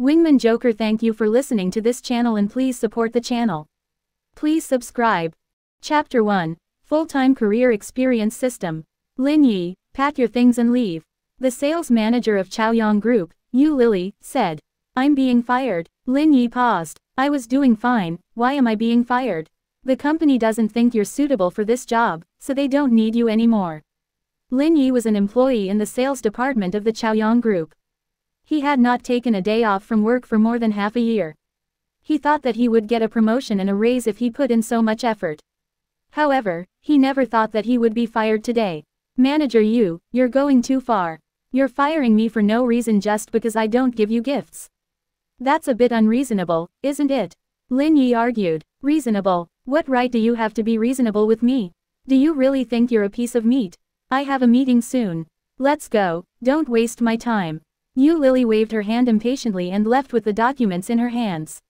Wingman Joker thank you for listening to this channel and please support the channel. Please subscribe. Chapter 1 Full-Time Career Experience System. Lin Yi, pack your things and leave. The sales manager of Chaoyang Group, Yu Lily, said. I'm being fired. Lin Yi paused. I was doing fine, why am I being fired? The company doesn't think you're suitable for this job, so they don't need you anymore. Lin Yi was an employee in the sales department of the Chaoyang Group. He had not taken a day off from work for more than half a year. He thought that he would get a promotion and a raise if he put in so much effort. However, he never thought that he would be fired today. Manager Yu, you're going too far. You're firing me for no reason just because I don't give you gifts. That's a bit unreasonable, isn't it? Lin Yi argued. Reasonable. What right do you have to be reasonable with me? Do you really think you're a piece of meat? I have a meeting soon. Let's go, don't waste my time. Yu Lily waved her hand impatiently and left with the documents in her hands.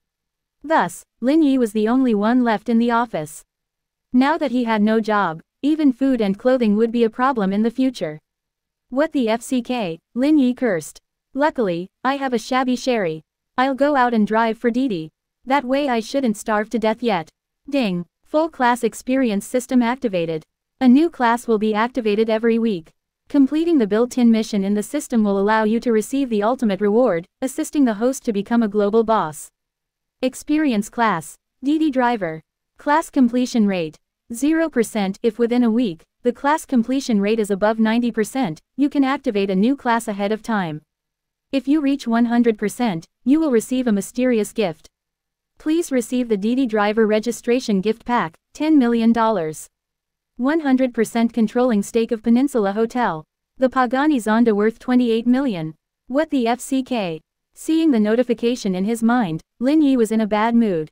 Thus, Lin Yi was the only one left in the office. Now that he had no job, even food and clothing would be a problem in the future. What the FCK, Lin Yi cursed. Luckily, I have a shabby Chery. I'll go out and drive for Didi. That way I shouldn't starve to death yet. Ding. Full class experience system activated. A new class will be activated every week. Completing the built-in mission in the system will allow you to receive the ultimate reward, assisting the host to become a global boss. Experience class. DD Driver. Class completion rate. 0% if within a week, the class completion rate is above 90%, you can activate a new class ahead of time. If you reach 100%, you will receive a mysterious gift. Please receive the DD Driver Registration Gift Pack, $10 million. 100% controlling stake of Peninsula Hotel. The Pagani Zonda worth 28 million. What the FCK? Seeing the notification in his mind, Lin Yi was in a bad mood.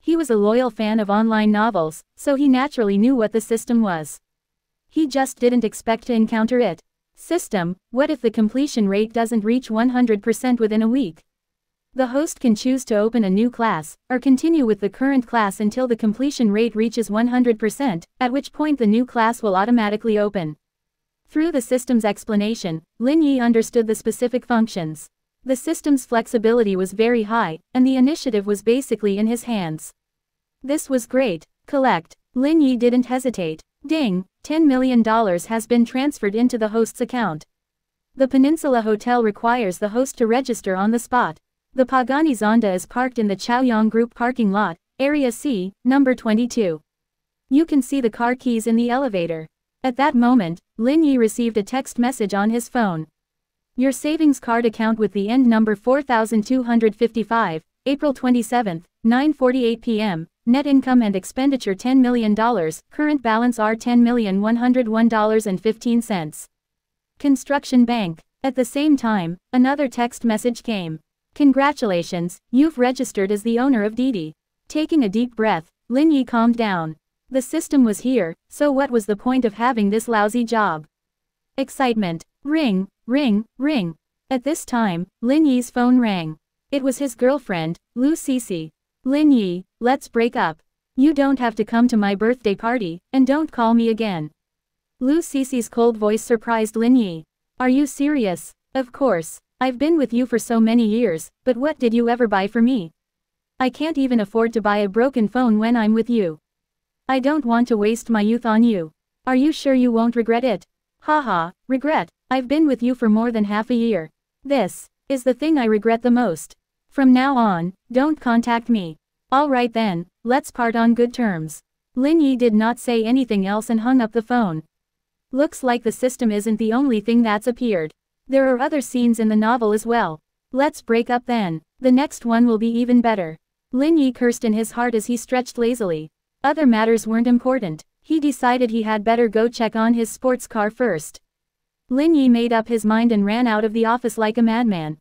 He was a loyal fan of online novels, so he naturally knew what the system was. He just didn't expect to encounter it. System, what if the completion rate doesn't reach 100% within a week? The host can choose to open a new class, or continue with the current class until the completion rate reaches 100%, at which point the new class will automatically open. Through the system's explanation, Lin Yi understood the specific functions. The system's flexibility was very high, and the initiative was basically in his hands. This was great. Collect. Lin Yi didn't hesitate. Ding, $10 million has been transferred into the host's account. The Peninsula Hotel requires the host to register on the spot. The Pagani Zonda is parked in the Chaoyang Group parking lot, Area C, number 22. You can see the car keys in the elevator. At that moment, Lin Yi received a text message on his phone. Your savings card account with the end number 4255, April 27, 9:48 p.m. Net income and expenditure $10 million, current balance are $10,101.15. Construction Bank. At the same time, another text message came. Congratulations, you've registered as the owner of Didi. Taking a deep breath, Lin Yi calmed down. The system was here, so what was the point of having this lousy job? Excitement. Ring, ring, ring. At this time, Lin Yi's phone rang. It was his girlfriend, Lu Cece. Lin Yi, let's break up. You don't have to come to my birthday party, and don't call me again. Lu Cece's cold voice surprised Lin Yi. Are you serious? Of course. I've been with you for so many years, but what did you ever buy for me? I can't even afford to buy a broken phone when I'm with you. I don't want to waste my youth on you. Are you sure you won't regret it? Haha, regret. I've been with you for more than half a year. This is the thing I regret the most. From now on, don't contact me. Alright then, let's part on good terms. Lin Yi did not say anything else and hung up the phone. Looks like the system isn't the only thing that's appeared. There are other scenes in the novel as well. Let's break up then. The next one will be even better. Lin Yi cursed in his heart as he stretched lazily. Other matters weren't important. He decided he had better go check on his sports car first. Lin Yi made up his mind and ran out of the office like a madman.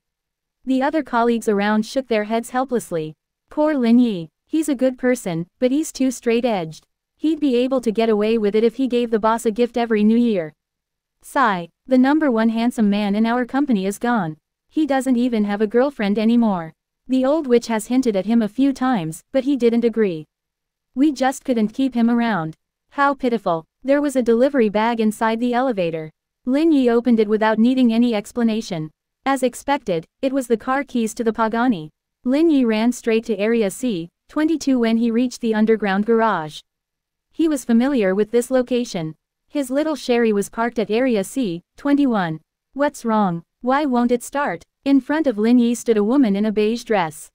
The other colleagues around shook their heads helplessly. Poor Lin Yi. He's a good person, but he's too straight-edged. He'd be able to get away with it if he gave the boss a gift every new year. Sigh. The number one handsome man in our company is gone. He doesn't even have a girlfriend anymore. The old witch has hinted at him a few times, but he didn't agree. We just couldn't keep him around. How pitiful. There was a delivery bag inside the elevator. Lin Yi opened it without needing any explanation. As expected, it was the car keys to the Pagani. Lin Yi ran straight to Area C, 22 when he reached the underground garage. He was familiar with this location. His little Chery was parked at Area C, 21. What's wrong? Why won't it start? In front of Lin Yi stood a woman in a beige dress.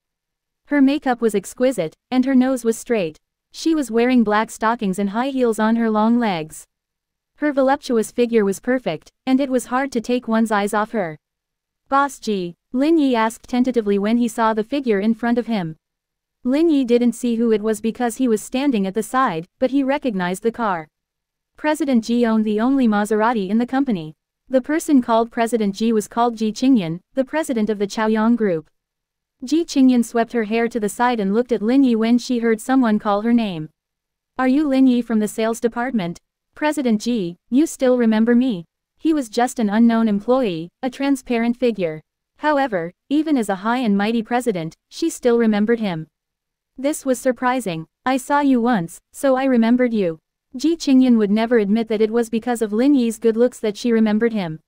Her makeup was exquisite, and her nose was straight. She was wearing black stockings and high heels on her long legs. Her voluptuous figure was perfect, and it was hard to take one's eyes off her. Boss Ji, Lin Yi asked tentatively when he saw the figure in front of him. Lin Yi didn't see who it was because he was standing at the side, but he recognized the car. President Ji owned the only Maserati in the company. The person called President Ji was called Ji Qingyan, the president of the Chaoyang Group. Ji Qingyan swept her hair to the side and looked at Lin Yi when she heard someone call her name. Are you Lin Yi from the sales department? President Ji, you still remember me. He was just an unknown employee, a transparent figure. However, even as a high and mighty president, she still remembered him. This was surprising. I saw you once, so I remembered you. Ji Qingyan would never admit that it was because of Lin Yi's good looks that she remembered him.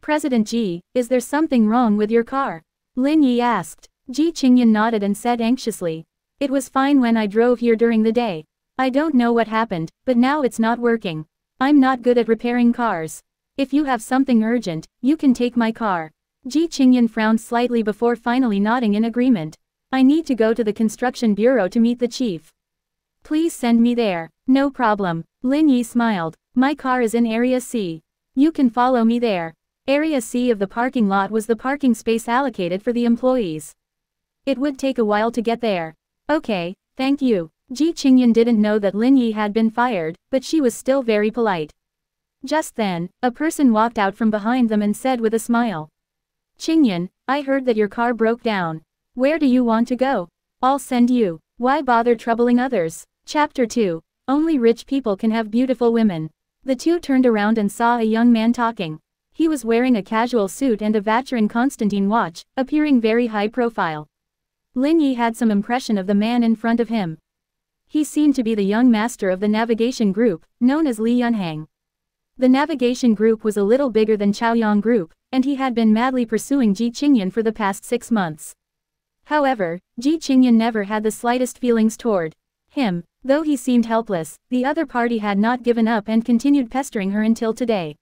President Ji, is there something wrong with your car? Lin Yi asked. Ji Qingyan nodded and said anxiously. It was fine when I drove here during the day. I don't know what happened, but now it's not working. I'm not good at repairing cars. If you have something urgent, you can take my car. Ji Qingyan frowned slightly before finally nodding in agreement. I need to go to the construction bureau to meet the chief. Please send me there. No problem. Lin Yi smiled. My car is in Area C. You can follow me there. Area C of the parking lot was the parking space allocated for the employees. It would take a while to get there. Okay, thank you. Ji Qingyan didn't know that Lin Yi had been fired, but she was still very polite. Just then, a person walked out from behind them and said with a smile. Qingyan, I heard that your car broke down. Where do you want to go? I'll send you. Why bother troubling others? Chapter 2. Only rich people can have beautiful women. The two turned around and saw a young man talking. He was wearing a casual suit and a Vacheron Constantin watch, appearing very high profile. Lin Yi had some impression of the man in front of him. He seemed to be the young master of the navigation group, known as Li Yunhang. The navigation group was a little bigger than Chaoyang Group, and he had been madly pursuing Ji Qingyan for the past six months. However, Ji Qingyan never had the slightest feelings toward him, though he seemed helpless, the other party had not given up and continued pestering her until today.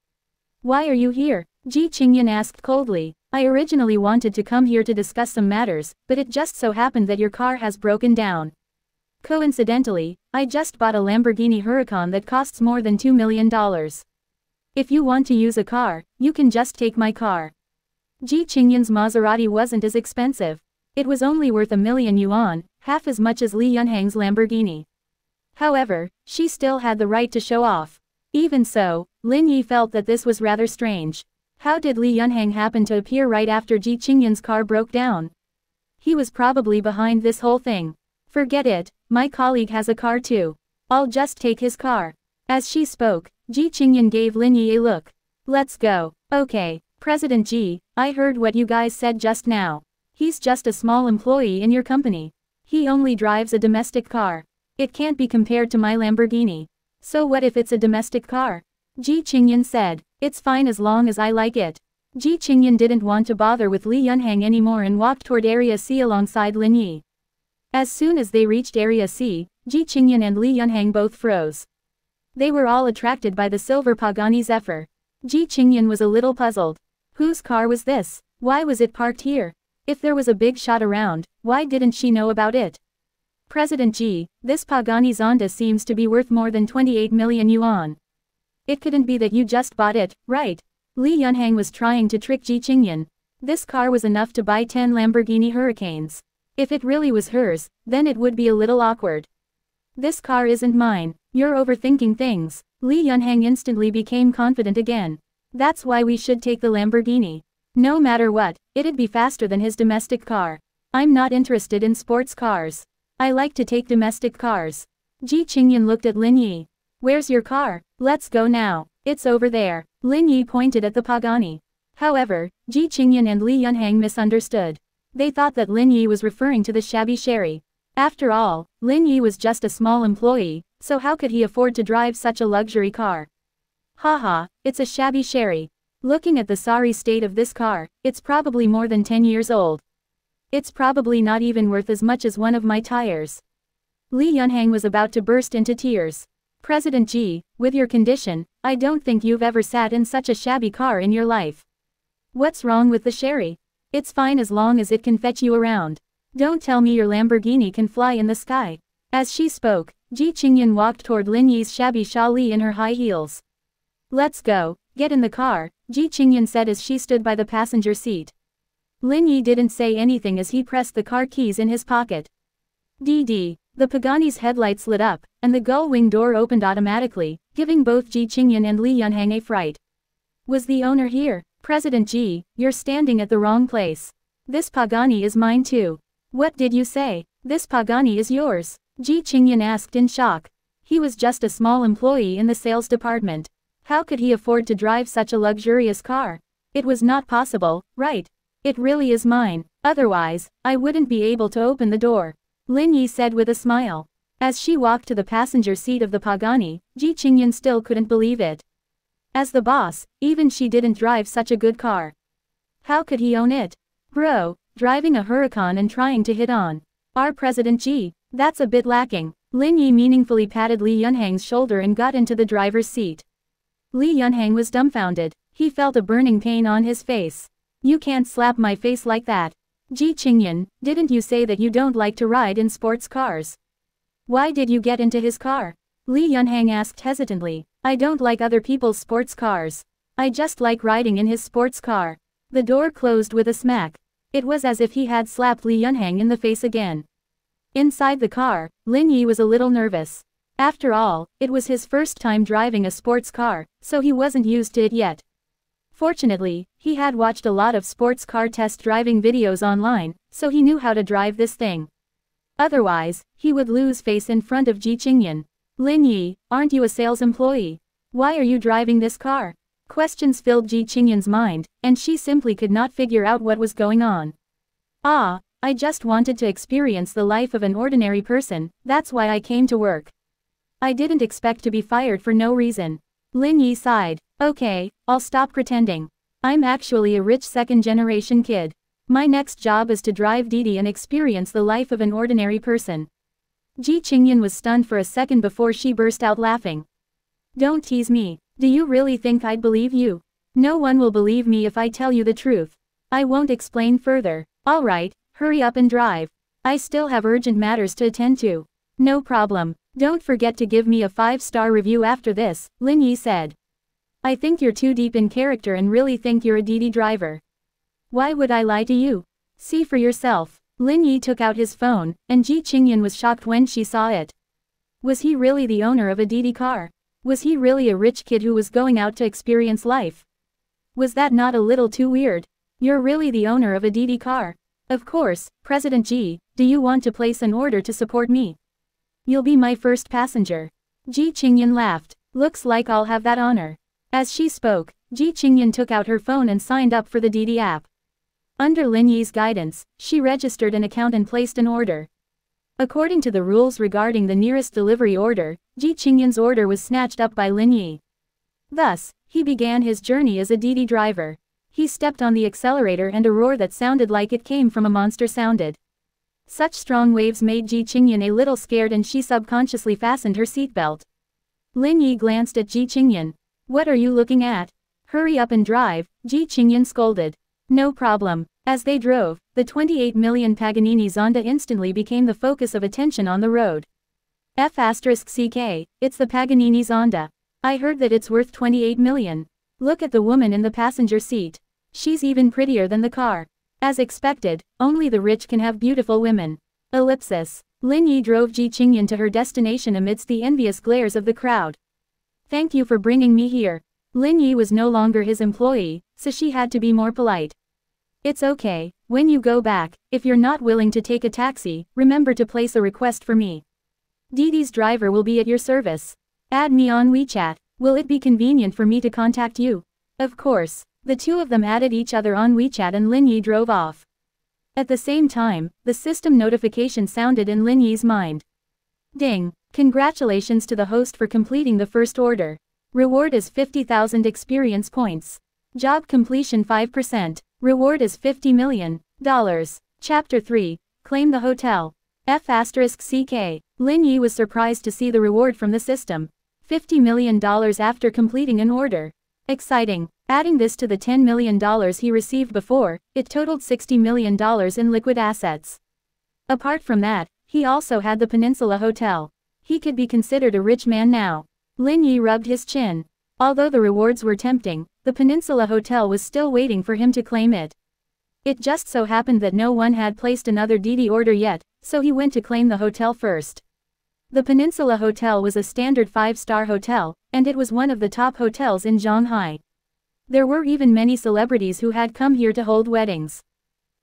Why are you here? Ji Qingyan asked coldly. I originally wanted to come here to discuss some matters, but it just so happened that your car has broken down. Coincidentally, I just bought a Lamborghini Huracan that costs more than $2 million. If you want to use a car, you can just take my car. Ji Qingyan's Maserati wasn't as expensive. It was only worth a million yuan, half as much as Li Yunhang's Lamborghini. However, she still had the right to show off. Even so, Lin Yi felt that this was rather strange. How did Li Yunhang happen to appear right after Ji Qingyan's car broke down? He was probably behind this whole thing. Forget it, my colleague has a car too. I'll just take his car. As she spoke, Ji Qingyan gave Lin Yi a look. Let's go. Okay, President Ji, I heard what you guys said just now. He's just a small employee in your company. He only drives a domestic car. It can't be compared to my Lamborghini. So what if it's a domestic car? Ji Qingyan said. It's fine as long as I like it. Ji Qingyan didn't want to bother with Li Yunhang anymore and walked toward Area C alongside Lin Yi. As soon as they reached Area C, Ji Qingyan and Li Yunhang both froze. They were all attracted by the silver Pagani Zephyr. Ji Qingyan was a little puzzled. Whose car was this? Why was it parked here? If there was a big shot around, why didn't she know about it? President Ji, this Pagani Zonda seems to be worth more than 28 million yuan. It couldn't be that you just bought it, right? Li Yunhang was trying to trick Ji Qingyan. This car was enough to buy 10 Lamborghini Hurricanes. If it really was hers, then it would be a little awkward. This car isn't mine, you're overthinking things. Li Yunhang instantly became confident again. That's why we should take the Lamborghini. No matter what, it'd be faster than his domestic car. I'm not interested in sports cars. I like to take domestic cars. Ji Qingyan looked at Lin Yi. Where's your car? Let's go now. It's over there. Lin Yi pointed at the Pagani. However, Ji Qingyan and Li Yunhang misunderstood. They thought that Lin Yi was referring to the shabby Chery. After all, Lin Yi was just a small employee, so how could he afford to drive such a luxury car? Haha, it's a shabby Chery. Looking at the sorry state of this car, it's probably more than 10 years old. It's probably not even worth as much as one of my tires. Li Yunhang was about to burst into tears. President Ji, with your condition, I don't think you've ever sat in such a shabby car in your life. What's wrong with the Chery? It's fine as long as it can fetch you around. Don't tell me your Lamborghini can fly in the sky. As she spoke, Ji Qingyan walked toward Lin Yi's shabby Li in her high heels. Let's go, get in the car, Ji Qingyan said as she stood by the passenger seat. Lin Yi didn't say anything as he pressed the car keys in his pocket. DD. The Pagani's headlights lit up, and the gull wing door opened automatically, giving both Ji Qingyan and Li Yunhang a fright. Was the owner here? President Ji, you're standing at the wrong place. This Pagani is mine too. What did you say? This Pagani is yours. Ji Qingyan asked in shock. He was just a small employee in the sales department. How could he afford to drive such a luxurious car? It was not possible, right? It really is mine, otherwise, I wouldn't be able to open the door. Lin Yi said with a smile. As she walked to the passenger seat of the Pagani, Ji Qingyan still couldn't believe it. As the boss, even she didn't drive such a good car. How could he own it? Bro, driving a Huracan and trying to hit on. Our President Ji, that's a bit lacking. Lin Yi meaningfully patted Li Yunhang's shoulder and got into the driver's seat. Li Yunhang was dumbfounded. He felt a burning pain on his face. You can't slap my face like that. Ji Qingyan, didn't you say that you don't like to ride in sports cars? Why did you get into his car? Li Yunhang asked hesitantly. I don't like other people's sports cars. I just like riding in his sports car. The door closed with a smack. It was as if he had slapped Li Yunhang in the face again. Inside the car, Lin Yi was a little nervous. After all, it was his first time driving a sports car, so he wasn't used to it yet. Fortunately, he had watched a lot of sports car test driving videos online, so he knew how to drive this thing. Otherwise, he would lose face in front of Ji Qingyan. Lin Yi, aren't you a sales employee? Why are you driving this car? Questions filled Ji Qingyan's mind, and she simply could not figure out what was going on. Ah, I just wanted to experience the life of an ordinary person, that's why I came to work. I didn't expect to be fired for no reason. Lin Yi sighed. Okay, I'll stop pretending. I'm actually a rich second-generation kid. My next job is to drive Didi and experience the life of an ordinary person. Ji Qingyan was stunned for a second before she burst out laughing. Don't tease me. Do you really think I'd believe you? No one will believe me if I tell you the truth. I won't explain further. Alright, hurry up and drive. I still have urgent matters to attend to. No problem. Don't forget to give me a 5-star review after this, Lin Yi said. I think you're too deep in character and really think you're a Didi driver. Why would I lie to you? See for yourself. Lin Yi took out his phone, and Ji Qingyan was shocked when she saw it. Was he really the owner of a Didi car? Was he really a rich kid who was going out to experience life? Was that not a little too weird? You're really the owner of a Didi car. Of course, President Ji, do you want to place an order to support me? You'll be my first passenger. Ji Qingyan laughed. Looks like I'll have that honor. As she spoke, Ji Qingyan took out her phone and signed up for the Didi app. Under Lin Yi's guidance, she registered an account and placed an order. According to the rules regarding the nearest delivery order, Ji Qingyan's order was snatched up by Lin Yi. Thus, he began his journey as a Didi driver. He stepped on the accelerator and a roar that sounded like it came from a monster sounded. Such strong waves made Ji Qingyan a little scared and she subconsciously fastened her seatbelt. Lin Yi glanced at Ji Qingyan. What are you looking at? Hurry up and drive, Ji Qingyan scolded. No problem. As they drove, the 28 million Paganini Zonda instantly became the focus of attention on the road. F asterisk CK, it's the Paganini Zonda. I heard that it's worth 28 million. Look at the woman in the passenger seat. She's even prettier than the car. As expected, only the rich can have beautiful women. Ellipsis. Lin Yi drove Ji Qingyan to her destination amidst the envious glares of the crowd. Thank you for bringing me here. Lin Yi was no longer his employee, so she had to be more polite. It's okay, when you go back, if you're not willing to take a taxi, remember to place a request for me. Didi's driver will be at your service. Add me on WeChat, will it be convenient for me to contact you? Of course, the two of them added each other on WeChat and Lin Yi drove off. At the same time, the system notification sounded in Lin Yi's mind. Ding! Congratulations to the host for completing the first order. Reward is 50,000 experience points. Job completion 5%. Reward is $50 million. Chapter 3. Claim the hotel. F asterisk CK. Lin Yi was surprised to see the reward from the system. $50 million after completing an order. Exciting. Adding this to the $10 million he received before, it totaled $60 million in liquid assets. Apart from that, he also had the Peninsula Hotel. He could be considered a rich man now. Lin Yi rubbed his chin. Although the rewards were tempting, the Peninsula Hotel was still waiting for him to claim it. It just so happened that no one had placed another DD order yet, so he went to claim the hotel first. The Peninsula Hotel was a standard five-star hotel, and it was one of the top hotels in Shanghai. There were even many celebrities who had come here to hold weddings.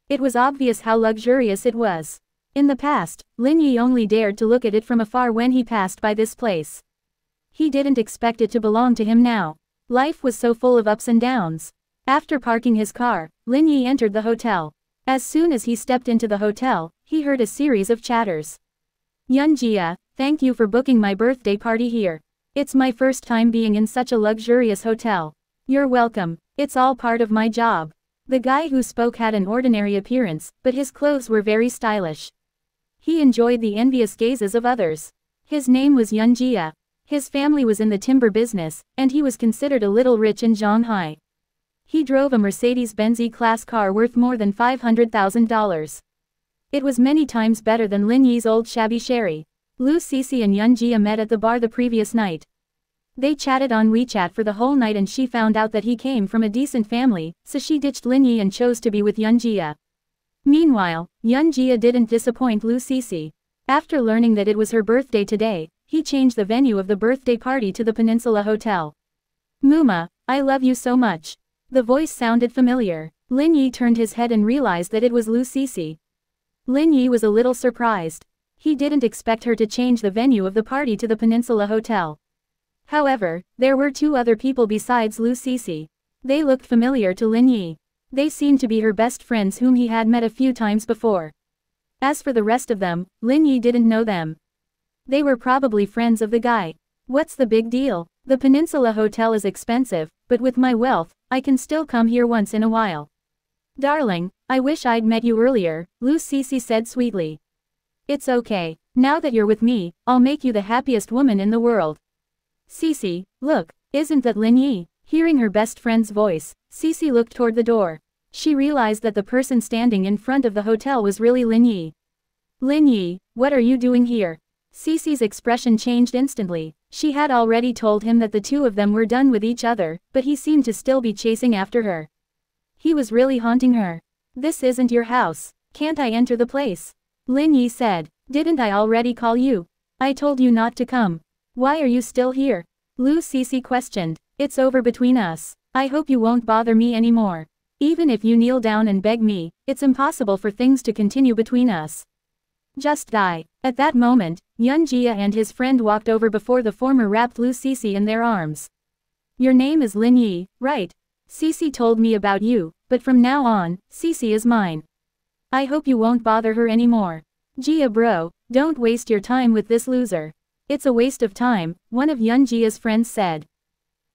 It was obvious how luxurious it was. In the past, Lin Yi only dared to look at it from afar when he passed by this place. He didn't expect it to belong to him now. Life was so full of ups and downs. After parking his car, Lin Yi entered the hotel. As soon as he stepped into the hotel, he heard a series of chatters. Yun Jia, thank you for booking my birthday party here. It's my first time being in such a luxurious hotel. You're welcome, it's all part of my job. The guy who spoke had an ordinary appearance, but his clothes were very stylish. He enjoyed the envious gazes of others. His name was Yun Jia. His family was in the timber business, and he was considered a little rich in Shanghai. He drove a Mercedes-Benz E-Class car worth more than $500,000. It was many times better than Lin Yi's old shabby Chery. Lu Cixi and Yun Jia met at the bar the previous night. They chatted on WeChat for the whole night and she found out that he came from a decent family, so she ditched Lin Yi and chose to be with Yun Jia. Meanwhile, Yun Jia didn't disappoint Lu Cixi. After learning that it was her birthday today, he changed the venue of the birthday party to the Peninsula Hotel. Muma, I love you so much. The voice sounded familiar. Lin Yi turned his head and realized that it was Lu Cixi. Lin Yi was a little surprised. He didn't expect her to change the venue of the party to the Peninsula Hotel. However, there were two other people besides Lu Cixi. They looked familiar to Lin Yi. They seemed to be her best friends whom he had met a few times before. As for the rest of them, Lin Yi didn't know them. They were probably friends of the guy. What's the big deal? The Peninsula Hotel is expensive, but with my wealth, I can still come here once in a while. Darling, I wish I'd met you earlier, Lu Cixi said sweetly. It's okay, now that you're with me, I'll make you the happiest woman in the world. Cixi, look, isn't that Lin Yi? Hearing her best friend's voice, Cixi looked toward the door. She realized that the person standing in front of the hotel was really Lin Yi. Lin Yi, what are you doing here? Cixi's expression changed instantly. She had already told him that the two of them were done with each other, but he seemed to still be chasing after her. He was really haunting her. This isn't your house. Can't I enter the place? Lin Yi said. Didn't I already call you? I told you not to come. Why are you still here? Lu Cixi questioned. It's over between us. I hope you won't bother me anymore. Even if you kneel down and beg me, it's impossible for things to continue between us. Just die. At that moment, Yun Jia and his friend walked over before the former wrapped Lu Cixi in their arms. Your name is Lin Yi, right? Cixi told me about you, but from now on, Cixi is mine. I hope you won't bother her anymore. Jia bro, don't waste your time with this loser. It's a waste of time, one of Yun Jia's friends said.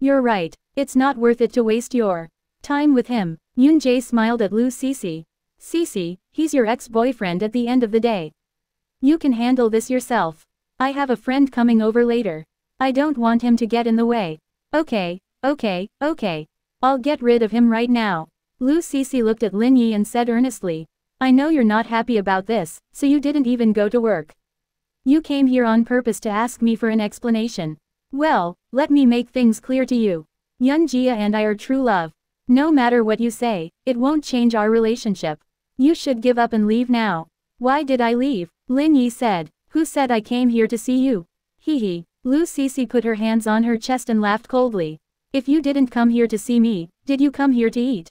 You're right, it's not worth it to waste your time with him. Yun Jia smiled at Lu Cixi. Cixi, he's your ex-boyfriend at the end of the day. You can handle this yourself. I have a friend coming over later. I don't want him to get in the way. Okay, okay, okay. I'll get rid of him right now. Lu Cixi looked at Lin Yi and said earnestly. I know you're not happy about this, so you didn't even go to work. You came here on purpose to ask me for an explanation. Well, let me make things clear to you. Yun Jia and I are true love. No matter what you say, it won't change our relationship. You should give up and leave now. Why did I leave? Lin Yi said. Who said I came here to see you? Hee hee. Lu Cixi put her hands on her chest and laughed coldly. If you didn't come here to see me, did you come here to eat?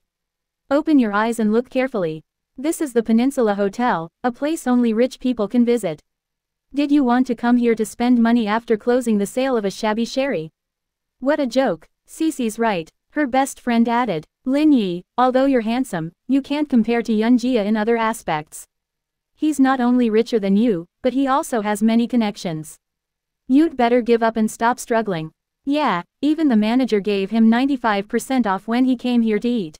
Open your eyes and look carefully. This is the Peninsula Hotel, a place only rich people can visit. Did you want to come here to spend money after closing the sale of a shabby Chery? What a joke. Cixi's right. Her best friend added. Lin Yi, although you're handsome, you can't compare to Yun Jia in other aspects. He's not only richer than you, but he also has many connections. You'd better give up and stop struggling. Yeah, even the manager gave him 95% off when he came here to eat.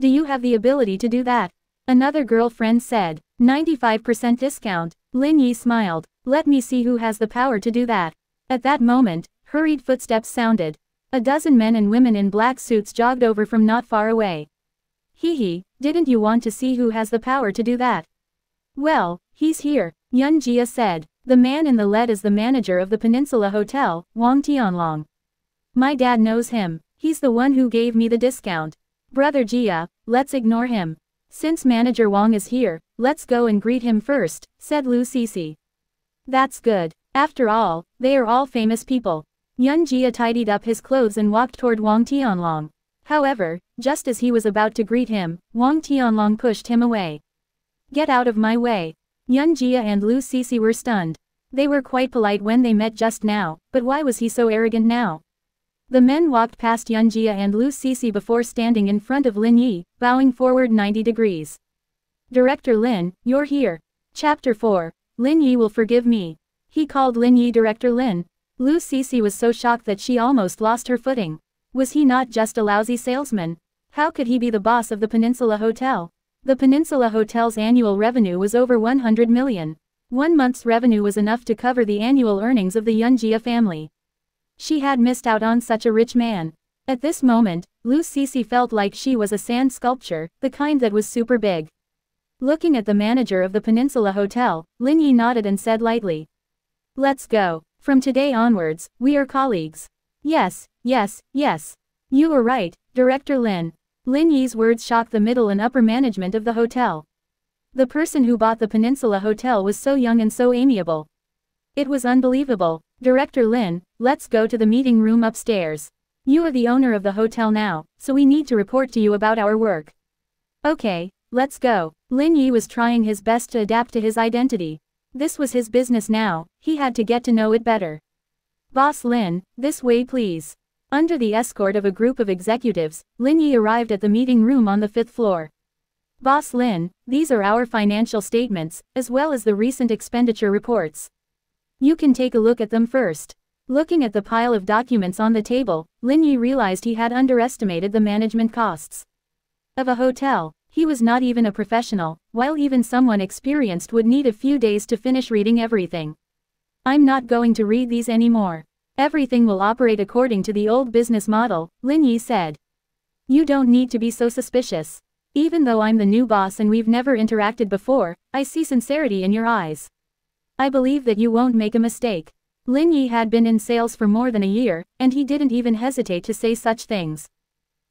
Do you have the ability to do that? Another girlfriend said. 95% discount. Lin Yi smiled. Let me see who has the power to do that. At that moment, hurried footsteps sounded. A dozen men and women in black suits jogged over from not far away. Hee hee, didn't you want to see who has the power to do that? Well, he's here, Yun Jia said. The man in the lead is the manager of the Peninsula Hotel, Wang Tianlong. My dad knows him. He's the one who gave me the discount. Brother Jia, let's ignore him. Since manager Wang is here, let's go and greet him first, said Lu Sisi. That's good. After all, they are all famous people. Yun Jia tidied up his clothes and walked toward Wang Tianlong. However, just as he was about to greet him, Wang Tianlong pushed him away. Get out of my way. Yun Jia and Lu Sisi were stunned. They were quite polite when they met just now, but why was he so arrogant now? The men walked past Yun Jia and Lu Sisi before standing in front of Lin Yi, bowing forward 90 degrees. Director Lin, you're here. Chapter 4. Lin Yi will forgive me. He called Lin Yi Director Lin. Lu Sisi was so shocked that she almost lost her footing. Was he not just a lousy salesman? How could he be the boss of the Peninsula Hotel? The Peninsula Hotel's annual revenue was over 100 million. One month's revenue was enough to cover the annual earnings of the Yunjia family. She had missed out on such a rich man. At this moment, Lu Sisi felt like she was a sand sculpture, the kind that was super big. Looking at the manager of the Peninsula Hotel, Lin Yi nodded and said lightly. Let's go. From today onwards, we are colleagues. Yes, yes, yes. You were right, Director Lin. Lin Yi's words shocked the middle and upper management of the hotel. The person who bought the Peninsula Hotel was so young and so amiable. It was unbelievable. Director Lin, let's go to the meeting room upstairs. You are the owner of the hotel now, so we need to report to you about our work. Okay, let's go. Lin Yi was trying his best to adapt to his identity. This was his business now, he had to get to know it better. Boss Lin, this way please. Under the escort of a group of executives, Lin Yi arrived at the meeting room on the fifth floor. Boss Lin, these are our financial statements, as well as the recent expenditure reports. You can take a look at them first. Looking at the pile of documents on the table, Lin Yi realized he had underestimated the management costs of a hotel. He was not even a professional, while even someone experienced would need a few days to finish reading everything. I'm not going to read these anymore. Everything will operate according to the old business model, Lin Yi said. You don't need to be so suspicious. Even though I'm the new boss and we've never interacted before, I see sincerity in your eyes. I believe that you won't make a mistake. Lin Yi had been in sales for more than a year, and he didn't even hesitate to say such things.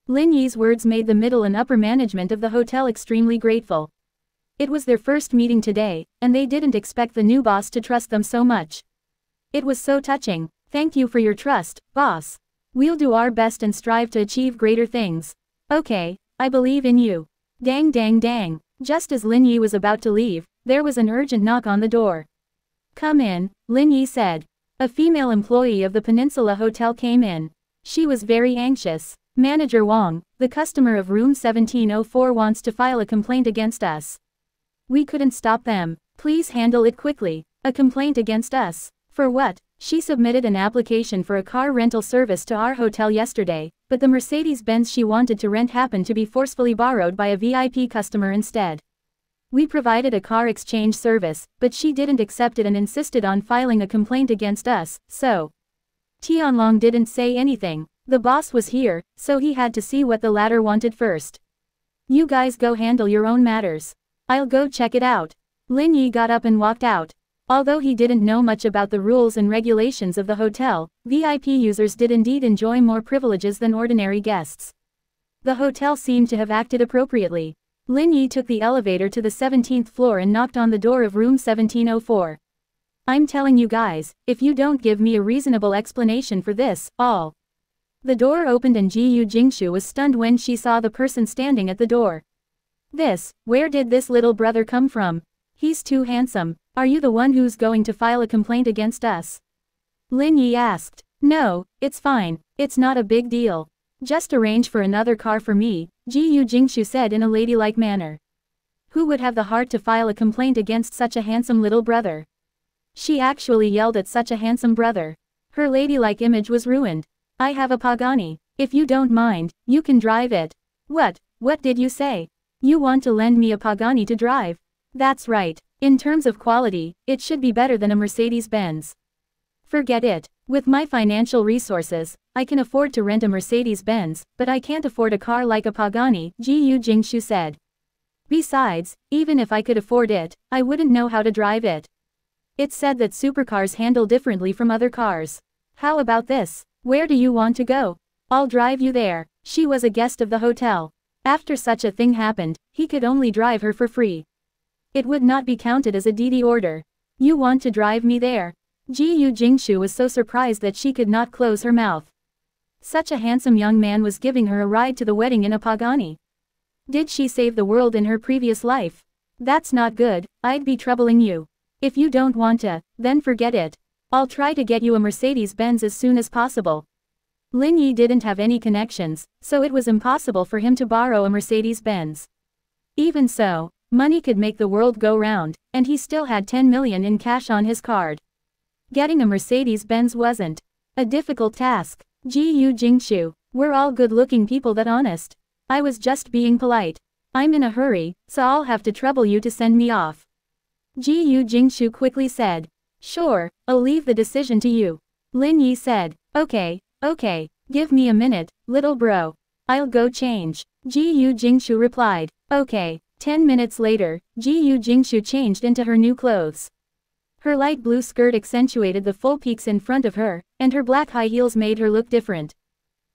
Lin Yi's words made the middle and upper management of the hotel extremely grateful. It was their first meeting today, and they didn't expect the new boss to trust them so much. It was so touching. Thank you for your trust, boss. We'll do our best and strive to achieve greater things. Okay, I believe in you. Dang dang dang. Just as Lin Yi was about to leave, there was an urgent knock on the door. Come in, Lin Yi said. A female employee of the Peninsula Hotel came in. She was very anxious. Manager Wang, the customer of room 1704 wants to file a complaint against us. We couldn't stop them. Please handle it quickly. A complaint against us. For what? She submitted an application for a car rental service to our hotel yesterday, but the Mercedes-Benz she wanted to rent happened to be forcefully borrowed by a VIP customer instead. We provided a car exchange service, but she didn't accept it and insisted on filing a complaint against us, so. Tianlong didn't say anything. The boss was here, so he had to see what the latter wanted first. You guys go handle your own matters. I'll go check it out. Lin Yi got up and walked out. Although he didn't know much about the rules and regulations of the hotel, VIP users did indeed enjoy more privileges than ordinary guests. The hotel seemed to have acted appropriately. Lin Yi took the elevator to the 17th floor and knocked on the door of room 1704. I'm telling you guys, if you don't give me a reasonable explanation for this, all. The door opened and Ji Yu Jingshu was stunned when she saw the person standing at the door. This, where did this little brother come from? He's too handsome. Are you the one who's going to file a complaint against us? Lin Yi asked. No, it's fine, it's not a big deal. Just arrange for another car for me, Ji Yu Jingshu said in a ladylike manner. Who would have the heart to file a complaint against such a handsome little brother? She actually yelled at such a handsome brother. Her ladylike image was ruined. I have a Pagani. If you don't mind, you can drive it. What, what did you say? You want to lend me a Pagani to drive? That's right. In terms of quality, it should be better than a Mercedes-Benz. Forget it. With my financial resources, I can afford to rent a Mercedes-Benz, but I can't afford a car like a Pagani, Ji Yu Jingshu said. Besides, even if I could afford it, I wouldn't know how to drive it. It's said that supercars handle differently from other cars. How about this? Where do you want to go? I'll drive you there. She was a guest of the hotel. After such a thing happened, he could only drive her for free. It would not be counted as a DD order. You want to drive me there? Ji Yu Jingshu was so surprised that she could not close her mouth. Such a handsome young man was giving her a ride to the wedding in a Pagani. Did she save the world in her previous life? That's not good, I'd be troubling you. If you don't want to, then forget it. I'll try to get you a Mercedes-Benz as soon as possible. Lin Yi didn't have any connections, so it was impossible for him to borrow a Mercedes-Benz. Even so, money could make the world go round, and he still had 10 million in cash on his card. Getting a Mercedes-Benz wasn't a difficult task. Ji Yu Jingshu, we're all good-looking people that honest. I was just being polite. I'm in a hurry, so I'll have to trouble you to send me off. Ji Yu Jingshu quickly said. Sure, I'll leave the decision to you. Lin Yi said. Okay, okay, give me a minute, little bro. I'll go change. Ji Yu Jingshu replied. Okay. Ten minutes later, Ji Yu Jingshu changed into her new clothes. Her light blue skirt accentuated the full peaks in front of her, and her black high heels made her look different.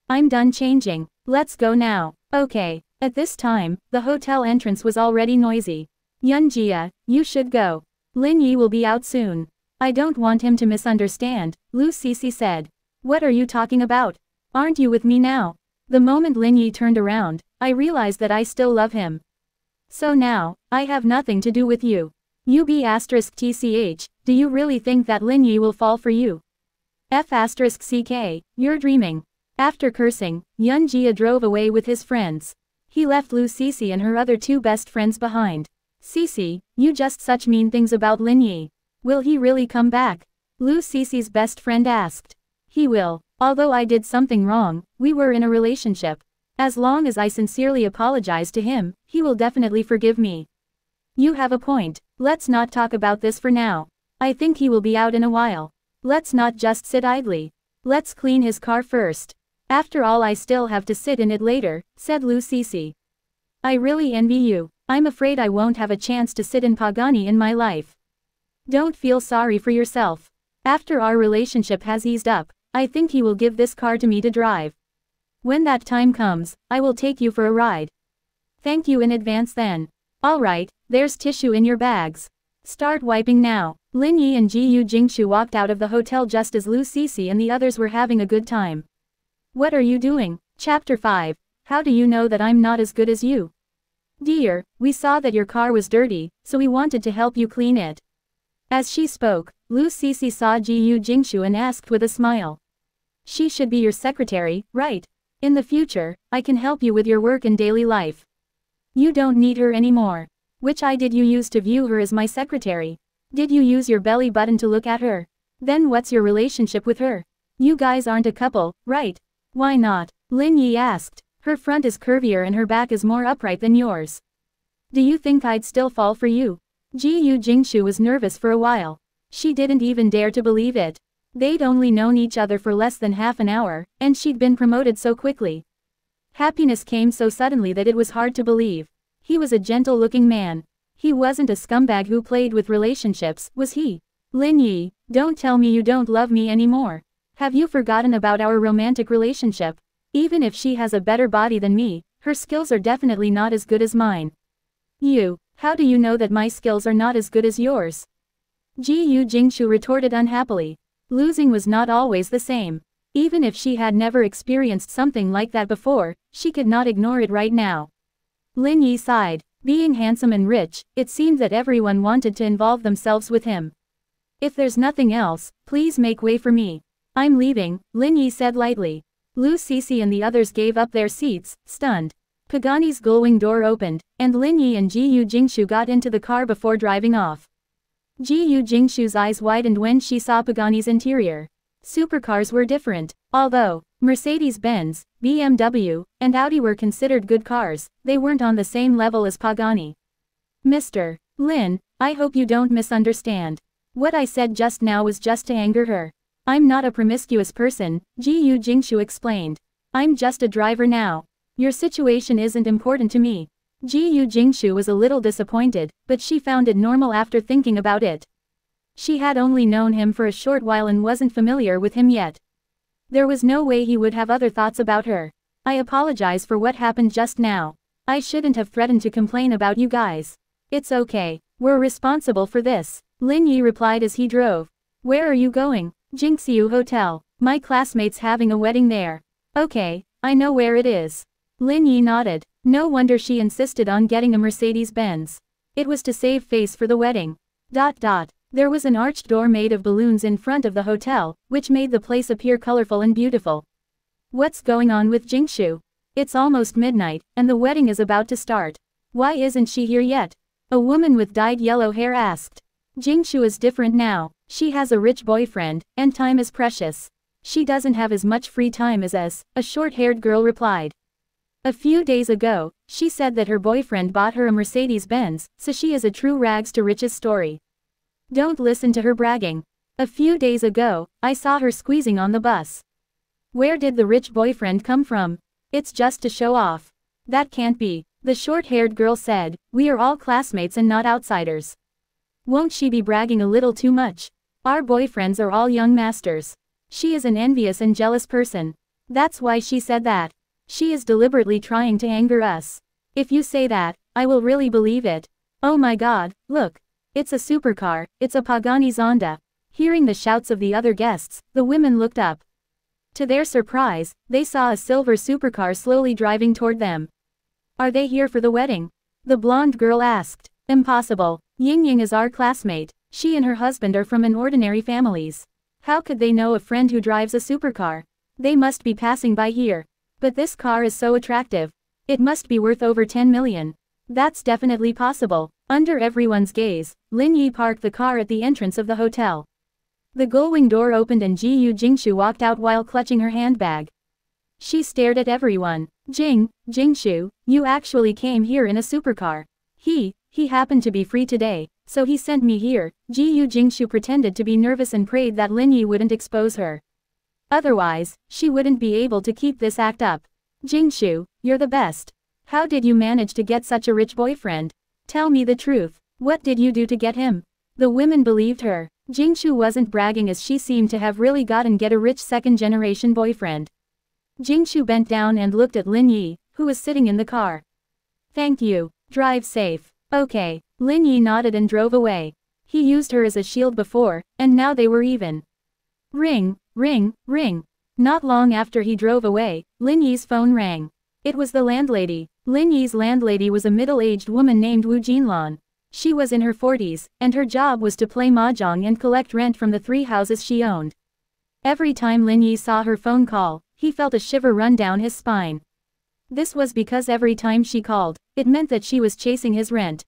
I'm done changing. Let's go now. Okay. At this time, the hotel entrance was already noisy. Yunjia, you should go. Lin Yi will be out soon. I don't want him to misunderstand, Lu Sisi said. What are you talking about? Aren't you with me now? The moment Lin Yi turned around, I realized that I still love him. So now, I have nothing to do with you. UB asterisk TCH, do you really think that Lin Yi will fall for you? F asterisk CK, you're dreaming. After cursing, Yun Jia drove away with his friends. He left Lu Sisi and her other two best friends behind. Sisi, you just such mean things about Lin Yi. Will he really come back? Lu Sisi's best friend asked. He will. Although I did something wrong, we were in a relationship. As long as I sincerely apologize to him, he will definitely forgive me. You have a point. Let's not talk about this for now. I think he will be out in a while. Let's not just sit idly. Let's clean his car first. After all I still have to sit in it later, said Lu. I really envy you. I'm afraid I won't have a chance to sit in Pagani in my life. Don't feel sorry for yourself. After our relationship has eased up, I think he will give this car to me to drive. When that time comes, I will take you for a ride. Thank you in advance then. Alright, there's tissue in your bags. Start wiping now. Lin Yi and Ji Yu Jingshu walked out of the hotel just as Lu Sisi and the others were having a good time. What are you doing? Chapter 5. How do you know that I'm not as good as you? Dear, we saw that your car was dirty, so we wanted to help you clean it. As she spoke, Lu Sisi saw Ji Yu Jingshu and asked with a smile. She should be your secretary, right? In the future, I can help you with your work and daily life. You don't need her anymore. Which eye did you use to view her as my secretary? Did you use your belly button to look at her? Then what's your relationship with her? You guys aren't a couple, right? Why not? Lin Yi asked. Her front is curvier and her back is more upright than yours. Do you think I'd still fall for you? Ji Yu Jingshu was nervous for a while. She didn't even dare to believe it. They'd only known each other for less than half an hour, and she'd been promoted so quickly. Happiness came so suddenly that it was hard to believe. He was a gentle-looking man. He wasn't a scumbag who played with relationships, was he? Lin Yi, don't tell me you don't love me anymore. Have you forgotten about our romantic relationship? Even if she has a better body than me, her skills are definitely not as good as mine. You, how do you know that my skills are not as good as yours? Ji Yu Jingshu retorted unhappily. Losing was not always the same. Even if she had never experienced something like that before, she could not ignore it right now. Lin Yi sighed. Being handsome and rich, it seemed that everyone wanted to involve themselves with him. If there's nothing else, please make way for me. I'm leaving, Lin Yi said lightly. Lu Sisi and the others gave up their seats, stunned. Pagani's gullwing door opened, and Lin Yi and Ji Yu Jingshu got into the car before driving off. Ji Yu Jingshu's eyes widened when she saw Pagani's interior. Supercars were different. Although, Mercedes-Benz, BMW, and Audi were considered good cars, they weren't on the same level as Pagani. Mr. Lin, I hope you don't misunderstand. What I said just now was just to anger her. I'm not a promiscuous person, Ji Yu Jingshu explained. I'm just a driver now. Your situation isn't important to me. Ji Yu Jingshu was a little disappointed, but she found it normal after thinking about it. She had only known him for a short while and wasn't familiar with him yet. There was no way he would have other thoughts about her. I apologize for what happened just now. I shouldn't have threatened to complain about you guys. It's okay. We're responsible for this. Lin Yi replied as he drove. Where are you going? Jingxiu Hotel. My classmate's having a wedding there. Okay, I know where it is. Lin Yi nodded. No wonder she insisted on getting a Mercedes-Benz. It was to save face for the wedding. Dot dot. There was an arched door made of balloons in front of the hotel, which made the place appear colorful and beautiful. What's going on with Jingshu? It's almost midnight, and the wedding is about to start. Why isn't she here yet? A woman with dyed yellow hair asked. Jingshu is different now. She has a rich boyfriend, and time is precious. She doesn't have as much free time as us, a short-haired girl replied. A few days ago, she said that her boyfriend bought her a Mercedes-Benz, so she is a true rags to riches story. Don't listen to her bragging. A few days ago, I saw her squeezing on the bus. Where did the rich boyfriend come from? It's just to show off. That can't be, the short-haired girl said, we are all classmates and not outsiders. Won't she be bragging a little too much? Our boyfriends are all young masters. She is an envious and jealous person. That's why she said that. She is deliberately trying to anger us. If you say that, I will really believe it. Oh my god, look. It's a supercar, it's a Pagani Zonda. Hearing the shouts of the other guests, the women looked up. To their surprise, they saw a silver supercar slowly driving toward them. Are they here for the wedding? The blonde girl asked. Impossible. Ying Ying is our classmate. She and her husband are from an ordinary families. How could they know a friend who drives a supercar? They must be passing by here. But this car is so attractive. It must be worth over 10 million. That's definitely possible. Under everyone's gaze, Lin Yi parked the car at the entrance of the hotel. The gullwing door opened and Ji Yu Jingshu walked out while clutching her handbag. She stared at everyone. Jing, Jingshu, you actually came here in a supercar. He, he happened to be free today, so he sent me here, Ji Yu Jingshu pretended to be nervous and prayed that Lin Yi wouldn't expose her. Otherwise, she wouldn't be able to keep this act up. Jingshu, you're the best. How did you manage to get such a rich boyfriend? Tell me the truth. What did you do to get him? The women believed her. Jingshu wasn't bragging as she seemed to have really gotten get a rich second-generation boyfriend. Jingshu bent down and looked at Lin Yi, who was sitting in the car. Thank you. Drive safe. Okay. Lin Yi nodded and drove away. He used her as a shield before, and now they were even. Ring, ring, ring. Not long after he drove away, Lin Yi's phone rang. It was the landlady. Lin Yi's landlady was a middle-aged woman named Wu Jinlan. She was in her 40s, and her job was to play mahjong and collect rent from the three houses she owned. Every time Lin Yi saw her phone call, he felt a shiver run down his spine. This was because every time she called, it meant that she was chasing his rent.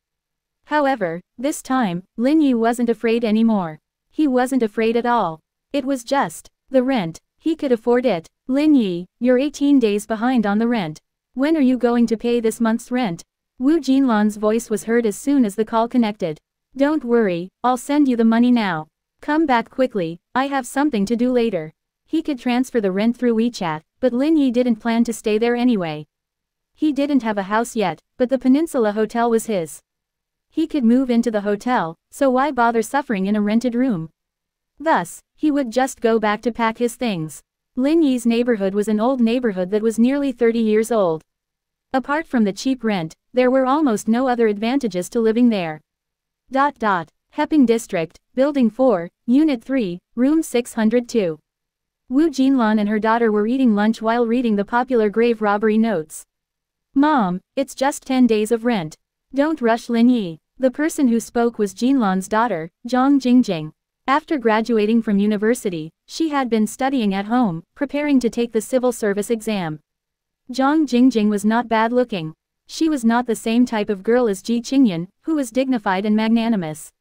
However, this time, Lin Yi wasn't afraid anymore. He wasn't afraid at all. It was just, the rent, he could afford it. Lin Yi, you're 18 days behind on the rent. When are you going to pay this month's rent? Wu Jinlan's voice was heard as soon as the call connected. Don't worry, I'll send you the money now. Come back quickly, I have something to do later. He could transfer the rent through WeChat, but Lin Yi didn't plan to stay there anyway. He didn't have a house yet, but the Peninsula Hotel was his. He could move into the hotel, so why bother suffering in a rented room? Thus, he would just go back to pack his things. Lin Yi's neighborhood was an old neighborhood that was nearly 30 years old. Apart from the cheap rent, there were almost no other advantages to living there. Dot dot. Heping District, Building 4, Unit 3, Room 602. Wu Jinlan and her daughter were eating lunch while reading the popular grave robbery notes. Mom, it's just 10 days of rent. Don't rush Lin Yi. The person who spoke was Jinlan's daughter, Zhang Jingjing. After graduating from university, she had been studying at home, preparing to take the civil service exam. Zhang Jingjing was not bad looking. She was not the same type of girl as Ji Qingyan, who was dignified and magnanimous.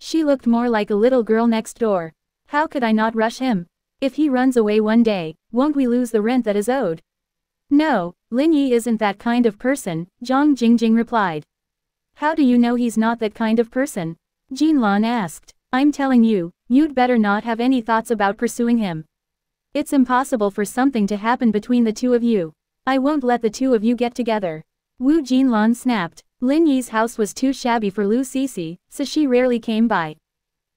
She looked more like a little girl next door. How could I not rush him? If he runs away one day, won't we lose the rent that is owed? No, Lin Yi isn't that kind of person, Zhang Jingjing replied. How do you know he's not that kind of person? Jinlan asked. I'm telling you, you'd better not have any thoughts about pursuing him. It's impossible for something to happen between the two of you. I won't let the two of you get together. Wu Jinlan snapped. Lin Yi's house was too shabby for Lu Sisi, so she rarely came by.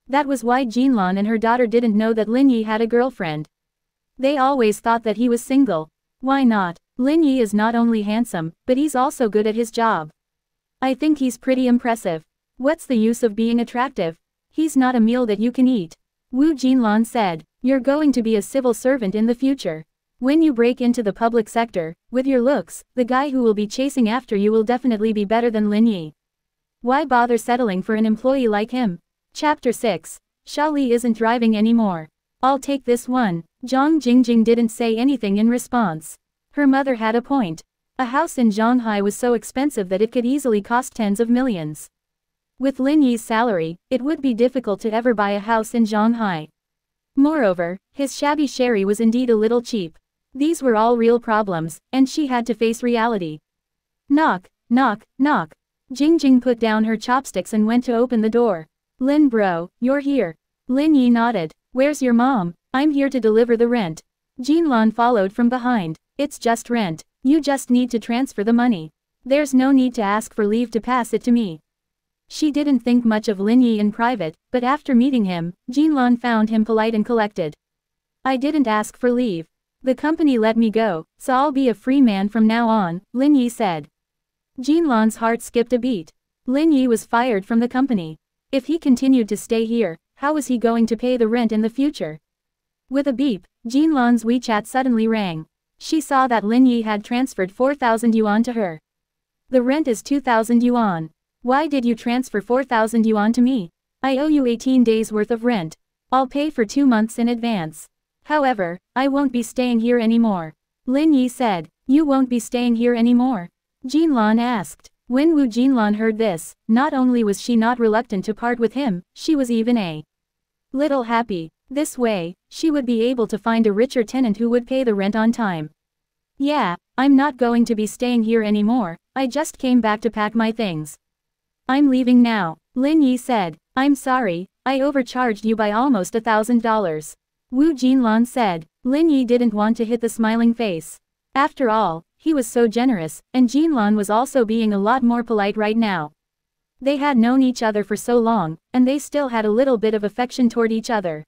That was why Jinlan and her daughter didn't know that Lin Yi had a girlfriend. They always thought that he was single. Why not? Lin Yi is not only handsome, but he's also good at his job. I think he's pretty impressive. What's the use of being attractive? He's not a meal that you can eat. Wu Jinlan said, You're going to be a civil servant in the future. When you break into the public sector, with your looks, the guy who will be chasing after you will definitely be better than Lin Yi. Why bother settling for an employee like him? Chapter 6. Sha Li isn't driving anymore. I'll take this one. Zhang Jingjing didn't say anything in response. Her mother had a point. A house in Zhanghai was so expensive that it could easily cost tens of millions. With Lin Yi's salary, it would be difficult to ever buy a house in Zhanghai. Moreover, his shabby Chery was indeed a little cheap. These were all real problems, and she had to face reality. Knock, knock, knock. Jing Jing put down her chopsticks and went to open the door. Lin bro, you're here. Lin Yi nodded. Where's your mom? I'm here to deliver the rent. Jin Lan followed from behind. It's just rent. You just need to transfer the money. There's no need to ask for leave to pass it to me. She didn't think much of Lin Yi in private, but after meeting him, Jinlan found him polite and collected. I didn't ask for leave. The company let me go, so I'll be a free man from now on, Lin Yi said. Jinlan's heart skipped a beat. Lin Yi was fired from the company. If he continued to stay here, how was he going to pay the rent in the future? With a beep, Jinlan's WeChat suddenly rang. She saw that Lin Yi had transferred 4,000 yuan to her. The rent is 2,000 yuan. Why did you transfer 4,000 yuan to me? I owe you 18 days worth of rent. I'll pay for two months in advance. However, I won't be staying here anymore. Lin Yi said, You won't be staying here anymore? Jinlan asked. When Wu Jinlan heard this, not only was she not reluctant to part with him, she was even a little happy. This way, she would be able to find a richer tenant who would pay the rent on time. Yeah, I'm not going to be staying here anymore, I just came back to pack my things. I'm leaving now, Lin Yi said. I'm sorry, I overcharged you by almost a thousand dollars. Wu Jinlan said. Lin Yi didn't want to hit the smiling face. After all, he was so generous, and Jinlan was also being a lot more polite right now. They had known each other for so long, and they still had a little bit of affection toward each other.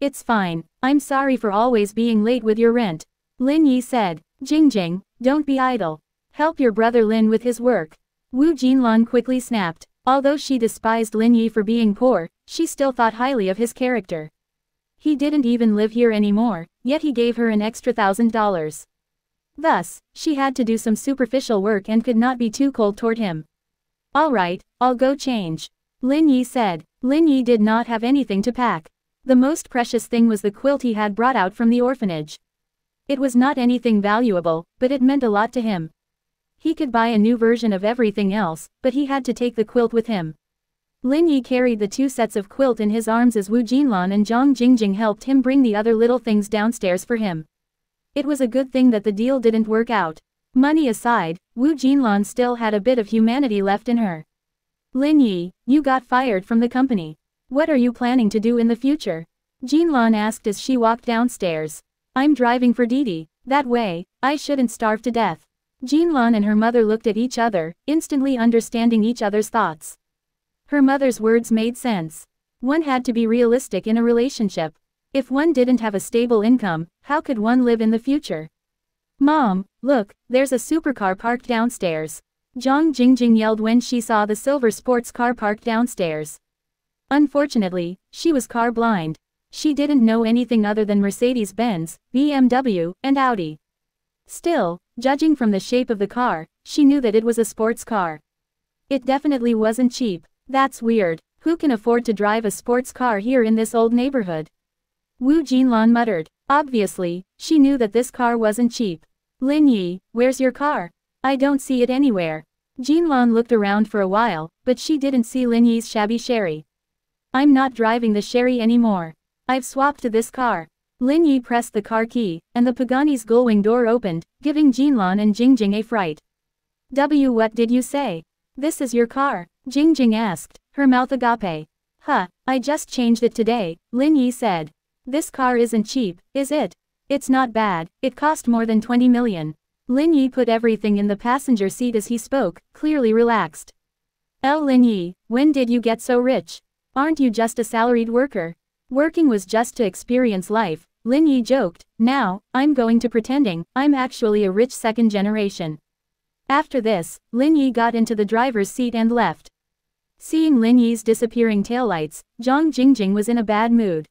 It's fine, I'm sorry for always being late with your rent. Lin Yi said. Jingjing, don't be idle. Help your brother Lin with his work. Wu Jinlan quickly snapped. Although she despised Lin Yi for being poor, she still thought highly of his character. He didn't even live here anymore, yet he gave her an extra thousand dollars. Thus, she had to do some superficial work and could not be too cold toward him. Alright, I'll go change. Lin Yi said. Lin Yi did not have anything to pack. The most precious thing was the quilt he had brought out from the orphanage. It was not anything valuable, but it meant a lot to him. He could buy a new version of everything else, but he had to take the quilt with him. Lin Yi carried the two sets of quilt in his arms as Wu Jinlan and Zhang Jingjing helped him bring the other little things downstairs for him. It was a good thing that the deal didn't work out. Money aside, Wu Jinlan still had a bit of humanity left in her. Lin Yi, you got fired from the company. What are you planning to do in the future? Jinlan asked as she walked downstairs. I'm driving for Didi. That way, I shouldn't starve to death. Jinlan and her mother looked at each other, instantly understanding each other's thoughts. Her mother's words made sense. One had to be realistic in a relationship. If one didn't have a stable income, how could one live in the future? Mom, look, there's a supercar parked downstairs. Zhang Jingjing yelled when she saw the silver sports car parked downstairs. Unfortunately, she was car blind. She didn't know anything other than Mercedes-Benz, BMW, and Audi. Still, judging from the shape of the car, she knew that it was a sports car. It definitely wasn't cheap. That's weird. Who can afford to drive a sports car here in this old neighborhood? Wu Jinlan muttered. Obviously, she knew that this car wasn't cheap. Lin Yi, where's your car? I don't see it anywhere. Jinlan looked around for a while, but she didn't see Lin Yi's shabby Chery. I'm not driving the Chery anymore. I've swapped to this car. Lin Yi pressed the car key, and the Pagani's gullwing door opened, giving Jinlan and Jingjing a fright. W what did you say? This is your car? Jingjing asked, her mouth agape. Huh, I just changed it today, Lin Yi said. This car isn't cheap, is it? It's not bad, it cost more than 20 million. Lin Yi put everything in the passenger seat as he spoke, clearly relaxed. El Lin Yi, when did you get so rich? Aren't you just a salaried worker? Working was just to experience life, Lin Yi joked, now, I'm going to pretending, I'm actually a rich second generation. After this, Lin Yi got into the driver's seat and left. Seeing Lin Yi's disappearing taillights, Zhang Jingjing was in a bad mood.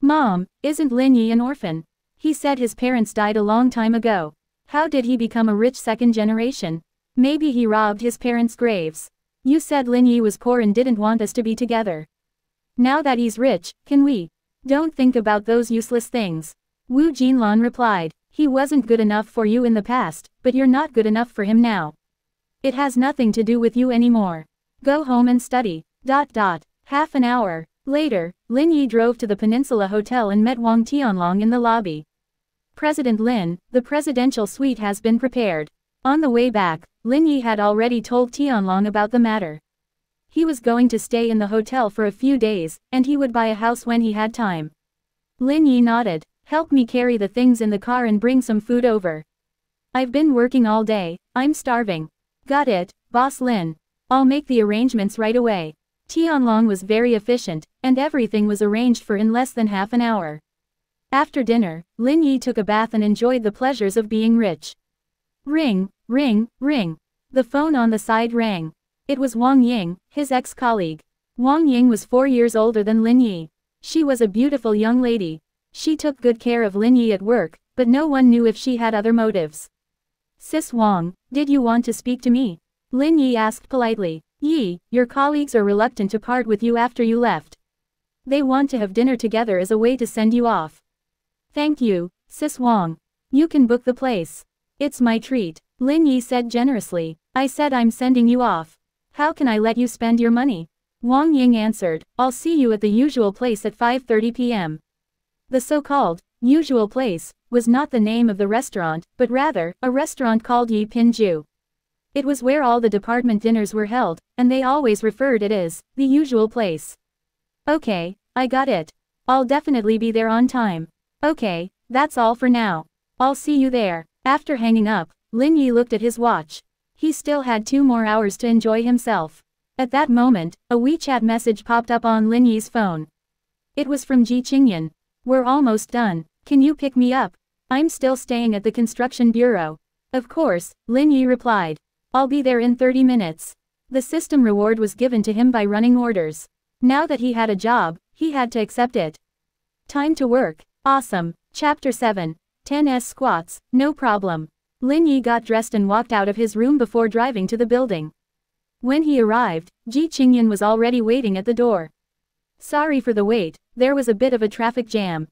Mom, isn't Lin Yi an orphan? He said his parents died a long time ago. How did he become a rich second generation? Maybe he robbed his parents' graves. You said Lin Yi was poor and didn't want us to be together. Now that he's rich, can we? Don't think about those useless things. Wu Jinlan replied, he wasn't good enough for you in the past, but you're not good enough for him now. It has nothing to do with you anymore. Go home and study. Dot dot. Half an hour. Later, Lin Yi drove to the Peninsula Hotel and met Wang Tianlong in the lobby. President Lin, the presidential suite has been prepared. On the way back, Lin Yi had already told Tianlong about the matter. He was going to stay in the hotel for a few days, and he would buy a house when he had time. Lin Yi nodded, help me carry the things in the car and bring some food over. I've been working all day, I'm starving. Got it, boss Lin. I'll make the arrangements right away. Tianlong was very efficient, and everything was arranged for in less than half an hour. After dinner, Lin Yi took a bath and enjoyed the pleasures of being rich. Ring, ring, ring. The phone on the side rang. It was Wang Ying, his ex-colleague. Wang Ying was four years older than Lin Yi. She was a beautiful young lady. She took good care of Lin Yi at work, but no one knew if she had other motives. Sis Wang, did you want to speak to me? Lin Yi asked politely. Yi, your colleagues are reluctant to part with you after you left. They want to have dinner together as a way to send you off. Thank you, Sis Wang. You can book the place. It's my treat, Lin Yi said generously. I said I'm sending you off. How can I let you spend your money? Wang Ying answered, I'll see you at the usual place at 5.30 p.m. The so-called, usual place, was not the name of the restaurant, but rather, a restaurant called Yi Pin Ju. It was where all the department dinners were held, and they always referred it as, the usual place. Okay, I got it. I'll definitely be there on time. Okay, that's all for now. I'll see you there. After hanging up, Lin Yi looked at his watch. He still had two more hours to enjoy himself. At that moment, a WeChat message popped up on Lin Yi's phone. It was from Ji Qingyan. We're almost done. Can you pick me up? I'm still staying at the construction bureau. Of course, Lin Yi replied. I'll be there in 30 minutes. The system reward was given to him by running orders. Now that he had a job, he had to accept it. Time to work. Awesome. Chapter 7. 10s squats, no problem. Lin Yi got dressed and walked out of his room before driving to the building. When he arrived, Ji Qingyan was already waiting at the door. Sorry for the wait, there was a bit of a traffic jam.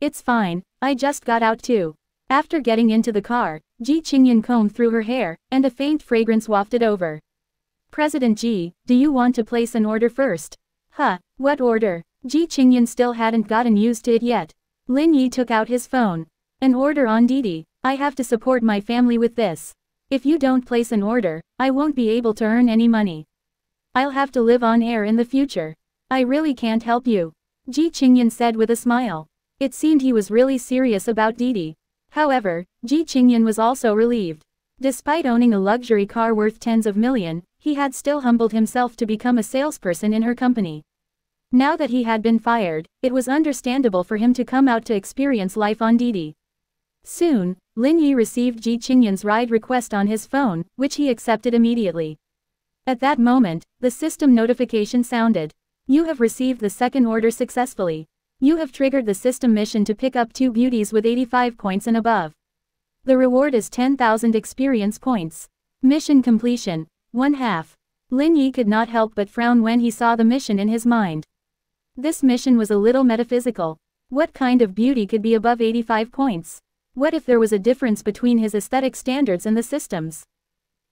It's fine, I just got out too. After getting into the car, Ji Qingyan combed through her hair, and a faint fragrance wafted over. President Ji, do you want to place an order first? Huh, what order? Ji Qingyan still hadn't gotten used to it yet. Lin Yi took out his phone. An order on Didi. I have to support my family with this. If you don't place an order, I won't be able to earn any money. I'll have to live on air in the future. I really can't help you. Ji Qingyan said with a smile. It seemed he was really serious about Didi. However, Ji Qingyan was also relieved. Despite owning a luxury car worth tens of million, he had still humbled himself to become a salesperson in her company. Now that he had been fired, it was understandable for him to come out to experience life on Didi. Soon, Lin Yi received Ji Qingyan's ride request on his phone, which he accepted immediately. At that moment, the system notification sounded. You have received the second order successfully. You have triggered the system mission to pick up two beauties with 85 points and above. The reward is 10,000 experience points. Mission completion. One half. Lin Yi could not help but frown when he saw the mission in his mind. This mission was a little metaphysical. What kind of beauty could be above 85 points? What if there was a difference between his aesthetic standards and the system's?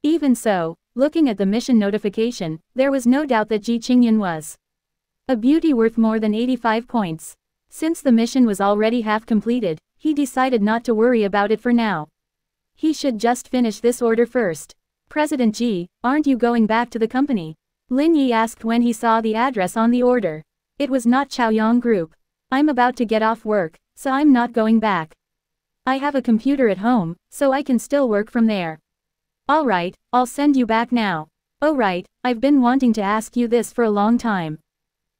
Even so, looking at the mission notification, there was no doubt that Ji Qingyan was a beauty worth more than 85 points. Since the mission was already half completed, he decided not to worry about it for now. He should just finish this order first. President Ji, aren't you going back to the company? Lin Yi asked when he saw the address on the order. It was not Chaoyang Group. I'm about to get off work, so I'm not going back. I have a computer at home, so I can still work from there. Alright, I'll send you back now. Oh right, I've been wanting to ask you this for a long time.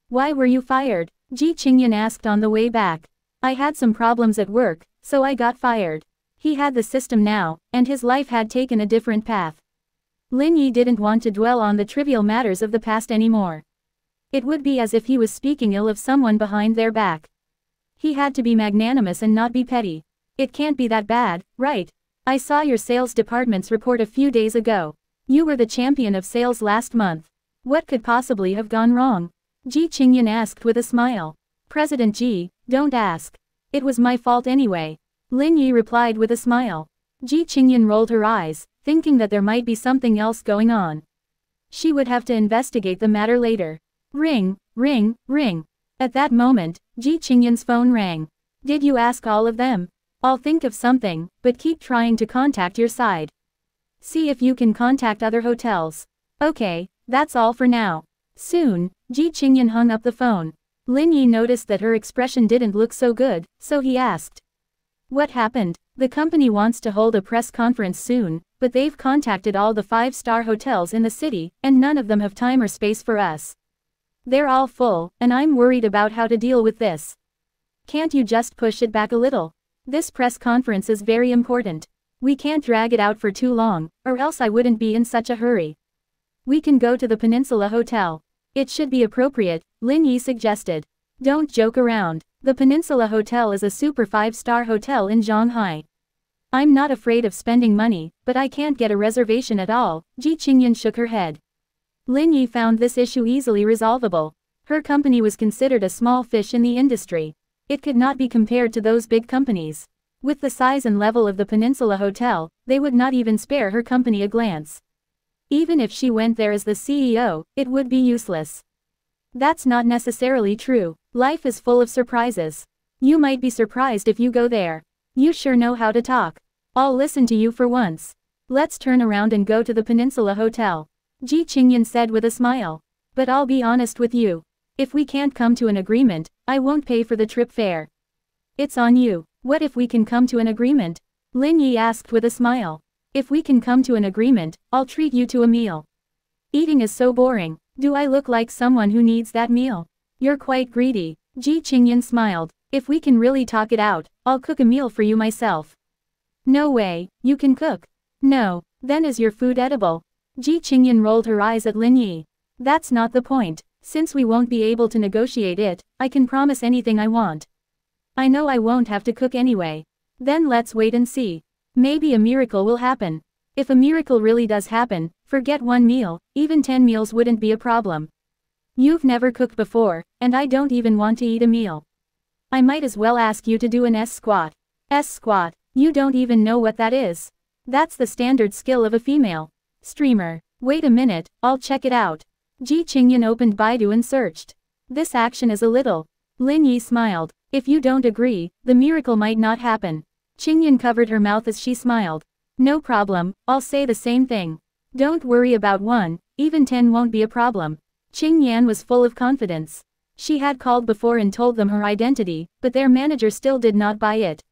Why were you fired? Ji Qingyan asked on the way back. I had some problems at work, so I got fired. He had the system now, and his life had taken a different path. Lin Yi didn't want to dwell on the trivial matters of the past anymore. It would be as if he was speaking ill of someone behind their back. He had to be magnanimous and not be petty. It can't be that bad, right? I saw your sales department's report a few days ago. You were the champion of sales last month. What could possibly have gone wrong? Ji Qingyan asked with a smile. President Ji, don't ask. It was my fault anyway. Lin Yi replied with a smile. Ji Qingyan rolled her eyes, thinking that there might be something else going on. She would have to investigate the matter later. Ring, ring, ring. At that moment, Ji Qingyan's phone rang. Did you ask all of them? I'll think of something, but keep trying to contact your side. See if you can contact other hotels. Okay, that's all for now. Soon, Ji Qingyan hung up the phone. Lin Yi noticed that her expression didn't look so good, so he asked. What happened? The company wants to hold a press conference soon, but they've contacted all the five-star hotels in the city, and none of them have time or space for us. They're all full, and I'm worried about how to deal with this. Can't you just push it back a little? This press conference is very important. We can't drag it out for too long, or else I wouldn't be in such a hurry. We can go to the Peninsula Hotel. It should be appropriate, Lin Yi suggested. Don't joke around. The Peninsula Hotel is a super five-star hotel in Zhanghai. I'm not afraid of spending money, but I can't get a reservation at all, Ji Qingyan shook her head. Lin Yi found this issue easily resolvable. Her company was considered a small fish in the industry. It could not be compared to those big companies. With the size and level of the Peninsula Hotel, they would not even spare her company a glance. Even if she went there as the CEO, it would be useless. That's not necessarily true. Life is full of surprises. You might be surprised if you go there. You sure know how to talk. I'll listen to you for once. Let's turn around and go to the Peninsula Hotel. Ji Qingyan said with a smile. But I'll be honest with you. If we can't come to an agreement, I won't pay for the trip fare. It's on you. What if we can come to an agreement? Lin Yi asked with a smile. If we can come to an agreement, I'll treat you to a meal. Eating is so boring. Do I look like someone who needs that meal? You're quite greedy. Ji Qingyan smiled. If we can really talk it out, I'll cook a meal for you myself. No way, you can cook. No, then is your food edible? Ji Qingyan rolled her eyes at Lin Yi. That's not the point. Since we won't be able to negotiate it, I can promise anything I want. I know I won't have to cook anyway. Then let's wait and see. Maybe a miracle will happen. If a miracle really does happen, forget one meal, even 10 meals wouldn't be a problem. You've never cooked before, and I don't even want to eat a meal. I might as well ask you to do an S squat. S squat, you don't even know what that is. That's the standard skill of a female. Streamer. Wait a minute, I'll check it out. Ji Qingyan opened Baidu and searched. This action is a little. Lin Yi smiled. If you don't agree, the miracle might not happen. Qingyan covered her mouth as she smiled. No problem, I'll say the same thing. Don't worry about one, even ten won't be a problem. Qing Yan was full of confidence. She had called before and told them her identity, but their manager still did not buy it.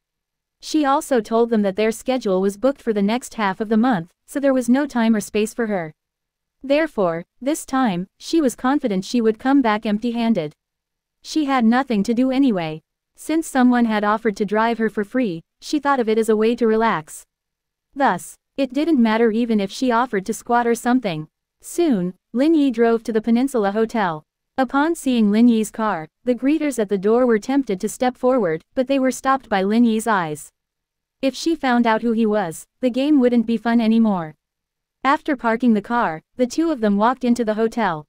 She also told them that their schedule was booked for the next half of the month, so there was no time or space for her. Therefore, this time, she was confident she would come back empty-handed. She had nothing to do anyway. Since someone had offered to drive her for free, she thought of it as a way to relax. Thus, it didn't matter even if she offered to squat or something. Soon, Lin Yi drove to the Peninsula Hotel. Upon seeing Lin Yi's car, the greeters at the door were tempted to step forward, but they were stopped by Lin Yi's eyes. If she found out who he was, the game wouldn't be fun anymore. After parking the car, the two of them walked into the hotel.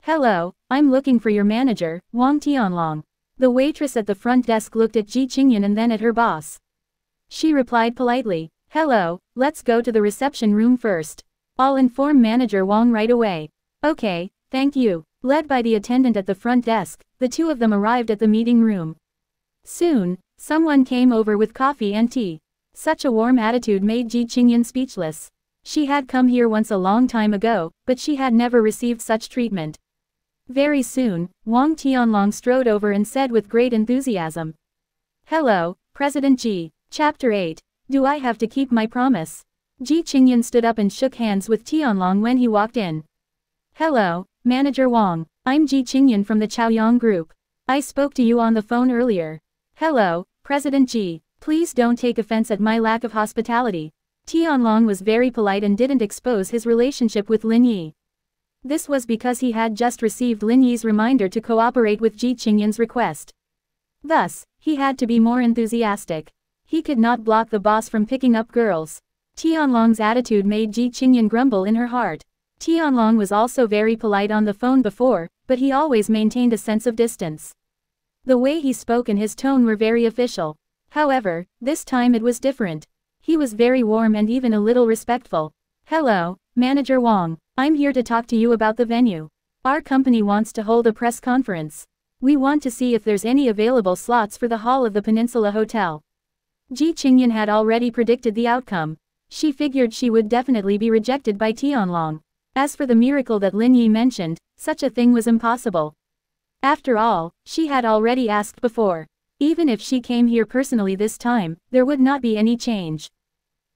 Hello, I'm looking for your manager, Wang Tianlong. The waitress at the front desk looked at Ji Qingyan and then at her boss. She replied politely, Hello, let's go to the reception room first. I'll inform manager Wang right away. Okay, thank you. Led by the attendant at the front desk, the two of them arrived at the meeting room. Soon, someone came over with coffee and tea. Such a warm attitude made Ji Qingyan speechless. She had come here once a long time ago, but she had never received such treatment. Very soon, Wang Tianlong strode over and said with great enthusiasm. Hello, President Ji. Chapter 8. Do I have to keep my promise? Ji Qingyan stood up and shook hands with Tianlong when he walked in. Hello, Manager Wang. I'm Ji Qingyan from the Chaoyang Group. I spoke to you on the phone earlier. Hello, President Ji. Please don't take offense at my lack of hospitality. Tianlong was very polite and didn't expose his relationship with Lin Yi. This was because he had just received Lin Yi's reminder to cooperate with Ji Qingyan's request. Thus, he had to be more enthusiastic. He could not block the boss from picking up girls. Tianlong's attitude made Ji Qingyan grumble in her heart. Tianlong was also very polite on the phone before, but he always maintained a sense of distance. The way he spoke and his tone were very official. However, this time it was different. He was very warm and even a little respectful. Hello, Manager Wang. I'm here to talk to you about the venue. Our company wants to hold a press conference. We want to see if there's any available slots for the hall of the Peninsula Hotel. Ji Qingyan had already predicted the outcome. She figured she would definitely be rejected by Tianlong. As for the miracle that Lin Yi mentioned, such a thing was impossible. After all, she had already asked before. Even if she came here personally this time, there would not be any change.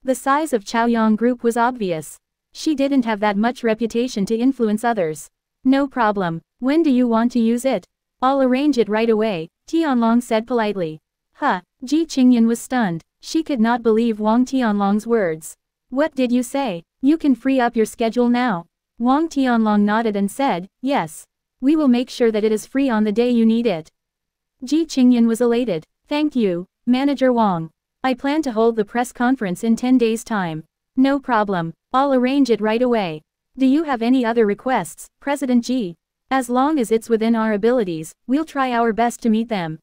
The size of Chaoyang Group was obvious. She didn't have that much reputation to influence others. No problem. When do you want to use it? I'll arrange it right away, Tianlong said politely. Huh, Ji Qingyan was stunned. She could not believe Wang Tianlong's words. What did you say? You can free up your schedule now. Wang Tianlong nodded and said, yes. We will make sure that it is free on the day you need it. Ji Qingyan was elated. Thank you, Manager Wang. I plan to hold the press conference in 10 days' time. No problem. I'll arrange it right away. Do you have any other requests, President Ji? As long as it's within our abilities, we'll try our best to meet them.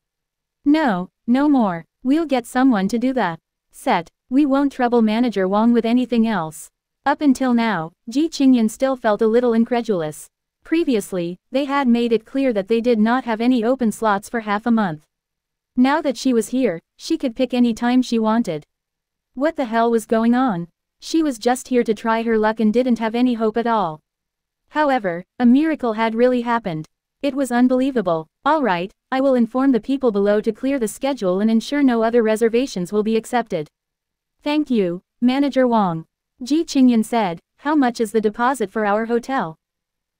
No, no more. We'll get someone to do that. Set. We won't trouble Manager Wang with anything else. Up until now, Ji Qingyan still felt a little incredulous. Previously, they had made it clear that they did not have any open slots for half a month. Now that she was here, she could pick any time she wanted. What the hell was going on? She was just here to try her luck and didn't have any hope at all. However, a miracle had really happened. It was unbelievable. Alright, I will inform the people below to clear the schedule and ensure no other reservations will be accepted. Thank you, Manager Wang. Ji Qingyan said, how much is the deposit for our hotel?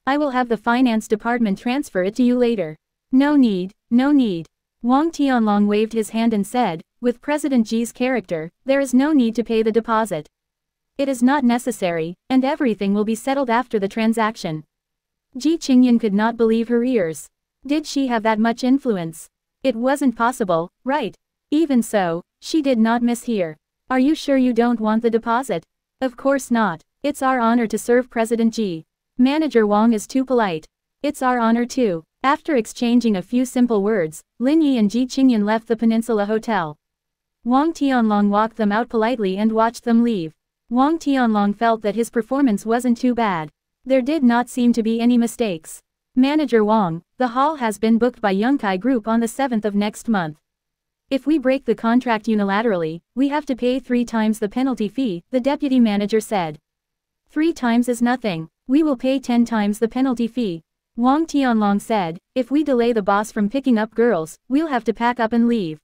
I will have the finance department transfer it to you later. No need, no need. Wang Tianlong waved his hand and said, with President Ji's character, there is no need to pay the deposit. It is not necessary, and everything will be settled after the transaction. Ji Qingyan could not believe her ears. Did she have that much influence? It wasn't possible, right? Even so, she did not mishear. Are you sure you don't want the deposit? Of course not. It's our honor to serve President Ji. Manager Wang is too polite. It's our honor too. After exchanging a few simple words, Lin Yi and Ji Qingyan left the Peninsula Hotel. Wang Tianlong walked them out politely and watched them leave. Wang Tianlong felt that his performance wasn't too bad. There did not seem to be any mistakes. Manager Wang, the hall has been booked by Yunkai Group on the 7th of next month. If we break the contract unilaterally, we have to pay three times the penalty fee, the deputy manager said. Three times is nothing. We will pay 10 times the penalty fee. Wang Tianlong said, if we delay the boss from picking up girls, we'll have to pack up and leave.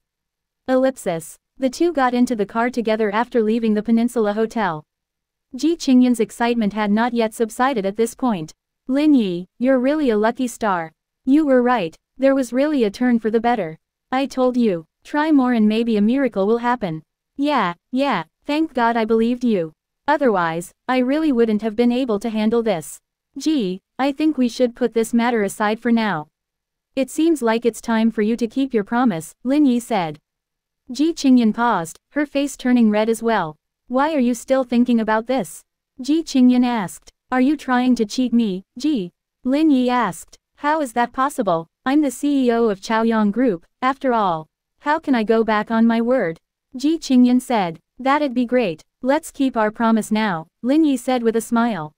Ellipsis. The two got into the car together after leaving the Peninsula Hotel. Ji Qingyan's excitement had not yet subsided at this point. Lin Yi, you're really a lucky star. You were right, there was really a turn for the better. I told you, try more and maybe a miracle will happen. Yeah, yeah, thank God I believed you. Otherwise, I really wouldn't have been able to handle this. Gee, I think we should put this matter aside for now. It seems like it's time for you to keep your promise, Lin Yi said. Ji Qingyan paused, her face turning red as well. Why are you still thinking about this? Ji Qingyan asked. Are you trying to cheat me, Ji? Lin Yi asked. How is that possible? I'm the CEO of Chaoyang Group, after all. How can I go back on my word? Ji Qingyan said. That'd be great. Let's keep our promise now, Lin Yi said with a smile.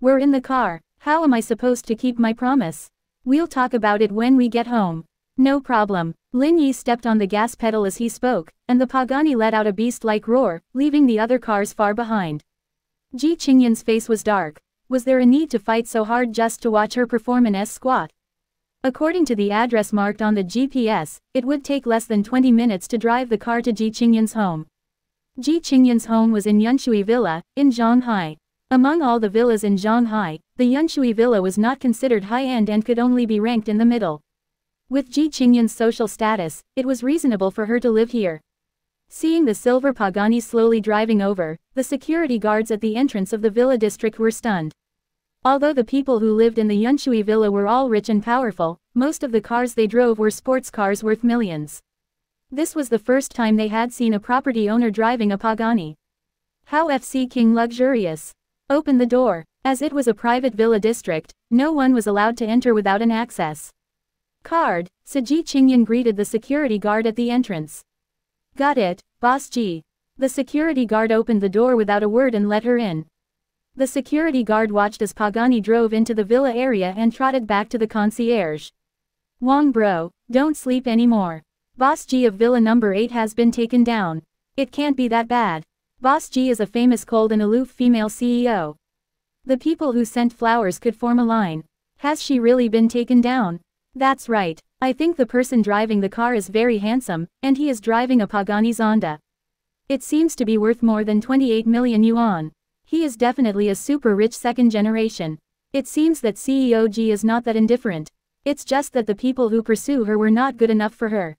We're in the car. How am I supposed to keep my promise? We'll talk about it when we get home. No problem. Lin Yi stepped on the gas pedal as he spoke, and the Pagani let out a beast-like roar, leaving the other cars far behind. Ji Qingyan's face was dark. Was there a need to fight so hard just to watch her perform an S-squat? According to the address marked on the GPS, it would take less than 20 minutes to drive the car to Ji Qingyan's home. Ji Qingyan's home was in Yunshui Villa, in Zhanghai. Among all the villas in Zhanghai, the Yunshui Villa was not considered high-end and could only be ranked in the middle. With Ji Qingyan's social status, it was reasonable for her to live here. Seeing the silver Pagani slowly driving over, the security guards at the entrance of the villa district were stunned. Although the people who lived in the Yunshui villa were all rich and powerful, most of the cars they drove were sports cars worth millions. This was the first time they had seen a property owner driving a Pagani. How FC King luxurious. Open the door. As it was a private villa district, no one was allowed to enter without an access. Card, Saji Qingyan greeted the security guard at the entrance. Got it, Boss Ji. The security guard opened the door without a word and let her in. The security guard watched as Pagani drove into the villa area and trotted back to the concierge. Wong bro, don't sleep anymore. Boss Ji of villa number 8 has been taken down. It can't be that bad. Boss Ji is a famous cold and aloof female CEO. The people who sent flowers could form a line. Has she really been taken down? That's right. I think the person driving the car is very handsome, and he is driving a Pagani Zonda. It seems to be worth more than 28 million yuan. He is definitely a super rich second generation. It seems that CEO Ji is not that indifferent. It's just that the people who pursue her were not good enough for her.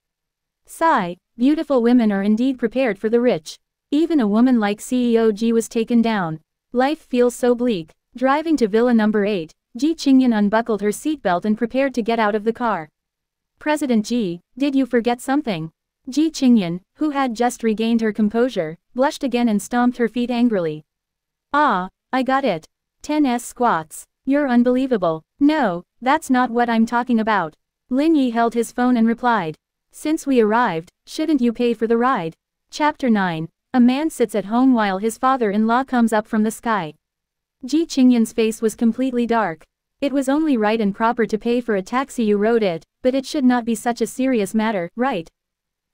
Sigh, beautiful women are indeed prepared for the rich. Even a woman like CEO Ji was taken down. Life feels so bleak. Driving to villa number 8, Ji Qingyan unbuckled her seatbelt and prepared to get out of the car. President Ji, did you forget something? Ji Qingyan, who had just regained her composure, blushed again and stomped her feet angrily. Ah, I got it. 10s squats. You're unbelievable. No, that's not what I'm talking about. Lin Yi held his phone and replied. Since we arrived, shouldn't you pay for the ride? Chapter 9. A man sits at home while his father-in-law comes up from the sky. Ji Qingyan's face was completely dark. It was only right and proper to pay for a taxi you rode it, but it should not be such a serious matter, right?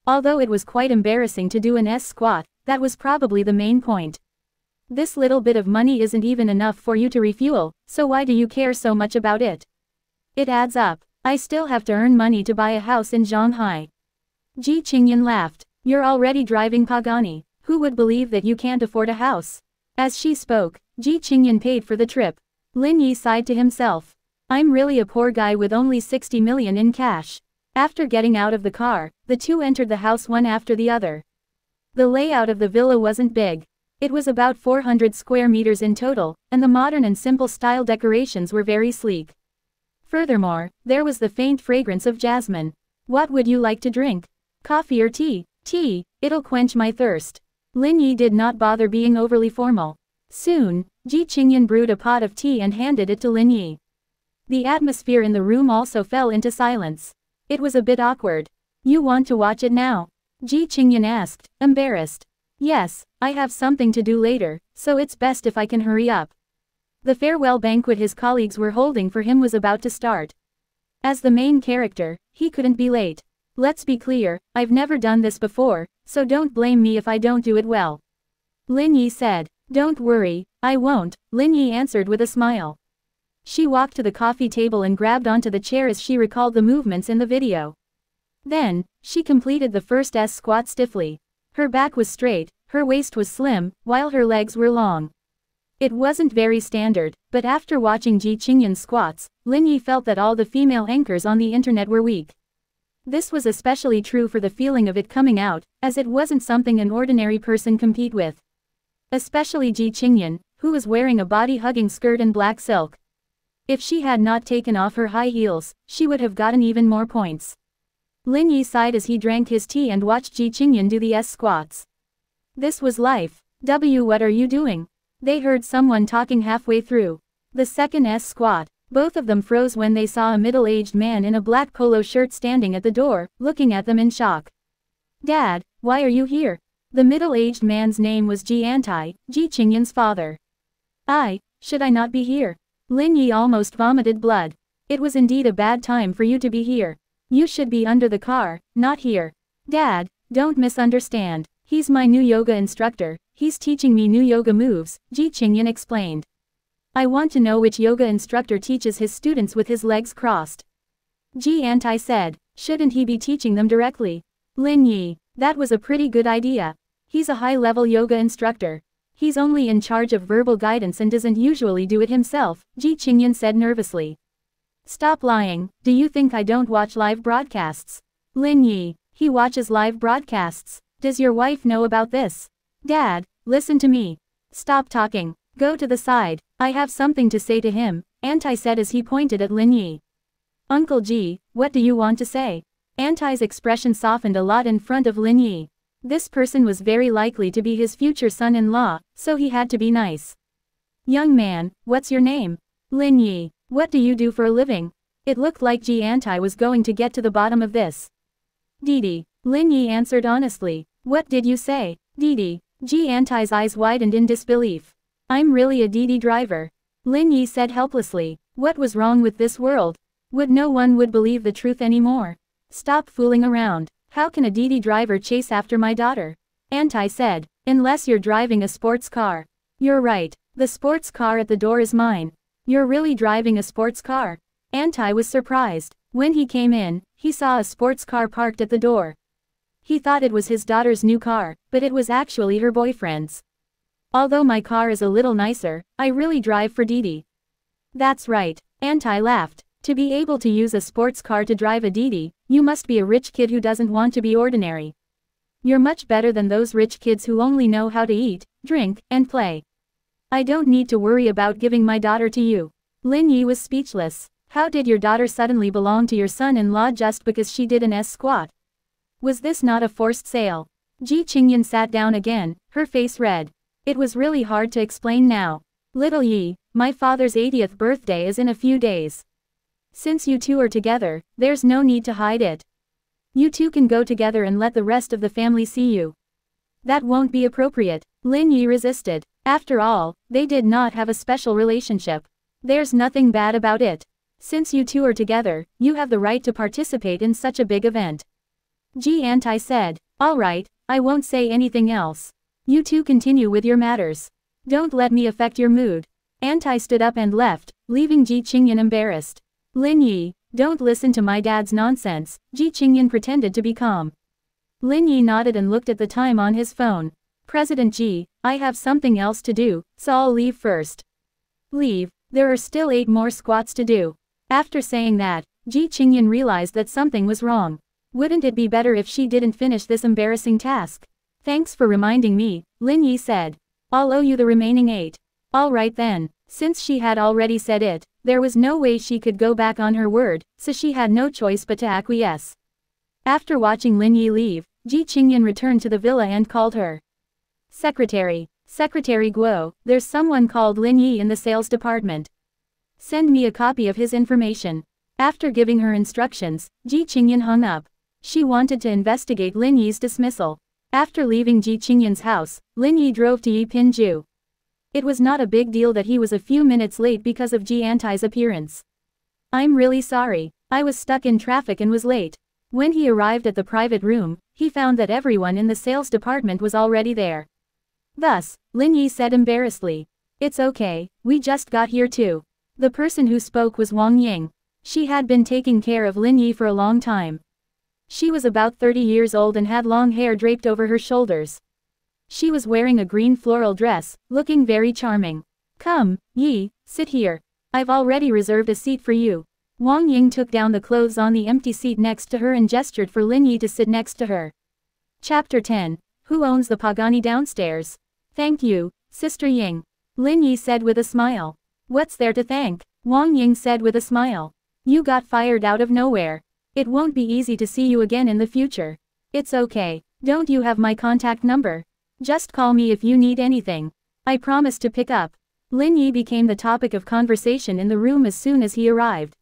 Although it was quite embarrassing to do an S-squat, that was probably the main point. This little bit of money isn't even enough for you to refuel, so why do you care so much about it? It adds up. I still have to earn money to buy a house in Zhanghai. Ji Qingyan laughed. You're already driving Pagani. Who would believe that you can't afford a house? As she spoke, Ji Qingyan paid for the trip. Lin Yi sighed to himself. I'm really a poor guy with only 60 million in cash. After getting out of the car, the two entered the house one after the other. The layout of the villa wasn't big. It was about 400 square meters in total, and the modern and simple style decorations were very sleek. Furthermore, there was the faint fragrance of jasmine. What would you like to drink? Coffee or tea? Tea, it'll quench my thirst. Lin Yi did not bother being overly formal. Soon, Ji Qingyan brewed a pot of tea and handed it to Lin Yi. The atmosphere in the room also fell into silence. It was a bit awkward. You want to watch it now? Ji Qingyan asked, embarrassed. Yes, I have something to do later, so it's best if I can hurry up. The farewell banquet his colleagues were holding for him was about to start. As the main character, he couldn't be late. Let's be clear, I've never done this before, so don't blame me if I don't do it well. Lin Yi said. Don't worry, I won't, Lin Yi answered with a smile. She walked to the coffee table and grabbed onto the chair as she recalled the movements in the video. Then, she completed the first S squat stiffly. Her back was straight, her waist was slim, while her legs were long. It wasn't very standard, but after watching Ji Qingyan's squats, Lin Yi felt that all the female anchors on the internet were weak. This was especially true for the feeling of it coming out, as it wasn't something an ordinary person compete with. Especially Ji Qingyan, who was wearing a body-hugging skirt and black silk. If she had not taken off her high heels, she would have gotten even more points. Lin Yi sighed as he drank his tea and watched Ji Qingyan do the S squats. This was life. W what are you doing? They heard someone talking halfway through. The second S squat. Both of them froze when they saw a middle-aged man in a black polo shirt standing at the door, looking at them in shock. Dad, why are you here? The middle-aged man's name was Ji Antai, Ji Qingyan's father. I, should I not be here? Lin Yi almost vomited blood. It was indeed a bad time for you to be here. You should be under the car, not here. Dad, don't misunderstand. He's my new yoga instructor, he's teaching me new yoga moves, Ji Qingyan explained. I want to know which yoga instructor teaches his students with his legs crossed. Ji Antai said, shouldn't he be teaching them directly? Lin Yi, that was a pretty good idea. He's a high-level yoga instructor. He's only in charge of verbal guidance and doesn't usually do it himself, Ji Qingyan said nervously. Stop lying, do you think I don't watch live broadcasts? Lin Yi, he watches live broadcasts. Does your wife know about this? Dad, listen to me. Stop talking. Go to the side. I have something to say to him, Antai said as he pointed at Lin Yi. Uncle Ji, what do you want to say? Antai's expression softened a lot in front of Lin Yi. This person was very likely to be his future son-in-law, so he had to be nice. Young man, what's your name? Lin Yi, what do you do for a living? It looked like Ji Antai was going to get to the bottom of this. Didi, Lin Yi answered honestly. What did you say? Didi, Ji Antai's eyes widened in disbelief. I'm really a Didi driver. Lin Yi said helplessly. What was wrong with this world? Would no one would believe the truth anymore? Stop fooling around. How can a Didi driver chase after my daughter? Antai said. Unless you're driving a sports car. You're right. The sports car at the door is mine. You're really driving a sports car? Antai was surprised. When he came in, he saw a sports car parked at the door. He thought it was his daughter's new car, but it was actually her boyfriend's. Although my car is a little nicer, I really drive for Didi. That's right, Antai laughed. To be able to use a sports car to drive a Didi, you must be a rich kid who doesn't want to be ordinary. You're much better than those rich kids who only know how to eat, drink, and play. I don't need to worry about giving my daughter to you. Lin Yi was speechless. How did your daughter suddenly belong to your son-in-law just because she did an S-squat? Was this not a forced sale? Ji Qingyan sat down again, her face red. It was really hard to explain now. Little Yi, my father's 80th birthday is in a few days. Since you two are together, there's no need to hide it. You two can go together and let the rest of the family see you. That won't be appropriate. Lin Yi resisted. After all, they did not have a special relationship. There's nothing bad about it. Since you two are together, you have the right to participate in such a big event. Ji Antai said, Alright, I won't say anything else. You two continue with your matters. Don't let me affect your mood. Antai stood up and left, leaving Ji Qingyan embarrassed. Lin Yi, don't listen to my dad's nonsense, Ji Qingyan pretended to be calm. Lin Yi nodded and looked at the time on his phone. President Ji, I have something else to do, so I'll leave first. Leave, there are still eight more squats to do. After saying that, Ji Qingyan realized that something was wrong. Wouldn't it be better if she didn't finish this embarrassing task? Thanks for reminding me, Lin Yi said. I'll owe you the remaining eight. Alright then, since she had already said it, there was no way she could go back on her word, so she had no choice but to acquiesce. After watching Lin Yi leave, Ji Qingyan returned to the villa and called her. Secretary, Secretary Guo, there's someone called Lin Yi in the sales department. Send me a copy of his information. After giving her instructions, Ji Qingyan hung up. She wanted to investigate Lin Yi's dismissal. After leaving Ji Qingyan's house, Lin Yi drove to Yipinju. It was not a big deal that he was a few minutes late because of Ji Antai's appearance. I'm really sorry, I was stuck in traffic and was late. When he arrived at the private room, he found that everyone in the sales department was already there. Thus, Lin Yi said embarrassedly. It's okay, we just got here too. The person who spoke was Wang Ying. She had been taking care of Lin Yi for a long time. She was about 30 years old and had long hair draped over her shoulders. She was wearing a green floral dress, looking very charming. Come, Yi, sit here. I've already reserved a seat for you. Wang Ying took down the clothes on the empty seat next to her and gestured for Lin Yi to sit next to her. Chapter 10 Who owns the Pagani downstairs? Thank you, Sister Ying. Lin Yi said with a smile. What's there to thank? Wang Ying said with a smile. You got fired out of nowhere. It won't be easy to see you again in the future. It's okay. Don't you have my contact number? Just call me if you need anything. I promise to pick up. Lin Yi became the topic of conversation in the room as soon as he arrived.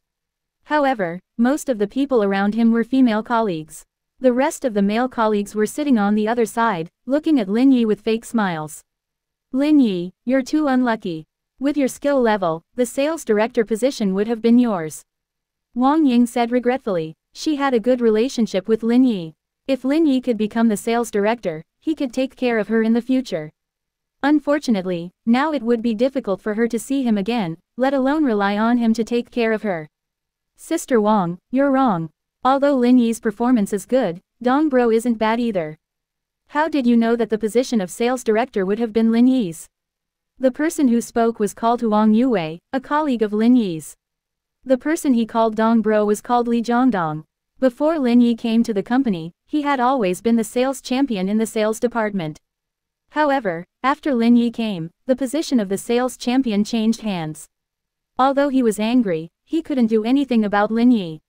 However, most of the people around him were female colleagues. The rest of the male colleagues were sitting on the other side, looking at Lin Yi with fake smiles. Lin Yi, you're too unlucky. With your skill level, the sales director position would have been yours. Wang Ying said regretfully. She had a good relationship with Lin Yi. If Lin Yi could become the sales director, he could take care of her in the future. Unfortunately, now it would be difficult for her to see him again, let alone rely on him to take care of her. Sister Wang, you're wrong. Although Lin Yi's performance is good, Dong Bro isn't bad either. How did you know that the position of sales director would have been Lin Yi's? The person who spoke was called Huang Yue, a colleague of Lin Yi's. The person he called Dong Bro was called Li Zhongdong. Before Lin Yi came to the company, he had always been the sales champion in the sales department. However, after Lin Yi came, the position of the sales champion changed hands. Although he was angry, he couldn't do anything about Lin Yi.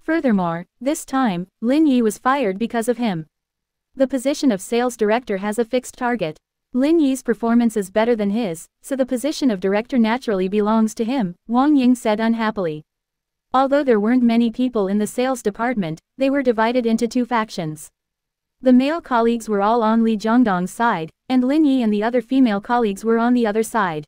Furthermore, this time, Lin Yi was fired because of him. The position of sales director has a fixed target. Lin Yi's performance is better than his, so the position of director naturally belongs to him, Wang Ying said unhappily. Although there weren't many people in the sales department, they were divided into two factions. The male colleagues were all on Li Zhongdong's side, and Lin Yi and the other female colleagues were on the other side.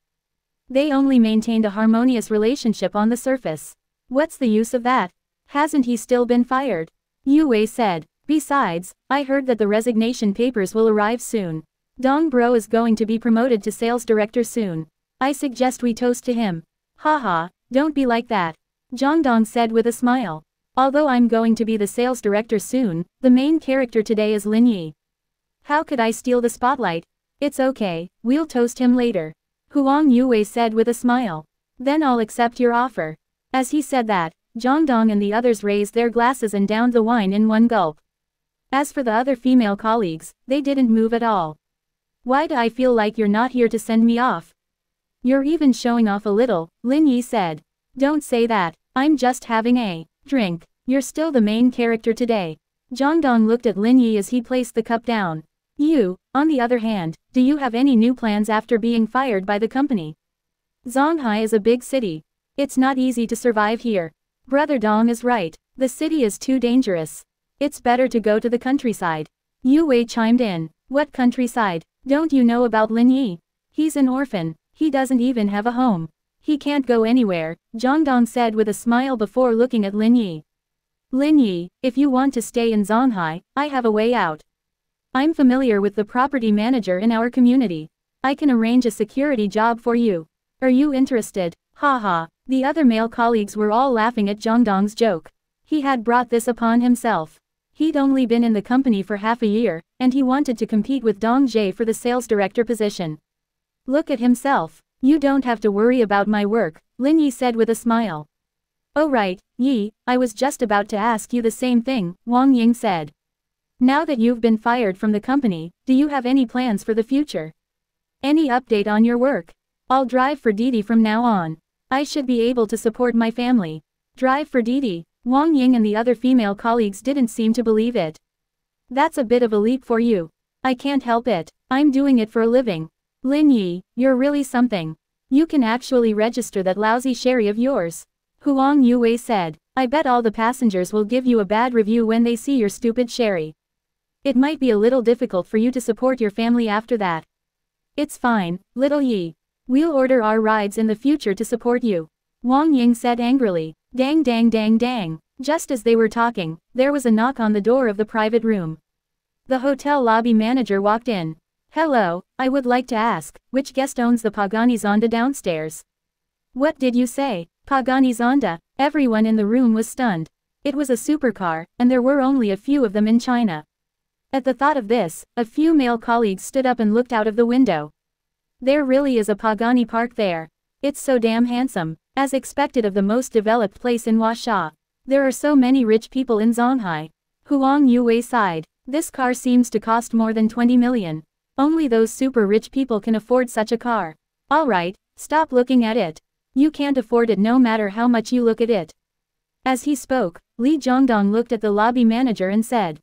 They only maintained a harmonious relationship on the surface. What's the use of that? Hasn't he still been fired? Yu Wei said. Besides, I heard that the resignation papers will arrive soon. Dong Bro is going to be promoted to sales director soon. I suggest we toast to him. Haha, don't be like that. Zhang Dong said with a smile. Although I'm going to be the sales director soon, the main character today is Lin Yi. How could I steal the spotlight? It's okay, we'll toast him later. Huang Yue said with a smile. Then I'll accept your offer. As he said that, Zhang Dong and the others raised their glasses and downed the wine in one gulp. As for the other female colleagues, they didn't move at all. Why do I feel like you're not here to send me off? You're even showing off a little, Lin Yi said. Don't say that, I'm just having a drink. You're still the main character today. Zhang Dong looked at Lin Yi as he placed the cup down. You, on the other hand, do you have any new plans after being fired by the company? Zonghai is a big city. It's not easy to survive here. Brother Dong is right. The city is too dangerous. It's better to go to the countryside. Yu Wei chimed in. What countryside? Don't you know about Lin Yi? He's an orphan, he doesn't even have a home. He can't go anywhere, Zhang Dong said with a smile before looking at Lin Yi. Lin Yi, if you want to stay in Zonghai, I have a way out. I'm familiar with the property manager in our community. I can arrange a security job for you. Are you interested? Ha ha. The other male colleagues were all laughing at Zhang Dong's joke. He had brought this upon himself. He'd only been in the company for half a year, and he wanted to compete with Dong Jie for the sales director position. Look at himself. You don't have to worry about my work, Lin Yi said with a smile. Oh right, Yi, I was just about to ask you the same thing, Wang Ying said. Now that you've been fired from the company, do you have any plans for the future? Any update on your work? I'll drive for Didi from now on. I should be able to support my family. Drive for Didi, Wang Ying and the other female colleagues didn't seem to believe it. That's a bit of a leap for you. I can't help it. I'm doing it for a living. Lin Yi, you're really something. You can actually register that lousy Chery of yours. Huang Yue said. I bet all the passengers will give you a bad review when they see your stupid Chery. It might be a little difficult for you to support your family after that. It's fine, little Yi. We'll order our rides in the future to support you. Wang Ying said angrily. Dang dang dang dang. Just as they were talking, there was a knock on the door of the private room. The hotel lobby manager walked in. Hello, I would like to ask, which guest owns the Pagani Zonda downstairs? What did you say? Pagani Zonda? Everyone in the room was stunned. It was a supercar, and there were only a few of them in China. At the thought of this, a few male colleagues stood up and looked out of the window. There really is a Pagani park there. It's so damn handsome. As expected of the most developed place in Huaxia. There are so many rich people in Zonghai. Huang Yue sighed. This car seems to cost more than 20 million. Only those super rich people can afford such a car. Alright, stop looking at it. You can't afford it no matter how much you look at it. As he spoke, Li Zhongdong looked at the lobby manager and said.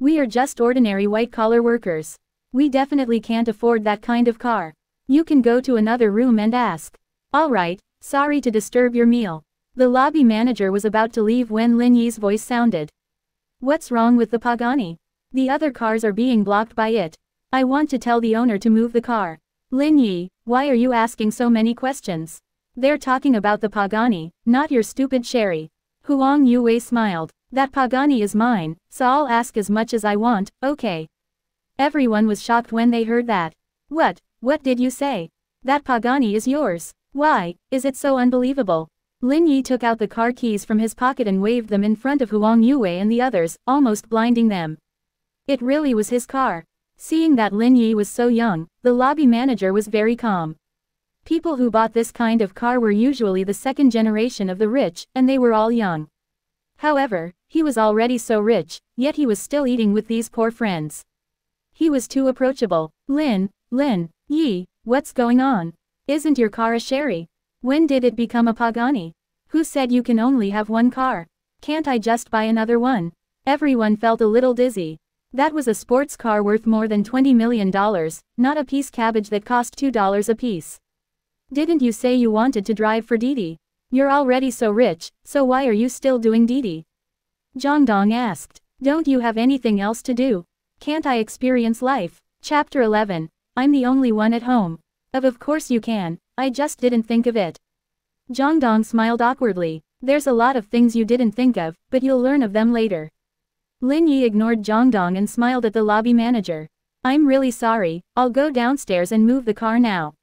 We are just ordinary white-collar workers. We definitely can't afford that kind of car. You can go to another room and ask. Alright, Sorry to disturb your meal. The lobby manager was about to leave when Lin Yi's voice sounded. What's wrong with the Pagani? The other cars are being blocked by it. I want to tell the owner to move the car. Lin Yi, why are you asking so many questions? They're talking about the Pagani, not your stupid Chery. Huang Yue smiled. That Pagani is mine, so I'll ask as much as I want, okay. Everyone was shocked when they heard that. What, what did you say? That Pagani is yours. Why, is it so unbelievable? Lin Yi took out the car keys from his pocket and waved them in front of Huang Yue and the others, almost blinding them. It really was his car. Seeing that Lin Yi was so young, the lobby manager was very calm. People who bought this kind of car were usually the second generation of the rich, and they were all young. However, he was already so rich, yet he was still eating with these poor friends. He was too approachable. Lin, Lin, Yi, what's going on? Isn't your car a Chery? When did it become a Pagani? Who said you can only have one car? Can't I just buy another one? Everyone felt a little dizzy. That was a sports car worth more than $20 million, not a piece cabbage that cost $2 a piece. Didn't you say you wanted to drive for Didi? You're already so rich, so why are you still doing Didi? Zhang Dong asked. Don't you have anything else to do? Can't I experience life? Chapter 11. I'm the only one at home. Of of course you can, I just didn't think of it. Zhang Dong smiled awkwardly. There's a lot of things you didn't think of, but you'll learn of them later. Lin Yi ignored Zhang Dong and smiled at the lobby manager. I'm really sorry, I'll go downstairs and move the car now.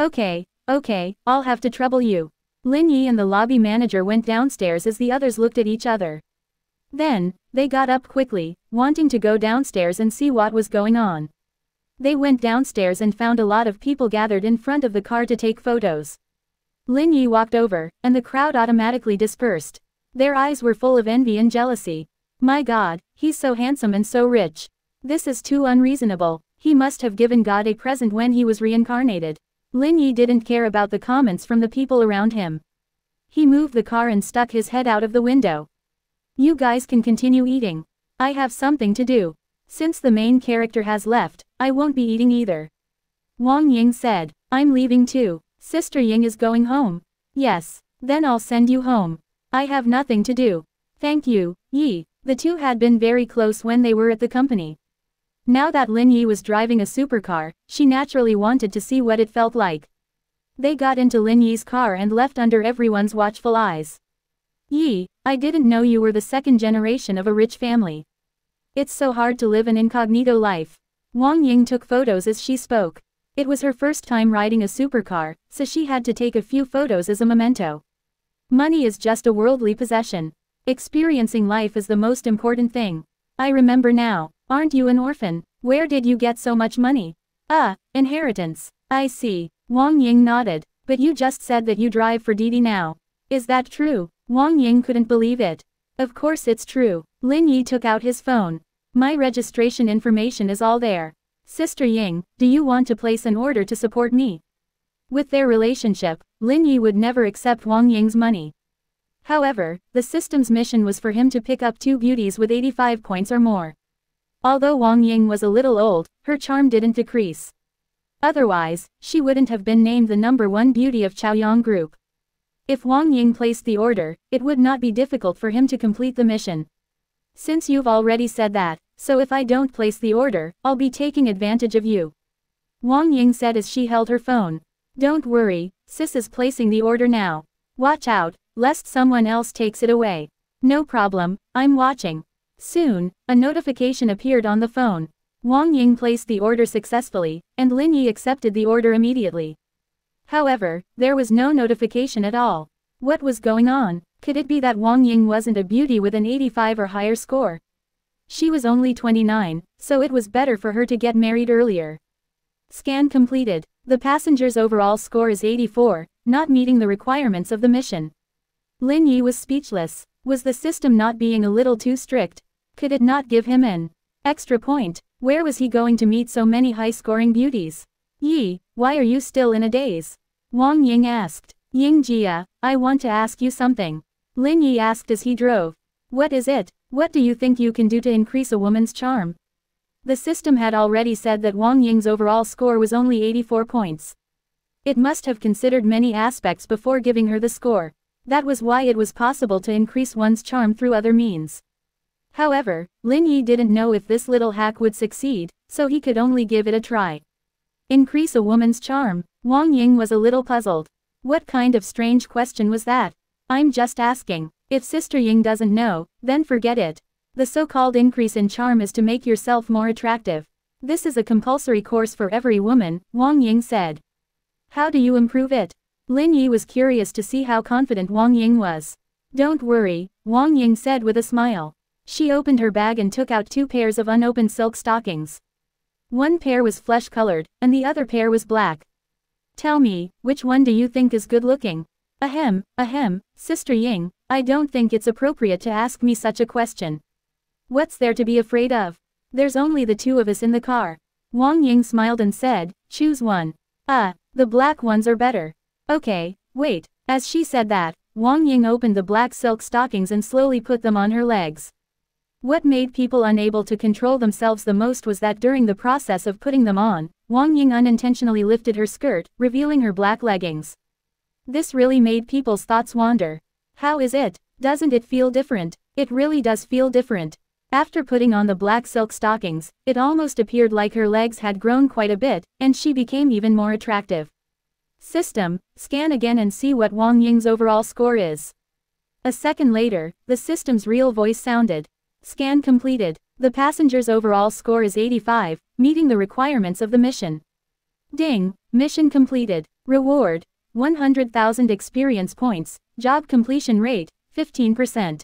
Okay, okay, I'll have to trouble you. Lin Yi and the lobby manager went downstairs as the others looked at each other. Then, they got up quickly, wanting to go downstairs and see what was going on. They went downstairs and found a lot of people gathered in front of the car to take photos. Lin Yi walked over, and the crowd automatically dispersed. Their eyes were full of envy and jealousy. My god, he's so handsome and so rich. This is too unreasonable. He must have given God a present when he was reincarnated. Lin Yi didn't care about the comments from the people around him. He moved the car and stuck his head out of the window. You guys can continue eating. I have something to do. Since the main character has left, I won't be eating either. Wang Ying said, I'm leaving too. Sister Ying is going home. Yes, then I'll send you home. I have nothing to do. Thank you, Yi. The two had been very close when they were at the company. Now that Lin Yi was driving a supercar, she naturally wanted to see what it felt like. They got into Lin Yi's car and left under everyone's watchful eyes. Yi, I didn't know you were the second generation of a rich family. It's so hard to live an incognito life. Wang Ying took photos as she spoke. It was her first time riding a supercar, so she had to take a few photos as a memento. Money is just a worldly possession. Experiencing life is the most important thing. I remember now, aren't you an orphan? Where did you get so much money? Ah, inheritance. I see. Wang Ying nodded. But you just said that you drive for Didi now. Is that true? Wang Ying couldn't believe it. Of course it's true. Lin Yi took out his phone. My registration information is all there. Sister Ying, do you want to place an order to support me? With their relationship, Lin Yi would never accept Wang Ying's money. However, the system's mission was for him to pick up two beauties with 85 points or more. Although Wang Ying was a little old, her charm didn't decrease. Otherwise, she wouldn't have been named the number one beauty of Chaoyang Group. If Wang Ying placed the order, it would not be difficult for him to complete the mission. Since you've already said that, so if I don't place the order, I'll be taking advantage of you. Wang Ying said as she held her phone. Don't worry, sis is placing the order now. Watch out, lest someone else takes it away. No problem, I'm watching. Soon, a notification appeared on the phone. Wang Ying placed the order successfully, and Lin Yi accepted the order immediately. However, there was no notification at all. What was going on? Could it be that Wang Ying wasn't a beauty with an 85 or higher score? She was only 29, so it was better for her to get married earlier. Scan completed. The passenger's overall score is 84, not meeting the requirements of the mission. Lin Yi was speechless. Was the system not being a little too strict? Could it not give him an extra point? Where was he going to meet so many high-scoring beauties? Yi, why are you still in a daze? Wang Ying asked. Ying Jia, I want to ask you something. Lin Yi asked as he drove. What is it? What do you think you can do to increase a woman's charm? The system had already said that Wang Ying's overall score was only 84 points. It must have considered many aspects before giving her the score. That was why it was possible to increase one's charm through other means. However, Lin Yi didn't know if this little hack would succeed, so he could only give it a try. Increase a woman's charm. Wang Ying was a little puzzled. What kind of strange question was that? I'm just asking. If Sister Ying doesn't know, then forget it. The so-called increase in charm is to make yourself more attractive. This is a compulsory course for every woman, Wang Ying said. How do you improve it? Lin Yi was curious to see how confident Wang Ying was. Don't worry, Wang Ying said with a smile. She opened her bag and took out two pairs of unopened silk stockings. One pair was flesh-colored, and the other pair was black. Tell me, which one do you think is good-looking? Ahem, ahem, Sister Ying, I don't think it's appropriate to ask me such a question. What's there to be afraid of? There's only the two of us in the car. Wang Ying smiled and said, choose one. Ah, the black ones are better. Okay, wait. As she said that, Wang Ying opened the black silk stockings and slowly put them on her legs. What made people unable to control themselves the most was that during the process of putting them on, Wang Ying unintentionally lifted her skirt, revealing her black leggings. This really made people's thoughts wander. How is it? Doesn't it feel different? It really does feel different. After putting on the black silk stockings, it almost appeared like her legs had grown quite a bit, and she became even more attractive. System, scan again and see what Wang Ying's overall score is. A second later, the system's real voice sounded. Scan completed. The passenger's overall score is 85, meeting the requirements of the mission. Ding, mission completed. Reward, 100,000 experience points, job completion rate, 15%.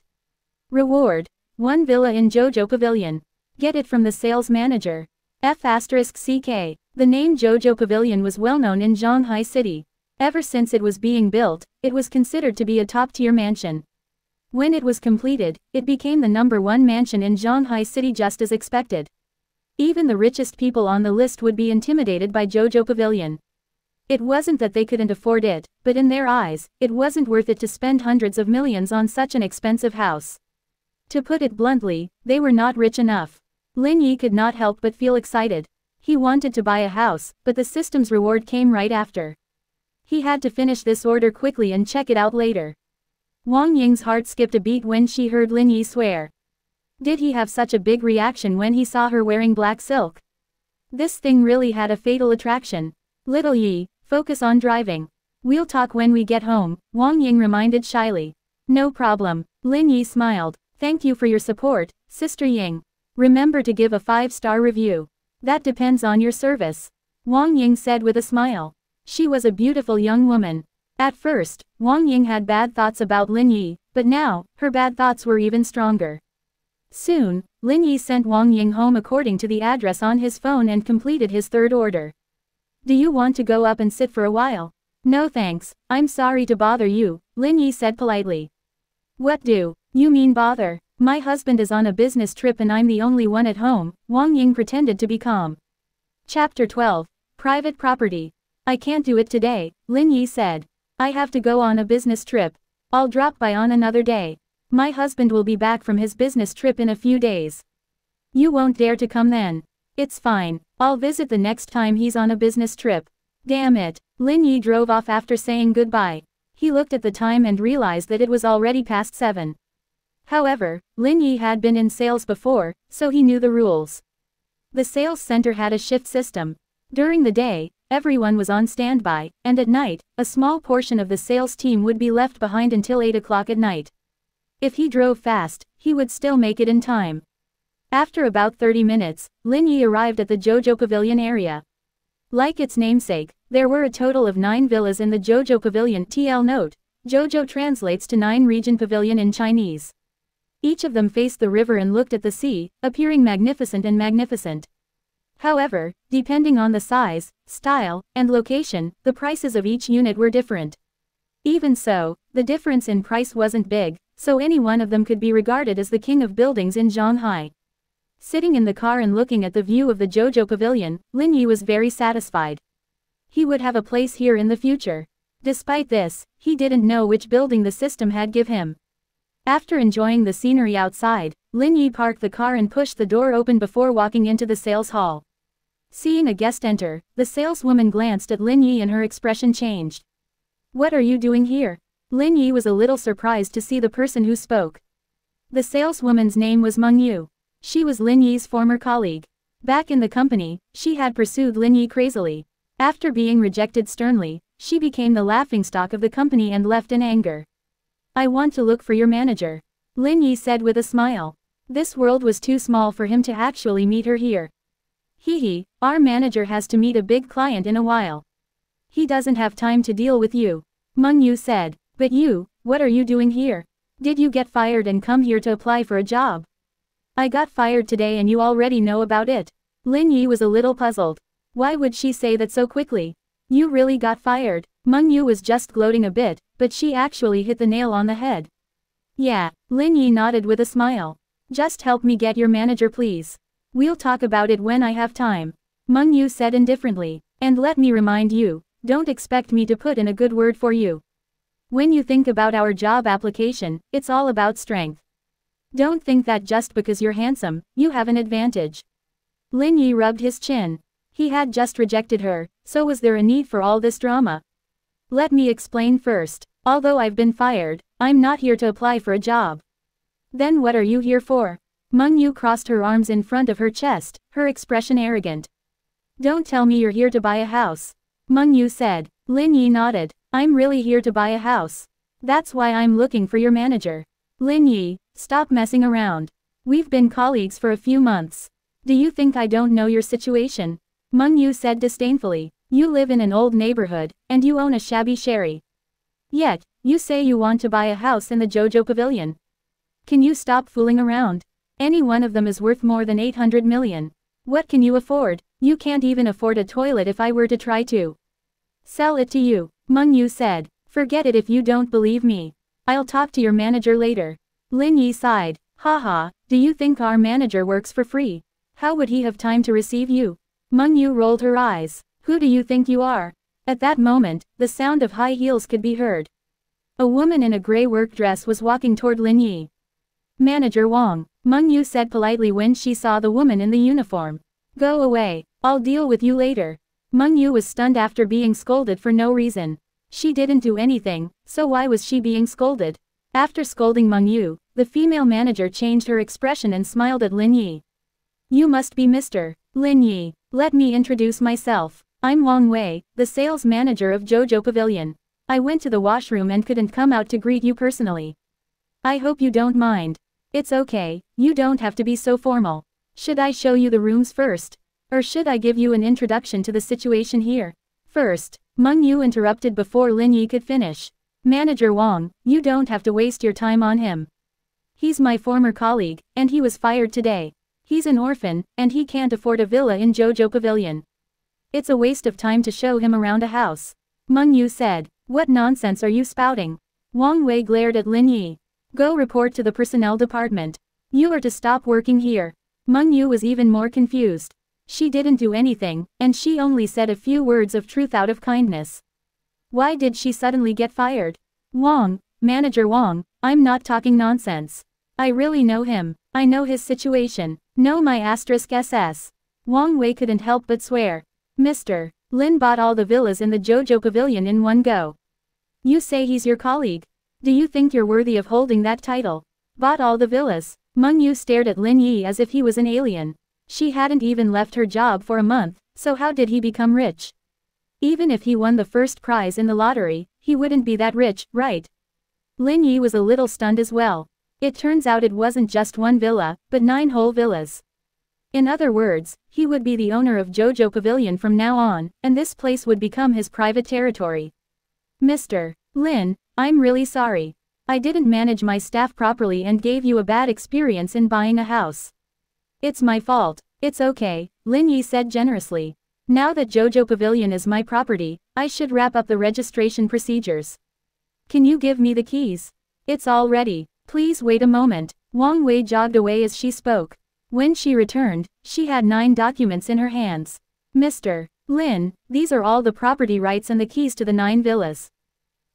Reward, 1 villa in Jojo Pavilion. Get it from the sales manager. F Asterisk CK. The name Jojo Pavilion was well known in Zhanghai City. Ever since it was being built, it was considered to be a top-tier mansion. When it was completed, it became the number one mansion in Zhanghai City just as expected. Even the richest people on the list would be intimidated by Jojo Pavilion. It wasn't that they couldn't afford it, but in their eyes, it wasn't worth it to spend hundreds of millions on such an expensive house. To put it bluntly, they were not rich enough. Lin Yi could not help but feel excited. He wanted to buy a house, but the system's reward came right after. He had to finish this order quickly and check it out later. Wang Ying's heart skipped a beat when she heard Lin Yi swear. Did he have such a big reaction when he saw her wearing black silk? This thing really had a fatal attraction. Little Yi, focus on driving. We'll talk when we get home, Wang Ying reminded shyly. No problem, Lin Yi smiled. Thank you for your support, Sister Ying. Remember to give a 5-star review. That depends on your service. Wang Ying said with a smile. She was a beautiful young woman. At first, Wang Ying had bad thoughts about Lin Yi, but now, her bad thoughts were even stronger. Soon, Lin Yi sent Wang Ying home according to the address on his phone and completed his third order. Do you want to go up and sit for a while? No thanks, I'm sorry to bother you, Lin Yi said politely. What do you mean bother? My husband is on a business trip and I'm the only one at home, Wang Ying pretended to be calm. Chapter 12 Private Property. I can't do it today, Lin Yi said. I have to go on a business trip. I'll drop by on another day. My husband will be back from his business trip in a few days. You won't dare to come then. It's fine, I'll visit the next time he's on a business trip. Damn it. Lin Yi drove off after saying goodbye. He looked at the time and realized that it was already past 7. However, Lin Yi had been in sales before, so he knew the rules. The sales center had a shift system. During the day, Everyone was on standby, and at night, a small portion of the sales team would be left behind until 8 o'clock at night. If he drove fast, he would still make it in time. After about 30 minutes, Lin Yi arrived at the Jojo Pavilion area. Like its namesake, there were a total of 9 villas in the Jojo Pavilion TL note. Jojo translates to 9 region pavilion in Chinese. Each of them faced the river and looked at the sea, appearing magnificent and magnificent. However, depending on the size, style, and location, the prices of each unit were different. Even so, the difference in price wasn't big, so any one of them could be regarded as the king of buildings in Zhanghai. Sitting in the car and looking at the view of the Jojo Pavilion, Lin Yi was very satisfied. He would have a place here in the future. Despite this, he didn't know which building the system had give him. After enjoying the scenery outside, Lin Yi parked the car and pushed the door open before walking into the sales hall. Seeing a guest enter, the saleswoman glanced at Lin Yi and her expression changed. What are you doing here? Lin Yi was a little surprised to see the person who spoke. The saleswoman's name was Meng Yu. She was Lin Yi's former colleague. Back in the company, she had pursued Lin Yi crazily. After being rejected sternly, she became the laughingstock of the company and left in anger. I want to look for your manager. Lin Yi said with a smile. This world was too small for him to actually meet her here. Hee, our manager has to meet a big client in a while. He doesn't have time to deal with you. Meng Yu said. But you, what are you doing here? Did you get fired and come here to apply for a job? I got fired today and you already know about it. Lin Yi was a little puzzled. Why would she say that so quickly? You really got fired. Meng Yu was just gloating a bit, but she actually hit the nail on the head. Yeah, Lin Yi nodded with a smile. Just help me get your manager please. We'll talk about it when I have time. Meng Yu said indifferently. And let me remind you, don't expect me to put in a good word for you. When you think about our job application, it's all about strength. Don't think that just because you're handsome, you have an advantage. Lin Yi rubbed his chin. He had just rejected her, so was there a need for all this drama? Let me explain first. Although I've been fired, I'm not here to apply for a job. Then what are you here for? Meng Yu crossed her arms in front of her chest, her expression arrogant. Don't tell me you're here to buy a house. Meng Yu said. Lin Yi nodded. I'm really here to buy a house. That's why I'm looking for your manager. Lin Yi, stop messing around. We've been colleagues for a few months. Do you think I don't know your situation? Meng Yu said disdainfully. You live in an old neighborhood, and you own a shabby Chery. Yet, you say you want to buy a house in the Jojo Pavilion. Can you stop fooling around? Any one of them is worth more than 800 million. What can you afford? You can't even afford a toilet if I were to try to. Sell it to you, Meng Yu said. Forget it if you don't believe me. I'll talk to your manager later. Lin Yi sighed. Haha, do you think our manager works for free? How would he have time to receive you? Meng Yu rolled her eyes. Who do you think you are? At that moment, the sound of high heels could be heard. A woman in a gray work dress was walking toward Lin Yi. Manager Wang, Meng Yu said politely when she saw the woman in the uniform. Go away, I'll deal with you later. Meng Yu was stunned after being scolded for no reason. She didn't do anything, so why was she being scolded? After scolding Meng Yu, the female manager changed her expression and smiled at Lin Yi. You must be Mr. Lin Yi. Let me introduce myself. I'm Wang Wei, the sales manager of Jojo Pavilion. I went to the washroom and couldn't come out to greet you personally. I hope you don't mind. It's okay, you don't have to be so formal. Should I show you the rooms first? Or should I give you an introduction to the situation here? First, Meng Yu interrupted before Lin Yi could finish. Manager Wang, you don't have to waste your time on him. He's my former colleague, and he was fired today. He's an orphan, and he can't afford a villa in Jojo Pavilion. It's a waste of time to show him around a house. Meng Yu said, What nonsense are you spouting? Wang Wei glared at Lin Yi. Go report to the personnel department. You are to stop working here. Meng Yu was even more confused. She didn't do anything, and she only said a few words of truth out of kindness. Why did she suddenly get fired? Wang, Manager Wang, I'm not talking nonsense. I really know him. I know his situation. Know my asterisk SS. Wang Wei couldn't help but swear. Mr. Lin bought all the villas in the Jojo Pavilion in one go. You say he's your colleague. Do you think you're worthy of holding that title? Bought all the villas. Meng Yu stared at Lin Yi as if he was an alien. She hadn't even left her job for a month, so how did he become rich? Even if he won the first prize in the lottery, he wouldn't be that rich, right? Lin Yi was a little stunned as well. It turns out it wasn't just one villa, but nine whole villas. In other words, he would be the owner of Jojo Pavilion from now on, and this place would become his private territory. Mr. Lin, I'm really sorry. I didn't manage my staff properly and gave you a bad experience in buying a house. It's my fault. It's okay, Lin Yi said generously. Now that Jojo Pavilion is my property, I should wrap up the registration procedures. Can you give me the keys? It's all ready. Please wait a moment. Wang Wei jogged away as she spoke. When she returned, she had nine documents in her hands. Mr. Lin, these are all the property rights and the keys to the nine villas.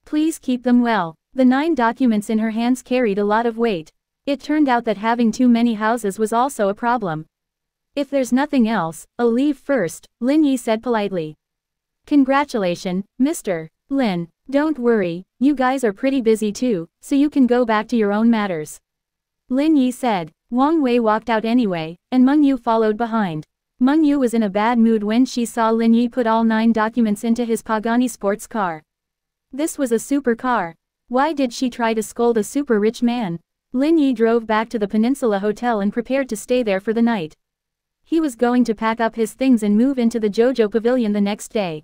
Please keep them well. The nine documents in her hands carried a lot of weight. It turned out that having too many houses was also a problem. If there's nothing else, I'll leave first, Lin Yi said politely. Congratulations, Mr. Lin. Don't worry, you guys are pretty busy too, so you can go back to your own matters. Lin Yi said. Wang Wei walked out anyway, and Meng Yu followed behind. Meng Yu was in a bad mood when she saw Lin Yi put all nine documents into his Pagani sports car. This was a super car. Why did she try to scold a super rich man? Lin Yi drove back to the Peninsula Hotel and prepared to stay there for the night. He was going to pack up his things and move into the Jojo Pavilion the next day.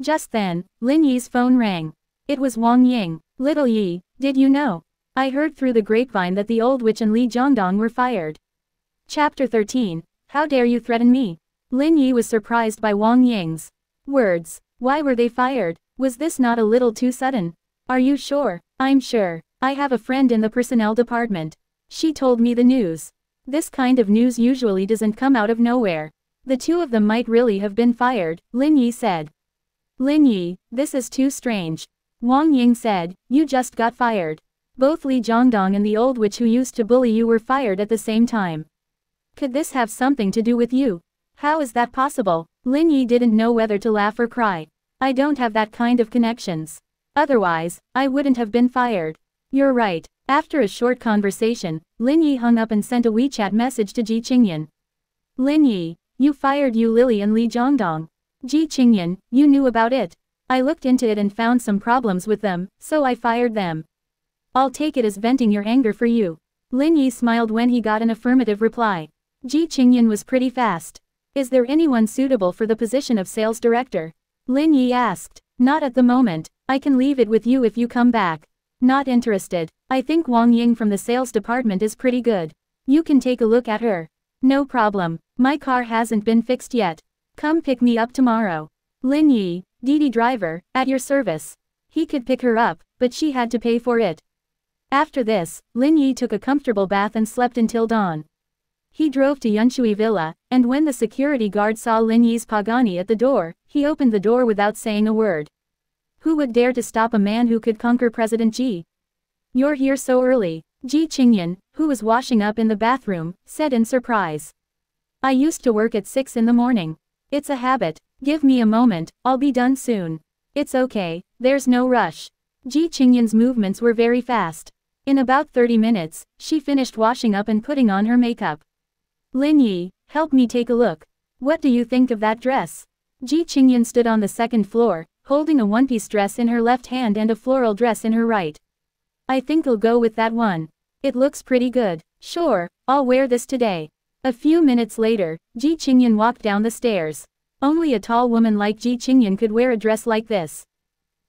Just then, Lin Yi's phone rang. It was Wang Ying. Little Yi, did you know? I heard through the grapevine that the old witch and Li Jiangdong were fired. Chapter 13 How dare you threaten me? Lin Yi was surprised by Wang Ying's words. Why were they fired? Was this not a little too sudden? Are you sure? I'm sure. I have a friend in the personnel department. She told me the news. This kind of news usually doesn't come out of nowhere. The two of them might really have been fired, Lin Yi said. Lin Yi, this is too strange. Wang Ying said, you just got fired. Both Li Jiangdong and the old witch who used to bully you were fired at the same time. Could this have something to do with you? How is that possible? Lin Yi didn't know whether to laugh or cry. I don't have that kind of connections. Otherwise, I wouldn't have been fired. You're right. After a short conversation, Lin Yi hung up and sent a WeChat message to Ji Qingyan. Lin Yi, you fired Yu Lili and Li Jiangdong. Ji Qingyan, you knew about it. I looked into it and found some problems with them, so I fired them. I'll take it as venting your anger for you. Lin Yi smiled when he got an affirmative reply. Ji Qingyan was pretty fast. Is there anyone suitable for the position of sales director? Lin Yi asked. Not at the moment, I can leave it with you if you come back. Not interested. I think Wang Ying from the sales department is pretty good. You can take a look at her. No problem. My car hasn't been fixed yet. Come pick me up tomorrow. Lin Yi, Didi driver, at your service. He could pick her up, but she had to pay for it. After this, Lin Yi took a comfortable bath and slept until dawn. He drove to Yunshui Villa, and when the security guard saw Lin Yi's Pagani at the door, he opened the door without saying a word. Who would dare to stop a man who could conquer President Ji? You're here so early, Ji Qingyan, who was washing up in the bathroom, said in surprise. I used to work at 6 in the morning. It's a habit, give me a moment, I'll be done soon. It's okay, there's no rush. Ji Qingyan's movements were very fast. In about 30 minutes, she finished washing up and putting on her makeup. Lin Yi, help me take a look. What do you think of that dress? Ji Qingyan stood on the second floor, holding a one-piece dress in her left hand and a floral dress in her right. I think I'll go with that one. It looks pretty good. Sure, I'll wear this today. A few minutes later, Ji Qingyan walked down the stairs. Only a tall woman like Ji Qingyan could wear a dress like this.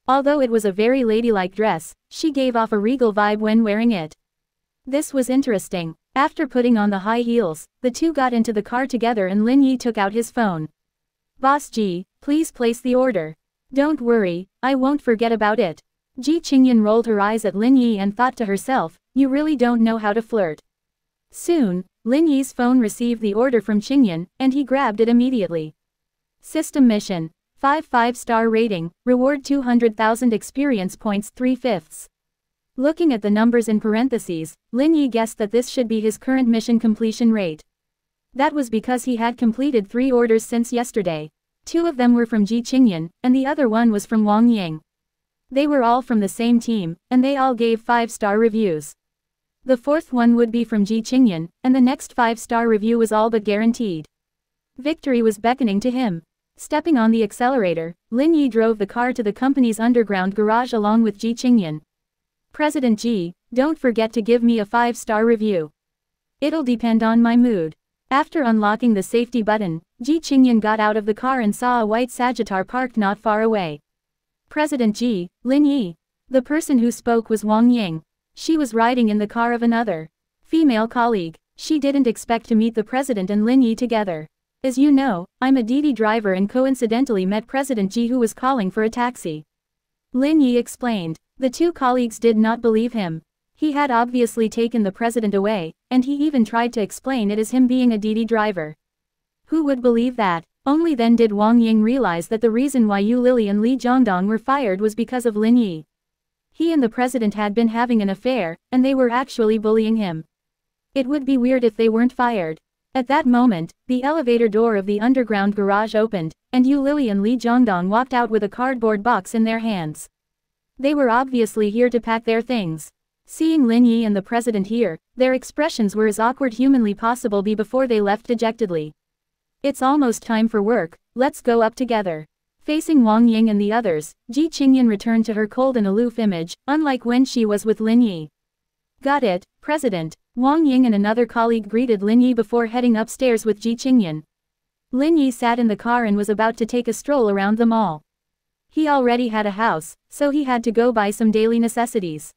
Although it was a very ladylike dress, she gave off a regal vibe when wearing it. This was interesting. After putting on the high heels, the two got into the car together and Lin Yi took out his phone. Boss Ji, please place the order. Don't worry, I won't forget about it. Ji Qingyan rolled her eyes at Lin Yi and thought to herself, you really don't know how to flirt. Soon, Lin Yi's phone received the order from Qingyan, and he grabbed it immediately. System mission. 5 5-star rating, reward 200,000 experience points 3 fifths. Looking at the numbers in parentheses, Lin Yi guessed that this should be his current mission completion rate. That was because he had completed three orders since yesterday. Two of them were from Ji Qingyan, and the other one was from Wang Ying. They were all from the same team, and they all gave 5-star reviews. The fourth one would be from Ji Qingyan, and the next 5-star review was all but guaranteed. Victory was beckoning to him. Stepping on the accelerator, Lin Yi drove the car to the company's underground garage along with Ji Qingyan. President Ji, don't forget to give me a 5-star review. It'll depend on my mood. After unlocking the safety button, Ji Qingyan got out of the car and saw a white Sagitar parked not far away. President Ji, Lin Yi. The person who spoke was Wang Ying. She was riding in the car of another female colleague. She didn't expect to meet the president and Lin Yi together. As you know, I'm a Didi driver and coincidentally met President Ji who was calling for a taxi. Lin Yi explained. The two colleagues did not believe him. He had obviously taken the president away, and he even tried to explain it as him being a Didi driver. Who would believe that? Only then did Wang Ying realize that the reason why Yu Lili and Li Jiangdong were fired was because of Lin Yi. He and the president had been having an affair, and they were actually bullying him. It would be weird if they weren't fired. At that moment, the elevator door of the underground garage opened, and Yu Lili and Li Jiangdong walked out with a cardboard box in their hands. They were obviously here to pack their things. Seeing Lin Yi and the president here, their expressions were as awkward humanly possible be before they left dejectedly. It's almost time for work, let's go up together. Facing Wang Ying and the others, Ji Qingyan returned to her cold and aloof image, unlike when she was with Lin Yi. Got it, President. Wang Ying and another colleague greeted Lin Yi before heading upstairs with Ji Qingyan. Lin Yi sat in the car and was about to take a stroll around the mall. He already had a house, so he had to go buy some daily necessities.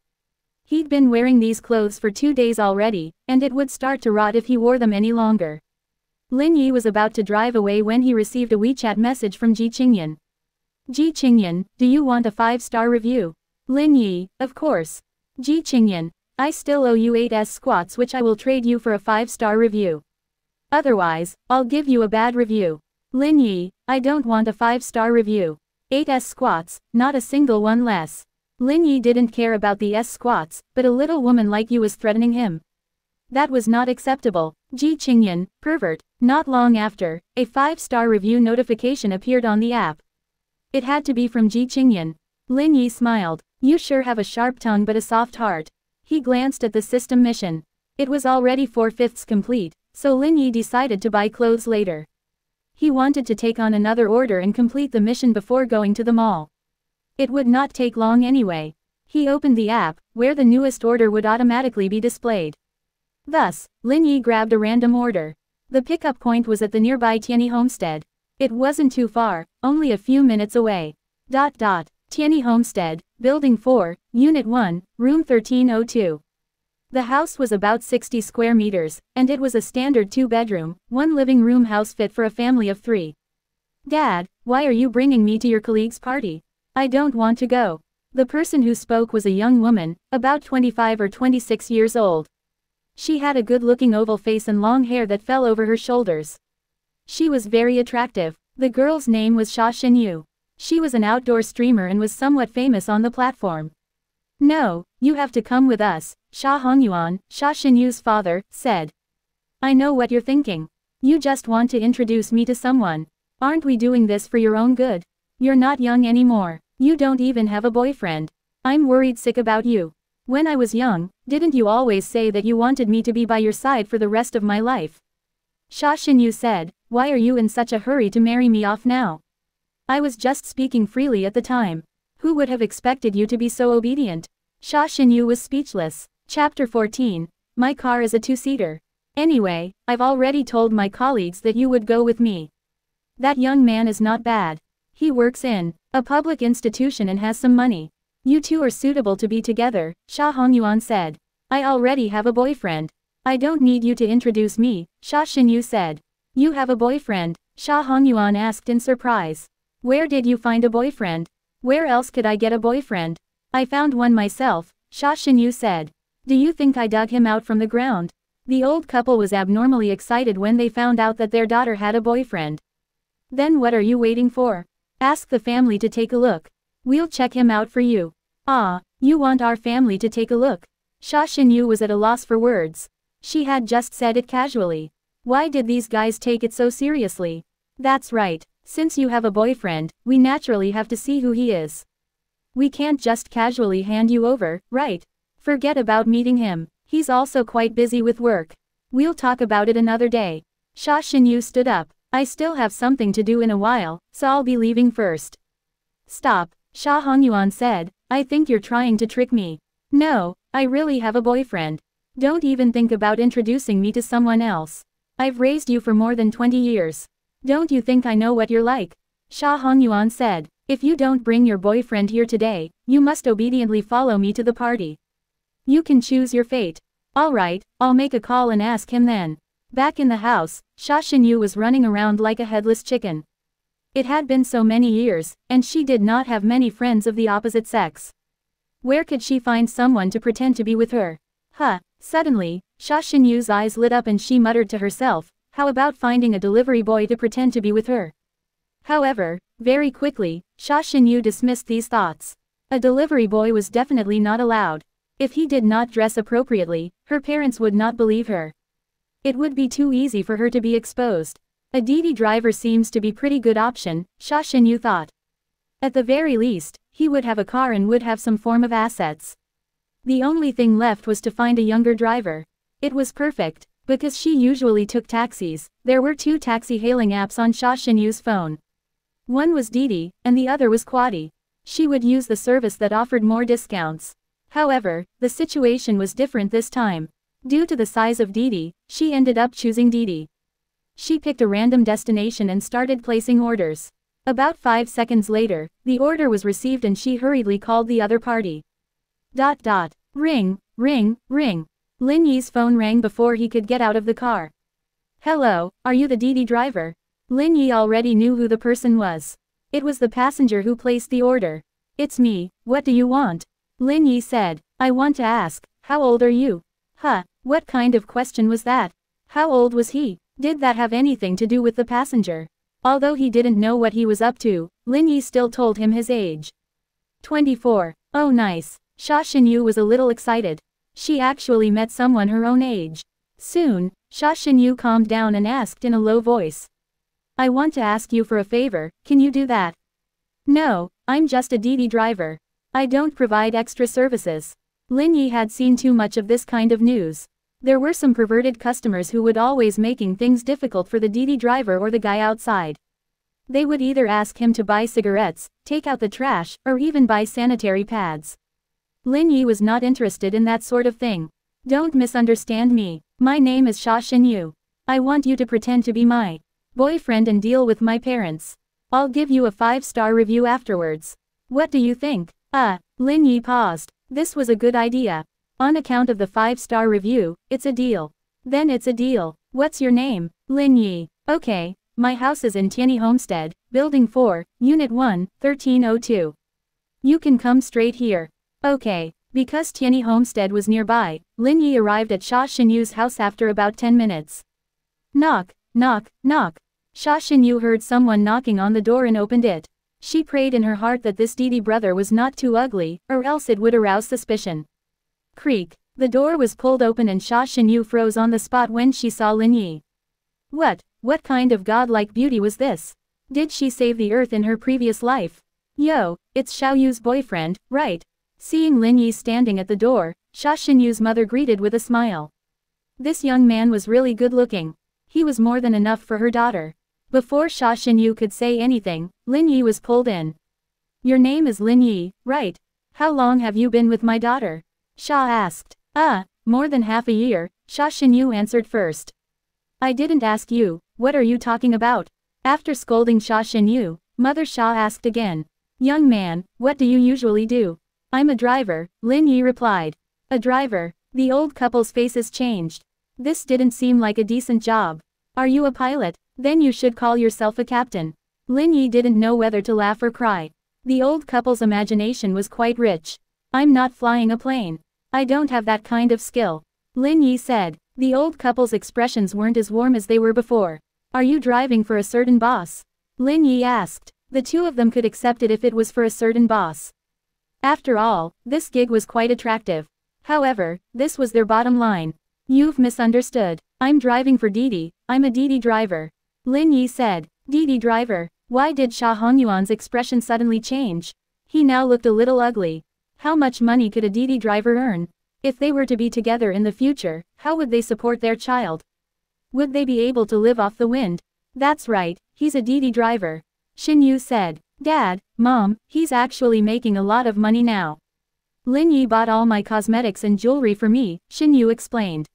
He'd been wearing these clothes for two days already, and it would start to rot if he wore them any longer. Lin Yi was about to drive away when he received a WeChat message from Ji Qingyan. Ji Qingyan, do you want a 5-star review? Lin Yi, of course. Ji Qingyan, I still owe you 8s squats which I will trade you for a 5-star review. Otherwise, I'll give you a bad review. Lin Yi, I don't want a 5-star review. 8s squats, not a single one less. Lin Yi didn't care about the S squats, but a little woman like you was threatening him. That was not acceptable. Ji Qingyan, pervert. Not long after, a 5-star review notification appeared on the app. It had to be from Ji Qingyan. Lin Yi smiled. You sure have a sharp tongue but a soft heart. He glanced at the system mission. It was already four-fifths complete, so Lin Yi decided to buy clothes later. He wanted to take on another order and complete the mission before going to the mall. It would not take long anyway. He opened the app, where the newest order would automatically be displayed. Thus, Lin Yi grabbed a random order. The pickup point was at the nearby Tianyi homestead. It wasn't too far, only a few minutes away. Dot dot, Tianyi Homestead, Building 4, Unit 1, Room 1302. The house was about 60 square meters, and it was a standard two-bedroom, one living room house fit for a family of three. Dad, why are you bringing me to your colleague's party? I don't want to go. The person who spoke was a young woman, about 25 or 26 years old. She had a good-looking oval face and long hair that fell over her shoulders. She was very attractive. The girl's name was Sha Xinyu. She was an outdoor streamer and was somewhat famous on the platform. No, you have to come with us, Sha Hongyuan, Sha Xinyu's father, said. I know what you're thinking. You just want to introduce me to someone. Aren't we doing this for your own good? You're not young anymore. You don't even have a boyfriend. I'm worried sick about you. When I was young, didn't you always say that you wanted me to be by your side for the rest of my life? Sha Xinyu said, why are you in such a hurry to marry me off now? I was just speaking freely at the time. Who would have expected you to be so obedient? Sha Xinyu was speechless. Chapter 14. My car is a two-seater. Anyway, I've already told my colleagues that you would go with me. That young man is not bad. He works in a public institution and has some money. You two are suitable to be together, Sha Hongyuan said. I already have a boyfriend. I don't need you to introduce me, Sha Xinyu said. You have a boyfriend, Sha Hongyuan asked in surprise. Where did you find a boyfriend? Where else could I get a boyfriend? I found one myself, Sha Xinyu said. Do you think I dug him out from the ground? The old couple was abnormally excited when they found out that their daughter had a boyfriend. Then what are you waiting for? Ask the family to take a look. We'll check him out for you. Ah, you want our family to take a look. Sha Xinyu was at a loss for words. She had just said it casually. Why did these guys take it so seriously? That's right, since you have a boyfriend, we naturally have to see who he is. We can't just casually hand you over, right? Forget about meeting him, he's also quite busy with work. We'll talk about it another day. Sha Xinyu stood up. I still have something to do in a while, so I'll be leaving first. Stop, Sha Hongyuan said, I think you're trying to trick me. No, I really have a boyfriend. Don't even think about introducing me to someone else. I've raised you for more than 20 years. Don't you think I know what you're like? Sha Hongyuan said, if you don't bring your boyfriend here today, you must obediently follow me to the party. You can choose your fate. Alright, I'll make a call and ask him then. Back in the house, Sha Xinyu was running around like a headless chicken. It had been so many years, and she did not have many friends of the opposite sex. Where could she find someone to pretend to be with her? Huh, suddenly, Sha Xinyu's eyes lit up and she muttered to herself, how about finding a delivery boy to pretend to be with her? However, very quickly, Sha Xinyu dismissed these thoughts. A delivery boy was definitely not allowed. If he did not dress appropriately, her parents would not believe her. It would be too easy for her to be exposed. A Didi driver seems to be pretty good option, Sha Xinyu thought. At the very least, he would have a car and would have some form of assets. The only thing left was to find a younger driver. It was perfect, because she usually took taxis, there were two taxi hailing apps on Sha Xinyu's phone. One was Didi, and the other was Kuaidi. She would use the service that offered more discounts. However, the situation was different this time. Due to the size of Didi, she ended up choosing Didi. She picked a random destination and started placing orders. About five seconds later, the order was received and she hurriedly called the other party. Dot dot. Ring, ring, ring. Lin Yi's phone rang before he could get out of the car. Hello, are you the Didi driver? Lin Yi already knew who the person was. It was the passenger who placed the order. It's me, what do you want? Lin Yi said, I want to ask, how old are you? Huh, what kind of question was that? How old was he? Did that have anything to do with the passenger? Although he didn't know what he was up to, Lin Yi still told him his age. 24. Oh nice. Xia Xinyu was a little excited. She actually met someone her own age. Soon, Xia Xinyu calmed down and asked in a low voice. I want to ask you for a favor, can you do that? No, I'm just a Didi driver. I don't provide extra services. Lin Yi had seen too much of this kind of news. There were some perverted customers who would always making things difficult for the Didi driver or the guy outside. They would either ask him to buy cigarettes, take out the trash, or even buy sanitary pads. Lin Yi was not interested in that sort of thing. Don't misunderstand me. My name is Xia Xinyu. I want you to pretend to be my boyfriend and deal with my parents. I'll give you a 5-star review afterwards. What do you think? Uh, Lin Yi paused. This was a good idea. On account of the 5-star review, it's a deal. Then it's a deal. What's your name? Lin Yi. Okay, my house is in Tianyi Homestead, Building 4, Unit 1, 1302. You can come straight here. Okay, because Tianyi Homestead was nearby, Lin Yi arrived at Xia Xinyu's house after about 10 minutes. Knock, knock, knock. Xia Xinyu heard someone knocking on the door and opened it. She prayed in her heart that this Didi brother was not too ugly, or else it would arouse suspicion. Creak. The door was pulled open and Xia Xinyu froze on the spot when she saw Lin Yi. What, what kind of godlike beauty was this? Did she save the earth in her previous life? Yo, it's Xiao Yu's boyfriend, right? Seeing Lin Yi standing at the door, Xia Xinyu's mother greeted with a smile. This young man was really good looking. He was more than enough for her daughter. Before Xia Xinyu could say anything, Lin Yi was pulled in. Your name is Lin Yi, right? How long have you been with my daughter? Xia asked. Ah, more than half a year, Xia Xinyu answered first. I didn't ask you, what are you talking about? After scolding Xia Xinyu, Mother Xia asked again. Young man, what do you usually do? I'm a driver, Lin Yi replied. A driver. The old couple's faces changed. This didn't seem like a decent job. Are you a pilot? Then you should call yourself a captain. Lin Yi didn't know whether to laugh or cry. The old couple's imagination was quite rich. I'm not flying a plane. I don't have that kind of skill. Lin Yi said. The old couple's expressions weren't as warm as they were before. Are you driving for a certain boss? Lin Yi asked. The two of them could accept it if it was for a certain boss. After all, this gig was quite attractive. However, this was their bottom line. You've misunderstood. I'm driving for Didi, I'm a Didi driver. Lin Yi said. Didi driver. Why did Xia Hongyuan's expression suddenly change? He now looked a little ugly. How much money could a Didi driver earn? If they were to be together in the future, how would they support their child? Would they be able to live off the wind? That's right, he's a Didi driver. Xin Yu said. Dad, Mom, he's actually making a lot of money now. Lin Yi bought all my cosmetics and jewelry for me, Xin Yu explained.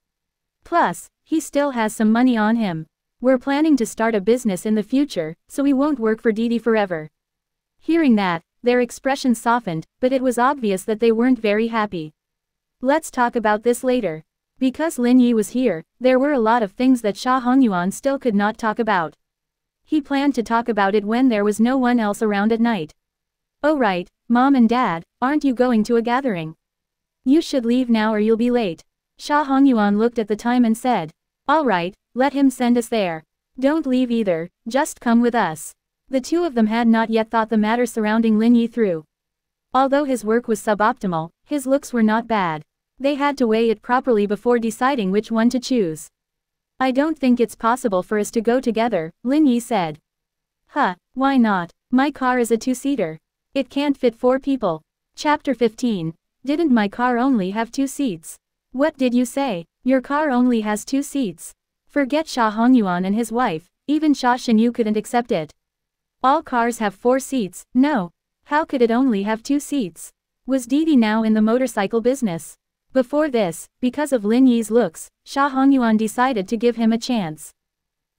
Plus, he still has some money on him. We're planning to start a business in the future, so he won't work for Didi forever. Hearing that, their expressions softened, but it was obvious that they weren't very happy. Let's talk about this later. Because Lin Yi was here, there were a lot of things that Xia Hongyuan still could not talk about. He planned to talk about it when there was no one else around at night. Oh right, mom and dad, aren't you going to a gathering? You should leave now or you'll be late. Xia Hongyuan looked at the time and said. Alright, let him send us there. Don't leave either, just come with us. The two of them had not yet thought the matter surrounding Lin Yi through. Although his work was suboptimal, his looks were not bad. They had to weigh it properly before deciding which one to choose. I don't think it's possible for us to go together, Lin Yi said. Huh, why not? My car is a two-seater. It can't fit four people. Chapter 15. Didn't my car only have two seats? What did you say? Your car only has two seats. Forget Xia Hongyuan and his wife, even Xia Xinyu couldn't accept it. All cars have four seats, no. How could it only have two seats? Was Didi now in the motorcycle business? Before this, because of Lin Yi's looks, Sha Hongyuan decided to give him a chance.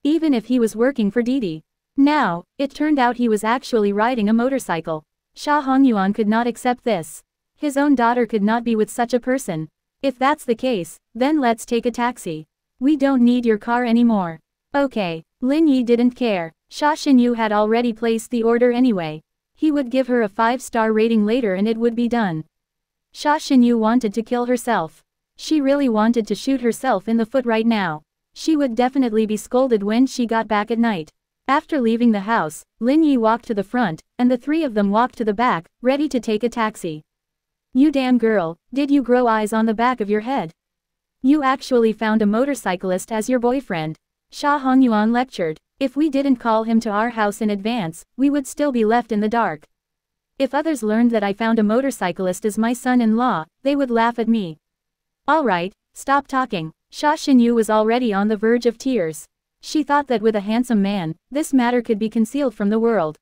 Even if he was working for Didi. Now, it turned out he was actually riding a motorcycle. Sha Hongyuan could not accept this. His own daughter could not be with such a person. If that's the case, then let's take a taxi. We don't need your car anymore. Okay. Lin Yi didn't care. Sha Xinyu had already placed the order anyway. He would give her a 5-star rating later and it would be done. Sha Xinyu wanted to kill herself. She really wanted to shoot herself in the foot right now. She would definitely be scolded when she got back at night. After leaving the house, Lin Yi walked to the front, and the three of them walked to the back, ready to take a taxi. You damn girl, did you grow eyes on the back of your head? You actually found a motorcyclist as your boyfriend. Sha Hongyuan lectured. If we didn't call him to our house in advance, we would still be left in the dark. If others learned that I found a motorcyclist as my son-in-law, they would laugh at me. Alright, stop talking. Sha Xinyu was already on the verge of tears. She thought that with a handsome man, this matter could be concealed from the world.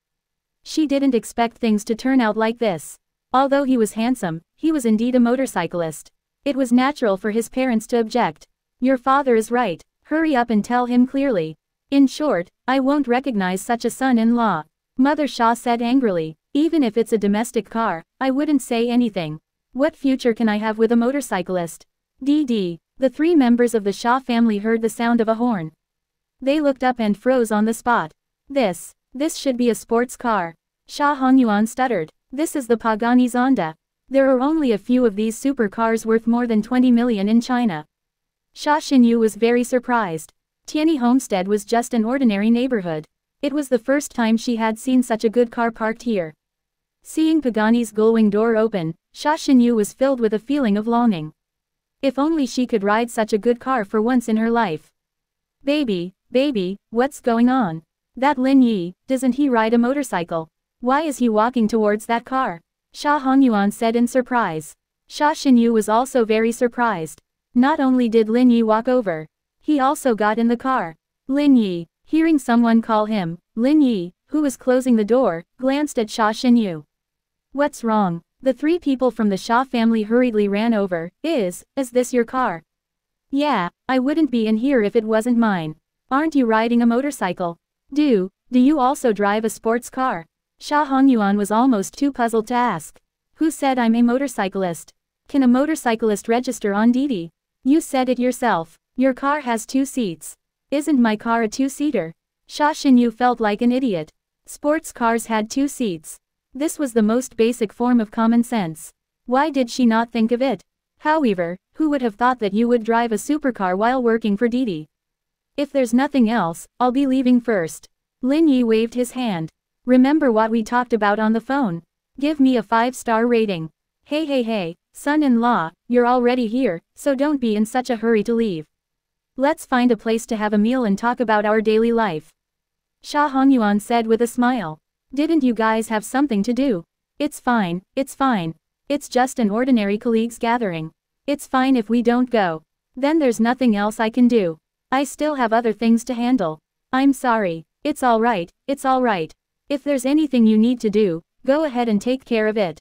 She didn't expect things to turn out like this. Although he was handsome, he was indeed a motorcyclist. It was natural for his parents to object. Your father is right, hurry up and tell him clearly. In short, I won't recognize such a son-in-law. Mother Sha said angrily, even if it's a domestic car, I wouldn't say anything. What future can I have with a motorcyclist? DD. The three members of the Sha family heard the sound of a horn. They looked up and froze on the spot. This, this should be a sports car. Sha Hongyuan stuttered. This is the Pagani Zonda. There are only a few of these supercars worth more than 20 million in China. Sha Xinyu was very surprised. Tianyi Homestead was just an ordinary neighborhood. It was the first time she had seen such a good car parked here. Seeing Pagani's gullwing door open, Sha Xinyu was filled with a feeling of longing. If only she could ride such a good car for once in her life. Baby, baby, what's going on? That Lin Yi, doesn't he ride a motorcycle? Why is he walking towards that car? Sha Hongyuan said in surprise. Sha Xinyu was also very surprised. Not only did Lin Yi walk over, he also got in the car. Lin Yi, hearing someone call him, Lin Yi, who was closing the door, glanced at Sha Xinyu. What's wrong? The three people from the Sha family hurriedly ran over. Is, is this your car? Yeah, I wouldn't be in here if it wasn't mine. Aren't you riding a motorcycle? Do, do you also drive a sports car? Sha Hongyuan was almost too puzzled to ask. Who said I'm a motorcyclist? Can a motorcyclist register on Didi? You said it yourself. Your car has two seats. Isn't my car a two-seater? Sha Xinyu felt like an idiot. Sports cars had two seats. This was the most basic form of common sense. Why did she not think of it? However, who would have thought that you would drive a supercar while working for Didi? If there's nothing else, I'll be leaving first. Lin Yi waved his hand. Remember what we talked about on the phone. Give me a 5-star rating. Hey hey hey, son-in-law, you're already here, so don't be in such a hurry to leave. Let's find a place to have a meal and talk about our daily life. Sha Hongyuan said with a smile. Didn't you guys have something to do? It's fine, it's fine. It's just an ordinary colleagues gathering. It's fine if we don't go. Then there's nothing else I can do. I still have other things to handle. I'm sorry. It's alright, it's alright. If there's anything you need to do, go ahead and take care of it.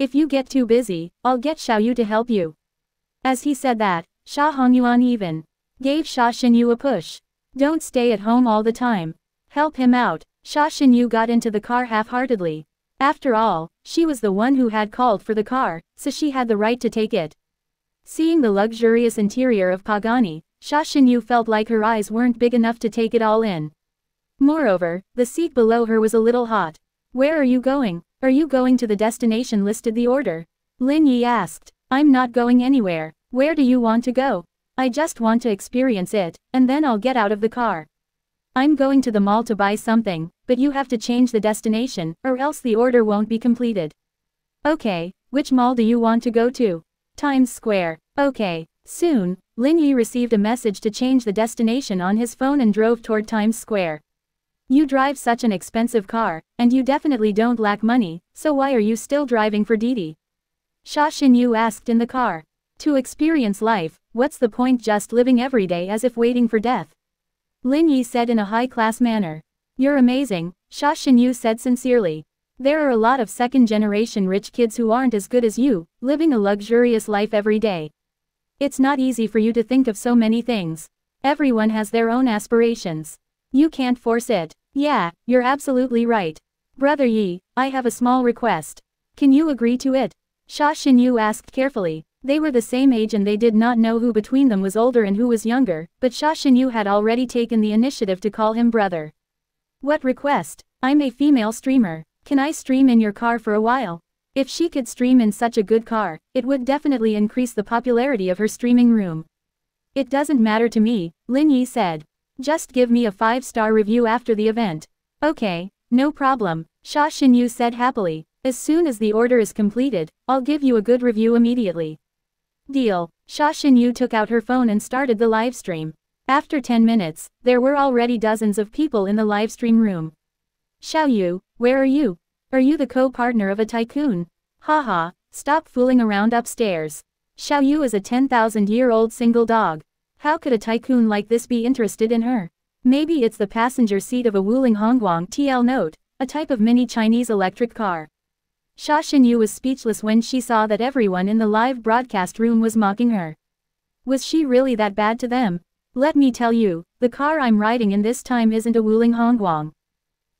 If you get too busy, I'll get Xiao Yu to help you. As he said that, Sha Hongyuan even gave Sha Xinyu a push. Don't stay at home all the time. Help him out. Sha Xinyu got into the car half-heartedly. After all, she was the one who had called for the car, so she had the right to take it. Seeing the luxurious interior of Pagani, Sha Xinyu felt like her eyes weren't big enough to take it all in. Moreover, the seat below her was a little hot. Where are you going? Are you going to the destination listed the order? Lin Yi asked. I'm not going anywhere. Where do you want to go? I just want to experience it, and then I'll get out of the car. I'm going to the mall to buy something, but you have to change the destination, or else the order won't be completed. Okay, which mall do you want to go to? Times Square. Okay. Soon, Lin Yi received a message to change the destination on his phone and drove toward Times Square. You drive such an expensive car, and you definitely don't lack money, so why are you still driving for Didi? Sha Xinyu asked in the car. To experience life, what's the point just living every day as if waiting for death? Lin Yi said in a high-class manner. You're amazing, Sha Xinyu said sincerely. There are a lot of second-generation rich kids who aren't as good as you, living a luxurious life every day. It's not easy for you to think of so many things. Everyone has their own aspirations. You can't force it. Yeah, you're absolutely right. Brother Yi, I have a small request. Can you agree to it? Sha Xinyu asked carefully. They were the same age and they did not know who between them was older and who was younger, but Sha Xinyu had already taken the initiative to call him brother. What request? I'm a female streamer. Can I stream in your car for a while? If she could stream in such a good car, it would definitely increase the popularity of her streaming room. It doesn't matter to me, Lin Yi said. Just give me a 5-star review after the event. Okay, no problem, Sha Xinyu said happily. As soon as the order is completed, I'll give you a good review immediately. Deal. Sha Xinyu took out her phone and started the livestream. After 10 minutes, there were already dozens of people in the livestream room. Xiao Yu, where are you? Are you the co-partner of a tycoon? Haha, stop fooling around upstairs. Xiao Yu is a 10,000-year-old single dog. How could a tycoon like this be interested in her? Maybe it's the passenger seat of a Wuling Hongguang TL Note, a type of mini Chinese electric car. Sha Xinyu was speechless when she saw that everyone in the live broadcast room was mocking her. Was she really that bad to them? Let me tell you, the car I'm riding in this time isn't a Wuling Hongguang.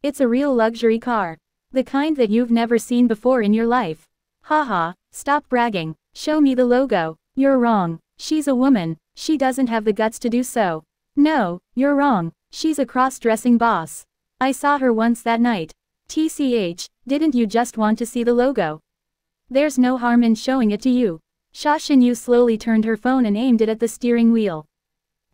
It's a real luxury car. The kind that you've never seen before in your life. Haha, stop bragging, show me the logo. You're wrong, she's a woman, she doesn't have the guts to do so. No, you're wrong, she's a cross-dressing boss. I saw her once that night. TCH, didn't you just want to see the logo? There's no harm in showing it to you. Sha slowly turned her phone and aimed it at the steering wheel.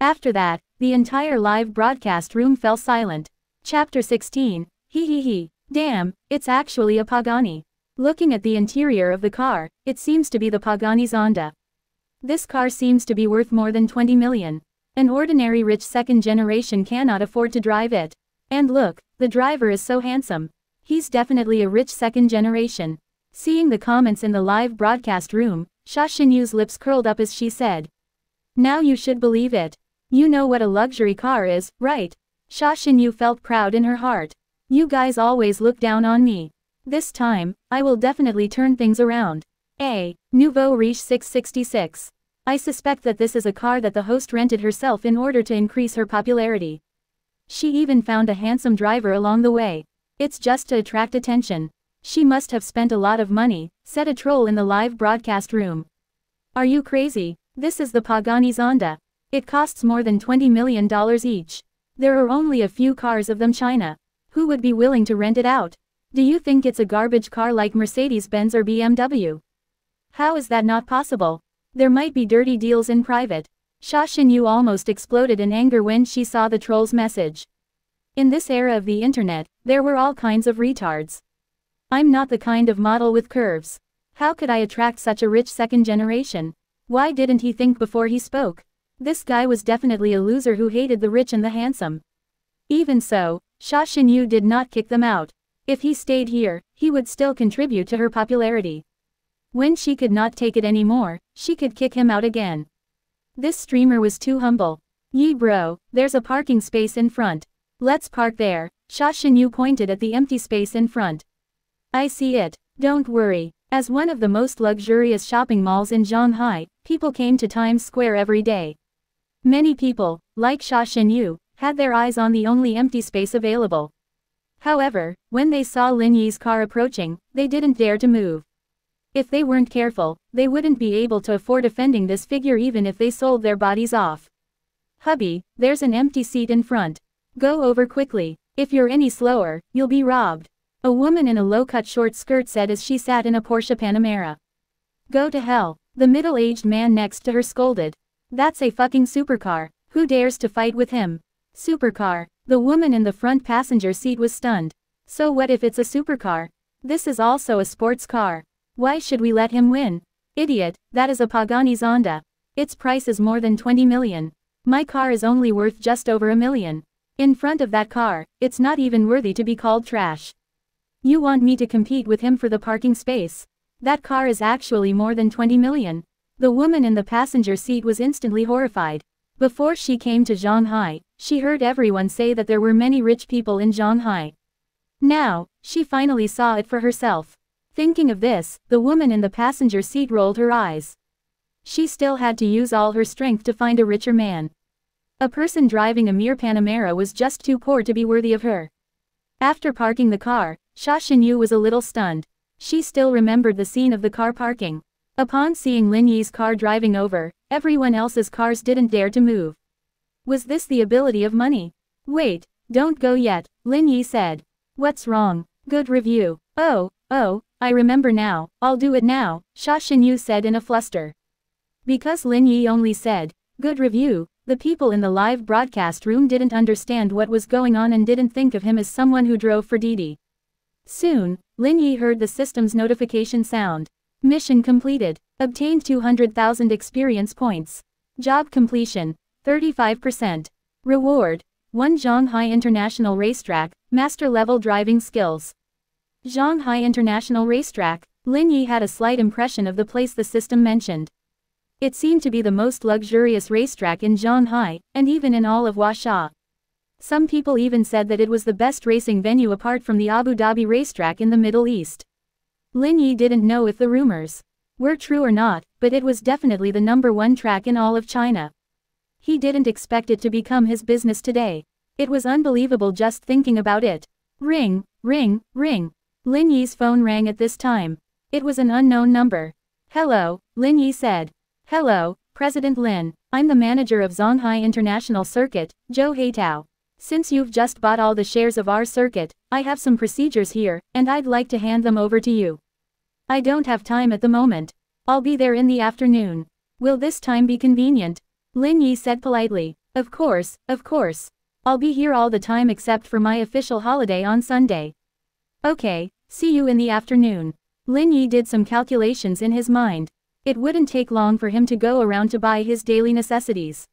After that, the entire live broadcast room fell silent. Chapter 16, Hee hee hee, damn, it's actually a Pagani. Looking at the interior of the car, it seems to be the Pagani Zonda. This car seems to be worth more than 20 million. An ordinary rich second generation cannot afford to drive it. And look, the driver is so handsome. He's definitely a rich second generation. Seeing the comments in the live broadcast room, Sha Xinyu's lips curled up as she said. Now you should believe it. You know what a luxury car is, right? Sha Xinyu felt proud in her heart. You guys always look down on me. This time, I will definitely turn things around. A. Nouveau Riche 666. I suspect that this is a car that the host rented herself in order to increase her popularity. She even found a handsome driver along the way. It's just to attract attention. She must have spent a lot of money, said a troll in the live broadcast room. Are you crazy? This is the Pagani Zonda. It costs more than $20 million each. There are only a few cars of them China. Who would be willing to rent it out? Do you think it's a garbage car like Mercedes-Benz or BMW? How is that not possible? There might be dirty deals in private. Sha Xinyu almost exploded in anger when she saw the troll's message. In this era of the internet, there were all kinds of retards. I'm not the kind of model with curves. How could I attract such a rich second generation? Why didn't he think before he spoke? This guy was definitely a loser who hated the rich and the handsome. Even so, Sha Xinyu did not kick them out. If he stayed here, he would still contribute to her popularity. When she could not take it anymore, she could kick him out again. This streamer was too humble. Yi bro, there's a parking space in front. Let's park there, Sha Xinyu pointed at the empty space in front. I see it, don't worry. As one of the most luxurious shopping malls in Shanghai, people came to Times Square every day. Many people, like Sha Xinyu, had their eyes on the only empty space available. However, when they saw Lin Yi's car approaching, they didn't dare to move. If they weren't careful, they wouldn't be able to afford offending this figure even if they sold their bodies off. Hubby, there's an empty seat in front. Go over quickly. If you're any slower, you'll be robbed. A woman in a low-cut short skirt said as she sat in a Porsche Panamera. Go to hell, the middle-aged man next to her scolded. That's a fucking supercar. Who dares to fight with him? Supercar. The woman in the front passenger seat was stunned. So what if it's a supercar? This is also a sports car. Why should we let him win? Idiot, that is a Pagani Zonda. Its price is more than 20 million. My car is only worth just over a million. In front of that car, it's not even worthy to be called trash. You want me to compete with him for the parking space? That car is actually more than 20 million. The woman in the passenger seat was instantly horrified. Before she came to Shanghai, she heard everyone say that there were many rich people in Shanghai. Now, she finally saw it for herself. Thinking of this, the woman in the passenger seat rolled her eyes. She still had to use all her strength to find a richer man. A person driving a mere Panamera was just too poor to be worthy of her. After parking the car, Xia Xinyu was a little stunned. She still remembered the scene of the car parking. Upon seeing Lin Yi's car driving over, everyone else's cars didn't dare to move. Was this the ability of money? Wait, don't go yet, Lin Yi said. What's wrong? Good review. Oh, oh, I remember now, I'll do it now, Xia Xinyu said in a fluster. Because Lin Yi only said, good review, the people in the live broadcast room didn't understand what was going on and didn't think of him as someone who drove for Didi. Soon, Lin Yi heard the system's notification sound. Mission completed. Obtained 200,000 experience points. Job completion. 35%. Reward. 1 Shanghai International Racetrack, Master Level Driving Skills. Shanghai International Racetrack, Lin Yi had a slight impression of the place the system mentioned. It seemed to be the most luxurious racetrack in Shanghai, and even in all of Huaxia. Some people even said that it was the best racing venue apart from the Abu Dhabi racetrack in the Middle East. Lin Yi didn't know if the rumors were true or not, but it was definitely the number one track in all of China. He didn't expect it to become his business today. It was unbelievable just thinking about it. Ring, ring, ring. Lin Yi's phone rang at this time. It was an unknown number. Hello, Lin Yi said. Hello, President Lin. I'm the manager of Shanghai International Circuit, Zhou Heitao. Since you've just bought all the shares of our circuit, I have some procedures here, and I'd like to hand them over to you. I don't have time at the moment. I'll be there in the afternoon. Will this time be convenient? Lin Yi said politely. Of course, of course. I'll be here all the time except for my official holiday on Sunday. Okay, see you in the afternoon. Lin Yi did some calculations in his mind. It wouldn't take long for him to go around to buy his daily necessities.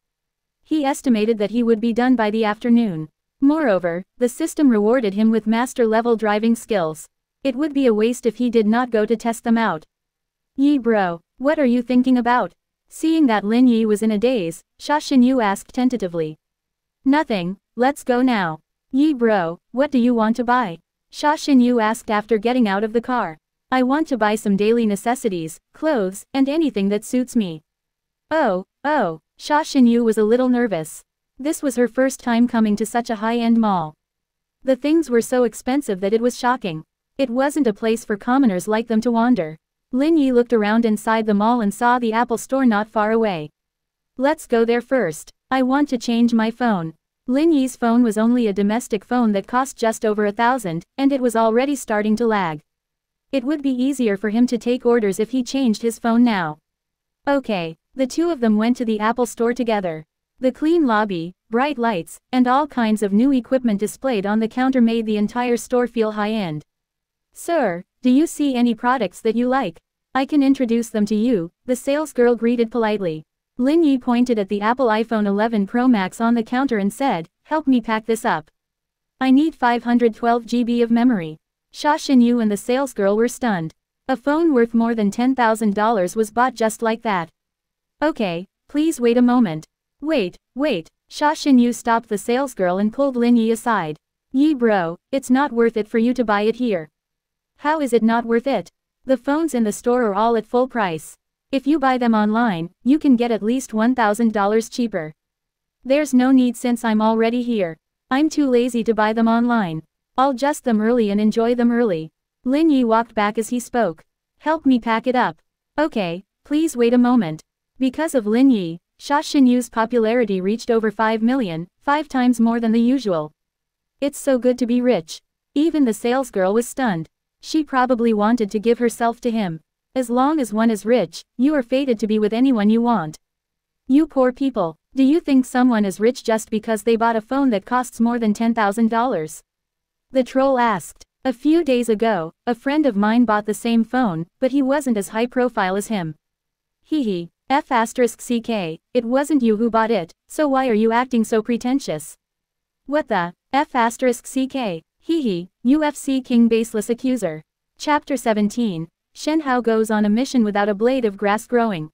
He estimated that he would be done by the afternoon. Moreover, the system rewarded him with master-level driving skills. It would be a waste if he did not go to test them out. Yi bro, what are you thinking about? Seeing that Lin Yi was in a daze, Xia Xinyu asked tentatively. Nothing, let's go now. Yi bro, what do you want to buy? Xia Xinyu asked after getting out of the car. I want to buy some daily necessities, clothes, and anything that suits me. Oh, oh, Xia Xinyu was a little nervous. This was her first time coming to such a high-end mall. The things were so expensive that it was shocking. It wasn't a place for commoners like them to wander. Lin Yi looked around inside the mall and saw the Apple store not far away. Let's go there first. I want to change my phone. Lin Yi's phone was only a domestic phone that cost just over a thousand, and it was already starting to lag. It would be easier for him to take orders if he changed his phone now. Okay, the two of them went to the Apple store together. The clean lobby, bright lights, and all kinds of new equipment displayed on the counter made the entire store feel high-end. Sir, do you see any products that you like? I can introduce them to you, the salesgirl greeted politely. Lin Yi pointed at the Apple iPhone 11 Pro Max on the counter and said, help me pack this up. I need 512 GB of memory. Xia Xinyu and the salesgirl were stunned. A phone worth more than $10,000 was bought just like that. Okay, please wait a moment. Wait, wait, Xia Xinyu stopped the salesgirl and pulled Lin Yi aside. Yi bro, it's not worth it for you to buy it here. How is it not worth it? The phones in the store are all at full price. If you buy them online, you can get at least $1,000 cheaper. There's no need since I'm already here. I'm too lazy to buy them online. I'll just them early and enjoy them early. Lin Yi walked back as he spoke. Help me pack it up. Okay, please wait a moment. Because of Lin Yi, Xia Xinyu's popularity reached over 5 million, five times more than the usual. It's so good to be rich. Even the salesgirl was stunned. She probably wanted to give herself to him. As long as one is rich, you are fated to be with anyone you want. You poor people, do you think someone is rich just because they bought a phone that costs more than $10,000? The troll asked. A few days ago, a friend of mine bought the same phone, but he wasn't as high profile as him. Hee hee. F asterisk CK, it wasn't you who bought it, so why are you acting so pretentious? What the? F asterisk CK, hee, UFC King Baseless Accuser. Chapter 17, Shen Hao goes on a mission without a blade of grass growing.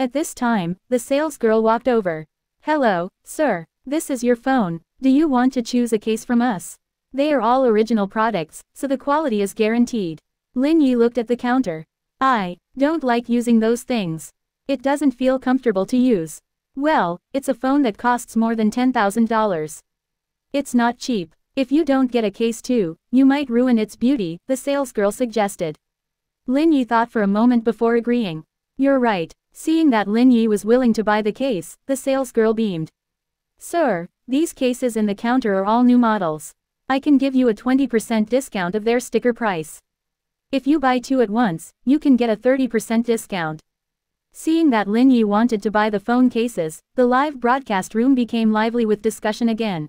At this time, the salesgirl walked over. Hello, sir. This is your phone. Do you want to choose a case from us? They are all original products, so the quality is guaranteed. Lin Yi looked at the counter. I don't like using those things. It doesn't feel comfortable to use. Well, it's a phone that costs more than $10,000. It's not cheap. If you don't get a case too, you might ruin its beauty, the salesgirl suggested. Lin Yi thought for a moment before agreeing. You're right. Seeing that Lin Yi was willing to buy the case, the salesgirl beamed. Sir, these cases in the counter are all new models. I can give you a 20% discount of their sticker price. If you buy two at once, you can get a 30% discount. Seeing that Lin Yi wanted to buy the phone cases, the live broadcast room became lively with discussion again.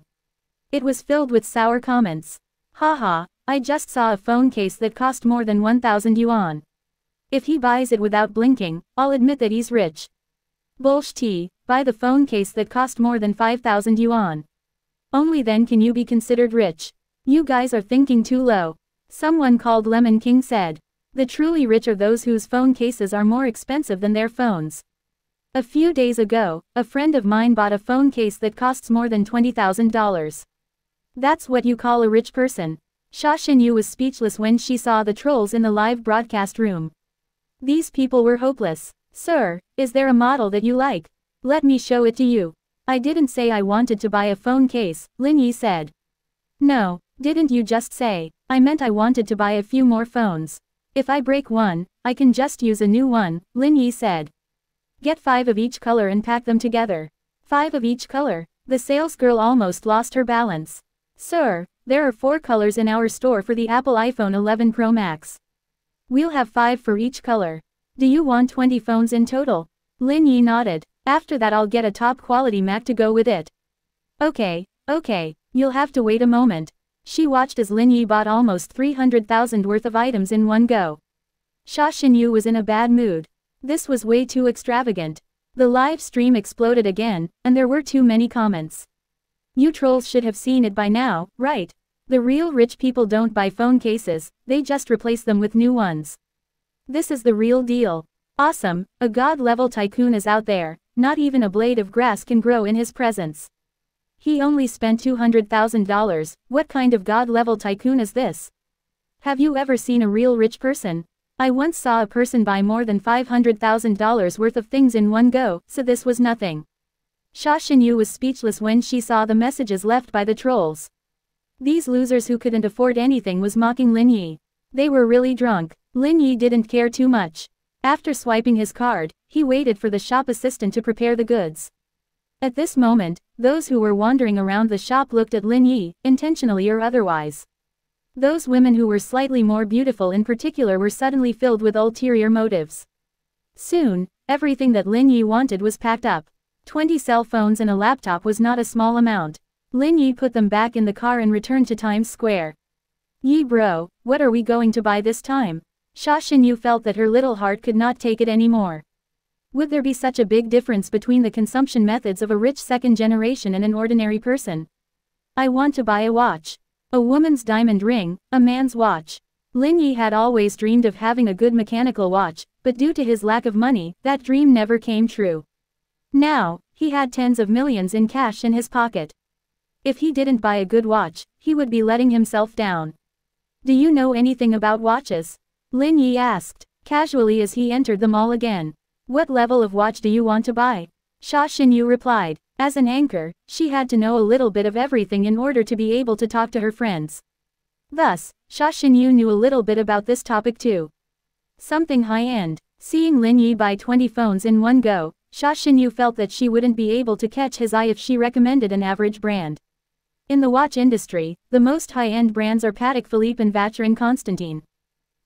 It was filled with sour comments. Haha, I just saw a phone case that cost more than 1000 yuan. If he buys it without blinking, I'll admit that he's rich. Bullsh buy the phone case that cost more than 5000 yuan. Only then can you be considered rich. You guys are thinking too low. Someone called Lemon King said. The truly rich are those whose phone cases are more expensive than their phones. A few days ago, a friend of mine bought a phone case that costs more than $20,000. That's what you call a rich person. Sha Xinyu was speechless when she saw the trolls in the live broadcast room. These people were hopeless. Sir, is there a model that you like? Let me show it to you. I didn't say I wanted to buy a phone case, Lin Yi said. No, didn't you just say? I meant I wanted to buy a few more phones. If I break one, I can just use a new one, Lin Yi said. Get five of each color and pack them together. Five of each color. The salesgirl almost lost her balance. Sir, there are four colors in our store for the Apple iPhone 11 Pro Max. We'll have five for each color. Do you want 20 phones in total? Lin Yi nodded. After that I'll get a top quality Mac to go with it. Okay, okay, you'll have to wait a moment. She watched as Lin Yi bought almost 300,000 worth of items in one go. Sha Xinyu was in a bad mood. This was way too extravagant. The live stream exploded again, and there were too many comments. You trolls should have seen it by now, right? The real rich people don't buy phone cases, they just replace them with new ones. This is the real deal. Awesome, a god-level tycoon is out there, not even a blade of grass can grow in his presence. He only spent $200,000, what kind of god-level tycoon is this? Have you ever seen a real rich person? I once saw a person buy more than $500,000 worth of things in one go, so this was nothing. Sha Xinyu was speechless when she saw the messages left by the trolls. These losers who couldn't afford anything was mocking Lin Yi. They were really drunk. Lin Yi didn't care too much. After swiping his card, he waited for the shop assistant to prepare the goods. At this moment, those who were wandering around the shop looked at Lin Yi, intentionally or otherwise. Those women who were slightly more beautiful in particular were suddenly filled with ulterior motives. Soon, everything that Lin Yi wanted was packed up. 20 cell phones and a laptop was not a small amount. Lin Yi put them back in the car and returned to Times Square. Yi bro, what are we going to buy this time? Sha Xinyu felt that her little heart could not take it anymore. Would there be such a big difference between the consumption methods of a rich second generation and an ordinary person? I want to buy a watch. A woman's diamond ring, a man's watch. Lin Yi had always dreamed of having a good mechanical watch, but due to his lack of money, that dream never came true. Now, he had tens of millions in cash in his pocket. If he didn't buy a good watch, he would be letting himself down. Do you know anything about watches? Lin Yi asked, casually as he entered the mall again. What level of watch do you want to buy? Sha Xinyu replied. As an anchor, she had to know a little bit of everything in order to be able to talk to her friends. Thus, Sha Xinyu knew a little bit about this topic too. Something high-end. Seeing Lin Yi buy 20 phones in one go, Sha Xinyu felt that she wouldn't be able to catch his eye if she recommended an average brand. In the watch industry, the most high-end brands are Patek Philippe and Vacheron Constantin.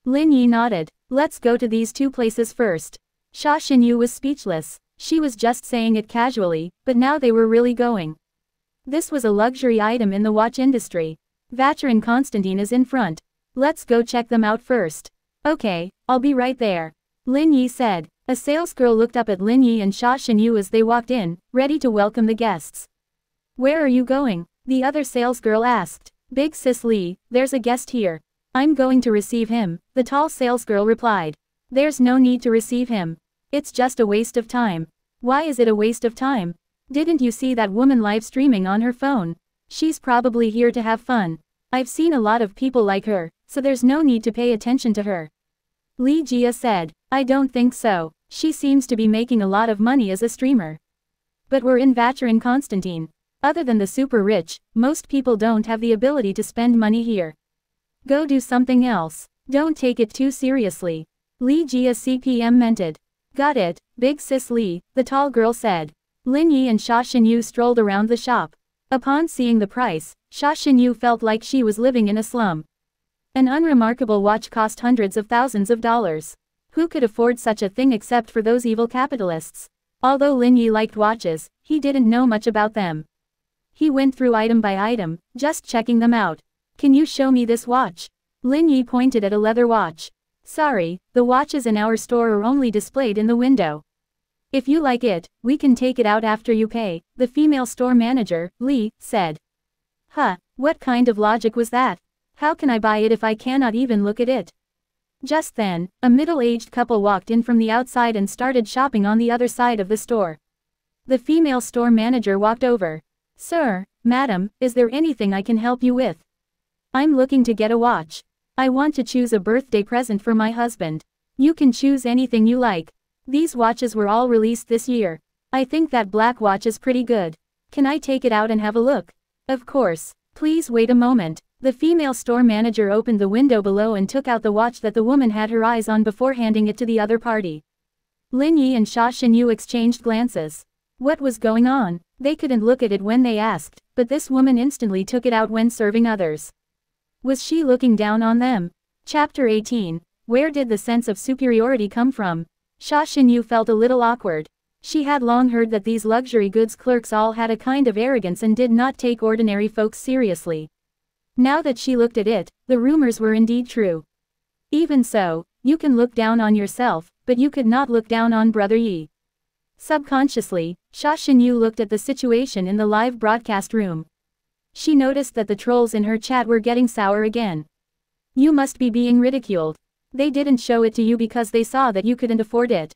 Lin Yi nodded. Let's go to these two places first. Sha Xinyu was speechless. She was just saying it casually, but now they were really going. This was a luxury item in the watch industry. Vacheron Constantin is in front. Let's go check them out first. Okay, I'll be right there. Lin Yi said. A salesgirl looked up at Lin Yi and Sha Xinyu as they walked in, ready to welcome the guests. Where are you going? The other salesgirl asked. Big Sis Li, there's a guest here. I'm going to receive him, the tall salesgirl replied. There's no need to receive him. It's just a waste of time. Why is it a waste of time? Didn't you see that woman live streaming on her phone? She's probably here to have fun. I've seen a lot of people like her, so there's no need to pay attention to her. Li Jia said, I don't think so, she seems to be making a lot of money as a streamer. But we're in Vacheron Constantin. Other than the super rich, most people don't have the ability to spend money here. Go do something else. Don't take it too seriously. Li Jia CPM meant it. Got it, big sis Li, the tall girl said. Lin Yi and Xia Xinyu strolled around the shop. Upon seeing the price, Xia Xinyu felt like she was living in a slum. An unremarkable watch cost hundreds of thousands of dollars. Who could afford such a thing except for those evil capitalists? Although Lin Yi liked watches, he didn't know much about them. He went through item by item, just checking them out. Can you show me this watch? Lin Yi pointed at a leather watch. Sorry, the watches in our store are only displayed in the window. If you like it, we can take it out after you pay, the female store manager, Lee, said. Huh, what kind of logic was that? How can I buy it if I cannot even look at it? Just then, a middle-aged couple walked in from the outside and started shopping on the other side of the store. The female store manager walked over. Sir, madam, is there anything I can help you with? I'm looking to get a watch. I want to choose a birthday present for my husband. You can choose anything you like. These watches were all released this year. I think that black watch is pretty good. Can I take it out and have a look? Of course. Please wait a moment. The female store manager opened the window below and took out the watch that the woman had her eyes on before handing it to the other party. Lin Yi and Xia Xinyu exchanged glances. What was going on? They couldn't look at it when they asked, but this woman instantly took it out when serving others. Was she looking down on them? Chapter 18. Where did the sense of superiority come from? Xia Xinyu felt a little awkward. She had long heard that these luxury goods clerks all had a kind of arrogance and did not take ordinary folks seriously. Now that she looked at it, the rumors were indeed true. Even so, you can look down on yourself, but you could not look down on Brother Yi. Subconsciously, Xia Xinyu looked at the situation in the live broadcast room. She noticed that the trolls in her chat were getting sour again. You must be being ridiculed. They didn't show it to you because they saw that you couldn't afford it.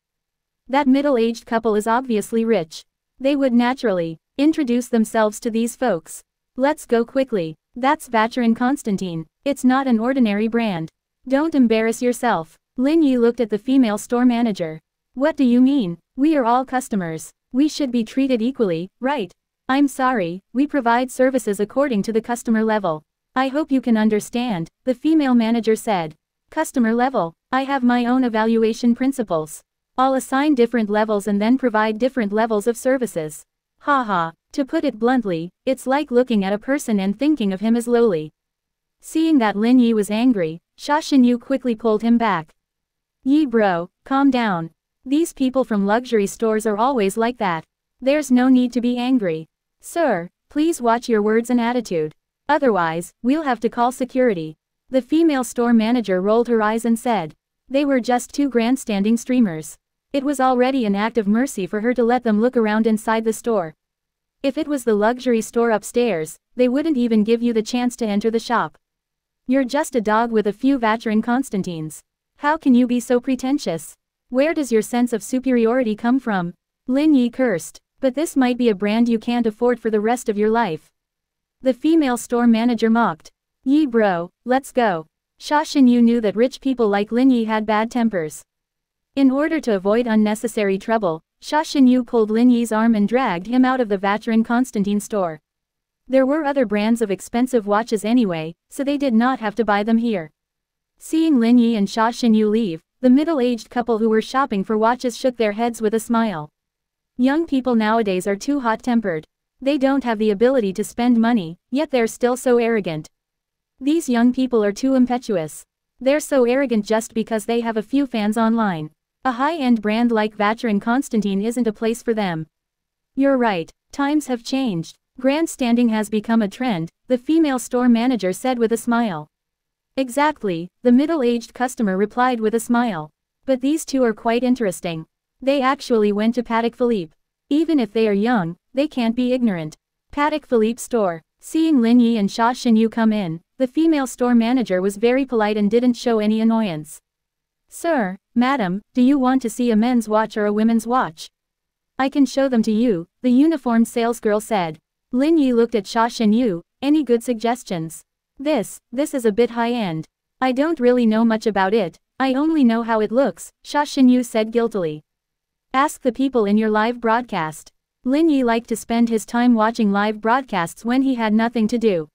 That middle-aged couple is obviously rich. They would naturally introduce themselves to these folks. Let's go quickly. That's Vacheron Constantin. It's not an ordinary brand. Don't embarrass yourself. Lin Yi looked at the female store manager. What do you mean? We are all customers. We should be treated equally, right? I'm sorry, we provide services according to the customer level. I hope you can understand, the female manager said. Customer level, I have my own evaluation principles. I'll assign different levels and then provide different levels of services. Haha, to put it bluntly, it's like looking at a person and thinking of him as lowly. Seeing that Lin Yi was angry, Xia Xinyu quickly pulled him back. Yi bro, calm down, these people from luxury stores are always like that. There's no need to be angry. Sir, please watch your words and attitude. Otherwise, we'll have to call security. The female store manager rolled her eyes and said. They were just two grandstanding streamers. It was already an act of mercy for her to let them look around inside the store. If it was the luxury store upstairs, they wouldn't even give you the chance to enter the shop. You're just a dog with a few Vacheron Constantins. How can you be so pretentious? Where does your sense of superiority come from? Lin Yi cursed. But this might be a brand you can't afford for the rest of your life. The female store manager mocked. Yi bro, let's go. Xia Xinyu knew that rich people like Lin Yi had bad tempers. In order to avoid unnecessary trouble, Xia Xinyu pulled Lin Yi's arm and dragged him out of the Vacheron Constantin store. There were other brands of expensive watches anyway, so they did not have to buy them here. Seeing Lin Yi and Xia Xinyu leave, the middle-aged couple who were shopping for watches shook their heads with a smile. Young people nowadays are too hot-tempered. They don't have the ability to spend money, yet they're still so arrogant. These young people are too impetuous. They're so arrogant just because they have a few fans online. A high-end brand like Vacheron Constantin isn't a place for them. You're right, times have changed. Grandstanding has become a trend, the female store manager said with a smile. Exactly, the middle-aged customer replied with a smile. But these two are quite interesting. They actually went to Patek Philippe. Even if they are young, they can't be ignorant. Patek Philippe store. Seeing Lin Yi and Xia Xinyu come in, the female store manager was very polite and didn't show any annoyance. Sir, madam, do you want to see a men's watch or a women's watch? I can show them to you, the uniformed salesgirl said. Lin Yi looked at Sha Yu. any good suggestions? This, this is a bit high-end. I don't really know much about it, I only know how it looks, Sha Yu said guiltily. Ask the people in your live broadcast. Lin Yi liked to spend his time watching live broadcasts when he had nothing to do.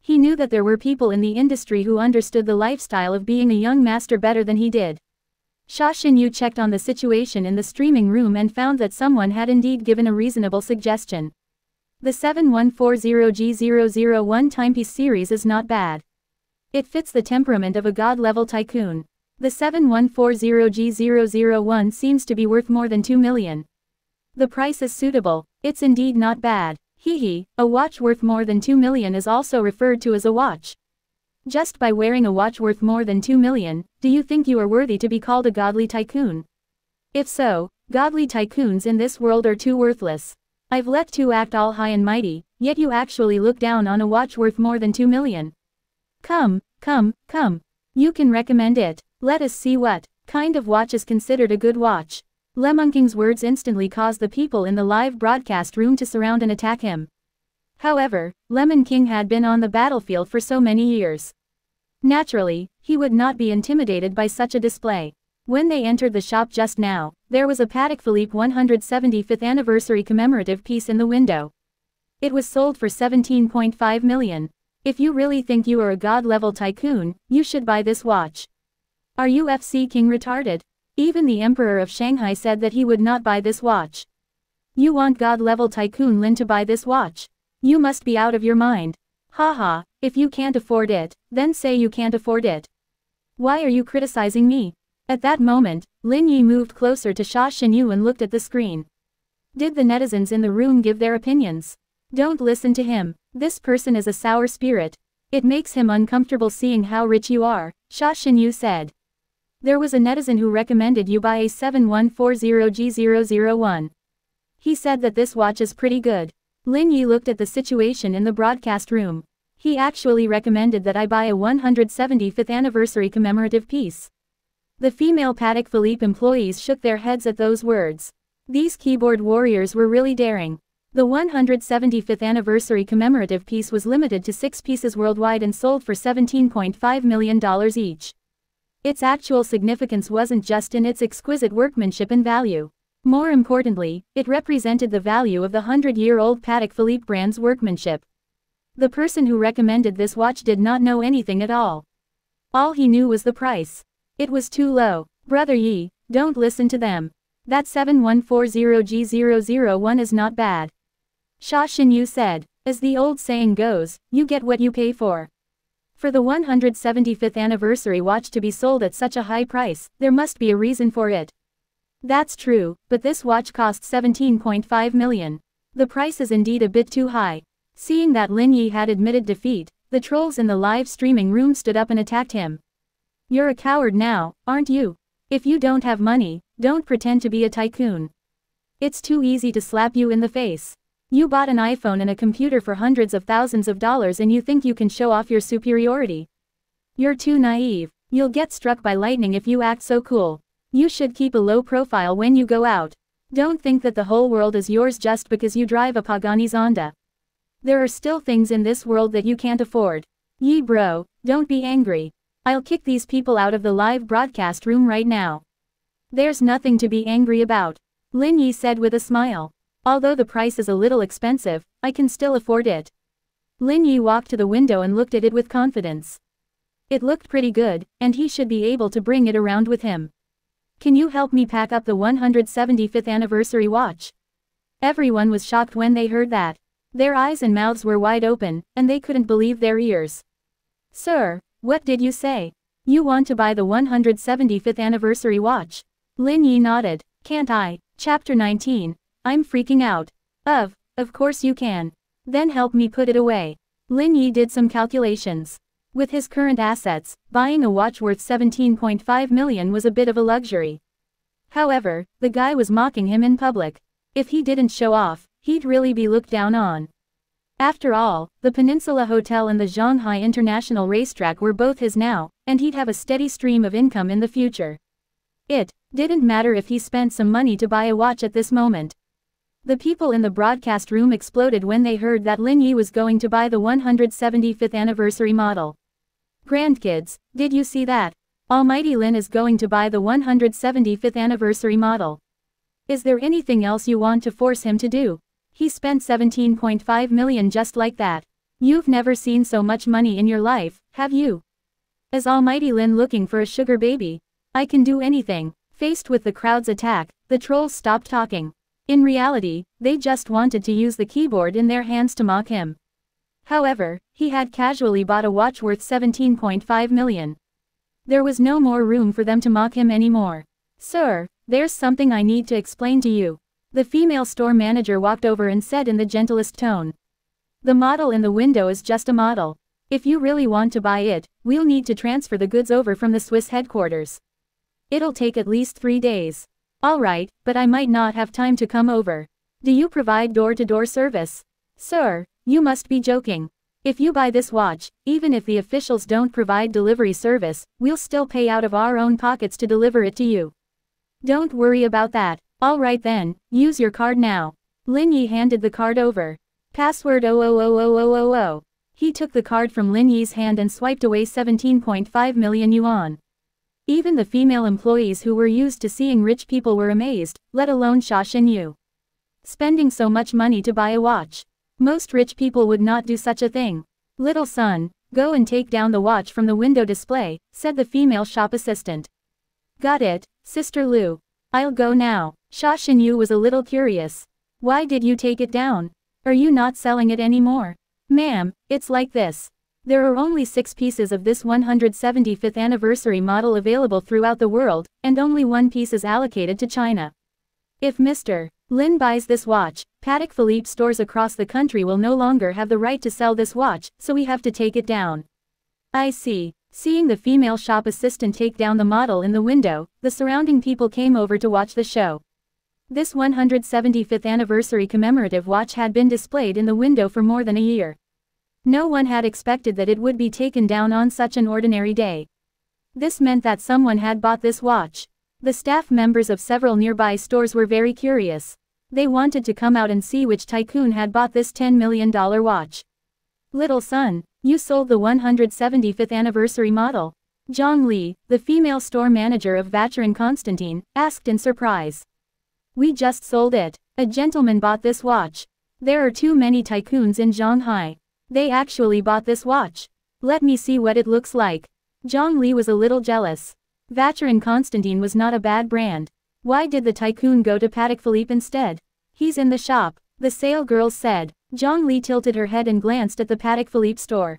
He knew that there were people in the industry who understood the lifestyle of being a young master better than he did. Sha Yu checked on the situation in the streaming room and found that someone had indeed given a reasonable suggestion. The 7140G001 timepiece series is not bad. It fits the temperament of a god-level tycoon. The 7140G001 seems to be worth more than 2 million. The price is suitable, it's indeed not bad. Hee hee, a watch worth more than 2 million is also referred to as a watch. Just by wearing a watch worth more than 2 million, do you think you are worthy to be called a godly tycoon? If so, godly tycoons in this world are too worthless. I've let two act all high and mighty, yet you actually look down on a watch worth more than 2 million. Come, come, come. You can recommend it. Let us see what kind of watch is considered a good watch. Lemon King's words instantly caused the people in the live broadcast room to surround and attack him. However, Lemon King had been on the battlefield for so many years. Naturally, he would not be intimidated by such a display. When they entered the shop just now, there was a Patek Philippe 175th anniversary commemorative piece in the window. It was sold for 17.5 million. If you really think you are a god-level tycoon, you should buy this watch. Are UFC King retarded? Even the Emperor of Shanghai said that he would not buy this watch. You want God-level Tycoon Lin to buy this watch? You must be out of your mind. Haha, if you can't afford it, then say you can't afford it. Why are you criticizing me? At that moment, Lin Yi moved closer to Xia Xinyu and looked at the screen. Did the netizens in the room give their opinions? Don't listen to him, this person is a sour spirit. It makes him uncomfortable seeing how rich you are, Xia Xinyu said. There was a netizen who recommended you buy a 7140G001. He said that this watch is pretty good. Lin Yi looked at the situation in the broadcast room. He actually recommended that I buy a 175th anniversary commemorative piece. The female Patek Philippe employees shook their heads at those words. These keyboard warriors were really daring. The 175th anniversary commemorative piece was limited to six pieces worldwide and sold for $17.5 million each. Its actual significance wasn't just in its exquisite workmanship and value. More importantly, it represented the value of the hundred-year-old Patek Philippe brand's workmanship. The person who recommended this watch did not know anything at all. All he knew was the price. It was too low. Brother Yi, don't listen to them. That 7140G001 is not bad. Xia Xinyu said, as the old saying goes, you get what you pay for. For the 175th anniversary watch to be sold at such a high price, there must be a reason for it. That's true, but this watch costs 17.5 million. The price is indeed a bit too high. Seeing that Lin Yi had admitted defeat, the trolls in the live streaming room stood up and attacked him. You're a coward now, aren't you? If you don't have money, don't pretend to be a tycoon. It's too easy to slap you in the face. You bought an iPhone and a computer for hundreds of thousands of dollars and you think you can show off your superiority. You're too naive. You'll get struck by lightning if you act so cool. You should keep a low profile when you go out. Don't think that the whole world is yours just because you drive a Pagani Zonda. There are still things in this world that you can't afford. Ye bro, don't be angry. I'll kick these people out of the live broadcast room right now. There's nothing to be angry about. Lin Yi said with a smile. Although the price is a little expensive, I can still afford it. Lin Yi walked to the window and looked at it with confidence. It looked pretty good, and he should be able to bring it around with him. Can you help me pack up the 175th anniversary watch? Everyone was shocked when they heard that. Their eyes and mouths were wide open, and they couldn't believe their ears. Sir, what did you say? You want to buy the 175th anniversary watch? Lin Yi nodded. Can't I? Chapter 19, I'm freaking out. Of, of course you can. Then help me put it away. Lin Yi did some calculations. With his current assets, buying a watch worth 17.5 million was a bit of a luxury. However, the guy was mocking him in public. If he didn't show off, he'd really be looked down on. After all, the Peninsula Hotel and the Shanghai International Racetrack were both his now, and he'd have a steady stream of income in the future. It didn't matter if he spent some money to buy a watch at this moment. The people in the broadcast room exploded when they heard that Lin Yi was going to buy the 175th anniversary model. Grandkids, did you see that? Almighty Lin is going to buy the 175th anniversary model. Is there anything else you want to force him to do? He spent 17.5 million just like that. You've never seen so much money in your life, have you? Is Almighty Lin looking for a sugar baby? I can do anything. Faced with the crowd's attack, the trolls stopped talking. In reality, they just wanted to use the keyboard in their hands to mock him. However, he had casually bought a watch worth 17.5 million. There was no more room for them to mock him anymore. Sir, there's something I need to explain to you. The female store manager walked over and said in the gentlest tone. The model in the window is just a model. If you really want to buy it, we'll need to transfer the goods over from the Swiss headquarters. It'll take at least three days. Alright, but I might not have time to come over. Do you provide door-to-door -door service? Sir, you must be joking. If you buy this watch, even if the officials don't provide delivery service, we'll still pay out of our own pockets to deliver it to you. Don't worry about that. Alright then, use your card now. Lin Yi handed the card over. Password 000000. He took the card from Lin Yi's hand and swiped away 17.5 million yuan. Even the female employees who were used to seeing rich people were amazed, let alone Xia Xinyu. Spending so much money to buy a watch. Most rich people would not do such a thing. Little son, go and take down the watch from the window display, said the female shop assistant. Got it, Sister Lu. I'll go now. Xia Xinyu was a little curious. Why did you take it down? Are you not selling it anymore? Ma'am, it's like this. There are only six pieces of this 175th anniversary model available throughout the world, and only one piece is allocated to China. If Mr. Lin buys this watch, Patek Philippe stores across the country will no longer have the right to sell this watch, so we have to take it down. I see. Seeing the female shop assistant take down the model in the window, the surrounding people came over to watch the show. This 175th anniversary commemorative watch had been displayed in the window for more than a year. No one had expected that it would be taken down on such an ordinary day. This meant that someone had bought this watch. The staff members of several nearby stores were very curious. They wanted to come out and see which tycoon had bought this $10 million watch. Little son, you sold the 175th anniversary model. Zhang Li, the female store manager of Vacheron Constantin, asked in surprise. We just sold it. A gentleman bought this watch. There are too many tycoons in Shanghai. They actually bought this watch. Let me see what it looks like. Zhang Li was a little jealous. Vacheron Constantin was not a bad brand. Why did the tycoon go to Patek Philippe instead? He's in the shop, the sale girls said. Zhang Li tilted her head and glanced at the Patek Philippe store.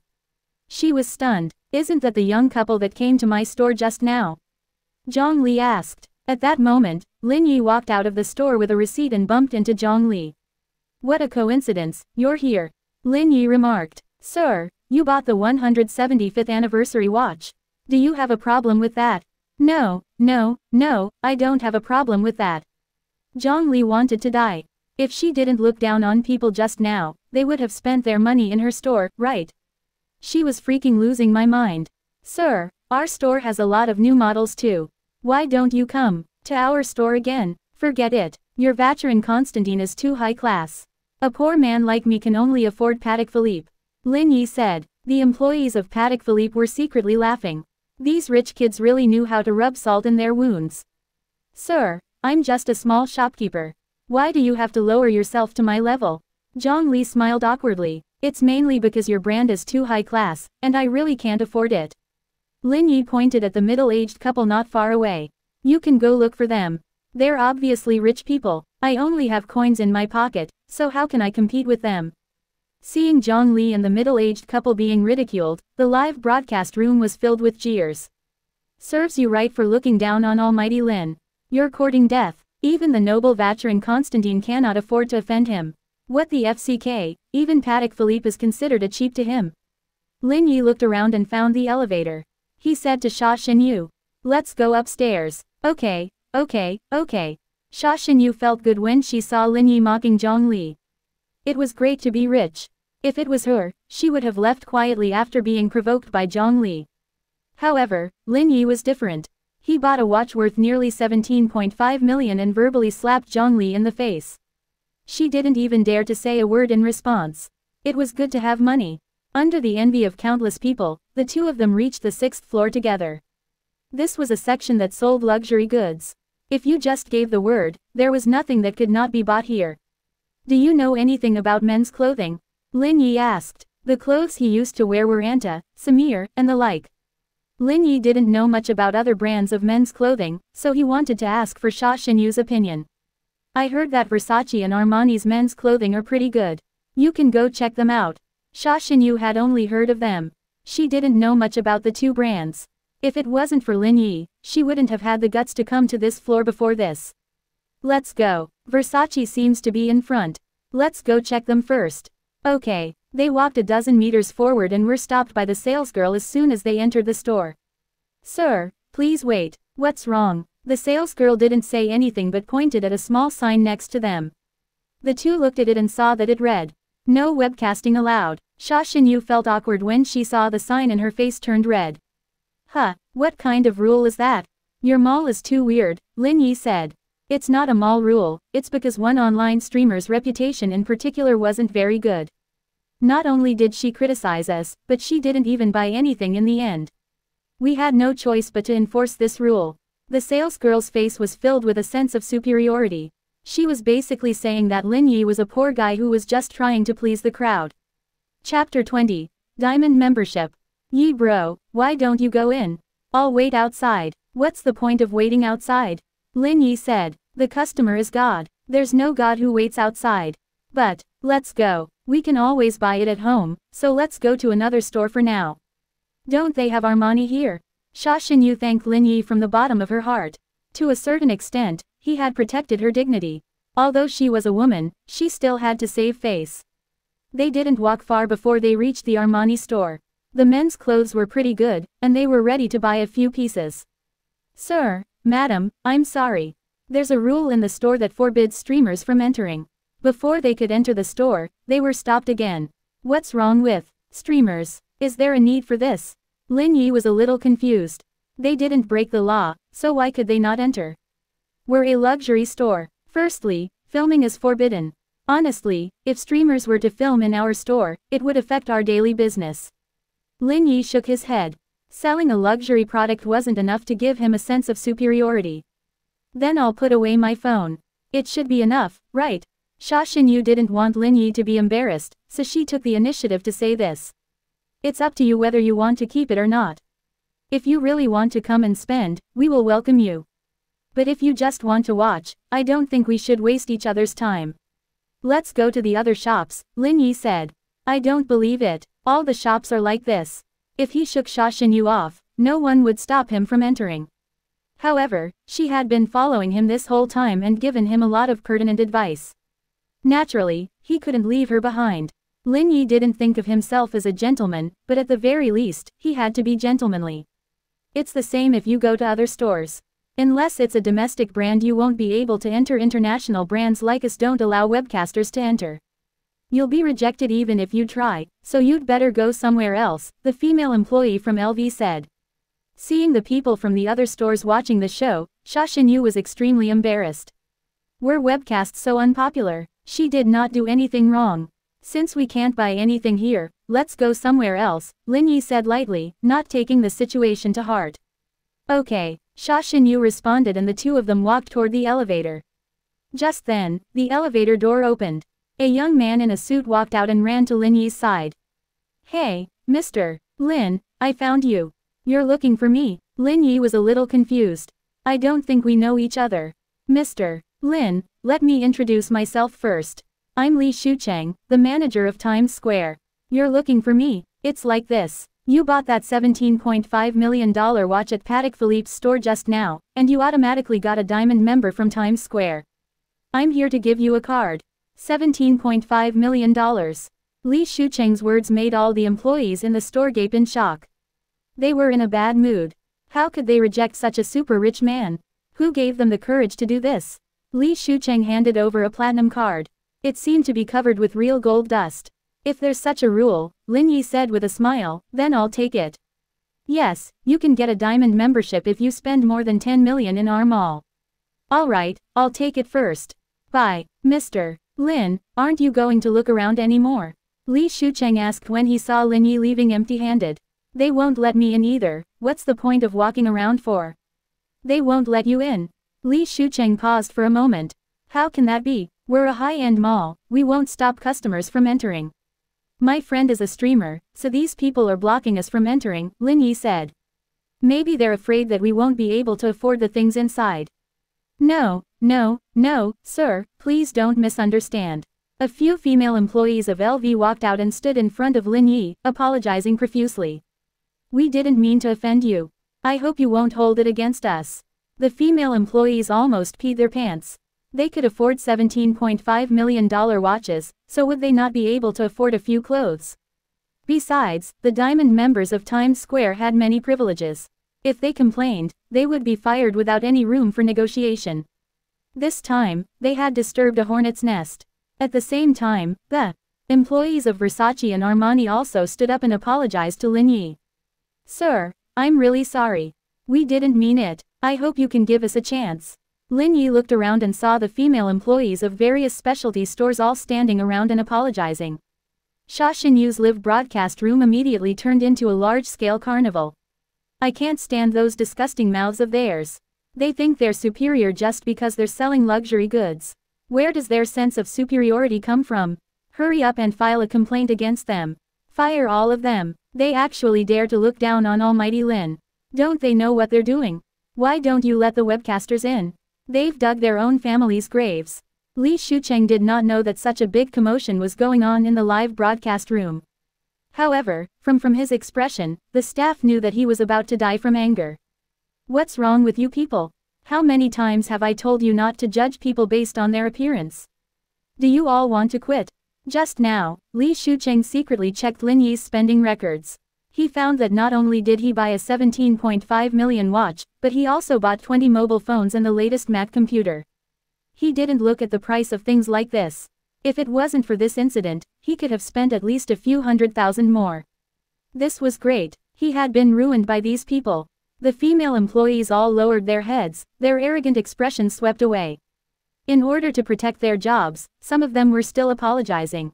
She was stunned. Isn't that the young couple that came to my store just now? Zhang Li asked. At that moment, Lin Yi walked out of the store with a receipt and bumped into Zhang Li. What a coincidence, you're here. Lin Yi remarked. Sir, you bought the 175th anniversary watch. Do you have a problem with that? No, no, no, I don't have a problem with that. Zhang Li wanted to die. If she didn't look down on people just now, they would have spent their money in her store, right? She was freaking losing my mind. Sir, our store has a lot of new models too. Why don't you come to our store again? Forget it. Your Vacheron Constantin is too high class. A poor man like me can only afford Patek Philippe. Lin Yi said. The employees of Patek Philippe were secretly laughing. These rich kids really knew how to rub salt in their wounds. Sir, I'm just a small shopkeeper. Why do you have to lower yourself to my level? Zhang Li smiled awkwardly. It's mainly because your brand is too high class, and I really can't afford it. Lin Yi pointed at the middle-aged couple not far away. You can go look for them. They're obviously rich people. I only have coins in my pocket, so how can I compete with them? Seeing Zhang Li and the middle-aged couple being ridiculed, the live broadcast room was filled with jeers. Serves you right for looking down on Almighty Lin. You're courting death. Even the noble Vacheron Constantin cannot afford to offend him. What the FCK, even Patek Philippe is considered a cheap to him. Lin Yi looked around and found the elevator. He said to Xia Xinyu. Let's go upstairs. Okay, okay, okay. Xia Xinyu felt good when she saw Lin Yi mocking Zhang Li. It was great to be rich. If it was her, she would have left quietly after being provoked by Zhang Li. However, Lin Yi was different. He bought a watch worth nearly 17.5 million and verbally slapped Zhang Li in the face. She didn't even dare to say a word in response. It was good to have money. Under the envy of countless people, the two of them reached the sixth floor together. This was a section that sold luxury goods. If you just gave the word, there was nothing that could not be bought here. Do you know anything about men's clothing? Lin Yi asked. The clothes he used to wear were Anta, Semir, and the like. Lin Yi didn't know much about other brands of men's clothing, so he wanted to ask for Xia Xinyu's opinion. I heard that Versace and Armani's men's clothing are pretty good. You can go check them out. Xia Xinyu had only heard of them. She didn't know much about the two brands. If it wasn't for Lin Yi, she wouldn't have had the guts to come to this floor before this. Let's go. Versace seems to be in front. Let's go check them first. Okay. They walked a dozen meters forward and were stopped by the salesgirl as soon as they entered the store. Sir, please wait. What's wrong? The salesgirl didn't say anything but pointed at a small sign next to them. The two looked at it and saw that it read, No webcasting allowed. Xia Xinyu felt awkward when she saw the sign and her face turned red. Huh, what kind of rule is that? Your mall is too weird, Lin Yi said. It's not a mall rule, it's because one online streamer's reputation in particular wasn't very good. Not only did she criticize us, but she didn't even buy anything in the end. We had no choice but to enforce this rule. The salesgirl's face was filled with a sense of superiority. She was basically saying that Lin Yi was a poor guy who was just trying to please the crowd. Chapter 20 Diamond Membership Yi bro, why don't you go in? I'll wait outside. What's the point of waiting outside? Lin Yi said. The customer is God. There's no God who waits outside. But, let's go. We can always buy it at home, so let's go to another store for now. Don't they have Armani here? Xia Xinyu thanked Lin Yi from the bottom of her heart. To a certain extent, he had protected her dignity. Although she was a woman, she still had to save face. They didn't walk far before they reached the Armani store. The men's clothes were pretty good, and they were ready to buy a few pieces. Sir, madam, I'm sorry. There's a rule in the store that forbids streamers from entering. Before they could enter the store, they were stopped again. What's wrong with streamers? Is there a need for this? Lin Yi was a little confused. They didn't break the law, so why could they not enter? We're a luxury store. Firstly, filming is forbidden. Honestly, if streamers were to film in our store, it would affect our daily business. Lin Yi shook his head. Selling a luxury product wasn't enough to give him a sense of superiority. Then I'll put away my phone. It should be enough, right? Xia Xinyu didn't want Lin Yi to be embarrassed, so she took the initiative to say this. It's up to you whether you want to keep it or not. If you really want to come and spend, we will welcome you. But if you just want to watch, I don't think we should waste each other's time. Let's go to the other shops, Lin Yi said. I don't believe it. All the shops are like this. If he shook Xia Xinyu off, no one would stop him from entering. However, she had been following him this whole time and given him a lot of pertinent advice. Naturally, he couldn't leave her behind. Lin Yi didn't think of himself as a gentleman, but at the very least, he had to be gentlemanly. It's the same if you go to other stores. Unless it's a domestic brand you won't be able to enter international brands like us don't allow webcasters to enter. You'll be rejected even if you try, so you'd better go somewhere else, the female employee from LV said. Seeing the people from the other stores watching the show, Xia Xinyu was extremely embarrassed. Were webcasts so unpopular? She did not do anything wrong. Since we can't buy anything here, let's go somewhere else, Lin Yi said lightly, not taking the situation to heart. Okay, Xia Xinyu responded and the two of them walked toward the elevator. Just then, the elevator door opened. A young man in a suit walked out and ran to Lin Yi's side. Hey, Mr. Lin, I found you. You're looking for me. Lin Yi was a little confused. I don't think we know each other. Mr. Lin, let me introduce myself first. I'm Li Shucheng, the manager of Times Square. You're looking for me. It's like this. You bought that $17.5 million watch at Patek Philippe's store just now, and you automatically got a diamond member from Times Square. I'm here to give you a card. $17.5 million. Li Shucheng's words made all the employees in the store gape in shock. They were in a bad mood. How could they reject such a super rich man? Who gave them the courage to do this? Li Shucheng handed over a platinum card. It seemed to be covered with real gold dust. If there's such a rule, Lin Yi said with a smile, then I'll take it. Yes, you can get a diamond membership if you spend more than 10 million in our mall. Alright, I'll take it first. Bye, Mr. Lin, aren't you going to look around anymore? Li Shucheng asked when he saw Lin Yi leaving empty-handed. They won't let me in either, what's the point of walking around for? They won't let you in. Li Shucheng paused for a moment. How can that be? We're a high-end mall, we won't stop customers from entering. My friend is a streamer, so these people are blocking us from entering, Lin Yi said. Maybe they're afraid that we won't be able to afford the things inside. No, no, no, sir, please don't misunderstand. A few female employees of LV walked out and stood in front of Lin Yi, apologizing profusely. We didn't mean to offend you. I hope you won't hold it against us. The female employees almost peed their pants. They could afford $17.5 million watches, so would they not be able to afford a few clothes? Besides, the Diamond members of Times Square had many privileges. If they complained, they would be fired without any room for negotiation. This time, they had disturbed a hornet's nest. At the same time, the employees of Versace and Armani also stood up and apologized to Lin Yi. Sir, I'm really sorry. We didn't mean it. I hope you can give us a chance. Lin Yi looked around and saw the female employees of various specialty stores all standing around and apologizing. Xia Xinyu's live broadcast room immediately turned into a large-scale carnival. I can't stand those disgusting mouths of theirs. They think they're superior just because they're selling luxury goods. Where does their sense of superiority come from? Hurry up and file a complaint against them. Fire all of them. They actually dare to look down on Almighty Lin. Don't they know what they're doing? Why don't you let the webcasters in? They've dug their own family's graves. Li Shucheng did not know that such a big commotion was going on in the live broadcast room. However, from from his expression, the staff knew that he was about to die from anger. What's wrong with you people? How many times have I told you not to judge people based on their appearance? Do you all want to quit? Just now, Li Shucheng secretly checked Lin Yi's spending records. He found that not only did he buy a 17.5 million watch, but he also bought 20 mobile phones and the latest Mac computer. He didn't look at the price of things like this. If it wasn't for this incident, he could have spent at least a few hundred thousand more. This was great, he had been ruined by these people. The female employees all lowered their heads, their arrogant expressions swept away. In order to protect their jobs, some of them were still apologizing.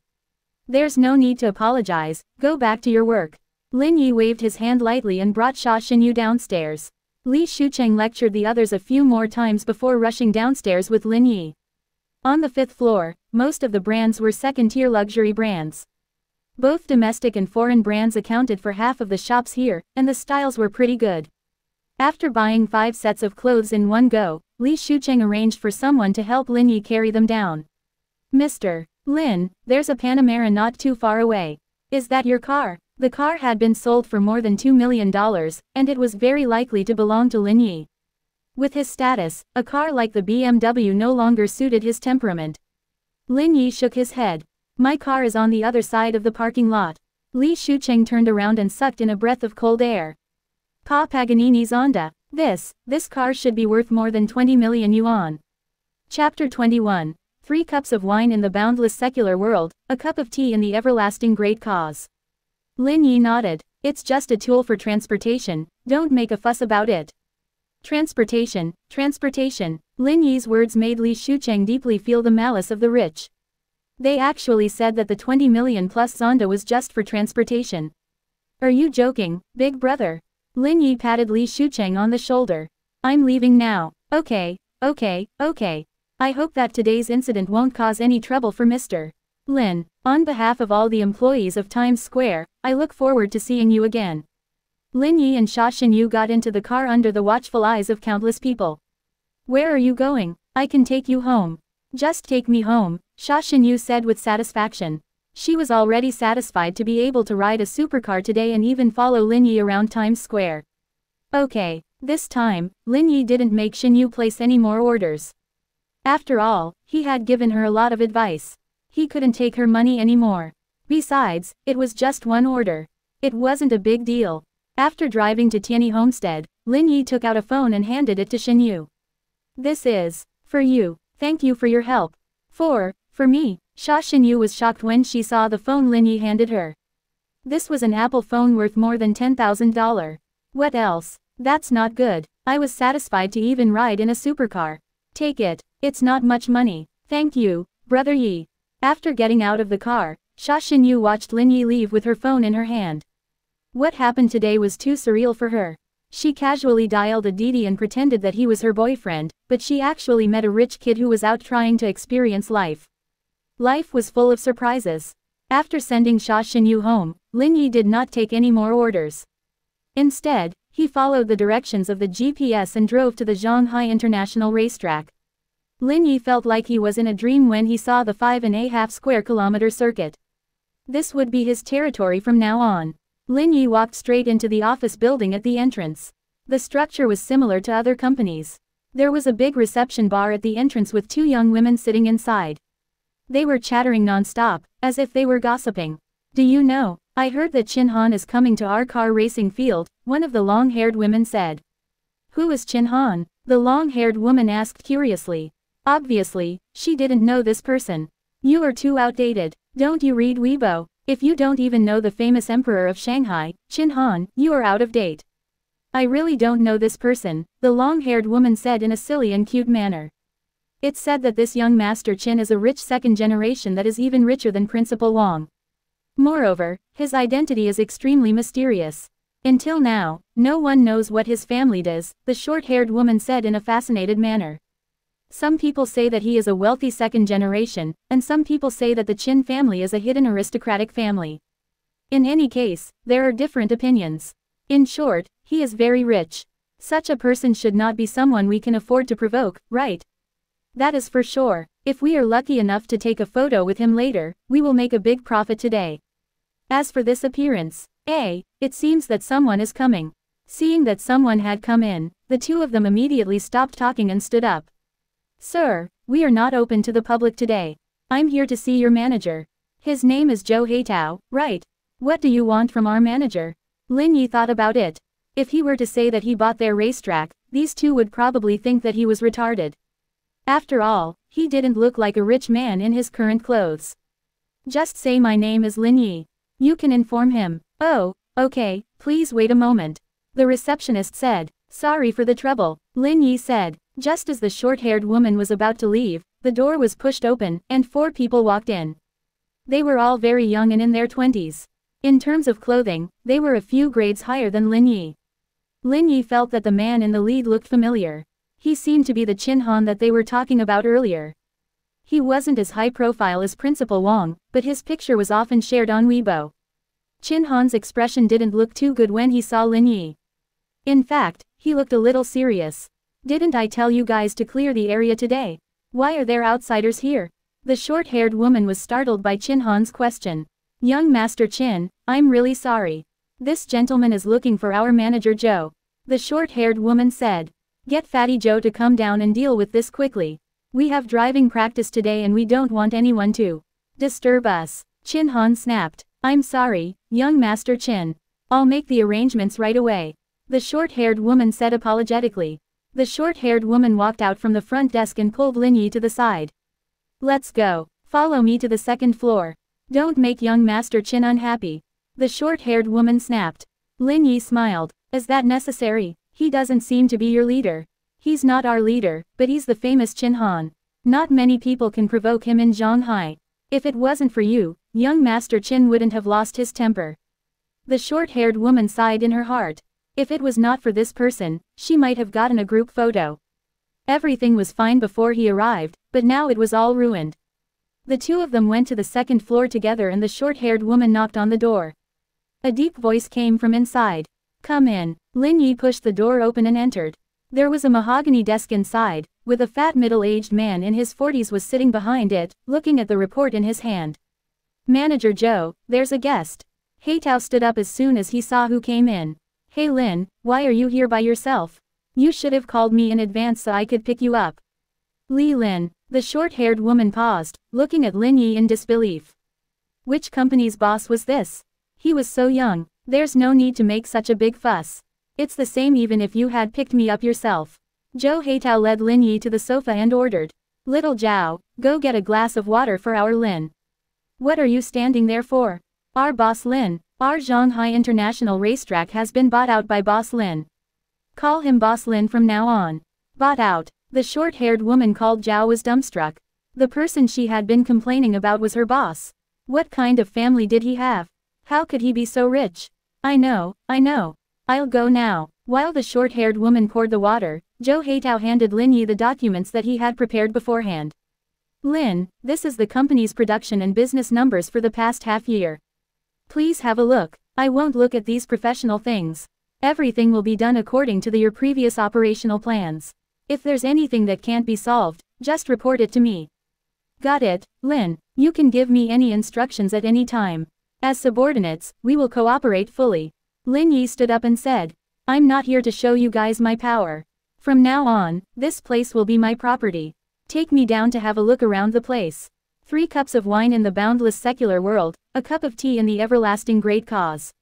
There's no need to apologize, go back to your work. Lin Yi waved his hand lightly and brought Xia Xinyu downstairs. Li Shucheng lectured the others a few more times before rushing downstairs with Lin Yi. On the fifth floor, most of the brands were second-tier luxury brands. Both domestic and foreign brands accounted for half of the shops here, and the styles were pretty good. After buying five sets of clothes in one go, Li Shucheng arranged for someone to help Lin Yi carry them down. Mr. Lin, there's a Panamera not too far away. Is that your car? The car had been sold for more than $2 million, and it was very likely to belong to Lin Yi. With his status, a car like the BMW no longer suited his temperament. Lin Yi shook his head. My car is on the other side of the parking lot. Li Shucheng turned around and sucked in a breath of cold air. Pa Pagani Zonda. This, this car should be worth more than 20 million yuan. Chapter 21. Three cups of wine in the boundless secular world, a cup of tea in the everlasting great cause. Lin Yi nodded. It's just a tool for transportation, don't make a fuss about it. Transportation, transportation. Lin Yi's words made Li Shucheng deeply feel the malice of the rich. They actually said that the 20 million plus Zonda was just for transportation. Are you joking, big brother? Lin Yi patted Li Shucheng on the shoulder. I'm leaving now. Okay, okay, okay. I hope that today's incident won't cause any trouble for Mr. Lin. On behalf of all the employees of Times Square, I look forward to seeing you again. Lin Yi and Xia Xinyu got into the car under the watchful eyes of countless people. Where are you going? I can take you home. Just take me home, Xia Xinyu said with satisfaction. She was already satisfied to be able to ride a supercar today and even follow Lin Yi around Times Square. Okay, this time, Lin Yi didn't make Xinyu place any more orders. After all, he had given her a lot of advice. He couldn't take her money anymore. Besides, it was just one order. It wasn't a big deal. After driving to Tianyi Homestead, Lin Yi took out a phone and handed it to Xinyu. This is, for you, thank you for your help. For, for me, Xia Xinyu was shocked when she saw the phone Lin Yi handed her. This was an Apple phone worth more than $10,000. What else? That's not good. I was satisfied to even ride in a supercar. Take it. It's not much money. Thank you, brother Yi. After getting out of the car, Xia Xinyu watched Lin Yi leave with her phone in her hand. What happened today was too surreal for her. She casually dialed a Didi and pretended that he was her boyfriend, but she actually met a rich kid who was out trying to experience life. Life was full of surprises. After sending Xia Xinyu home, Lin Yi did not take any more orders. Instead, he followed the directions of the GPS and drove to the Shanghai International Racetrack. Lin Yi felt like he was in a dream when he saw the five and a half square kilometer circuit. This would be his territory from now on. Lin Yi walked straight into the office building at the entrance. The structure was similar to other companies. There was a big reception bar at the entrance with two young women sitting inside. They were chattering non-stop, as if they were gossiping. Do you know, I heard that Qin Han is coming to our car racing field, one of the long-haired women said. Who is Qin Han? The long-haired woman asked curiously. Obviously, she didn't know this person. You are too outdated, don't you read Weibo? If you don't even know the famous emperor of Shanghai, Qin Han, you are out of date. I really don't know this person, the long-haired woman said in a silly and cute manner. It's said that this young Master Qin is a rich second generation that is even richer than Principal Wang. Moreover, his identity is extremely mysterious. Until now, no one knows what his family does, the short-haired woman said in a fascinated manner. Some people say that he is a wealthy second generation, and some people say that the Qin family is a hidden aristocratic family. In any case, there are different opinions. In short, he is very rich. Such a person should not be someone we can afford to provoke, right? That is for sure. If we are lucky enough to take a photo with him later, we will make a big profit today. As for this appearance, A, it seems that someone is coming. Seeing that someone had come in, the two of them immediately stopped talking and stood up. Sir, we are not open to the public today. I'm here to see your manager. His name is Zhou Heitao, right? What do you want from our manager? Lin Yi thought about it. If he were to say that he bought their racetrack, these two would probably think that he was retarded. After all, he didn't look like a rich man in his current clothes. Just say my name is Lin Yi. You can inform him. Oh, okay, please wait a moment. The receptionist said. Sorry for the trouble, Lin Yi said. Just as the short-haired woman was about to leave, the door was pushed open, and four people walked in. They were all very young and in their twenties. In terms of clothing, they were a few grades higher than Lin Yi. Lin Yi felt that the man in the lead looked familiar. He seemed to be the Qin Han that they were talking about earlier. He wasn't as high profile as Principal Wang, but his picture was often shared on Weibo. Qin Han's expression didn't look too good when he saw Lin Yi. In fact, he looked a little serious. Didn't I tell you guys to clear the area today? Why are there outsiders here? The short-haired woman was startled by Qin Han's question. Young Master Qin, I'm really sorry. This gentleman is looking for our manager Zhou. The short-haired woman said. Get Fatty Zhou to come down and deal with this quickly. We have driving practice today and we don't want anyone to disturb us. Qin Han snapped. I'm sorry, young Master Qin. I'll make the arrangements right away. The short-haired woman said apologetically. The short-haired woman walked out from the front desk and pulled Lin Yi to the side. Let's go. Follow me to the second floor. Don't make young Master Qin unhappy. The short-haired woman snapped. Lin Yi smiled. Is that necessary? He doesn't seem to be your leader. He's not our leader, but he's the famous Qin Han. Not many people can provoke him in Shanghai. If it wasn't for you, young Master Qin wouldn't have lost his temper. The short-haired woman sighed in her heart. If it was not for this person, she might have gotten a group photo. Everything was fine before he arrived, but now it was all ruined. The two of them went to the second floor together and the short-haired woman knocked on the door. A deep voice came from inside. Come in. Lin Yi pushed the door open and entered. There was a mahogany desk inside, with a fat middle-aged man in his 40s was sitting behind it, looking at the report in his hand. Manager Zhou, there's a guest. Heitao stood up as soon as he saw who came in. Hey Lin, why are you here by yourself? You should have called me in advance so I could pick you up. Li Lin, the short-haired woman paused, looking at Lin Yi in disbelief. Which company's boss was this? He was so young, there's no need to make such a big fuss. It's the same even if you had picked me up yourself. Zhou Heitao led Lin Yi to the sofa and ordered. Little Zhao, go get a glass of water for our Lin. What are you standing there for? Our boss Lin, our Shanghai International Racetrack has been bought out by Boss Lin. Call him Boss Lin from now on. Bought out. The short-haired woman called Zhao was dumbstruck. The person she had been complaining about was her boss. What kind of family did he have? How could he be so rich? I know, I know. I'll go now. While the short-haired woman poured the water, Zhou Heitao handed Lin Yi the documents that he had prepared beforehand. Lin, this is the company's production and business numbers for the past half year. Please have a look. I won't look at these professional things. Everything will be done according to the, your previous operational plans. If there's anything that can't be solved, just report it to me. Got it, Lin. You can give me any instructions at any time. As subordinates, we will cooperate fully. Lin Yi stood up and said, I'm not here to show you guys my power. From now on, this place will be my property. Take me down to have a look around the place. Three cups of wine in the boundless secular world, a cup of tea in the everlasting great cause.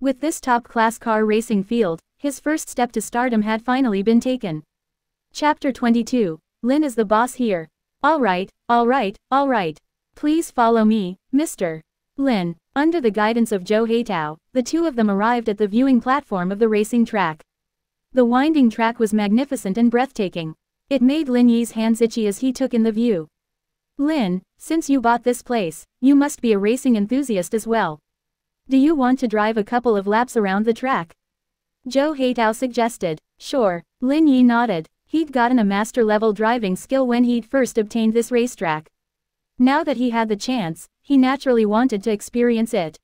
With this top-class car racing field, his first step to stardom had finally been taken. Chapter 22, Lin is the boss here. Alright, alright, alright. Please follow me, Mr. Lin. Under the guidance of Zhou Heitao, the two of them arrived at the viewing platform of the racing track. The winding track was magnificent and breathtaking. It made Lin Yi's hands itchy as he took in the view. Lin, since you bought this place, you must be a racing enthusiast as well. Do you want to drive a couple of laps around the track? Zhou Heitao suggested. Sure, Lin Yi nodded. He'd gotten a master-level driving skill when he'd first obtained this racetrack. Now that he had the chance, he naturally wanted to experience it.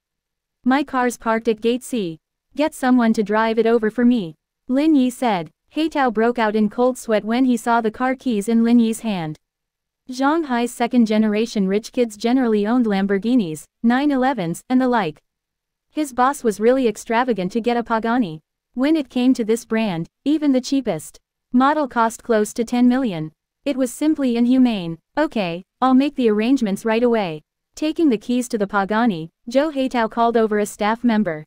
My car's parked at Gate C. Get someone to drive it over for me. Lin Yi said. Heitao broke out in cold sweat when he saw the car keys in Lin Yi's hand. Zhang Hai's second-generation rich kids generally owned Lamborghinis, 911s, and the like. His boss was really extravagant to get a Pagani. When it came to this brand, even the cheapest model cost close to 10 million. It was simply inhumane. Okay, I'll make the arrangements right away. Taking the keys to the Pagani, Zhou Heitao called over a staff member.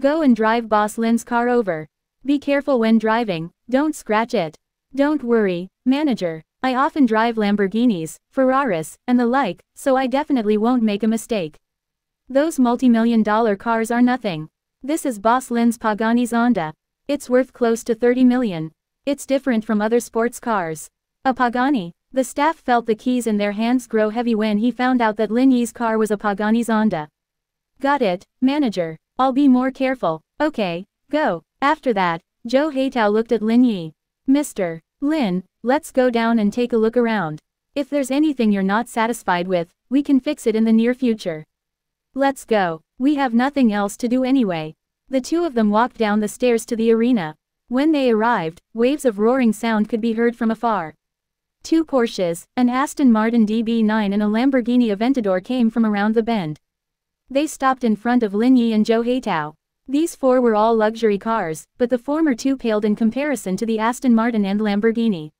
Go and drive boss Lin's car over. Be careful when driving, don't scratch it. Don't worry, manager. I often drive Lamborghinis, Ferraris, and the like, so I definitely won't make a mistake. Those multi-million dollar cars are nothing. This is Boss Lin's Pagani Zonda. It's worth close to 30 million. It's different from other sports cars. A Pagani. The staff felt the keys in their hands grow heavy when he found out that Lin Yi's car was a Pagani Zonda. Got it, manager. I'll be more careful. Okay, go. After that, Zhou Heitao looked at Lin Yi. Mr. Lin, let's go down and take a look around. If there's anything you're not satisfied with, we can fix it in the near future. Let's go. We have nothing else to do anyway. The two of them walked down the stairs to the arena. When they arrived, waves of roaring sound could be heard from afar. Two Porsches, an Aston Martin DB9 and a Lamborghini Aventador came from around the bend. They stopped in front of Lin Yi and Zhou Heitao. These four were all luxury cars, but the former two paled in comparison to the Aston Martin and Lamborghini.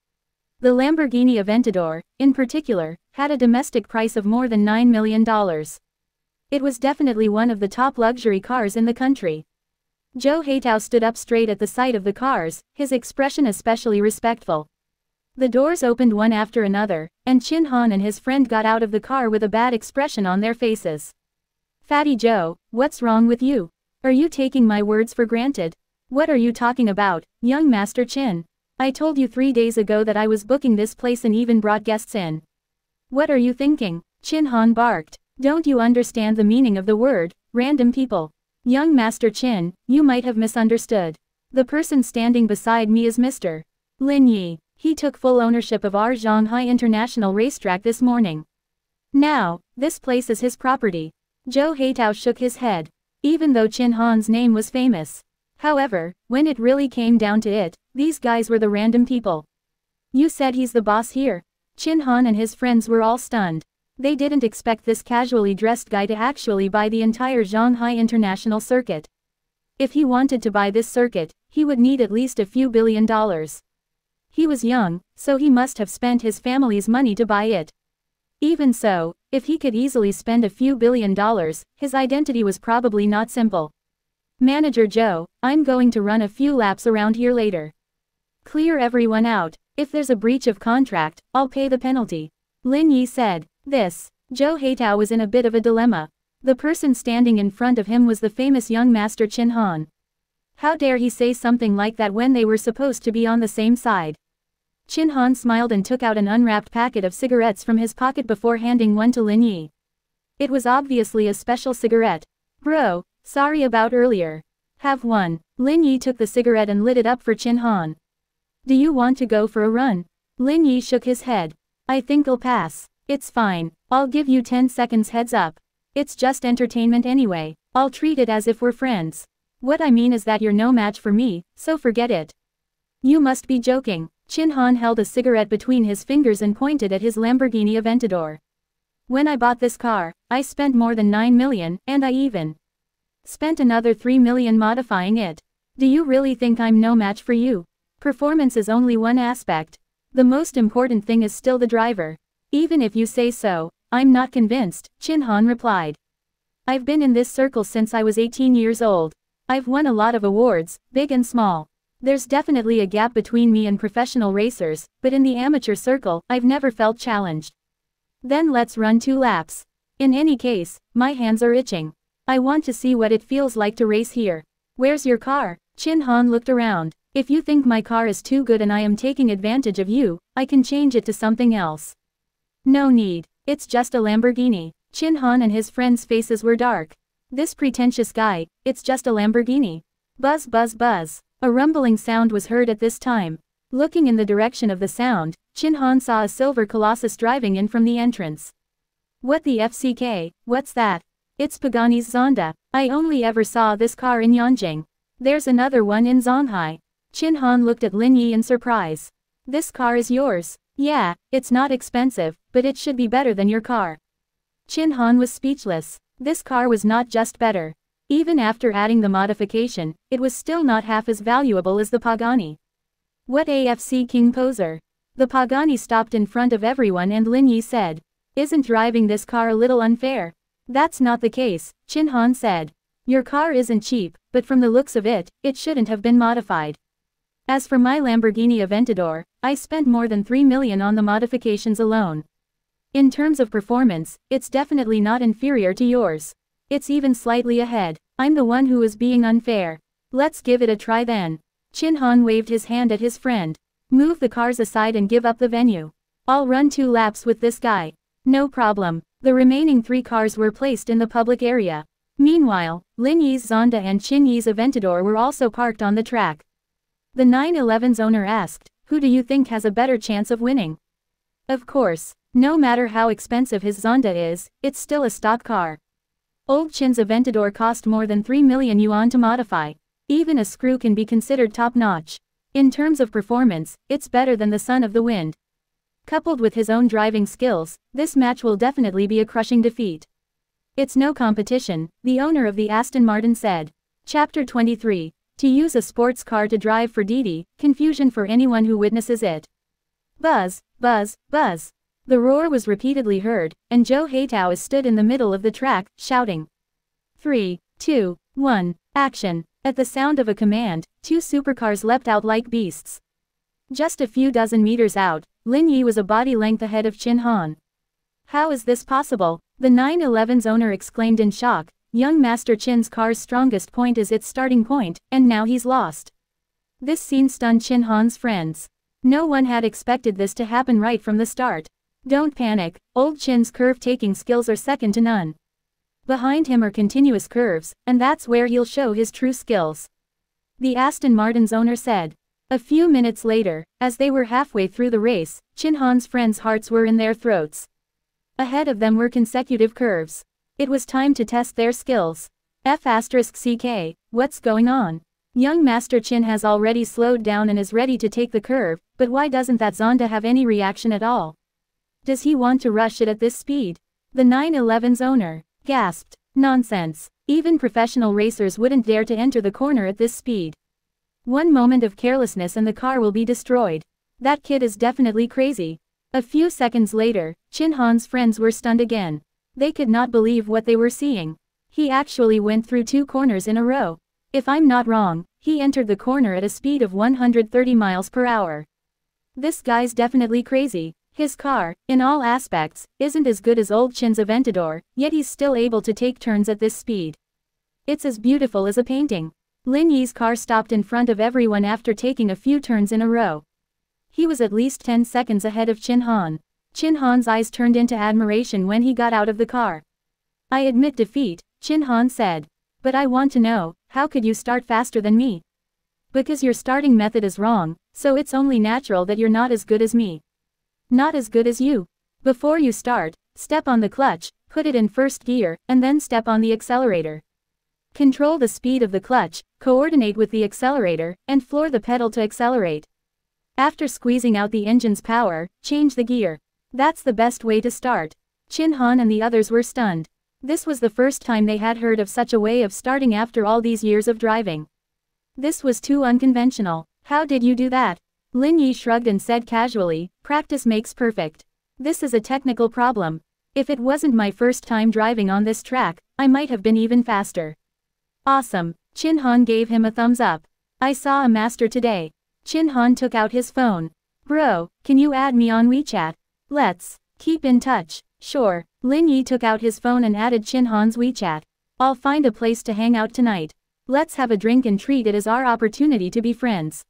The Lamborghini Aventador, in particular, had a domestic price of more than $9 million. It was definitely one of the top luxury cars in the country. Zhou Heitao stood up straight at the sight of the cars, his expression especially respectful. The doors opened one after another, and Qin Han and his friend got out of the car with a bad expression on their faces. Fatty Zhou, what's wrong with you? Are you taking my words for granted? What are you talking about, young Master Qin? I told you three days ago that I was booking this place and even brought guests in. What are you thinking? Qin Han barked. Don't you understand the meaning of the word, random people? Young Master Qin, you might have misunderstood. The person standing beside me is Mr. Lin Yi. He took full ownership of our Zhanghai International Racetrack this morning. Now, this place is his property. Zhou Heitao shook his head even though Qin Han's name was famous. However, when it really came down to it, these guys were the random people. You said he's the boss here. Qin Han and his friends were all stunned. They didn't expect this casually dressed guy to actually buy the entire Zhanghai International Circuit. If he wanted to buy this circuit, he would need at least a few billion dollars. He was young, so he must have spent his family's money to buy it. Even so, if he could easily spend a few billion dollars, his identity was probably not simple. Manager Zhou, I'm going to run a few laps around here later. Clear everyone out, if there's a breach of contract, I'll pay the penalty. Lin Yi said. This. Zhou Heitao was in a bit of a dilemma. The person standing in front of him was the famous young master Qin Han. How dare he say something like that when they were supposed to be on the same side? Qin Han smiled and took out an unwrapped packet of cigarettes from his pocket before handing one to Lin Yi. It was obviously a special cigarette. Bro, sorry about earlier. Have one. Lin Yi took the cigarette and lit it up for Qin Han. Do you want to go for a run? Lin Yi shook his head. I think I'll pass. It's fine. I'll give you 10 seconds heads up. It's just entertainment anyway. I'll treat it as if we're friends. What I mean is that you're no match for me, so forget it. You must be joking. Qin Han held a cigarette between his fingers and pointed at his Lamborghini Aventador. When I bought this car, I spent more than 9 million, and I even spent another 3 million modifying it. Do you really think I'm no match for you? Performance is only one aspect. The most important thing is still the driver. Even if you say so, I'm not convinced, Qin Han replied. I've been in this circle since I was 18 years old. I've won a lot of awards, big and small. There's definitely a gap between me and professional racers, but in the amateur circle, I've never felt challenged. Then let's run two laps. In any case, my hands are itching. I want to see what it feels like to race here. Where's your car? Qin Han looked around. If you think my car is too good and I am taking advantage of you, I can change it to something else. No need. It's just a Lamborghini. Qin Han and his friends' faces were dark. This pretentious guy, it's just a Lamborghini. Buzz buzz buzz. A rumbling sound was heard at this time. Looking in the direction of the sound, Qin Han saw a silver colossus driving in from the entrance. What the FCK, what's that? It's Pagani's Zonda. I only ever saw this car in Yanjing. There's another one in Zonghai. Qin Han looked at Lin Yi in surprise. This car is yours. Yeah, it's not expensive, but it should be better than your car. Qin Han was speechless. This car was not just better, even after adding the modification, it was still not half as valuable as the Pagani. What AFC King poser? The Pagani stopped in front of everyone and Lin Yi said. Isn't driving this car a little unfair? That's not the case, Qin Han said. Your car isn't cheap, but from the looks of it, it shouldn't have been modified. As for my Lamborghini Aventador, I spent more than 3 million on the modifications alone. In terms of performance, it's definitely not inferior to yours. It's even slightly ahead. I'm the one who is being unfair. Let's give it a try then. Qin Han waved his hand at his friend. Move the cars aside and give up the venue. I'll run two laps with this guy. No problem. The remaining three cars were placed in the public area. Meanwhile, Lin Yi's Zonda and Chin Yi's Aventador were also parked on the track. The 911's owner asked, who do you think has a better chance of winning? Of course, no matter how expensive his Zonda is, it's still a stock car. Old Qin's Aventador cost more than 3 million yuan to modify. Even a screw can be considered top-notch. In terms of performance, it's better than the Son of the Wind. Coupled with his own driving skills, this match will definitely be a crushing defeat. It's no competition, the owner of the Aston Martin said. Chapter 23. To use a sports car to drive for Didi, confusion for anyone who witnesses it. Buzz, buzz, buzz. The roar was repeatedly heard, and Zhou Heitao stood in the middle of the track, shouting. 3, 2, 1, action. At the sound of a command, two supercars leapt out like beasts. Just a few dozen meters out, Lin Yi was a body length ahead of Qin Han. How is this possible? The 911's owner exclaimed in shock, young Master Qin's car's strongest point is its starting point, and now he's lost. This scene stunned Qin Han's friends. No one had expected this to happen right from the start. Don't panic, old Qin's curve-taking skills are second to none. Behind him are continuous curves, and that's where he'll show his true skills. The Aston Martin's owner said. A few minutes later, as they were halfway through the race, Qin Han's friends' hearts were in their throats. Ahead of them were consecutive curves. It was time to test their skills. F asterisk CK, what's going on? Young Master Qin has already slowed down and is ready to take the curve, but why doesn't that Zonda have any reaction at all? Does he want to rush it at this speed? The 911's owner gasped. Nonsense. Even professional racers wouldn't dare to enter the corner at this speed. One moment of carelessness and the car will be destroyed. That kid is definitely crazy. A few seconds later, Qin Han's friends were stunned again. They could not believe what they were seeing. He actually went through two corners in a row. If I'm not wrong, he entered the corner at a speed of 130 miles per hour. This guy's definitely crazy. His car, in all aspects, isn't as good as old Qin's Aventador, yet he's still able to take turns at this speed. It's as beautiful as a painting. Lin Yi's car stopped in front of everyone after taking a few turns in a row. He was at least 10 seconds ahead of Qin Han. Qin Han's eyes turned into admiration when he got out of the car. I admit defeat, Qin Han said. But I want to know, how could you start faster than me? Because your starting method is wrong, so it's only natural that you're not as good as me. Not as good as you. Before you start, step on the clutch, put it in first gear, and then step on the accelerator. Control the speed of the clutch, coordinate with the accelerator, and floor the pedal to accelerate. After squeezing out the engine's power, change the gear. That's the best way to start. Qin Han and the others were stunned. This was the first time they had heard of such a way of starting after all these years of driving. This was too unconventional. How did you do that? Lin Yi shrugged and said casually, practice makes perfect. This is a technical problem. If it wasn't my first time driving on this track, I might have been even faster. Awesome. Qin Han gave him a thumbs up. I saw a master today. Qin Han took out his phone. Bro, can you add me on WeChat? Let's keep in touch. Sure. Lin Yi took out his phone and added Qin Han's WeChat. I'll find a place to hang out tonight. Let's have a drink and treat it as our opportunity to be friends.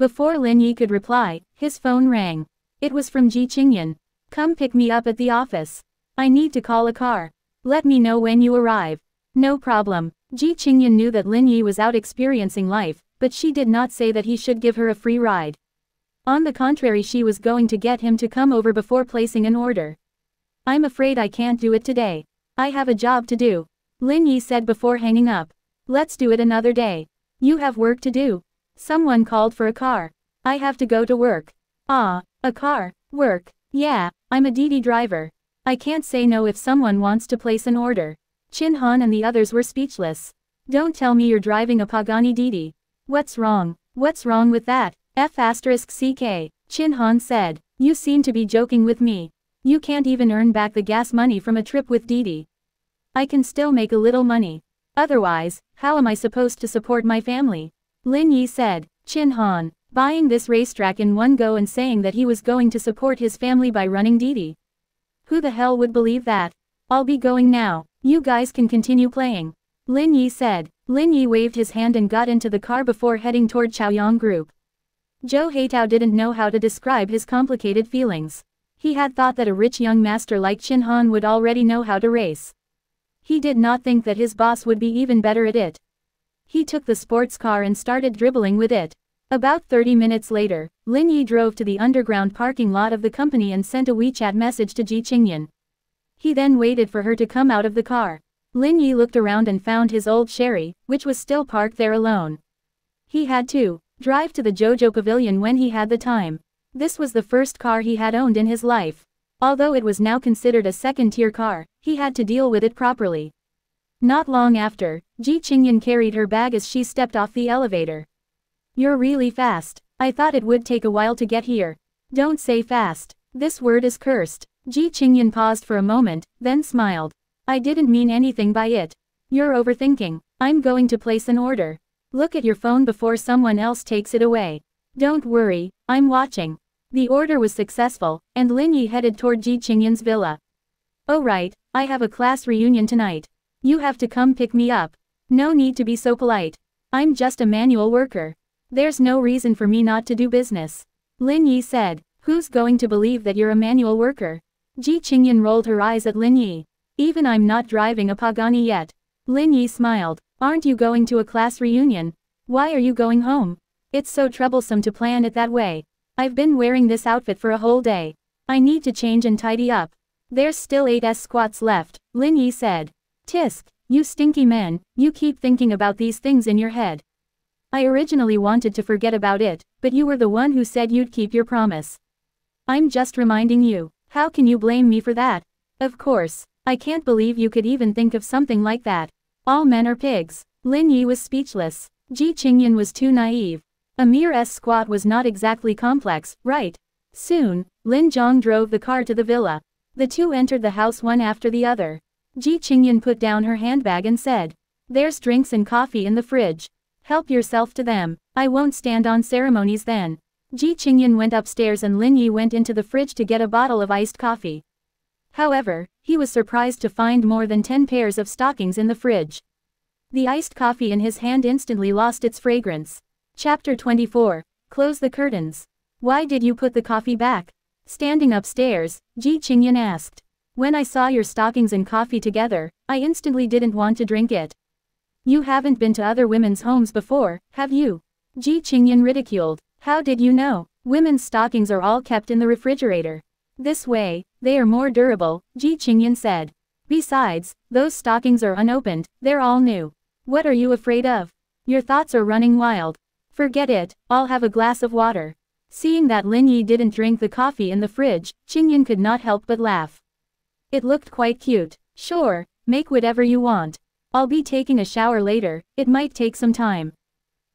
Before Lin Yi could reply, his phone rang. It was from Ji Qingyan. Come pick me up at the office. I need to call a car. Let me know when you arrive. No problem. Ji Qingyan knew that Lin Yi was out experiencing life, but she did not say that he should give her a free ride. On the contrary she was going to get him to come over before placing an order. I'm afraid I can't do it today. I have a job to do. Lin Yi said before hanging up. Let's do it another day. You have work to do. Someone called for a car. I have to go to work. Ah, a car, work. Yeah, I'm a Didi driver. I can't say no if someone wants to place an order. Qin Han and the others were speechless. Don't tell me you're driving a Pagani Didi. What's wrong? What's wrong with that? F asterisk CK. Qin Han said. You seem to be joking with me. You can't even earn back the gas money from a trip with Didi. I can still make a little money. Otherwise, how am I supposed to support my family? Lin Yi said. Qin Han, buying this racetrack in one go and saying that he was going to support his family by running Didi. Who the hell would believe that? I'll be going now. You guys can continue playing. Lin Yi said. Lin Yi waved his hand and got into the car before heading toward Chaoyang Group. Zhou Heitao didn't know how to describe his complicated feelings. He had thought that a rich young master like Qin Han would already know how to race. He did not think that his boss would be even better at it. He took the sports car and started dribbling with it. About 30 minutes later, Lin Yi drove to the underground parking lot of the company and sent a WeChat message to Ji Qingyan. He then waited for her to come out of the car. Lin Yi looked around and found his old Chery, which was still parked there alone. He had to drive to the Jojo Pavilion when he had the time. This was the first car he had owned in his life. Although it was now considered a second-tier car, he had to deal with it properly. Not long after, Ji Qingyan carried her bag as she stepped off the elevator. You're really fast. I thought it would take a while to get here. Don't say fast. This word is cursed. Ji Qingyan paused for a moment, then smiled. I didn't mean anything by it. You're overthinking. I'm going to place an order. Look at your phone before someone else takes it away. Don't worry, I'm watching. The order was successful, and Lin Yi headed toward Ji Qingyan's villa. Oh right, I have a class reunion tonight. You have to come pick me up. No need to be so polite. I'm just a manual worker. There's no reason for me not to do business. Lin Yi said, who's going to believe that you're a manual worker? Ji Qingyan rolled her eyes at Lin Yi. Even I'm not driving a Pagani yet. Lin Yi smiled. Aren't you going to a class reunion? Why are you going home? It's so troublesome to plan it that way. I've been wearing this outfit for a whole day. I need to change and tidy up. There's still 8 S squats left, Lin Yi said. Tisk, you stinky man, you keep thinking about these things in your head. I originally wanted to forget about it, but you were the one who said you'd keep your promise. I'm just reminding you. How can you blame me for that? Of course, I can't believe you could even think of something like that. All men are pigs. Lin Yi was speechless. Ji Qingyan was too naive. A mere S squat was not exactly complex, right? Soon, Lin Zhang drove the car to the villa. The two entered the house one after the other. Ji Qingyan put down her handbag and said, There's drinks and coffee in the fridge. Help yourself to them. I won't stand on ceremonies then. Ji Qingyan went upstairs and Lin Yi went into the fridge to get a bottle of iced coffee. However, he was surprised to find more than 10 pairs of stockings in the fridge. The iced coffee in his hand instantly lost its fragrance. Chapter 24. Close the curtains. Why did you put the coffee back? Standing upstairs, Ji Qingyan asked. When I saw your stockings and coffee together, I instantly didn't want to drink it. You haven't been to other women's homes before, have you? Ji Qingyan ridiculed. How did you know? Women's stockings are all kept in the refrigerator. This way, they are more durable, Ji Qingyan said. Besides, those stockings are unopened, they're all new. What are you afraid of? Your thoughts are running wild. Forget it, I'll have a glass of water. Seeing that Lin Yi didn't drink the coffee in the fridge, Qingyan could not help but laugh. It looked quite cute. Sure, make whatever you want. I'll be taking a shower later, it might take some time.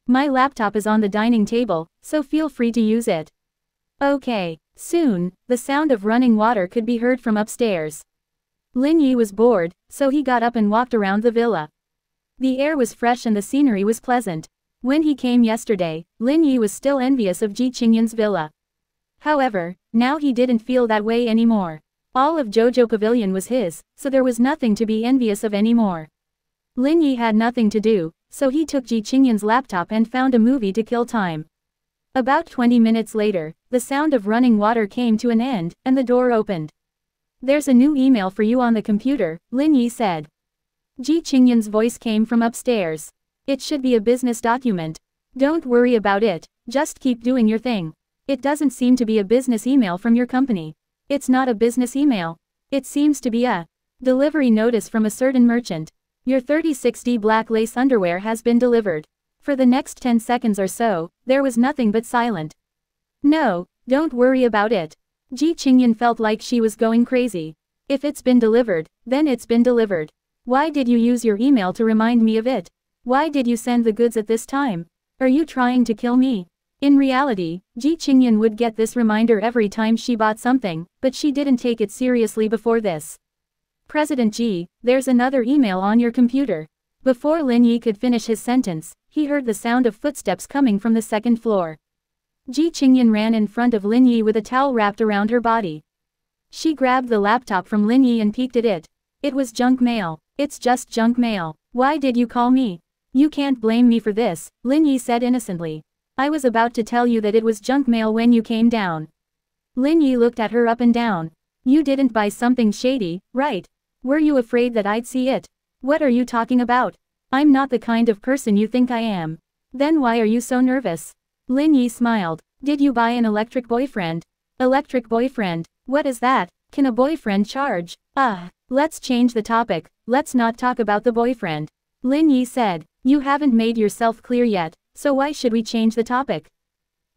My laptop is on the dining table, so feel free to use it. Okay. Soon, the sound of running water could be heard from upstairs. Lin Yi was bored, so he got up and walked around the villa. The air was fresh and the scenery was pleasant. When he came yesterday, Lin Yi was still envious of Ji Qingyan's villa. However, now he didn't feel that way anymore. All of Jojo Pavilion was his, so there was nothing to be envious of anymore. Lin Yi had nothing to do, so he took Ji Qingyan's laptop and found a movie to kill time. About 20 minutes later, the sound of running water came to an end, and the door opened. There's a new email for you on the computer, Lin Yi said. Ji Qingyan's voice came from upstairs. It should be a business document. Don't worry about it, just keep doing your thing. It doesn't seem to be a business email from your company. It's not a business email. It seems to be a delivery notice from a certain merchant. Your 36D black lace underwear has been delivered. For the next 10 seconds or so, there was nothing but silent. No, don't worry about it. Ji Qingyan felt like she was going crazy. If it's been delivered, then it's been delivered. Why did you use your email to remind me of it? Why did you send the goods at this time? Are you trying to kill me? In reality, Ji Qingyan would get this reminder every time she bought something, but she didn't take it seriously before this. President Ji, there's another email on your computer. Before Lin Yi could finish his sentence, he heard the sound of footsteps coming from the second floor. Ji Qingyan ran in front of Lin Yi with a towel wrapped around her body. She grabbed the laptop from Lin Yi and peeked at it. It was junk mail. It's just junk mail. Why did you call me? You can't blame me for this, Lin Yi said innocently. I was about to tell you that it was junk mail when you came down. Lin Yi looked at her up and down. You didn't buy something shady, right? Were you afraid that I'd see it? What are you talking about? I'm not the kind of person you think I am. Then why are you so nervous? Lin Yi smiled. Did you buy an electric boyfriend? Electric boyfriend? What is that? Can a boyfriend charge? Ah, let's change the topic, let's not talk about the boyfriend. Lin Yi said, you haven't made yourself clear yet, so why should we change the topic?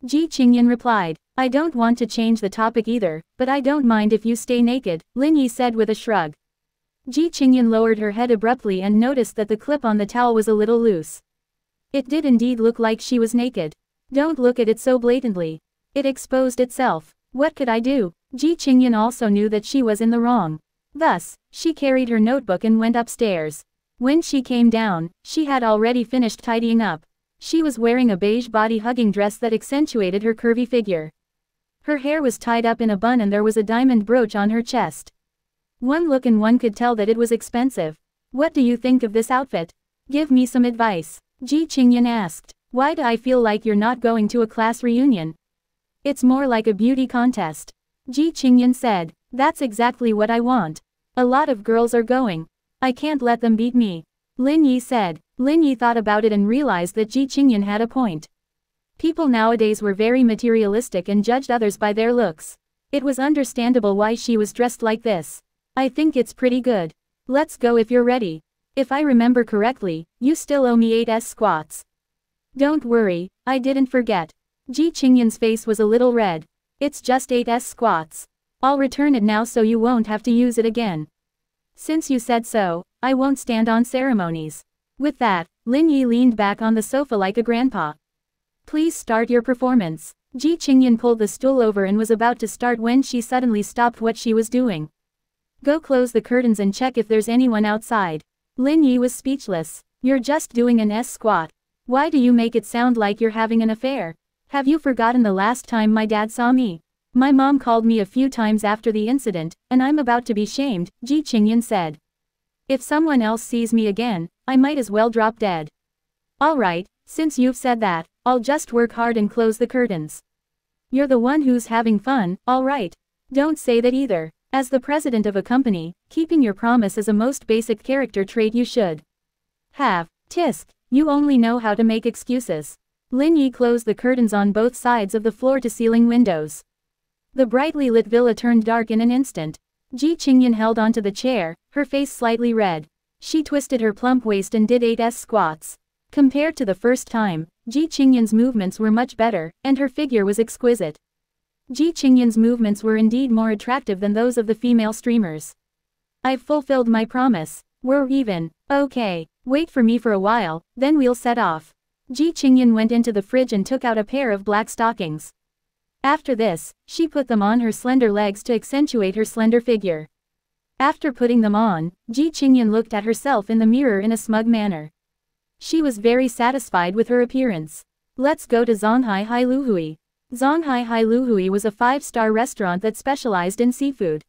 Ji Qingyan replied, I don't want to change the topic either, but I don't mind if you stay naked, Lin Yi said with a shrug. Ji Qingyan lowered her head abruptly and noticed that the clip on the towel was a little loose. It did indeed look like she was naked. Don't look at it so blatantly. It exposed itself. What could I do? Ji Qingyan also knew that she was in the wrong. Thus, she carried her notebook and went upstairs. When she came down, she had already finished tidying up. She was wearing a beige body-hugging dress that accentuated her curvy figure. Her hair was tied up in a bun and there was a diamond brooch on her chest. One look and one could tell that it was expensive. What do you think of this outfit? Give me some advice. Ji Qingyan asked. Why do I feel like you're not going to a class reunion? It's more like a beauty contest. Ji Qingyan said. That's exactly what I want. A lot of girls are going. I can't let them beat me. Lin Yi said. Lin Yi thought about it and realized that Ji Qingyan had a point. People nowadays were very materialistic and judged others by their looks. It was understandable why she was dressed like this. I think it's pretty good. Let's go if you're ready. If I remember correctly, you still owe me 8s squats. Don't worry, I didn't forget. Ji Qingyan's face was a little red. It's just 8s squats. I'll return it now so you won't have to use it again. Since you said so, I won't stand on ceremonies. With that, Lin Yi leaned back on the sofa like a grandpa. Please start your performance. Ji Qingyan pulled the stool over and was about to start when she suddenly stopped what she was doing. Go close the curtains and check if there's anyone outside. Lin Yi was speechless. You're just doing an S squat. Why do you make it sound like you're having an affair? Have you forgotten the last time my dad saw me? My mom called me a few times after the incident, and I'm about to be shamed, Ji Qingyan said. If someone else sees me again, I might as well drop dead. Alright, since you've said that, I'll just work hard and close the curtains. You're the one who's having fun, alright. Don't say that either. As the president of a company, keeping your promise is a most basic character trait you should have. Tisk, you only know how to make excuses. Lin Yi closed the curtains on both sides of the floor-to-ceiling windows. The brightly lit villa turned dark in an instant. Ji Qingyan held onto the chair, her face slightly red. She twisted her plump waist and did 8s squats. Compared to the first time, Ji Qingyan's movements were much better, and her figure was exquisite. Ji Qingyan's movements were indeed more attractive than those of the female streamers. I've fulfilled my promise. We're even. Okay, wait for me for a while, then we'll set off. Ji Qingyan went into the fridge and took out a pair of black stockings. After this, she put them on her slender legs to accentuate her slender figure. After putting them on, Ji Qingyan looked at herself in the mirror in a smug manner. She was very satisfied with her appearance. Let's go to Zonghai Hailuhui. Zonghai Hailuhui was a five-star restaurant that specialized in seafood.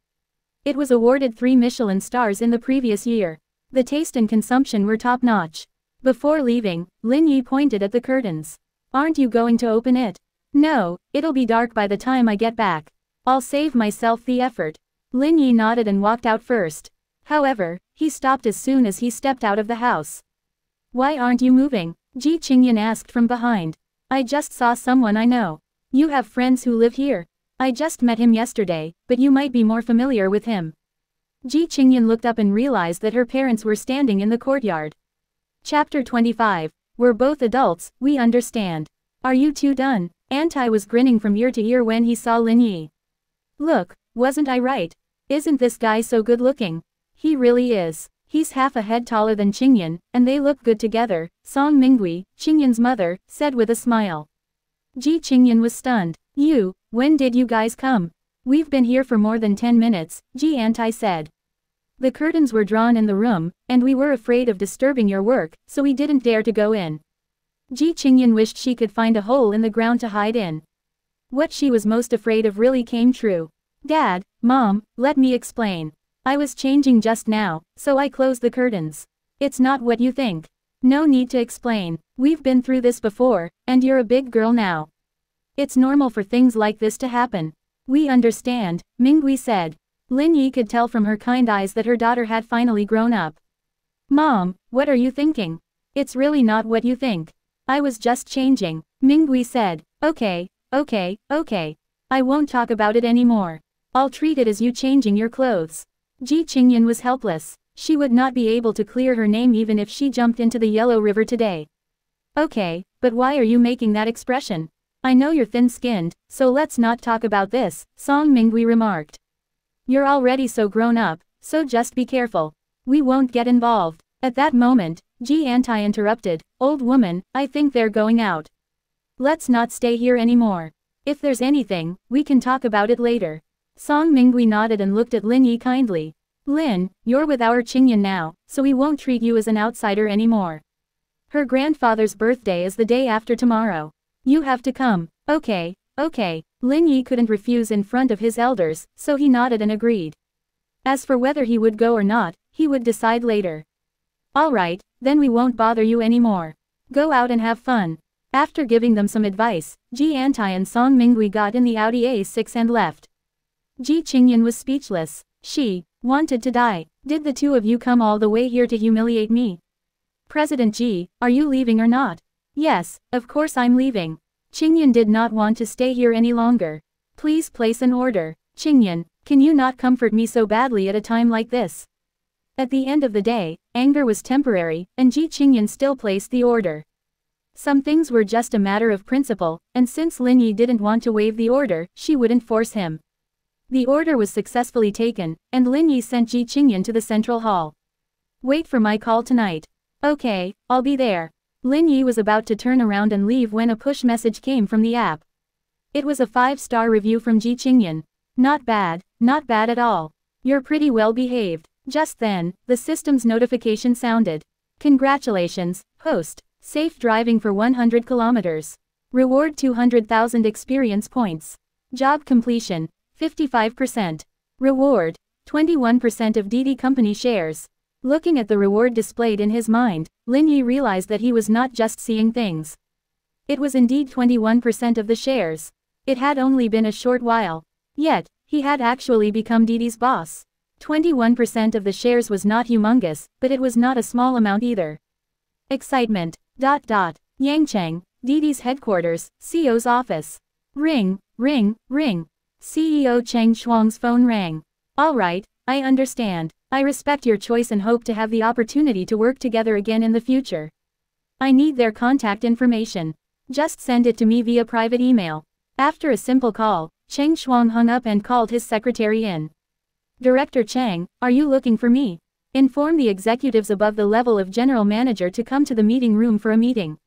It was awarded three Michelin stars in the previous year. The taste and consumption were top-notch. Before leaving, Lin Yi pointed at the curtains. Aren't you going to open it? No, it'll be dark by the time I get back. I'll save myself the effort. Lin Yi nodded and walked out first. However, he stopped as soon as he stepped out of the house. Why aren't you moving? Ji Qingyan asked from behind. I just saw someone I know. You have friends who live here. I just met him yesterday, but you might be more familiar with him. Ji Qingyan looked up and realized that her parents were standing in the courtyard. Chapter 25. We're both adults, we understand. Are you two done? Antai was grinning from ear to ear when he saw Lin Yi. Look, wasn't I right? Isn't this guy so good looking? He really is. He's half a head taller than Qingyan, and they look good together, Song Mingui, Qingyan's mother, said with a smile. Ji Qingyan was stunned. You, when did you guys come? We've been here for more than 10 minutes, Ji Antai said. The curtains were drawn in the room, and we were afraid of disturbing your work, so we didn't dare to go in. Ji Qingyan wished she could find a hole in the ground to hide in. What she was most afraid of really came true. Dad, Mom, let me explain. I was changing just now, so I closed the curtains. It's not what you think. No need to explain. We've been through this before, and you're a big girl now. It's normal for things like this to happen. We understand, Mingui said. Lin Yi could tell from her kind eyes that her daughter had finally grown up. Mom, what are you thinking? It's really not what you think. I was just changing, Mingui said. Okay, okay, okay. I won't talk about it anymore. I'll treat it as you changing your clothes. Ji Qingyan was helpless. She would not be able to clear her name even if she jumped into the Yellow River today. Okay, but why are you making that expression? I know you're thin-skinned, so let's not talk about this, Song Mingui remarked. You're already so grown up, so just be careful. We won't get involved. At that moment, Ji Antai interrupted, Old woman, I think they're going out. Let's not stay here anymore. If there's anything, we can talk about it later. Song Mingui nodded and looked at Lin Yi kindly. Lin, you're with our Qingyan now, so we won't treat you as an outsider anymore. Her grandfather's birthday is the day after tomorrow. You have to come. Okay, okay. Lin Yi couldn't refuse in front of his elders, so he nodded and agreed. As for whether he would go or not, he would decide later. Alright, then we won't bother you anymore. Go out and have fun. After giving them some advice, Ji Antai and Song Mingui got in the Audi A6 and left. Ji Qingyan was speechless. She wanted to die. Did the two of you come all the way here to humiliate me? President Ji, are you leaving or not? Yes, of course I'm leaving. Qingyan did not want to stay here any longer. Please place an order. Qingyan, can you not comfort me so badly at a time like this? At the end of the day, anger was temporary, and Ji Qingyan still placed the order. Some things were just a matter of principle, and since Lin Yi didn't want to waive the order, she wouldn't force him. The order was successfully taken, and Lin Yi sent Ji Qingyan to the central hall. Wait for my call tonight. Okay, I'll be there. Lin Yi was about to turn around and leave when a push message came from the app. It was a 5-star review from Ji Qingyan. Not bad, not bad at all. You're pretty well behaved. Just then, the system's notification sounded. Congratulations, host. Safe driving for 100 kilometers. Reward 200,000 experience points. Job completion, 55%. Reward. 21% of DD company shares. Looking at the reward displayed in his mind, Lin Yi realized that he was not just seeing things. It was indeed 21% of the shares. It had only been a short while. Yet, he had actually become Didi's boss. 21% of the shares was not humongous, but it was not a small amount either. Excitement. Dot dot. Yangcheng, Didi's headquarters, CEO's office. Ring, ring, ring. CEO Cheng Shuang's phone rang. Alright, I understand. I respect your choice and hope to have the opportunity to work together again in the future. I need their contact information. Just send it to me via private email. After a simple call, Cheng Shuang hung up and called his secretary in. Director Cheng, are you looking for me? Inform the executives above the level of general manager to come to the meeting room for a meeting.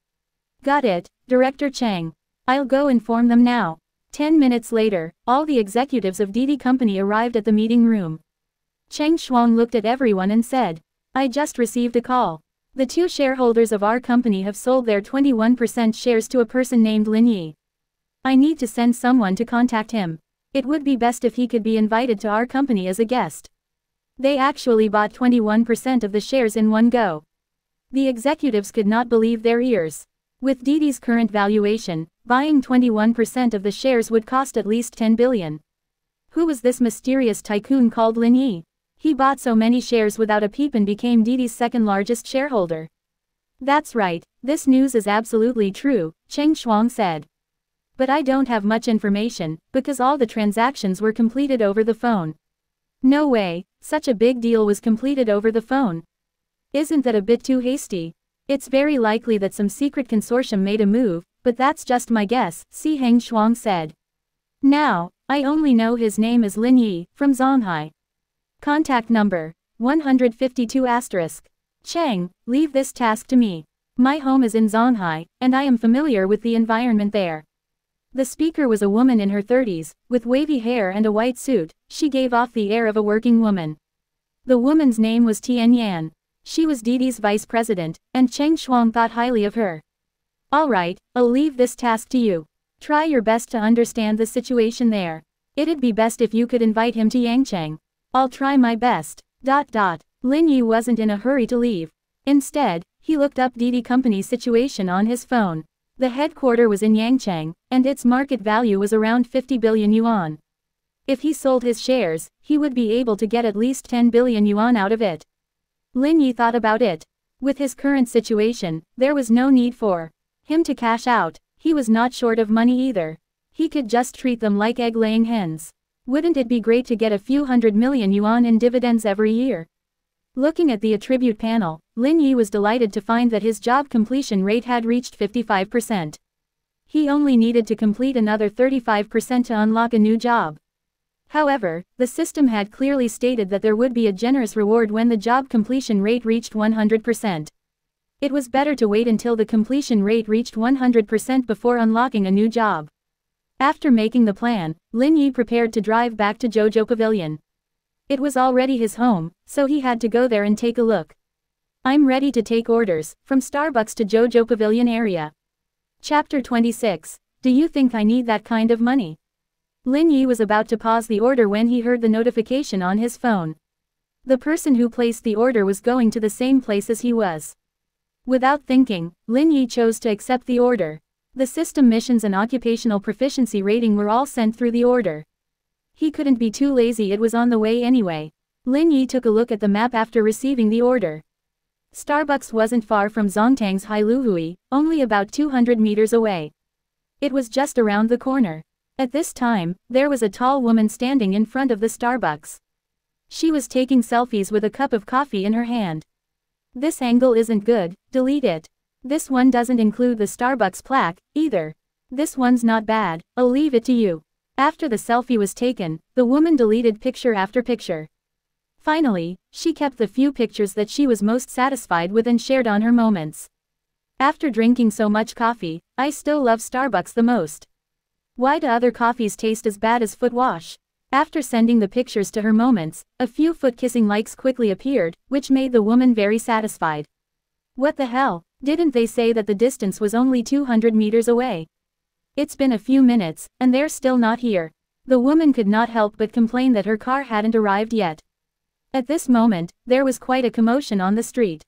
Got it, Director Cheng. I'll go inform them now. Ten minutes later, all the executives of Didi Company arrived at the meeting room. Cheng Shuang looked at everyone and said, I just received a call. The two shareholders of our company have sold their 21% shares to a person named Lin Yi. I need to send someone to contact him. It would be best if he could be invited to our company as a guest. They actually bought 21% of the shares in one go. The executives could not believe their ears. With Didi's current valuation, buying 21% of the shares would cost at least 10 billion. Who was this mysterious tycoon called Lin Yi? He bought so many shares without a peep and became Didi's second largest shareholder. That's right, this news is absolutely true, Cheng Shuang said. But I don't have much information, because all the transactions were completed over the phone. No way, such a big deal was completed over the phone. Isn't that a bit too hasty? It's very likely that some secret consortium made a move, but that's just my guess, Si Heng Shuang said. Now, I only know his name is Lin Yi, from Zonghai. Contact number 152 asterisk. Cheng, leave this task to me. My home is in Zonghai, and I am familiar with the environment there. The speaker was a woman in her 30s, with wavy hair and a white suit, she gave off the air of a working woman. The woman's name was Tian Yan. She was Didi's vice president, and Cheng Shuang thought highly of her. Alright, I'll leave this task to you. Try your best to understand the situation there. It'd be best if you could invite him to Yangcheng. I'll try my best. Dot dot. Lin Yi wasn't in a hurry to leave. Instead, he looked up Didi Company's situation on his phone. The headquarter was in Yangcheng, and its market value was around 50 billion yuan. If he sold his shares, he would be able to get at least 10 billion yuan out of it. Lin Yi thought about it. With his current situation, there was no need for him to cash out, he was not short of money either. He could just treat them like egg-laying hens. Wouldn't it be great to get a few hundred million yuan in dividends every year? Looking at the attribute panel, Lin Yi was delighted to find that his job completion rate had reached 55%. He only needed to complete another 35% to unlock a new job. However, the system had clearly stated that there would be a generous reward when the job completion rate reached 100%. It was better to wait until the completion rate reached 100% before unlocking a new job. After making the plan, Lin Yi prepared to drive back to Jojo Pavilion. It was already his home, so he had to go there and take a look. I'm ready to take orders, from Starbucks to Jojo Pavilion area. Chapter 26. Do you think I need that kind of money? Lin Yi was about to pause the order when he heard the notification on his phone. The person who placed the order was going to the same place as he was. Without thinking, Lin Yi chose to accept the order. The system missions and occupational proficiency rating were all sent through the order. He couldn't be too lazy it was on the way anyway. Lin Yi took a look at the map after receiving the order. Starbucks wasn't far from Zongtang's Hailuhui, only about 200 meters away. It was just around the corner. At this time, there was a tall woman standing in front of the Starbucks. She was taking selfies with a cup of coffee in her hand. This angle isn't good, delete it. This one doesn't include the Starbucks plaque, either. This one's not bad, I'll leave it to you. After the selfie was taken, the woman deleted picture after picture. Finally, she kept the few pictures that she was most satisfied with and shared on her moments. After drinking so much coffee, I still love Starbucks the most. Why do other coffees taste as bad as foot wash? After sending the pictures to her moments, a few foot kissing likes quickly appeared, which made the woman very satisfied. What the hell, didn't they say that the distance was only 200 meters away? It's been a few minutes, and they're still not here. The woman could not help but complain that her car hadn't arrived yet. At this moment, there was quite a commotion on the street.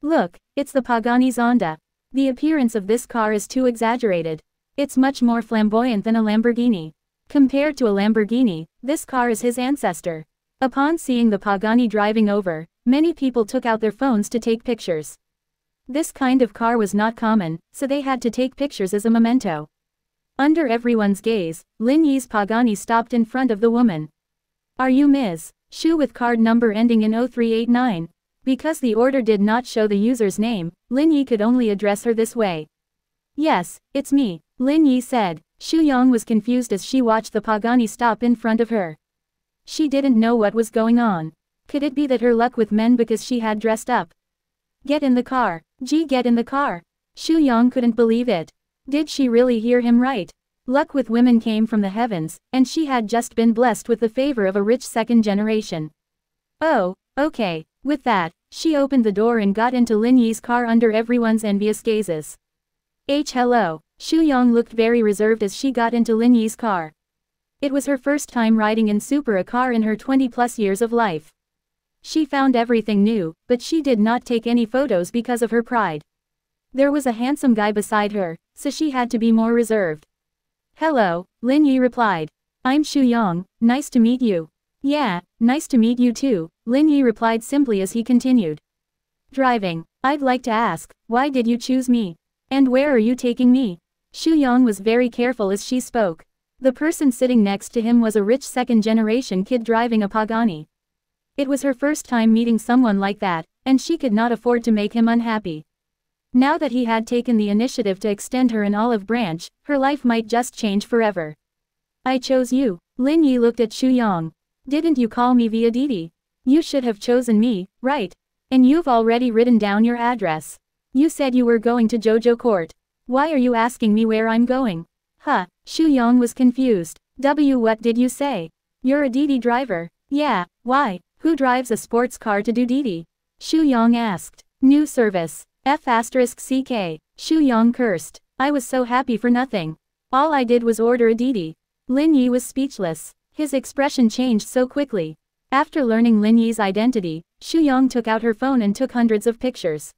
Look, it's the Pagani Zonda. The appearance of this car is too exaggerated. It's much more flamboyant than a Lamborghini. Compared to a Lamborghini, this car is his ancestor. Upon seeing the Pagani driving over, many people took out their phones to take pictures. This kind of car was not common, so they had to take pictures as a memento. Under everyone's gaze, Lin Yi's Pagani stopped in front of the woman. Are you Ms. Shu with card number ending in 0389? Because the order did not show the user's name, Lin Yi could only address her this way. Yes, it's me, Lin Yi said. Shu Yong was confused as she watched the Pagani stop in front of her. She didn't know what was going on. Could it be that her luck with men because she had dressed up? Get in the car. G get in the car. Shu Yong couldn't believe it. Did she really hear him right? Luck with women came from the heavens, and she had just been blessed with the favor of a rich second generation. Oh, okay. With that, she opened the door and got into Lin Yi's car under everyone's envious gazes. H hello. Shu Yong looked very reserved as she got into Lin Yi's car. It was her first time riding in Super a car in her 20 plus years of life. She found everything new, but she did not take any photos because of her pride. There was a handsome guy beside her, so she had to be more reserved. Hello, Lin Yi replied. I'm Shu Yong, nice to meet you. Yeah, nice to meet you too, Lin Yi replied simply as he continued. Driving, I'd like to ask, why did you choose me? And where are you taking me? Shu Yong was very careful as she spoke. The person sitting next to him was a rich second-generation kid driving a Pagani. It was her first time meeting someone like that, and she could not afford to make him unhappy. Now that he had taken the initiative to extend her an olive branch, her life might just change forever. I chose you. Lin Yi looked at Shu Yong. Didn't you call me via Didi? You should have chosen me, right? And you've already written down your address. You said you were going to Jojo Court. Why are you asking me where I'm going? Huh, Shu Yong was confused. W what did you say? You're a Didi driver. Yeah, why? Who drives a sports car to do Didi? Shu Yong asked. New service. F asterisk CK. Shu Yong cursed. I was so happy for nothing. All I did was order a Didi. Lin Yi was speechless. His expression changed so quickly. After learning Lin Yi's identity, Shu Yong took out her phone and took hundreds of pictures.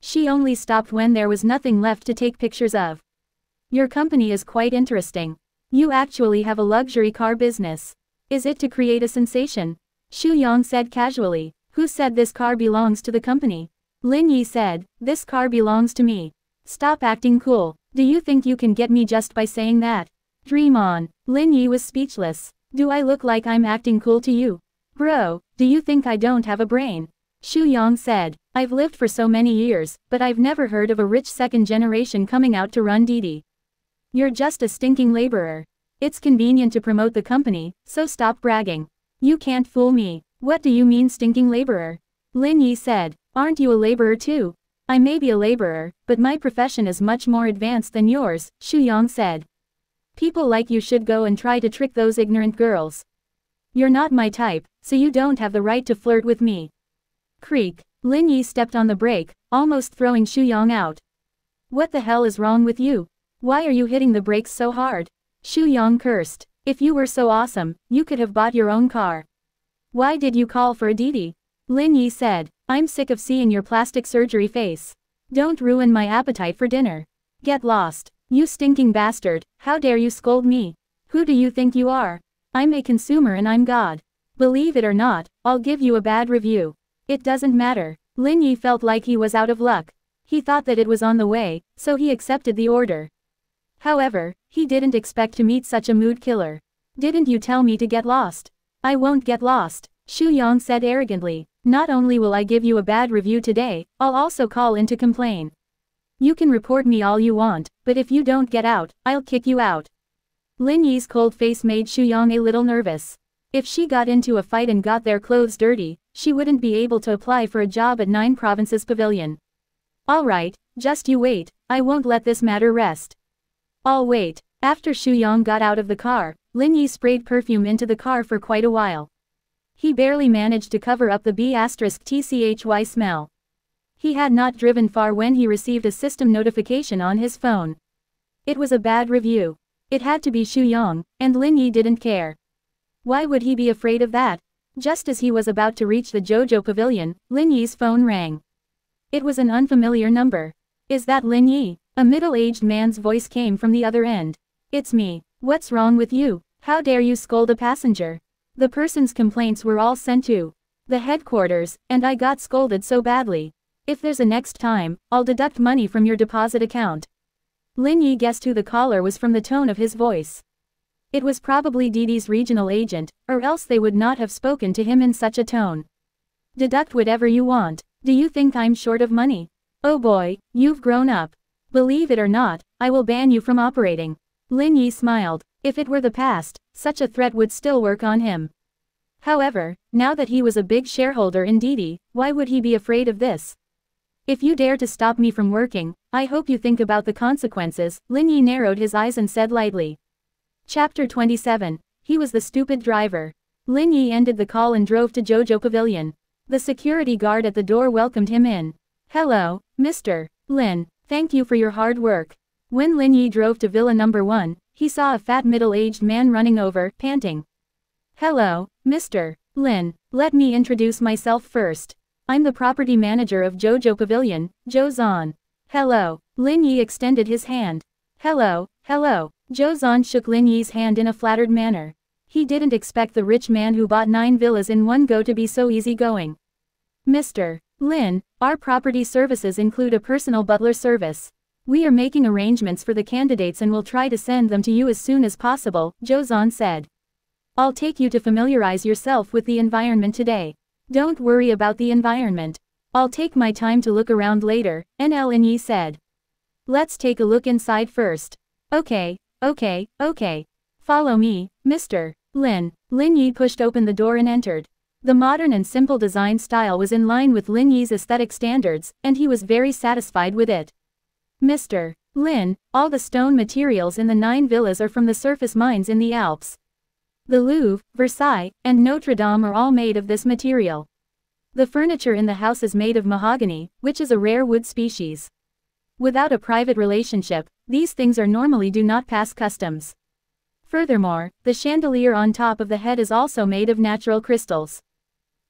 She only stopped when there was nothing left to take pictures of. Your company is quite interesting. You actually have a luxury car business. Is it to create a sensation? Shu Yong said casually. Who said this car belongs to the company? Lin Yi said, this car belongs to me. Stop acting cool. Do you think you can get me just by saying that? Dream on. Lin Yi was speechless. Do I look like I'm acting cool to you? Bro, do you think I don't have a brain? Shu Yong said, I've lived for so many years, but I've never heard of a rich second generation coming out to run Didi. You're just a stinking laborer. It's convenient to promote the company, so stop bragging. You can't fool me. What do you mean stinking laborer? Lin Yi said, aren't you a laborer too? I may be a laborer, but my profession is much more advanced than yours, Shu Yong said. People like you should go and try to trick those ignorant girls. You're not my type, so you don't have the right to flirt with me. Creak. Lin Yi stepped on the brake, almost throwing Shu Yong out. What the hell is wrong with you? Why are you hitting the brakes so hard? Shu Yong cursed. If you were so awesome, you could have bought your own car. Why did you call for a Didi? Lin Yi said, I'm sick of seeing your plastic surgery face. Don't ruin my appetite for dinner. Get lost. You stinking bastard, how dare you scold me? Who do you think you are? I'm a consumer and I'm God. Believe it or not, I'll give you a bad review. It doesn't matter. Lin Yi felt like he was out of luck. He thought that it was on the way, so he accepted the order. However, he didn't expect to meet such a mood killer. Didn't you tell me to get lost? I won't get lost, Shu Yong said arrogantly. Not only will I give you a bad review today, I'll also call in to complain. You can report me all you want, but if you don't get out, I'll kick you out. Lin Yi's cold face made Shu Yong a little nervous. If she got into a fight and got their clothes dirty, she wouldn't be able to apply for a job at Nine Provinces Pavilion. Alright, just you wait, I won't let this matter rest. I'll wait. After Shu Yong got out of the car, Lin Yi sprayed perfume into the car for quite a while. He barely managed to cover up the B TCHY smell. He had not driven far when he received a system notification on his phone. It was a bad review. It had to be Shu Yong, and Lin Yi didn't care. Why would he be afraid of that? Just as he was about to reach the Jojo Pavilion, Lin Yi's phone rang. It was an unfamiliar number. Is that Lin Yi? A middle-aged man's voice came from the other end. It's me. What's wrong with you? How dare you scold a passenger? The person's complaints were all sent to the headquarters, and I got scolded so badly. If there's a next time, I'll deduct money from your deposit account. Lin Yi guessed who the caller was from the tone of his voice. It was probably Didi's regional agent, or else they would not have spoken to him in such a tone. Deduct whatever you want. Do you think I'm short of money? Oh boy, you've grown up. Believe it or not, I will ban you from operating. Lin Yi smiled. If it were the past, such a threat would still work on him. However, now that he was a big shareholder in Didi, why would he be afraid of this? If you dare to stop me from working, I hope you think about the consequences, Lin Yi narrowed his eyes and said lightly. Chapter 27. He was the stupid driver. Lin Yi ended the call and drove to Jojo Pavilion. The security guard at the door welcomed him in. Hello, Mr. Lin, thank you for your hard work. When Lin Yi drove to Villa Number 1, he saw a fat middle-aged man running over, panting. Hello, Mr. Lin. Let me introduce myself first. I'm the property manager of Jojo Pavilion, Zhou Zan. Hello. Lin Yi extended his hand. Hello, hello. Zhou Zan shook Lin Yi's hand in a flattered manner. He didn't expect the rich man who bought nine villas in one go to be so easygoing. Mr. Lin, our property services include a personal butler service. We are making arrangements for the candidates and will try to send them to you as soon as possible, Zhou Zan said. I'll take you to familiarize yourself with the environment today. Don't worry about the environment. I'll take my time to look around later, NL and Yi said. Let's take a look inside first. Okay, okay, okay. Follow me, Mr. Lin. Lin Yi pushed open the door and entered. The modern and simple design style was in line with Lin Yi's aesthetic standards, and he was very satisfied with it. Mr. Lin, all the stone materials in the nine villas are from the surface mines in the Alps. The Louvre, Versailles, and Notre Dame are all made of this material. The furniture in the house is made of mahogany, which is a rare wood species. Without a private relationship, these things are normally do not pass customs. Furthermore, the chandelier on top of the head is also made of natural crystals.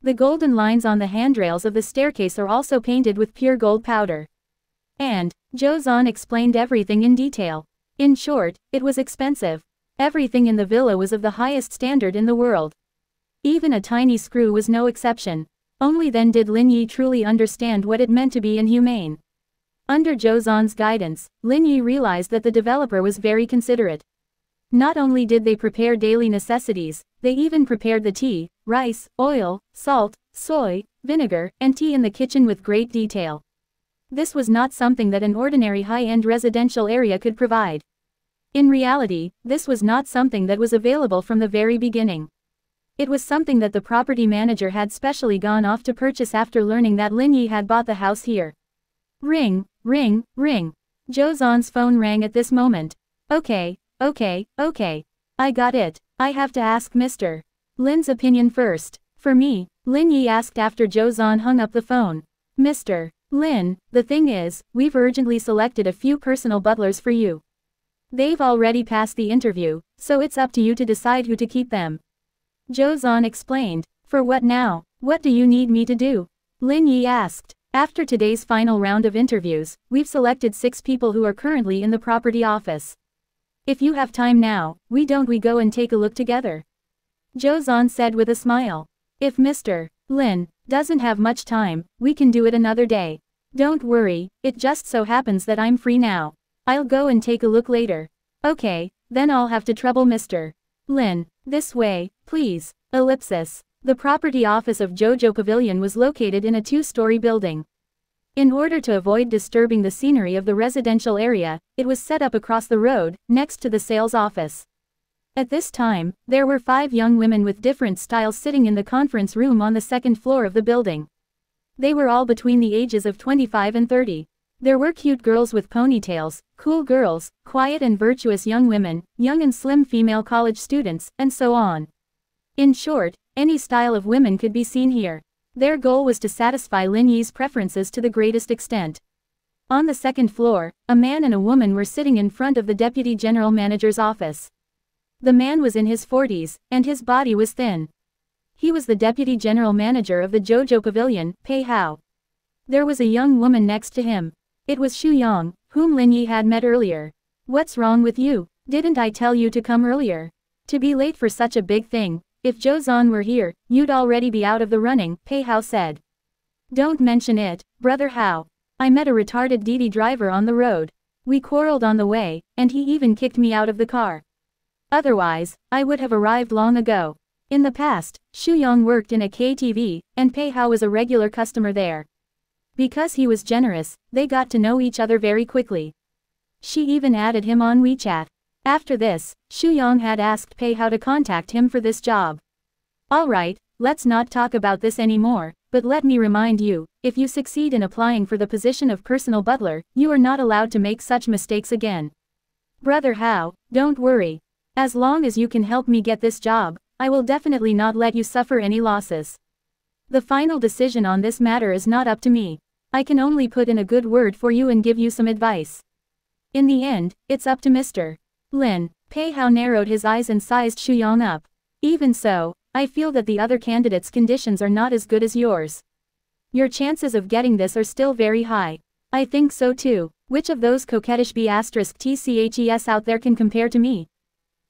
The golden lines on the handrails of the staircase are also painted with pure gold powder. And, Zan explained everything in detail. In short, it was expensive. Everything in the villa was of the highest standard in the world. Even a tiny screw was no exception. Only then did Lin Yi truly understand what it meant to be inhumane. Under Zan's guidance, Lin Yi realized that the developer was very considerate. Not only did they prepare daily necessities, they even prepared the tea, rice, oil, salt, soy, vinegar, and tea in the kitchen with great detail. This was not something that an ordinary high-end residential area could provide. In reality, this was not something that was available from the very beginning. It was something that the property manager had specially gone off to purchase after learning that Lin Yi had bought the house here. Ring, ring, ring. Zhou Zan's phone rang at this moment. Okay, okay, okay. I got it. I have to ask Mr. Lin's opinion first. For me, Lin Yi asked after Zhou Zan hung up the phone. Mr. Lin, the thing is, we've urgently selected a few personal butlers for you. They've already passed the interview, so it's up to you to decide who to keep them. Zhou Zan explained. For what now? What do you need me to do? Lin Yi asked. After today's final round of interviews, we've selected six people who are currently in the property office. If you have time now, we don't we go and take a look together? Zan said with a smile. If Mr. Lin doesn't have much time, we can do it another day. Don't worry, it just so happens that I'm free now. I'll go and take a look later. Okay, then I'll have to trouble Mr. Lin. This way, please. Ellipsis. The property office of Jojo Pavilion was located in a two-story building. In order to avoid disturbing the scenery of the residential area, it was set up across the road, next to the sales office. At this time, there were five young women with different styles sitting in the conference room on the second floor of the building. They were all between the ages of 25 and 30. There were cute girls with ponytails, cool girls, quiet and virtuous young women, young and slim female college students, and so on. In short, any style of women could be seen here. Their goal was to satisfy Lin Yi's preferences to the greatest extent. On the second floor, a man and a woman were sitting in front of the deputy general manager's office. The man was in his 40s, and his body was thin. He was the deputy general manager of the Jojo Pavilion, Pei Hao. There was a young woman next to him. It was Xu Yang, whom Lin Yi had met earlier. What's wrong with you? Didn't I tell you to come earlier? To be late for such a big thing, if Zan were here, you'd already be out of the running, Pei Hao said. Don't mention it, brother Hao. I met a retarded Didi driver on the road. We quarreled on the way, and he even kicked me out of the car. Otherwise, I would have arrived long ago. In the past, Xu Yang worked in a KTV, and Pei Hao was a regular customer there. Because he was generous, they got to know each other very quickly. She even added him on WeChat. After this, Xu Yang had asked Pei Hao to contact him for this job. Alright, let's not talk about this anymore, but let me remind you, if you succeed in applying for the position of personal butler, you are not allowed to make such mistakes again. Brother Hao, don't worry. As long as you can help me get this job, I will definitely not let you suffer any losses. The final decision on this matter is not up to me. I can only put in a good word for you and give you some advice. In the end, it's up to Mr. Lin. Pei Hao narrowed his eyes and sized Xu Yang up. Even so, I feel that the other candidates' conditions are not as good as yours. Your chances of getting this are still very high. I think so too. Which of those coquettish B asterisk TCHES out there can compare to me?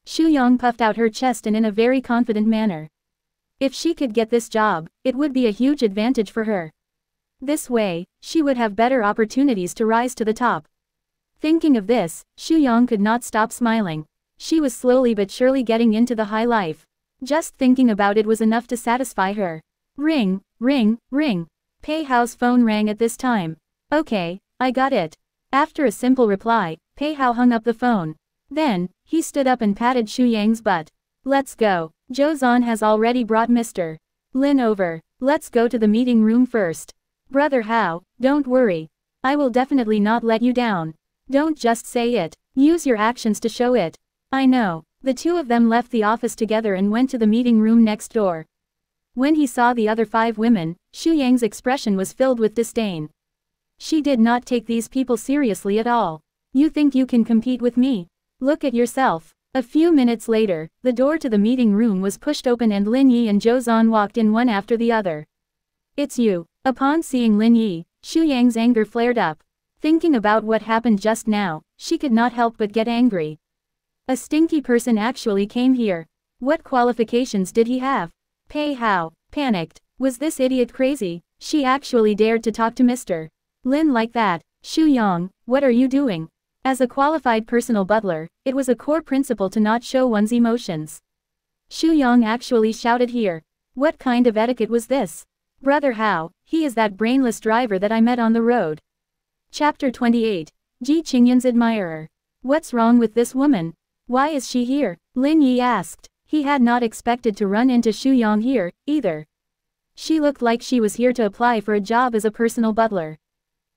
Xu Yang puffed out her chest and in a very confident manner. If she could get this job, it would be a huge advantage for her. This way, she would have better opportunities to rise to the top. Thinking of this, Xu Yang could not stop smiling. She was slowly but surely getting into the high life. Just thinking about it was enough to satisfy her. Ring, ring, ring. Pei Hao's phone rang at this time. Okay, I got it. After a simple reply, Pei Hao hung up the phone. Then, he stood up and patted Xu Yang's butt. Let's go. Zhou has already brought Mr. Lin over. Let's go to the meeting room first. Brother Hao, don't worry. I will definitely not let you down. Don't just say it. Use your actions to show it. I know. The two of them left the office together and went to the meeting room next door. When he saw the other five women, Xu Yang's expression was filled with disdain. She did not take these people seriously at all. You think you can compete with me? Look at yourself. A few minutes later, the door to the meeting room was pushed open and Lin Yi and Zhou Zan walked in one after the other. It's you. Upon seeing Lin Yi, Xu Yang's anger flared up. Thinking about what happened just now, she could not help but get angry. A stinky person actually came here. What qualifications did he have? Pei Hao, panicked. Was this idiot crazy? She actually dared to talk to Mr. Lin like that. Xu Yang, what are you doing? As a qualified personal butler, it was a core principle to not show one's emotions. Xu Yang actually shouted here. What kind of etiquette was this? Brother Hao, he is that brainless driver that I met on the road. Chapter 28. Ji Qingyan's admirer. What's wrong with this woman? Why is she here? Lin Yi asked. He had not expected to run into Xu Yang here, either. She looked like she was here to apply for a job as a personal butler.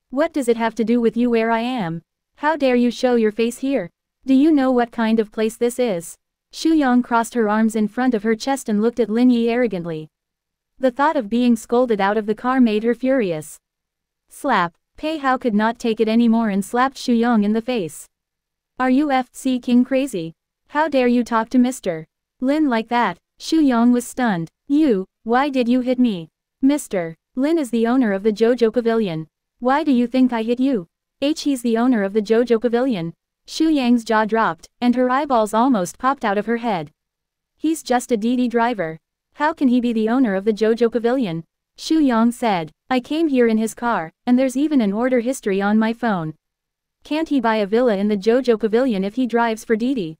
What does it have to do with you where I am? How dare you show your face here? Do you know what kind of place this is? Xu Yang crossed her arms in front of her chest and looked at Lin Yi arrogantly. The thought of being scolded out of the car made her furious. Slap. Pei Hao could not take it anymore and slapped Xu Yang in the face. Are you FC King crazy? How dare you talk to Mr. Lin like that? Xu Yang was stunned. You, why did you hit me? Mr. Lin is the owner of the Jojo Pavilion. Why do you think I hit you? H. He's the owner of the Jojo Pavilion. Xu Yang's jaw dropped, and her eyeballs almost popped out of her head. He's just a Didi driver. How can he be the owner of the Jojo Pavilion? Xu Yang said, I came here in his car, and there's even an order history on my phone. Can't he buy a villa in the Jojo Pavilion if he drives for Didi?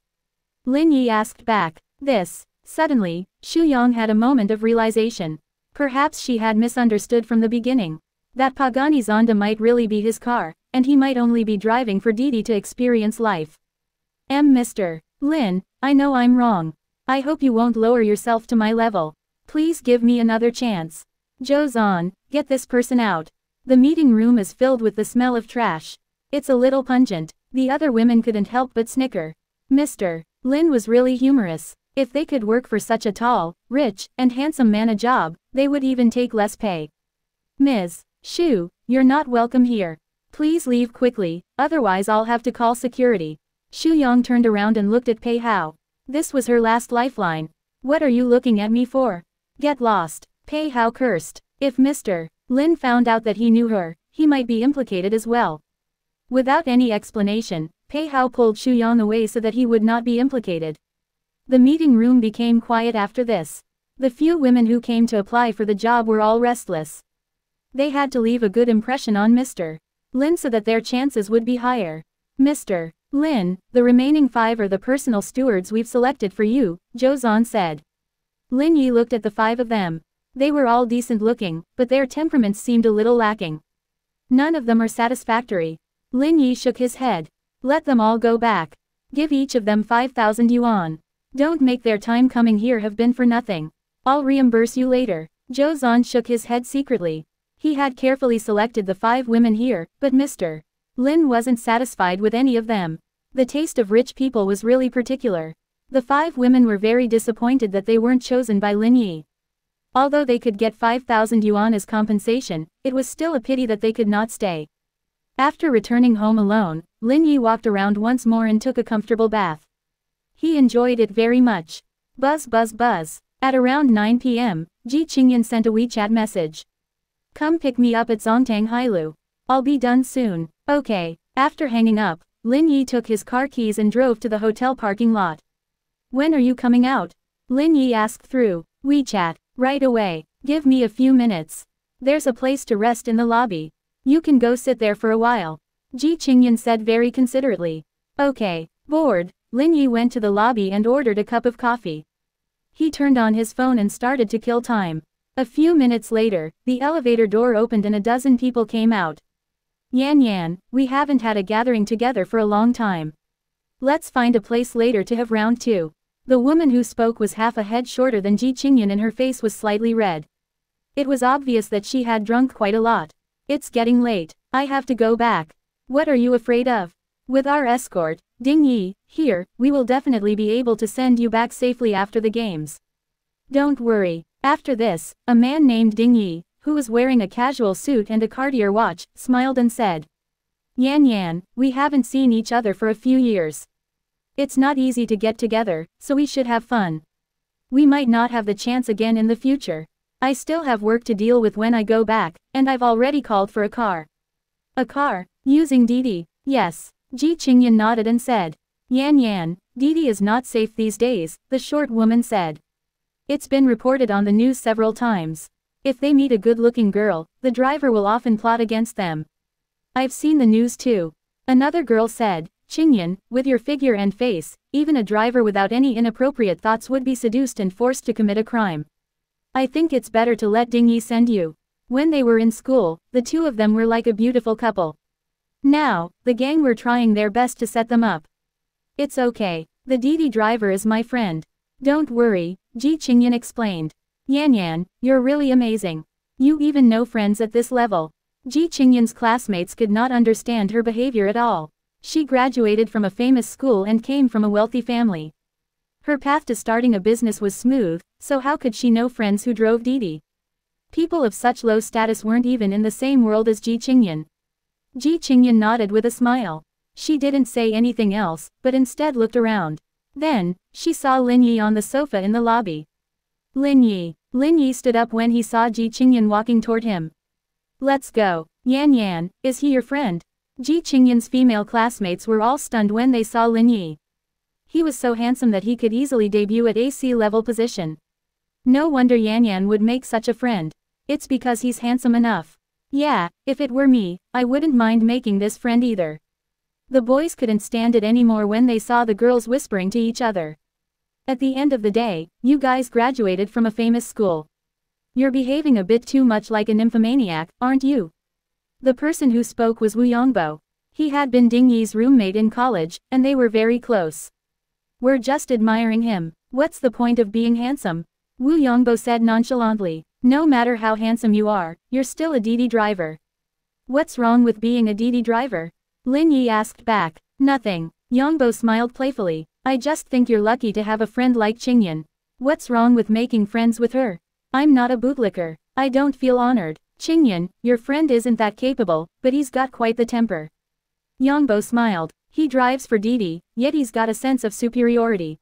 Lin Yi asked back. This. Suddenly, Xu Yang had a moment of realization. Perhaps she had misunderstood from the beginning. That Pagani Zonda might really be his car, and he might only be driving for Didi to experience life. M. Mr. Lin, I know I'm wrong. I hope you won't lower yourself to my level. Please give me another chance. Zan, get this person out. The meeting room is filled with the smell of trash. It's a little pungent. The other women couldn't help but snicker. Mr. Lin was really humorous. If they could work for such a tall, rich, and handsome man a job, they would even take less pay. Ms. Shu, you're not welcome here. Please leave quickly, otherwise I'll have to call security. Xu Yang turned around and looked at Pei Hao. This was her last lifeline. What are you looking at me for? Get lost. Pei Hao cursed. If Mr. Lin found out that he knew her, he might be implicated as well. Without any explanation, Pei Hao pulled Shu Yang away so that he would not be implicated. The meeting room became quiet after this. The few women who came to apply for the job were all restless. They had to leave a good impression on Mr. Lin so that their chances would be higher. Mr. Lin, the remaining five are the personal stewards we've selected for you, Zhou Zan said. Lin Yi looked at the five of them. They were all decent looking, but their temperaments seemed a little lacking. None of them are satisfactory. Lin Yi shook his head. Let them all go back. Give each of them 5,000 yuan. Don't make their time coming here have been for nothing. I'll reimburse you later. Zhou Zan shook his head secretly. He had carefully selected the five women here, but Mr. Lin wasn't satisfied with any of them. The taste of rich people was really particular. The five women were very disappointed that they weren't chosen by Lin Yi. Although they could get 5,000 yuan as compensation, it was still a pity that they could not stay. After returning home alone, Lin Yi walked around once more and took a comfortable bath. He enjoyed it very much. Buzz buzz buzz. At around 9 p.m., Ji Qingyan sent a WeChat message. Come pick me up at Zongtang Hailu. I'll be done soon. Okay. After hanging up, Lin Yi took his car keys and drove to the hotel parking lot. When are you coming out? Lin Yi asked through WeChat. Right away. Give me a few minutes. There's a place to rest in the lobby. You can go sit there for a while. Ji Qingyan said very considerately. Okay. Bored, Lin Yi went to the lobby and ordered a cup of coffee. He turned on his phone and started to kill time. A few minutes later, the elevator door opened and a dozen people came out. Yan Yan, we haven't had a gathering together for a long time. Let's find a place later to have round two. The woman who spoke was half a head shorter than Ji Qingyan and her face was slightly red. It was obvious that she had drunk quite a lot. It's getting late. I have to go back. What are you afraid of? With our escort, Ding Yi, here, we will definitely be able to send you back safely after the games. Don't worry, after this, a man named Ding Yi, who was wearing a casual suit and a Cartier watch, smiled and said, Yan Yan, we haven't seen each other for a few years. It's not easy to get together, so we should have fun. We might not have the chance again in the future. I still have work to deal with when I go back, and I've already called for a car. A car? Using Didi? Yes. Ji Qingyan nodded and said. Yan Yan, Didi is not safe these days, the short woman said. It's been reported on the news several times. If they meet a good-looking girl, the driver will often plot against them. I've seen the news too. Another girl said, Qingyan, with your figure and face, even a driver without any inappropriate thoughts would be seduced and forced to commit a crime. I think it's better to let Ding Yi send you. When they were in school, the two of them were like a beautiful couple. Now, the gang were trying their best to set them up. It's okay. The Didi driver is my friend. Don't worry, Ji Qingyan explained. Yan Yan, you're really amazing. You even know friends at this level. Ji Qingyan's classmates could not understand her behavior at all. She graduated from a famous school and came from a wealthy family. Her path to starting a business was smooth, so how could she know friends who drove Didi? People of such low status weren't even in the same world as Ji Qingyan. Ji Qingyan nodded with a smile. She didn't say anything else, but instead looked around. Then, she saw Lin Yi on the sofa in the lobby. Lin Yi. Lin Yi stood up when he saw Ji Qingyan walking toward him. Let's go. Yan Yan, is he your friend? Ji Qingyan's female classmates were all stunned when they saw Lin Yi. He was so handsome that he could easily debut at AC level position. No wonder Yan Yan would make such a friend. It's because he's handsome enough. Yeah, if it were me, I wouldn't mind making this friend either. The boys couldn't stand it anymore when they saw the girls whispering to each other. At the end of the day, you guys graduated from a famous school. You're behaving a bit too much like a nymphomaniac, aren't you? The person who spoke was Wu Yongbo. He had been Ding Yi's roommate in college, and they were very close. We're just admiring him. What's the point of being handsome? Wu Yongbo said nonchalantly. No matter how handsome you are, you're still a Didi driver. What's wrong with being a Didi driver? Lin Yi asked back. Nothing. Yongbo smiled playfully. I just think you're lucky to have a friend like Qingyan. What's wrong with making friends with her? I'm not a bootlicker. I don't feel honored. Qingyan, your friend isn't that capable, but he's got quite the temper. Yongbo smiled. He drives for Didi, yet he's got a sense of superiority.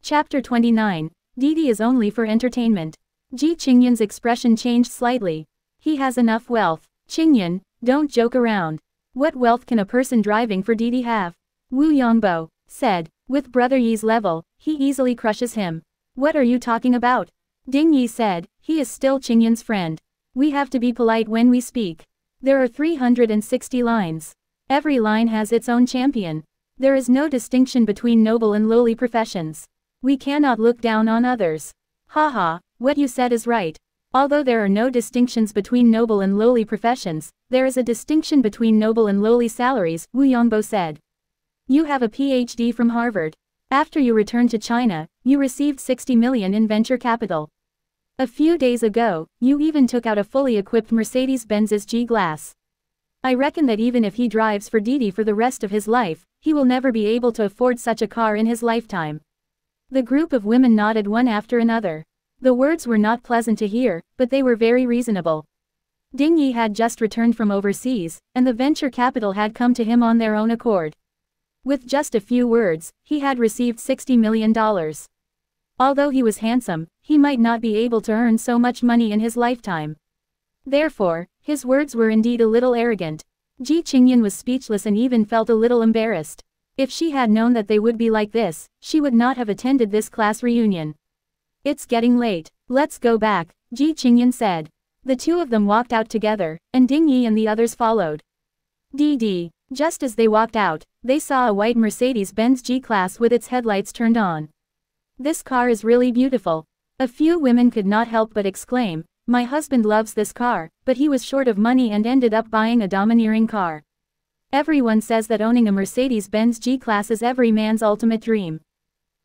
Chapter 29. Didi is only for entertainment. Ji Qingyan's expression changed slightly. He has enough wealth. Qingyan, don't joke around. What wealth can a person driving for Didi have? Wu Yongbo said, with Brother Yi's level, he easily crushes him. What are you talking about? Ding Yi said, he is still Qingyan's friend. We have to be polite when we speak. There are 360 lines. Every line has its own champion. There is no distinction between noble and lowly professions. We cannot look down on others. Haha, what you said is right. Although there are no distinctions between noble and lowly professions, there is a distinction between noble and lowly salaries, Wu Yongbo said. You have a PhD from Harvard. After you returned to China, you received 60 million in venture capital. A few days ago, you even took out a fully equipped Mercedes-Benz's G-Class. I reckon that even if he drives for Didi for the rest of his life, he will never be able to afford such a car in his lifetime. The group of women nodded one after another. The words were not pleasant to hear, but they were very reasonable. Ding Yi had just returned from overseas, and the venture capital had come to him on their own accord. With just a few words, he had received $60 million. Although he was handsome, he might not be able to earn so much money in his lifetime. Therefore, his words were indeed a little arrogant. Ji Qingyan was speechless and even felt a little embarrassed. If she had known that they would be like this, she would not have attended this class reunion. It's getting late. Let's go back, Ji Qingyan said. The two of them walked out together, and Ding Yi and the others followed. DD. Just as they walked out, they saw a white Mercedes-Benz G-Class with its headlights turned on. This car is really beautiful. A few women could not help but exclaim, my husband loves this car, but he was short of money and ended up buying a domineering car. Everyone says that owning a Mercedes-Benz G-Class is every man's ultimate dream.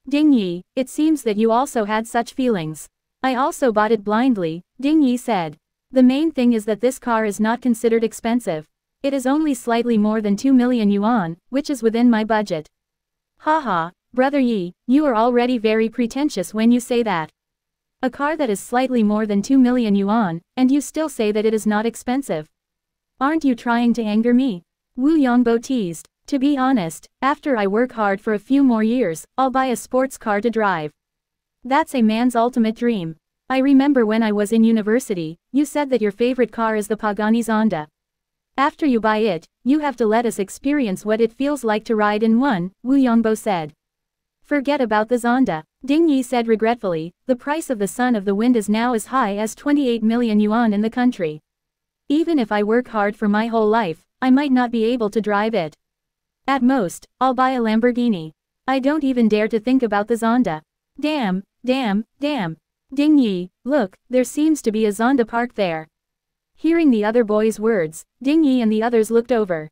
Ding Yi, it seems that you also had such feelings. I also bought it blindly, Ding Yi said. The main thing is that this car is not considered expensive. It is only slightly more than 2 million yuan, which is within my budget. Haha, Brother Yi, you are already very pretentious when you say that. A car that is slightly more than 2 million yuan, and you still say that it is not expensive. Aren't you trying to anger me? Wu Yongbo teased. To be honest, after I work hard for a few more years, I'll buy a sports car to drive. That's a man's ultimate dream. I remember when I was in university, you said that your favorite car is the Pagani Zonda. After you buy it, you have to let us experience what it feels like to ride in one, Wu Yongbo said. Forget about the Zonda. Ding Yi said regretfully, the price of the Son of the Wind is now as high as 28 million yuan in the country. Even if I work hard for my whole life, I might not be able to drive it. At most, I'll buy a Lamborghini. I don't even dare to think about the Zonda. Damn, damn, damn. Ding Yi, look, there seems to be a Zonda park there. Hearing the other boy's words, Ding Yi and the others looked over.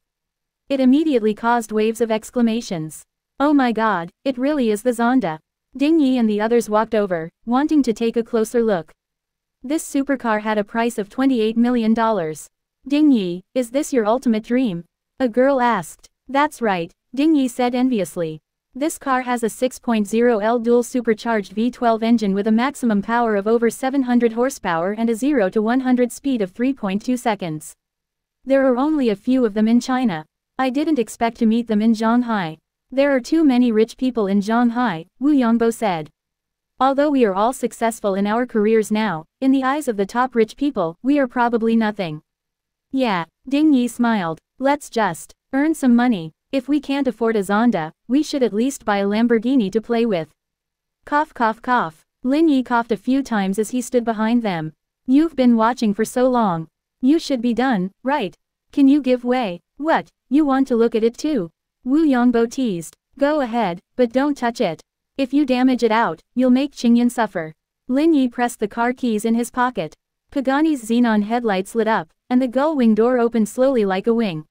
It immediately caused waves of exclamations. Oh my god, it really is the Zonda. Ding Yi and the others walked over, wanting to take a closer look. This supercar had a price of $28 million. Ding Yi, is this your ultimate dream? A girl asked. That's right, Ding Yi said enviously. This car has a 6.0L dual supercharged V12 engine with a maximum power of over 700 horsepower and a 0 to 100 speed of 3.2 seconds. There are only a few of them in China. I didn't expect to meet them in Shanghai. There are too many rich people in Shanghai, Wu Yongbo said. Although we are all successful in our careers now, in the eyes of the top rich people, we are probably nothing. Yeah, Ding Yi smiled. Let's just earn some money. If we can't afford a Zonda, we should at least buy a Lamborghini to play with. Cough cough cough. Lin Yi coughed a few times as he stood behind them. You've been watching for so long. You should be done, right? Can you give way? What, you want to look at it too? Wu Yongbo teased. Go ahead, but don't touch it. If you damage it out, you'll make Qingyan suffer. Lin Yi pressed the car keys in his pocket. Pagani's xenon headlights lit up, and the gull wing door opened slowly like a wing.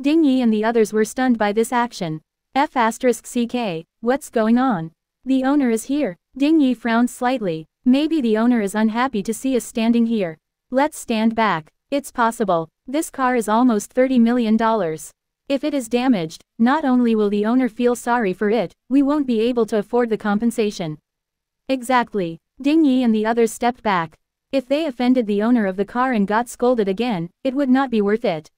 Ding Yi and the others were stunned by this action. F CK, what's going on? The owner is here. Ding Yi frowned slightly. Maybe the owner is unhappy to see us standing here. Let's stand back. It's possible. This car is almost $30 million. If it is damaged, not only will the owner feel sorry for it, we won't be able to afford the compensation. Exactly. Ding Yi and the others stepped back. If they offended the owner of the car and got scolded again, it would not be worth it.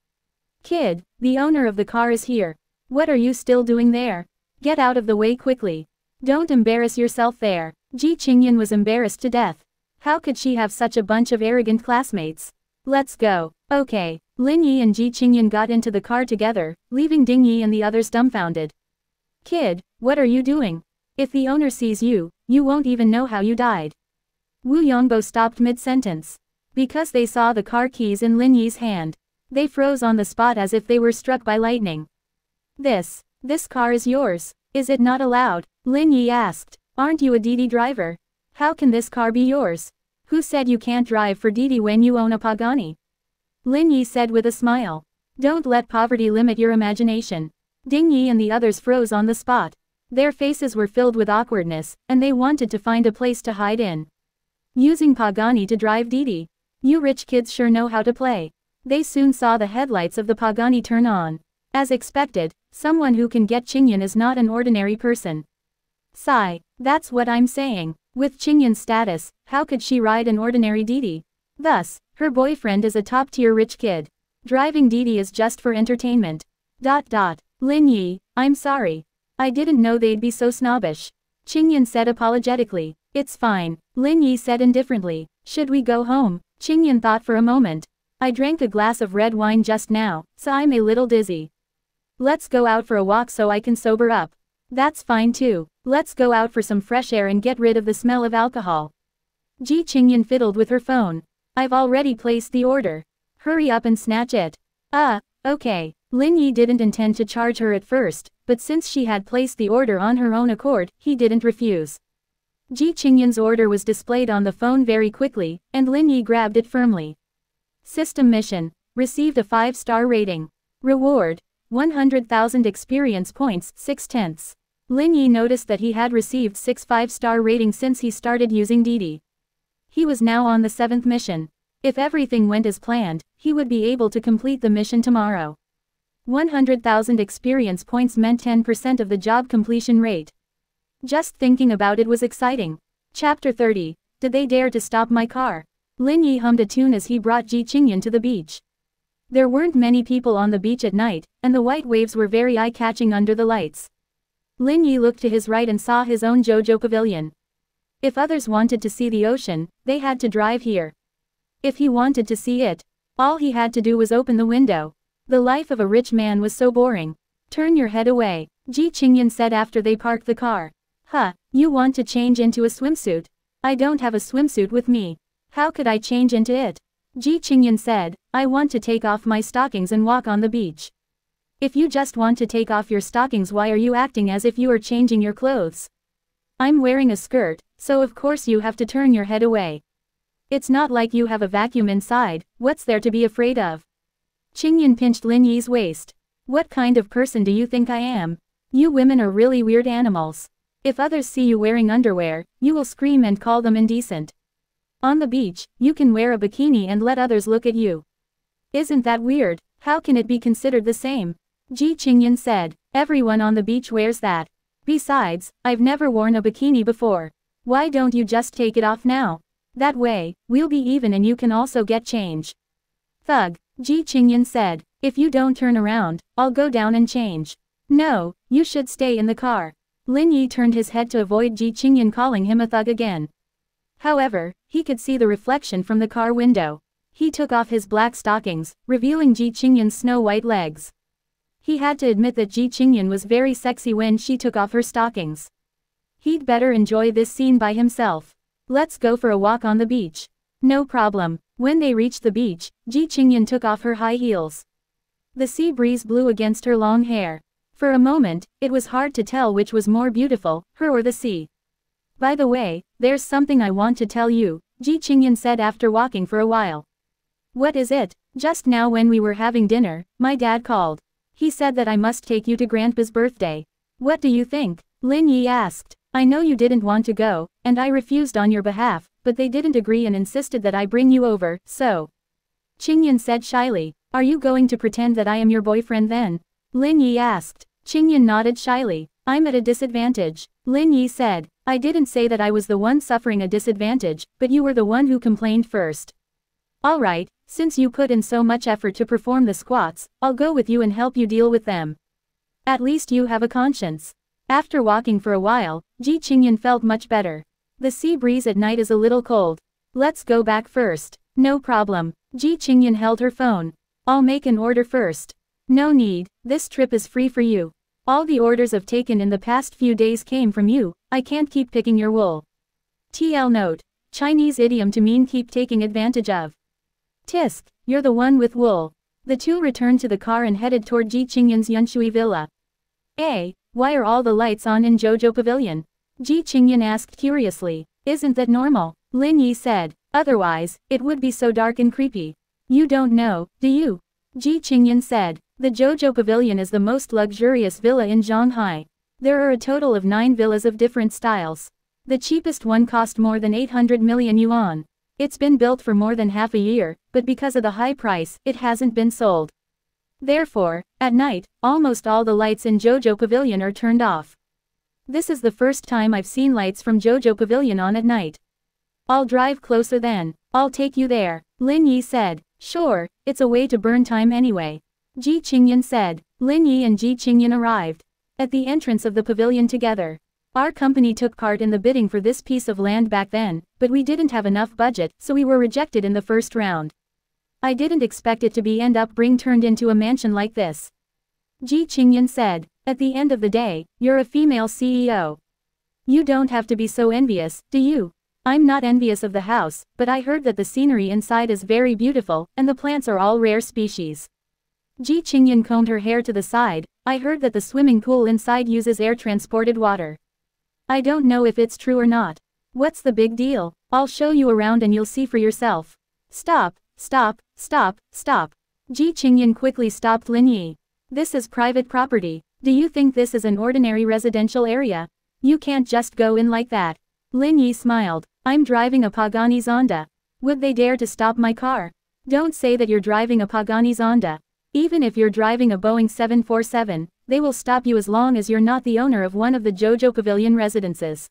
Kid, the owner of the car is here. What are you still doing there? Get out of the way quickly. Don't embarrass yourself there. Ji Qingyan was embarrassed to death. How could she have such a bunch of arrogant classmates? Let's go. Okay. Lin Yi and Ji Qingyan got into the car together, leaving Ding Yi and the others dumbfounded. Kid, what are you doing? If the owner sees you, you won't even know how you died. Wu Yongbo stopped mid-sentence. Because they saw the car keys in Lin Yi's hand. They froze on the spot as if they were struck by lightning. This, this car is yours. Is it not allowed? Lin Yi asked. Aren't you a Didi driver? How can this car be yours? Who said you can't drive for Didi when you own a Pagani? Lin Yi said with a smile. Don't let poverty limit your imagination. Ding Yi and the others froze on the spot. Their faces were filled with awkwardness, and they wanted to find a place to hide in. Using Pagani to drive Didi. You rich kids sure know how to play. They soon saw the headlights of the Pagani turn on. As expected, someone who can get Qingyan is not an ordinary person. Sigh, that's what I'm saying. With Qingyan's status, how could she ride an ordinary Didi? Thus, her boyfriend is a top-tier rich kid. Driving Didi is just for entertainment. Dot dot. Lin Yi, I'm sorry. I didn't know they'd be so snobbish. Qingyan said apologetically. It's fine, Lin Yi said indifferently. Should we go home? Qingyan thought for a moment. I drank a glass of red wine just now, so I'm a little dizzy. Let's go out for a walk so I can sober up. That's fine too. Let's go out for some fresh air and get rid of the smell of alcohol. Ji Qingyan fiddled with her phone. I've already placed the order. Hurry up and snatch it. Uh, okay. Lin Yi didn't intend to charge her at first, but since she had placed the order on her own accord, he didn't refuse. Ji Qingyan's order was displayed on the phone very quickly, and Lin Yi grabbed it firmly. System mission. Received a 5-star rating. Reward. 100,000 experience points, 6 tenths. Lin Yi noticed that he had received 6 5-star ratings since he started using Didi. He was now on the 7th mission. If everything went as planned, he would be able to complete the mission tomorrow. 100,000 experience points meant 10% of the job completion rate. Just thinking about it was exciting. Chapter 30, Did they dare to stop my car? Lin Yi hummed a tune as he brought Ji Qingyan to the beach. There weren't many people on the beach at night, and the white waves were very eye-catching under the lights. Lin Yi looked to his right and saw his own Jojo Pavilion. If others wanted to see the ocean, they had to drive here. If he wanted to see it, all he had to do was open the window. The life of a rich man was so boring. Turn your head away, Ji Qingyan said after they parked the car. Huh, you want to change into a swimsuit? I don't have a swimsuit with me. How could I change into it? Ji Qingyan said, I want to take off my stockings and walk on the beach. If you just want to take off your stockings why are you acting as if you are changing your clothes? I'm wearing a skirt, so of course you have to turn your head away. It's not like you have a vacuum inside, what's there to be afraid of? Qingyan pinched Lin Yi's waist. What kind of person do you think I am? You women are really weird animals. If others see you wearing underwear, you will scream and call them indecent. On the beach, you can wear a bikini and let others look at you. Isn't that weird? How can it be considered the same? Ji Qingyan said, everyone on the beach wears that. Besides, I've never worn a bikini before. Why don't you just take it off now? That way, we'll be even and you can also get change. Thug, Ji Qingyan said, if you don't turn around, I'll go down and change. No, you should stay in the car. Lin Yi turned his head to avoid Ji Qingyan calling him a thug again. However, he could see the reflection from the car window. He took off his black stockings, revealing Ji Qingyan's snow-white legs. He had to admit that Ji Qingyan was very sexy when she took off her stockings. He'd better enjoy this scene by himself. Let's go for a walk on the beach. No problem. When they reached the beach, Ji Qingyan took off her high heels. The sea breeze blew against her long hair. For a moment, it was hard to tell which was more beautiful, her or the sea. By the way, there's something I want to tell you, Ji Qingyan said after walking for a while. What is it? Just now when we were having dinner, my dad called. He said that I must take you to Grandpa's birthday. What do you think? Lin Yi asked. I know you didn't want to go, and I refused on your behalf, but they didn't agree and insisted that I bring you over, so. Qingyan said shyly, Are you going to pretend that I am your boyfriend then? Lin Yi asked. Qingyan nodded shyly. I'm at a disadvantage. Lin Yi said, I didn't say that I was the one suffering a disadvantage, but you were the one who complained first. Alright, since you put in so much effort to perform the squats, I'll go with you and help you deal with them. At least you have a conscience. After walking for a while, Ji Qingyan felt much better. The sea breeze at night is a little cold. Let's go back first. No problem. Ji Qingyan held her phone. I'll make an order first. No need, this trip is free for you. All the orders I've taken in the past few days came from you, I can't keep picking your wool. TL note. Chinese idiom to mean keep taking advantage of. Tisk, you're the one with wool. The two returned to the car and headed toward Ji Qingyan's Yunshui villa. A, why are all the lights on in Jojo Pavilion? Ji Qingyan asked curiously. Isn't that normal? Lin Yi said. Otherwise, it would be so dark and creepy. You don't know, do you? Ji Qingyan said. The Jojo Pavilion is the most luxurious villa in Shanghai. There are a total of nine villas of different styles. The cheapest one cost more than 800 million yuan. It's been built for more than half a year, but because of the high price, it hasn't been sold. Therefore, at night, almost all the lights in Jojo Pavilion are turned off. This is the first time I've seen lights from Jojo Pavilion on at night. I'll drive closer then, I'll take you there, Lin Yi said. Sure, it's a way to burn time anyway. Ji Qingyan said. Lin Yi and Ji Qingyan arrived. At the entrance of the pavilion together. Our company took part in the bidding for this piece of land back then, but we didn't have enough budget, so we were rejected in the first round. I didn't expect it to be end up being turned into a mansion like this. Ji Qingyan said. At the end of the day, you're a female CEO. You don't have to be so envious, do you? I'm not envious of the house, but I heard that the scenery inside is very beautiful, and the plants are all rare species. Ji Qingyan combed her hair to the side, I heard that the swimming pool inside uses air-transported water. I don't know if it's true or not. What's the big deal? I'll show you around and you'll see for yourself. Stop, stop, stop, stop. Ji Qingyan quickly stopped Lin Yi. This is private property. Do you think this is an ordinary residential area? You can't just go in like that. Lin Yi smiled. I'm driving a Pagani Zonda. Would they dare to stop my car? Don't say that you're driving a Pagani Zonda. Even if you're driving a Boeing 747, they will stop you as long as you're not the owner of one of the Jojo Pavilion residences.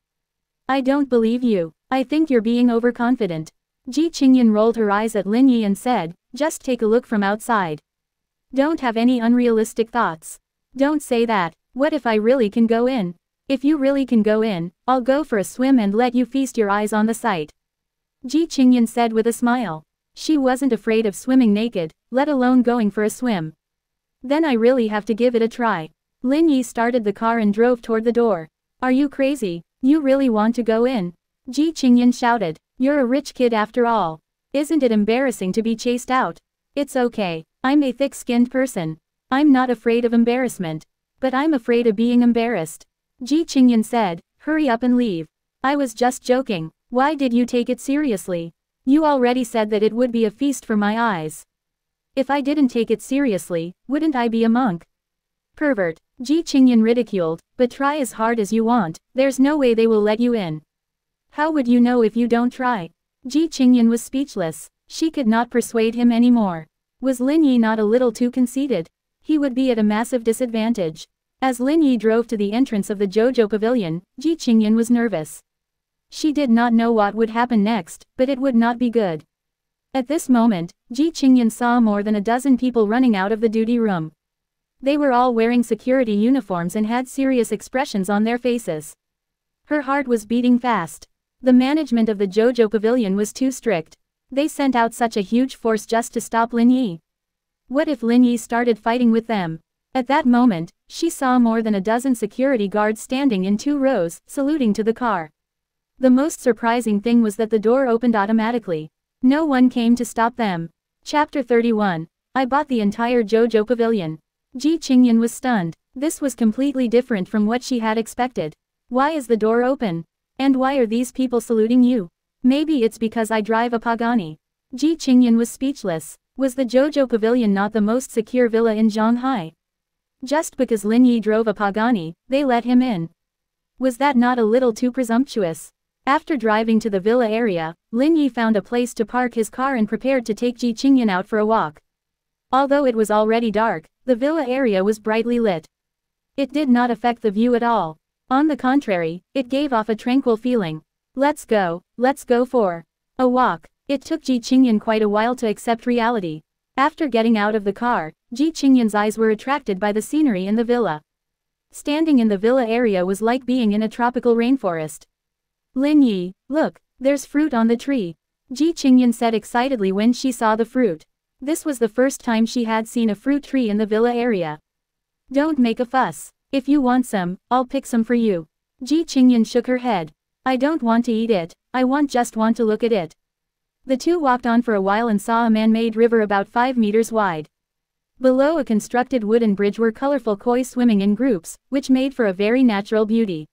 I don't believe you. I think you're being overconfident. Ji Qingyan rolled her eyes at Lin Yi and said, just take a look from outside. Don't have any unrealistic thoughts. Don't say that. What if I really can go in? If you really can go in, I'll go for a swim and let you feast your eyes on the sight. Ji Qingyan said with a smile. She wasn't afraid of swimming naked, let alone going for a swim. Then I really have to give it a try. Lin Yi started the car and drove toward the door. Are you crazy? You really want to go in? Ji Qingyan shouted. You're a rich kid after all. Isn't it embarrassing to be chased out? It's okay. I'm a thick-skinned person. I'm not afraid of embarrassment. But I'm afraid of being embarrassed. Ji Qingyan said, hurry up and leave. I was just joking. Why did you take it seriously? You already said that it would be a feast for my eyes. If I didn't take it seriously, wouldn't I be a monk? Pervert. Ji Qingyan ridiculed, but try as hard as you want, there's no way they will let you in. How would you know if you don't try? Ji Qingyan was speechless. She could not persuade him anymore. Was Lin Yi not a little too conceited? He would be at a massive disadvantage. As Lin Yi drove to the entrance of the Jojo Pavilion, Ji Qingyan was nervous. She did not know what would happen next, but it would not be good. At this moment, Ji Qingyan saw more than a dozen people running out of the duty room. They were all wearing security uniforms and had serious expressions on their faces. Her heart was beating fast. The management of the Jojo Pavilion was too strict. They sent out such a huge force just to stop Lin Yi. What if Lin Yi started fighting with them? At that moment, she saw more than a dozen security guards standing in two rows, saluting to the car. The most surprising thing was that the door opened automatically. No one came to stop them. Chapter 31. I bought the entire Jojo Pavilion. Ji Qingyan was stunned. This was completely different from what she had expected. Why is the door open? And why are these people saluting you? Maybe it's because I drive a Pagani. Ji Qingyan was speechless. Was the Jojo Pavilion not the most secure villa in Shanghai? Just because Lin Yi drove a Pagani, they let him in. Was that not a little too presumptuous? After driving to the villa area, Lin Yi found a place to park his car and prepared to take Ji Qingyan out for a walk. Although it was already dark, the villa area was brightly lit. It did not affect the view at all. On the contrary, it gave off a tranquil feeling. Let's go, let's go for a walk. It took Ji Qingyan quite a while to accept reality. After getting out of the car, Ji Qingyan's eyes were attracted by the scenery in the villa. Standing in the villa area was like being in a tropical rainforest. Lin Yi, look, there's fruit on the tree. Ji Qingyan said excitedly when she saw the fruit. This was the first time she had seen a fruit tree in the villa area. Don't make a fuss. If you want some, I'll pick some for you. Ji Qingyan shook her head. I don't want to eat it, I want just want to look at it. The two walked on for a while and saw a man-made river about 5 meters wide. Below a constructed wooden bridge were colorful koi swimming in groups, which made for a very natural beauty.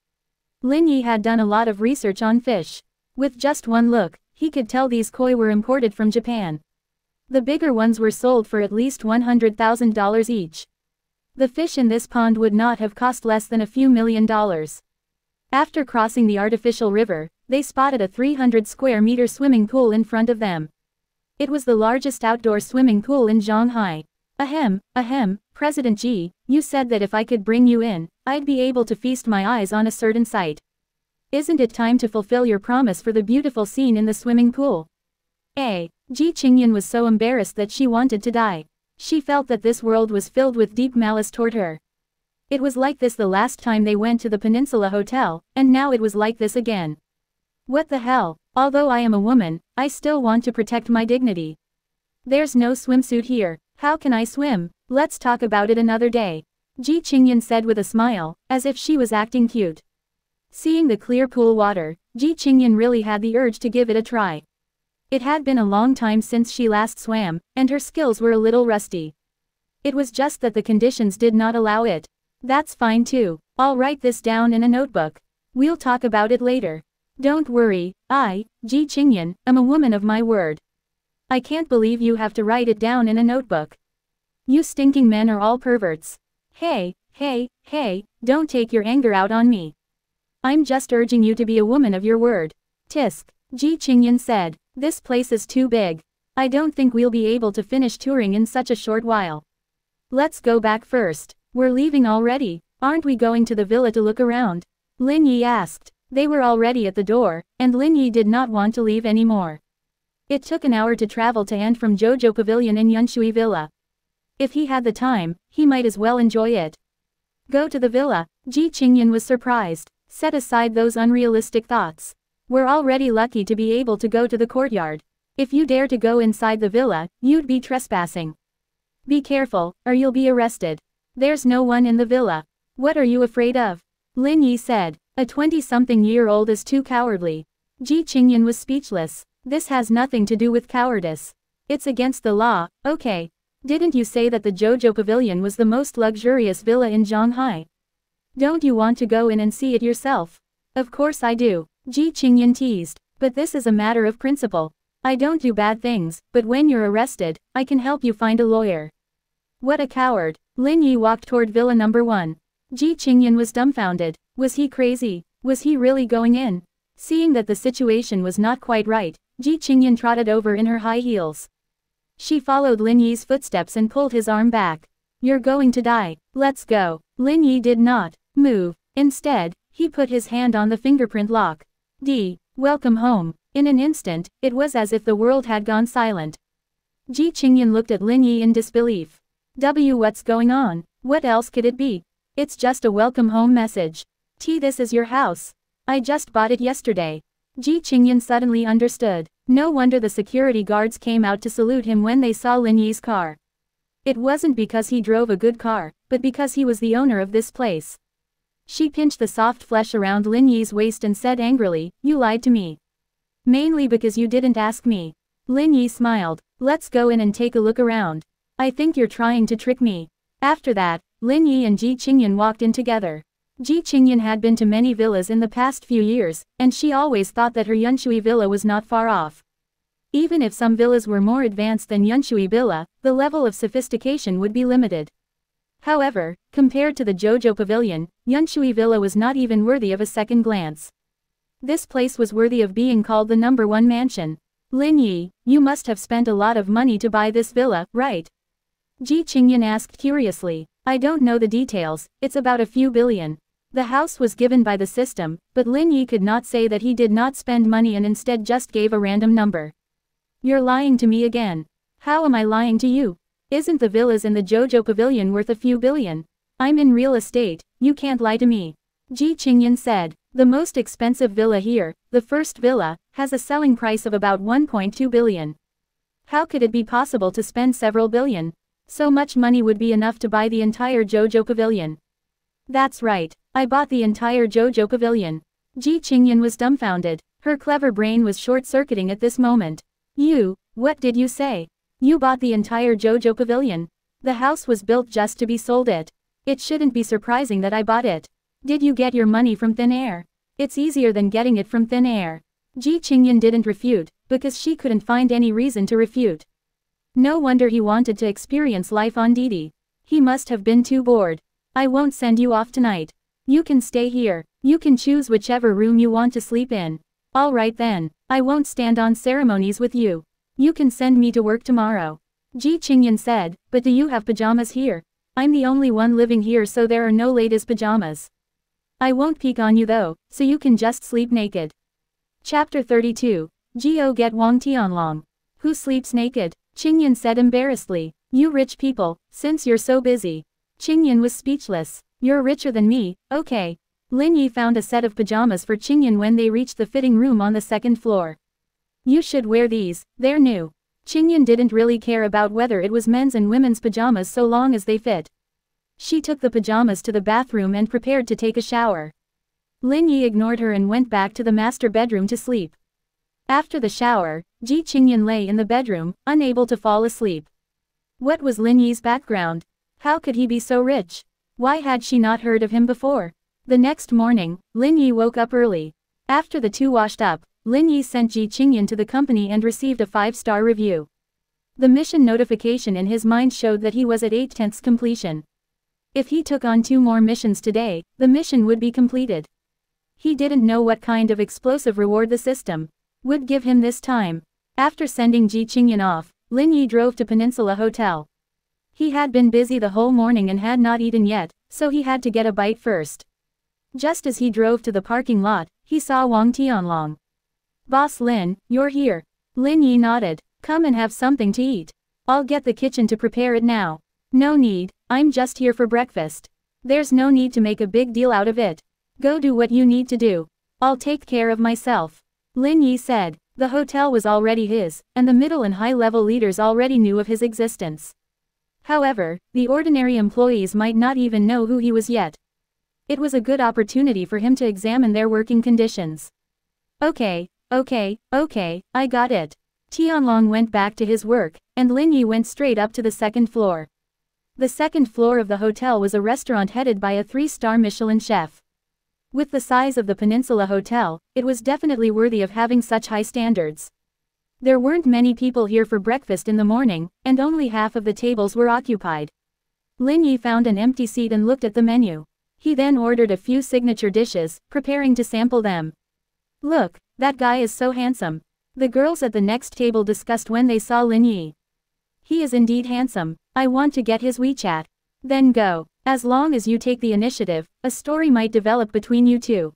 Lin Yi had done a lot of research on fish. With just one look, he could tell these koi were imported from Japan. The bigger ones were sold for at least $100,000 each. The fish in this pond would not have cost less than a few million dollars. After crossing the artificial river, they spotted a 300 square meter swimming pool in front of them. It was the largest outdoor swimming pool in Shanghai. Ahem, ahem, President Ji, you said that if I could bring you in, I'd be able to feast my eyes on a certain sight. Isn't it time to fulfill your promise for the beautiful scene in the swimming pool? A. Ji Qingyan was so embarrassed that she wanted to die. She felt that this world was filled with deep malice toward her. It was like this the last time they went to the Peninsula Hotel, and now it was like this again. What the hell, although I am a woman, I still want to protect my dignity. There's no swimsuit here, how can I swim, let's talk about it another day. Ji Qingyan said with a smile, as if she was acting cute. Seeing the clear pool water, Ji Qingyan really had the urge to give it a try. It had been a long time since she last swam, and her skills were a little rusty. It was just that the conditions did not allow it. That's fine too, I'll write this down in a notebook. We'll talk about it later. Don't worry, I, Ji Qingyan, am a woman of my word. I can't believe you have to write it down in a notebook. You stinking men are all perverts. Hey, hey, hey, don't take your anger out on me. I'm just urging you to be a woman of your word. Tisk, Ji Qingyan said. This place is too big. I don't think we'll be able to finish touring in such a short while. Let's go back first. We're leaving already, aren't we going to the villa to look around? Lin Yi asked. They were already at the door, and Lin Yi did not want to leave anymore. It took an hour to travel to and from Jojo Pavilion in Yunshui Villa. If he had the time, he might as well enjoy it. Go to the villa, Ji Qingyan was surprised. Set aside those unrealistic thoughts. We're already lucky to be able to go to the courtyard. If you dare to go inside the villa, you'd be trespassing. Be careful, or you'll be arrested. There's no one in the villa. What are you afraid of? Lin Yi said. A 20-something-year-old is too cowardly. Ji Qingyan was speechless. This has nothing to do with cowardice. It's against the law, okay. Didn't you say that the Jojo Pavilion was the most luxurious villa in Shanghai? Don't you want to go in and see it yourself? Of course I do. Ji Qingyan teased. But this is a matter of principle. I don't do bad things, but when you're arrested, I can help you find a lawyer. What a coward. Lin Yi walked toward villa number one. Ji Qingyan was dumbfounded. Was he crazy? Was he really going in? Seeing that the situation was not quite right, Ji Qingyan trotted over in her high heels. She followed Lin Yi's footsteps and pulled his arm back. You're going to die. Let's go. Lin Yi did not move. Instead, he put his hand on the fingerprint lock. D. Welcome home. In an instant, it was as if the world had gone silent. Ji Qingyan looked at Lin Yi in disbelief. W. What's going on? What else could it be? It's just a welcome home message. T. This is your house. I just bought it yesterday. Ji Qingyan suddenly understood. No wonder the security guards came out to salute him when they saw Lin Yi's car. It wasn't because he drove a good car, but because he was the owner of this place. She pinched the soft flesh around Lin Yi's waist and said angrily, You lied to me. Mainly because you didn't ask me. Lin Yi smiled. Let's go in and take a look around. I think you're trying to trick me. After that, Lin Yi and Ji Qingyan walked in together. Ji Qingyan had been to many villas in the past few years, and she always thought that her Yunshui villa was not far off. Even if some villas were more advanced than Yunshui villa, the level of sophistication would be limited. However, compared to the Jojo Pavilion, Yunshui Villa was not even worthy of a second glance. This place was worthy of being called the number one mansion. Lin Yi, you must have spent a lot of money to buy this villa, right? Ji Qingyan asked curiously. I don't know the details, it's about a few billion. The house was given by the system, but Lin Yi could not say that he did not spend money and instead just gave a random number. You're lying to me again. How am I lying to you? Isn't the villas in the Jojo Pavilion worth a few billion? I'm in real estate, you can't lie to me. Ji Qingyan said. The most expensive villa here, the first villa, has a selling price of about 1.2 billion. How could it be possible to spend several billion? So much money would be enough to buy the entire Jojo Pavilion. That's right, I bought the entire Jojo Pavilion. Ji Qingyan was dumbfounded. Her clever brain was short-circuiting at this moment. You, what did you say? You bought the entire Jojo Pavilion. The house was built just to be sold it. It shouldn't be surprising that I bought it. Did you get your money from thin air? It's easier than getting it from thin air. Ji Qingyan didn't refute, because she couldn't find any reason to refute. No wonder he wanted to experience life on Didi. He must have been too bored. I won't send you off tonight. You can stay here. You can choose whichever room you want to sleep in. Alright then. I won't stand on ceremonies with you. You can send me to work tomorrow. Ji Qingyan said, but do you have pajamas here? I'm the only one living here so there are no ladies' pajamas. I won't peek on you though, so you can just sleep naked. Chapter 32. Geo get Wang Tianlong. Who sleeps naked? Qingyan said embarrassedly. You rich people, since you're so busy. Qingyan was speechless. You're richer than me, okay. Lin Yi found a set of pajamas for Qingyan when they reached the fitting room on the second floor. You should wear these, they're new. Qingyan didn't really care about whether it was men's and women's pajamas so long as they fit. She took the pajamas to the bathroom and prepared to take a shower. Lin Yi ignored her and went back to the master bedroom to sleep. After the shower, Ji Qingyan lay in the bedroom, unable to fall asleep. What was Lin Yi's background? How could he be so rich? Why had she not heard of him before? The next morning, Lin Yi woke up early. After the two washed up, Lin Yi sent Ji Qingyan to the company and received a five-star review. The mission notification in his mind showed that he was at 8 tenths completion. If he took on two more missions today, the mission would be completed. He didn't know what kind of explosive reward the system would give him this time. After sending Ji Qingyan off, Lin Yi drove to Peninsula Hotel. He had been busy the whole morning and had not eaten yet, so he had to get a bite first. Just as he drove to the parking lot, he saw Wang Tianlong. Boss Lin, you're here. Lin Yi nodded. Come and have something to eat. I'll get the kitchen to prepare it now. No need, I'm just here for breakfast. There's no need to make a big deal out of it. Go do what you need to do. I'll take care of myself. Lin Yi said. The hotel was already his, and the middle and high-level leaders already knew of his existence. However, the ordinary employees might not even know who he was yet. It was a good opportunity for him to examine their working conditions. Okay, okay, okay, I got it. Tianlong went back to his work, and Lin Yi went straight up to the second floor. The second floor of the hotel was a restaurant headed by a three-star Michelin chef. With the size of the Peninsula Hotel, it was definitely worthy of having such high standards. There weren't many people here for breakfast in the morning, and only half of the tables were occupied. Lin Yi found an empty seat and looked at the menu. He then ordered a few signature dishes, preparing to sample them. Look, that guy is so handsome. The girls at the next table discussed when they saw Lin Yi. He is indeed handsome. I want to get his WeChat. Then go. As long as you take the initiative, a story might develop between you two.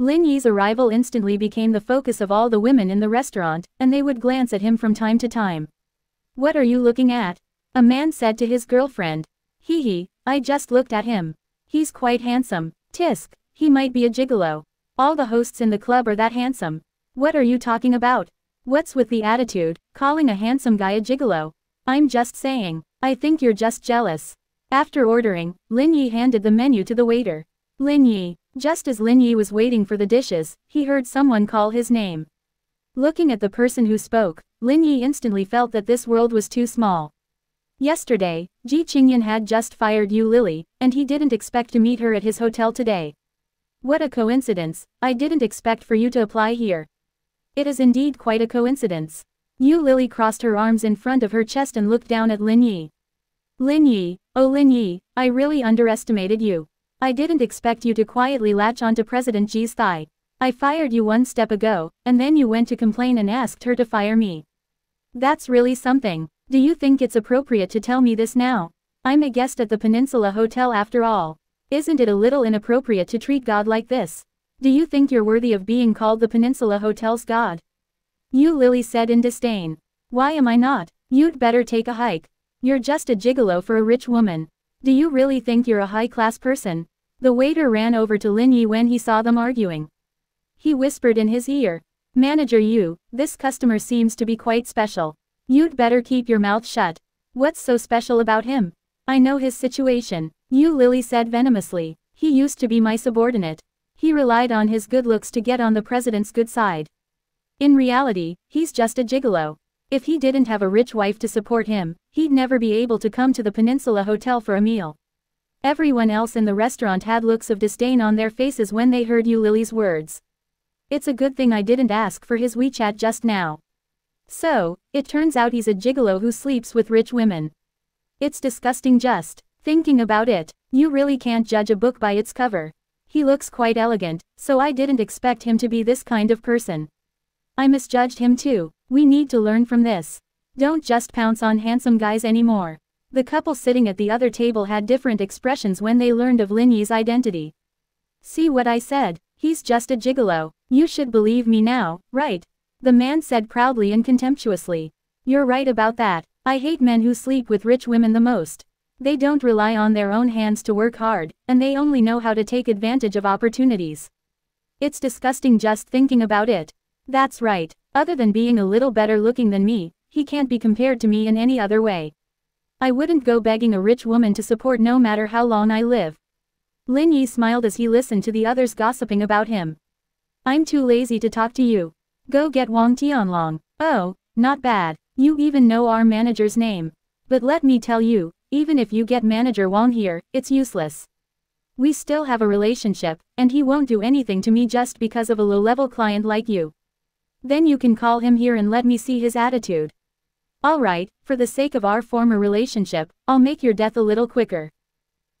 Lin Yi's arrival instantly became the focus of all the women in the restaurant, and they would glance at him from time to time. What are you looking at? A man said to his girlfriend. Hee hee, I just looked at him. He's quite handsome. Tisk, he might be a gigolo. All the hosts in the club are that handsome. What are you talking about? What's with the attitude, calling a handsome guy a gigolo? I'm just saying. I think you're just jealous. After ordering, Lin Yi handed the menu to the waiter. Lin Yi. Just as Lin Yi was waiting for the dishes, he heard someone call his name. Looking at the person who spoke, Lin Yi instantly felt that this world was too small. Yesterday, Ji Qingyan had just fired Yu Lili, and he didn't expect to meet her at his hotel today. What a coincidence, I didn't expect for you to apply here. It is indeed quite a coincidence. Yu Lili crossed her arms in front of her chest and looked down at Lin Yi. Lin Yi, oh Lin Yi, I really underestimated you. I didn't expect you to quietly latch onto President Ji's thigh. I fired you one step ago, and then you went to complain and asked her to fire me. That's really something. Do you think it's appropriate to tell me this now? I'm a guest at the Peninsula Hotel after all. Isn't it a little inappropriate to treat God like this? Do you think you're worthy of being called the Peninsula Hotel's God? Yu Lili said in disdain. Why am I not? You'd better take a hike. You're just a gigolo for a rich woman. Do you really think you're a high-class person? The waiter ran over to Lin Yi when he saw them arguing. He whispered in his ear. Manager Yu, this customer seems to be quite special. You'd better keep your mouth shut. What's so special about him? I know his situation. Yu Lili said venomously. He used to be my subordinate. He relied on his good looks to get on the president's good side. In reality, he's just a gigolo. If he didn't have a rich wife to support him, he'd never be able to come to the Peninsula Hotel for a meal. Everyone else in the restaurant had looks of disdain on their faces when they heard Yu Lili's words. It's a good thing I didn't ask for his WeChat just now. So, it turns out he's a gigolo who sleeps with rich women. It's disgusting just thinking about it. You really can't judge a book by its cover. He looks quite elegant, so I didn't expect him to be this kind of person. I misjudged him too. We need to learn from this. Don't just pounce on handsome guys anymore. The couple sitting at the other table had different expressions when they learned of Lin Yi's identity. See what I said? He's just a gigolo. You should believe me now, right? The man said proudly and contemptuously. You're right about that. I hate men who sleep with rich women the most. They don't rely on their own hands to work hard, and they only know how to take advantage of opportunities. It's disgusting just thinking about it. That's right, other than being a little better looking than me, he can't be compared to me in any other way. I wouldn't go begging a rich woman to support no matter how long I live. Lin Yi smiled as he listened to the others gossiping about him. I'm too lazy to talk to you. Go get Wang Tianlong. Oh, not bad. You even know our manager's name. But let me tell you, even if you get manager Wang here, it's useless. We still have a relationship, and he won't do anything to me just because of a low-level client like you. Then you can call him here and let me see his attitude. Alright, for the sake of our former relationship, I'll make your death a little quicker.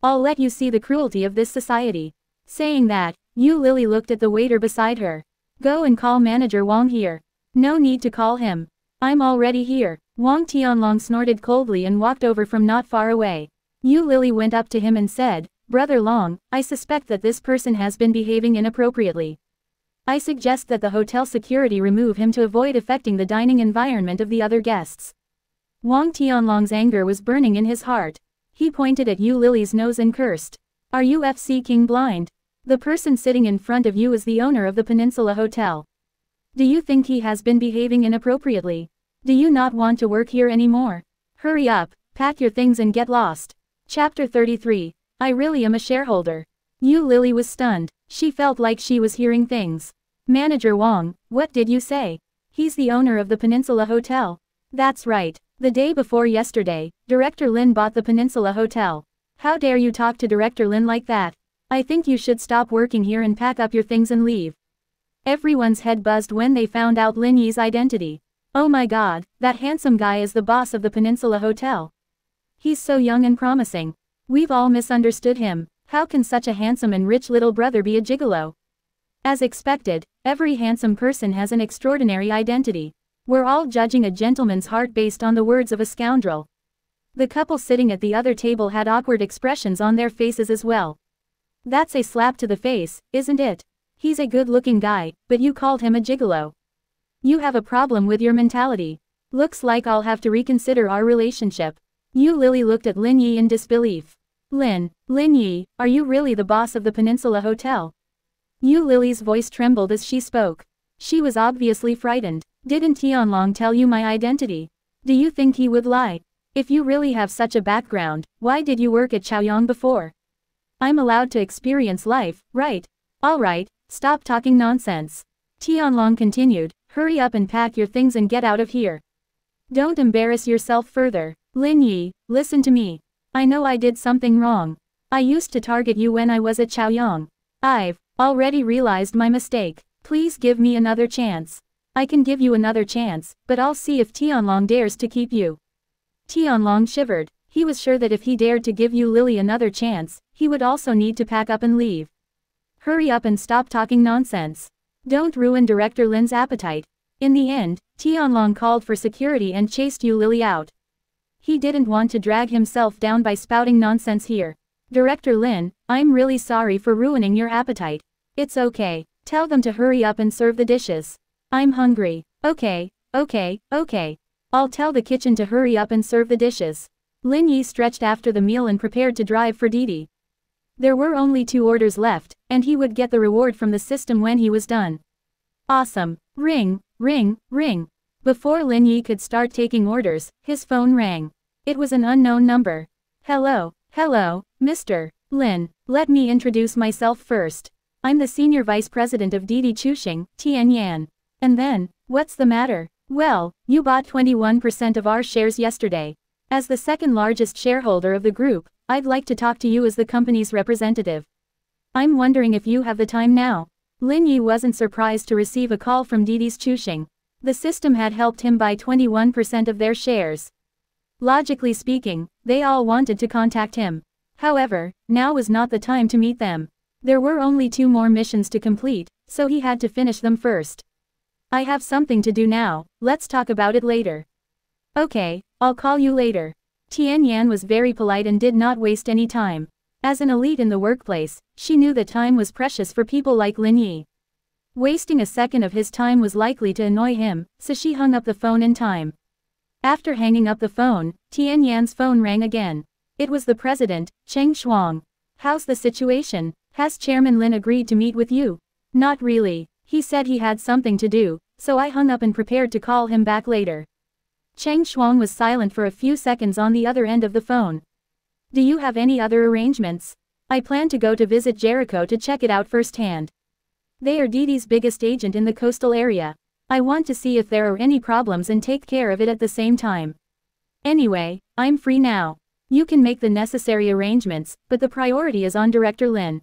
I'll let you see the cruelty of this society. Saying that, Yu Lili looked at the waiter beside her. Go and call manager Wang here. No need to call him. I'm already here. Wang Tianlong snorted coldly and walked over from not far away. Yu Lili went up to him and said, Brother Long, I suspect that this person has been behaving inappropriately. I suggest that the hotel security remove him to avoid affecting the dining environment of the other guests. Wang Tianlong's anger was burning in his heart. He pointed at Yu Lili's nose and cursed. Are you FC King blind? The person sitting in front of you is the owner of the Peninsula Hotel. Do you think he has been behaving inappropriately? Do you not want to work here anymore? Hurry up, pack your things and get lost. Chapter 33. I really am a shareholder. Yu Lili was stunned. She felt like she was hearing things. Manager Wang, what did you say? He's the owner of the Peninsula Hotel. That's right. The day before yesterday, Director Lin bought the Peninsula Hotel. How dare you talk to Director Lin like that? I think you should stop working here and pack up your things and leave. Everyone's head buzzed when they found out Lin Yi's identity. Oh my god, that handsome guy is the boss of the Peninsula Hotel. He's so young and promising. We've all misunderstood him. How can such a handsome and rich little brother be a gigolo? As expected, every handsome person has an extraordinary identity. We're all judging a gentleman's heart based on the words of a scoundrel. The couple sitting at the other table had awkward expressions on their faces as well. That's a slap to the face, isn't it? He's a good-looking guy, but you called him a gigolo. You have a problem with your mentality. Looks like I'll have to reconsider our relationship. Yu Lili looked at Lin Yi in disbelief. Lin, Lin Yi, are you really the boss of the Peninsula Hotel? Yu Lili's voice trembled as she spoke. She was obviously frightened. Didn't Tianlong tell you my identity? Do you think he would lie? If you really have such a background, why did you work at Chaoyang before? I'm allowed to experience life, right? Alright, stop talking nonsense. Tianlong continued, hurry up and pack your things and get out of here. Don't embarrass yourself further. Lin Yi, listen to me. I know I did something wrong. I used to target you when I was at Chaoyang. I've already realized my mistake. Please give me another chance. I can give you another chance, but I'll see if Tianlong dares to keep you. Tianlong shivered. He was sure that if he dared to give Yu Lili another chance, he would also need to pack up and leave. Hurry up and stop talking nonsense. Don't ruin Director Lin's appetite. In the end, Tianlong called for security and chased Yu Lili out. He didn't want to drag himself down by spouting nonsense here. Director Lin, I'm really sorry for ruining your appetite. It's okay. Tell them to hurry up and serve the dishes. I'm hungry. Okay, okay, okay. I'll tell the kitchen to hurry up and serve the dishes. Lin Yi stretched after the meal and prepared to drive for Didi. There were only two orders left, and he would get the reward from the system when he was done. Awesome. Ring, ring, ring. Before Lin Yi could start taking orders, his phone rang. It was an unknown number. Hello, hello, Mr. Lin, let me introduce myself first. I'm the senior vice president of Didi Chuxing, Tian Yan. And then, what's the matter? Well, you bought 21% of our shares yesterday. As the second largest shareholder of the group, I'd like to talk to you as the company's representative. I'm wondering if you have the time now. Lin Yi wasn't surprised to receive a call from Didi's Chuxing. The system had helped him buy 21% of their shares. Logically speaking, they all wanted to contact him. However, now was not the time to meet them. There were only two more missions to complete, so he had to finish them first. I have something to do now, let's talk about it later. Okay, I'll call you later. Tian Yan was very polite and did not waste any time. As an elite in the workplace, she knew that time was precious for people like Lin Yi. Wasting a second of his time was likely to annoy him, so she hung up the phone in time. After hanging up the phone, Tian Yan's phone rang again. It was the president, Cheng Shuang. How's the situation? Has Chairman Lin agreed to meet with you? Not really. He said he had something to do, so I hung up and prepared to call him back later. Cheng Shuang was silent for a few seconds on the other end of the phone. Do you have any other arrangements? I plan to go to visit Jericho to check it out firsthand. They are Didi's biggest agent in the coastal area. I want to see if there are any problems and take care of it at the same time. Anyway, I'm free now. You can make the necessary arrangements, but the priority is on Director Lin.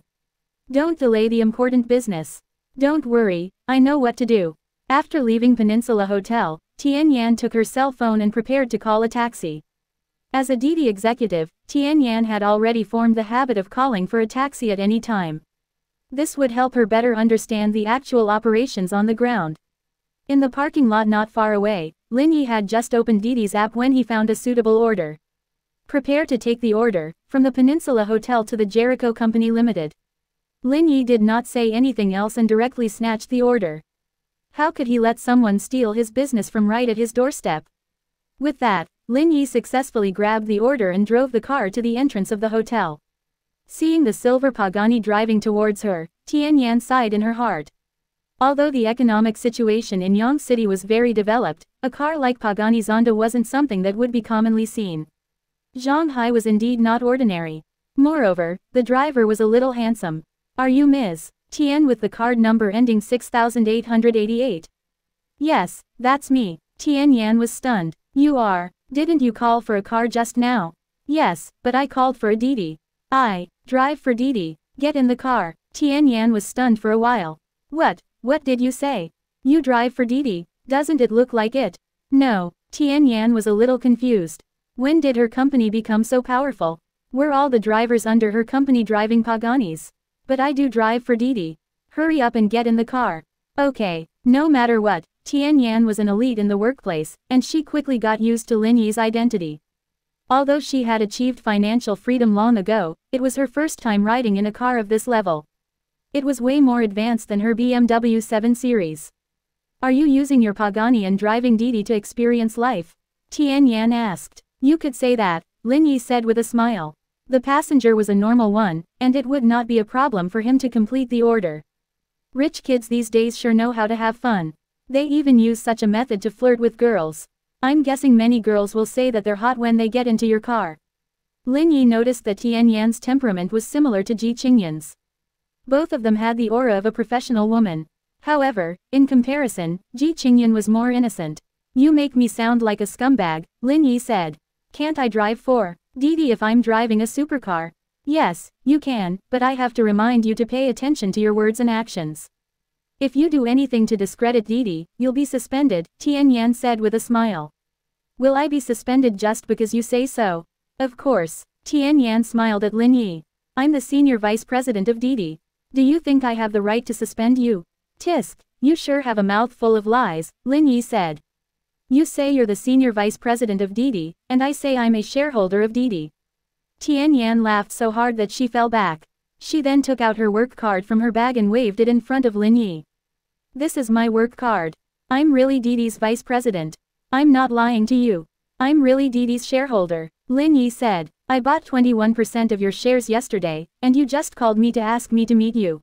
Don't delay the important business. Don't worry, I know what to do. After leaving Peninsula Hotel, Tian Yan took her cell phone and prepared to call a taxi. As a Didi executive, Tian Yan had already formed the habit of calling for a taxi at any time. This would help her better understand the actual operations on the ground. In the parking lot not far away, Lin Yi had just opened Didi's app when he found a suitable order. Prepare to take the order, from the Peninsula Hotel to the Jericho Company Limited. Lin Yi did not say anything else and directly snatched the order. How could he let someone steal his business from right at his doorstep? With that, Lin Yi successfully grabbed the order and drove the car to the entrance of the hotel. Seeing the silver Pagani driving towards her, Tian Yan sighed in her heart. Although the economic situation in Yang City was very developed, a car like Pagani Zonda wasn't something that would be commonly seen. Shanghai was indeed not ordinary. Moreover, the driver was a little handsome. Are you Ms. Tian with the card number ending 6888. Yes, that's me. Tian Yan was stunned. You are. Didn't you call for a car just now? Yes, but I called for a Didi. I. Drive for Didi. Get in the car. Tian Yan was stunned for a while. What? What did you say? You drive for Didi. Doesn't it look like it? No. Tian Yan was a little confused. When did her company become so powerful? Were all the drivers under her company driving Paganis? But I do drive for Didi. Hurry up and get in the car. Okay, no matter what, Tian Yan was an elite in the workplace, and she quickly got used to Lin Yi's identity. Although she had achieved financial freedom long ago, it was her first time riding in a car of this level. It was way more advanced than her BMW 7 Series. Are you using your Pagani and driving Didi to experience life? Tian Yan asked. You could say that, Lin Yi said with a smile. The passenger was a normal one, and it would not be a problem for him to complete the order. Rich kids these days sure know how to have fun. They even use such a method to flirt with girls. I'm guessing many girls will say that they're hot when they get into your car. Lin Yi noticed that Tian Yan's temperament was similar to Ji Qingyan's. Both of them had the aura of a professional woman. However, in comparison, Ji Qingyan was more innocent. You make me sound like a scumbag, Lin Yi said. Can't I drive for? Didi if I'm driving a supercar. Yes, you can, but I have to remind you to pay attention to your words and actions. If you do anything to discredit Didi, you'll be suspended, Tian Yan said with a smile. Will I be suspended just because you say so? Of course. Tian Yan smiled at Lin Yi. I'm the senior vice president of Didi. Do you think I have the right to suspend you? Tisk, you sure have a mouth full of lies, Lin Yi said. You say you're the senior vice president of Didi, and I say I'm a shareholder of Didi. Tian Yan laughed so hard that she fell back. She then took out her work card from her bag and waved it in front of Lin Yi. This is my work card. I'm really Didi's vice president. I'm not lying to you. I'm really Didi's shareholder, Lin Yi said. I bought 21% of your shares yesterday, and you just called me to ask me to meet you.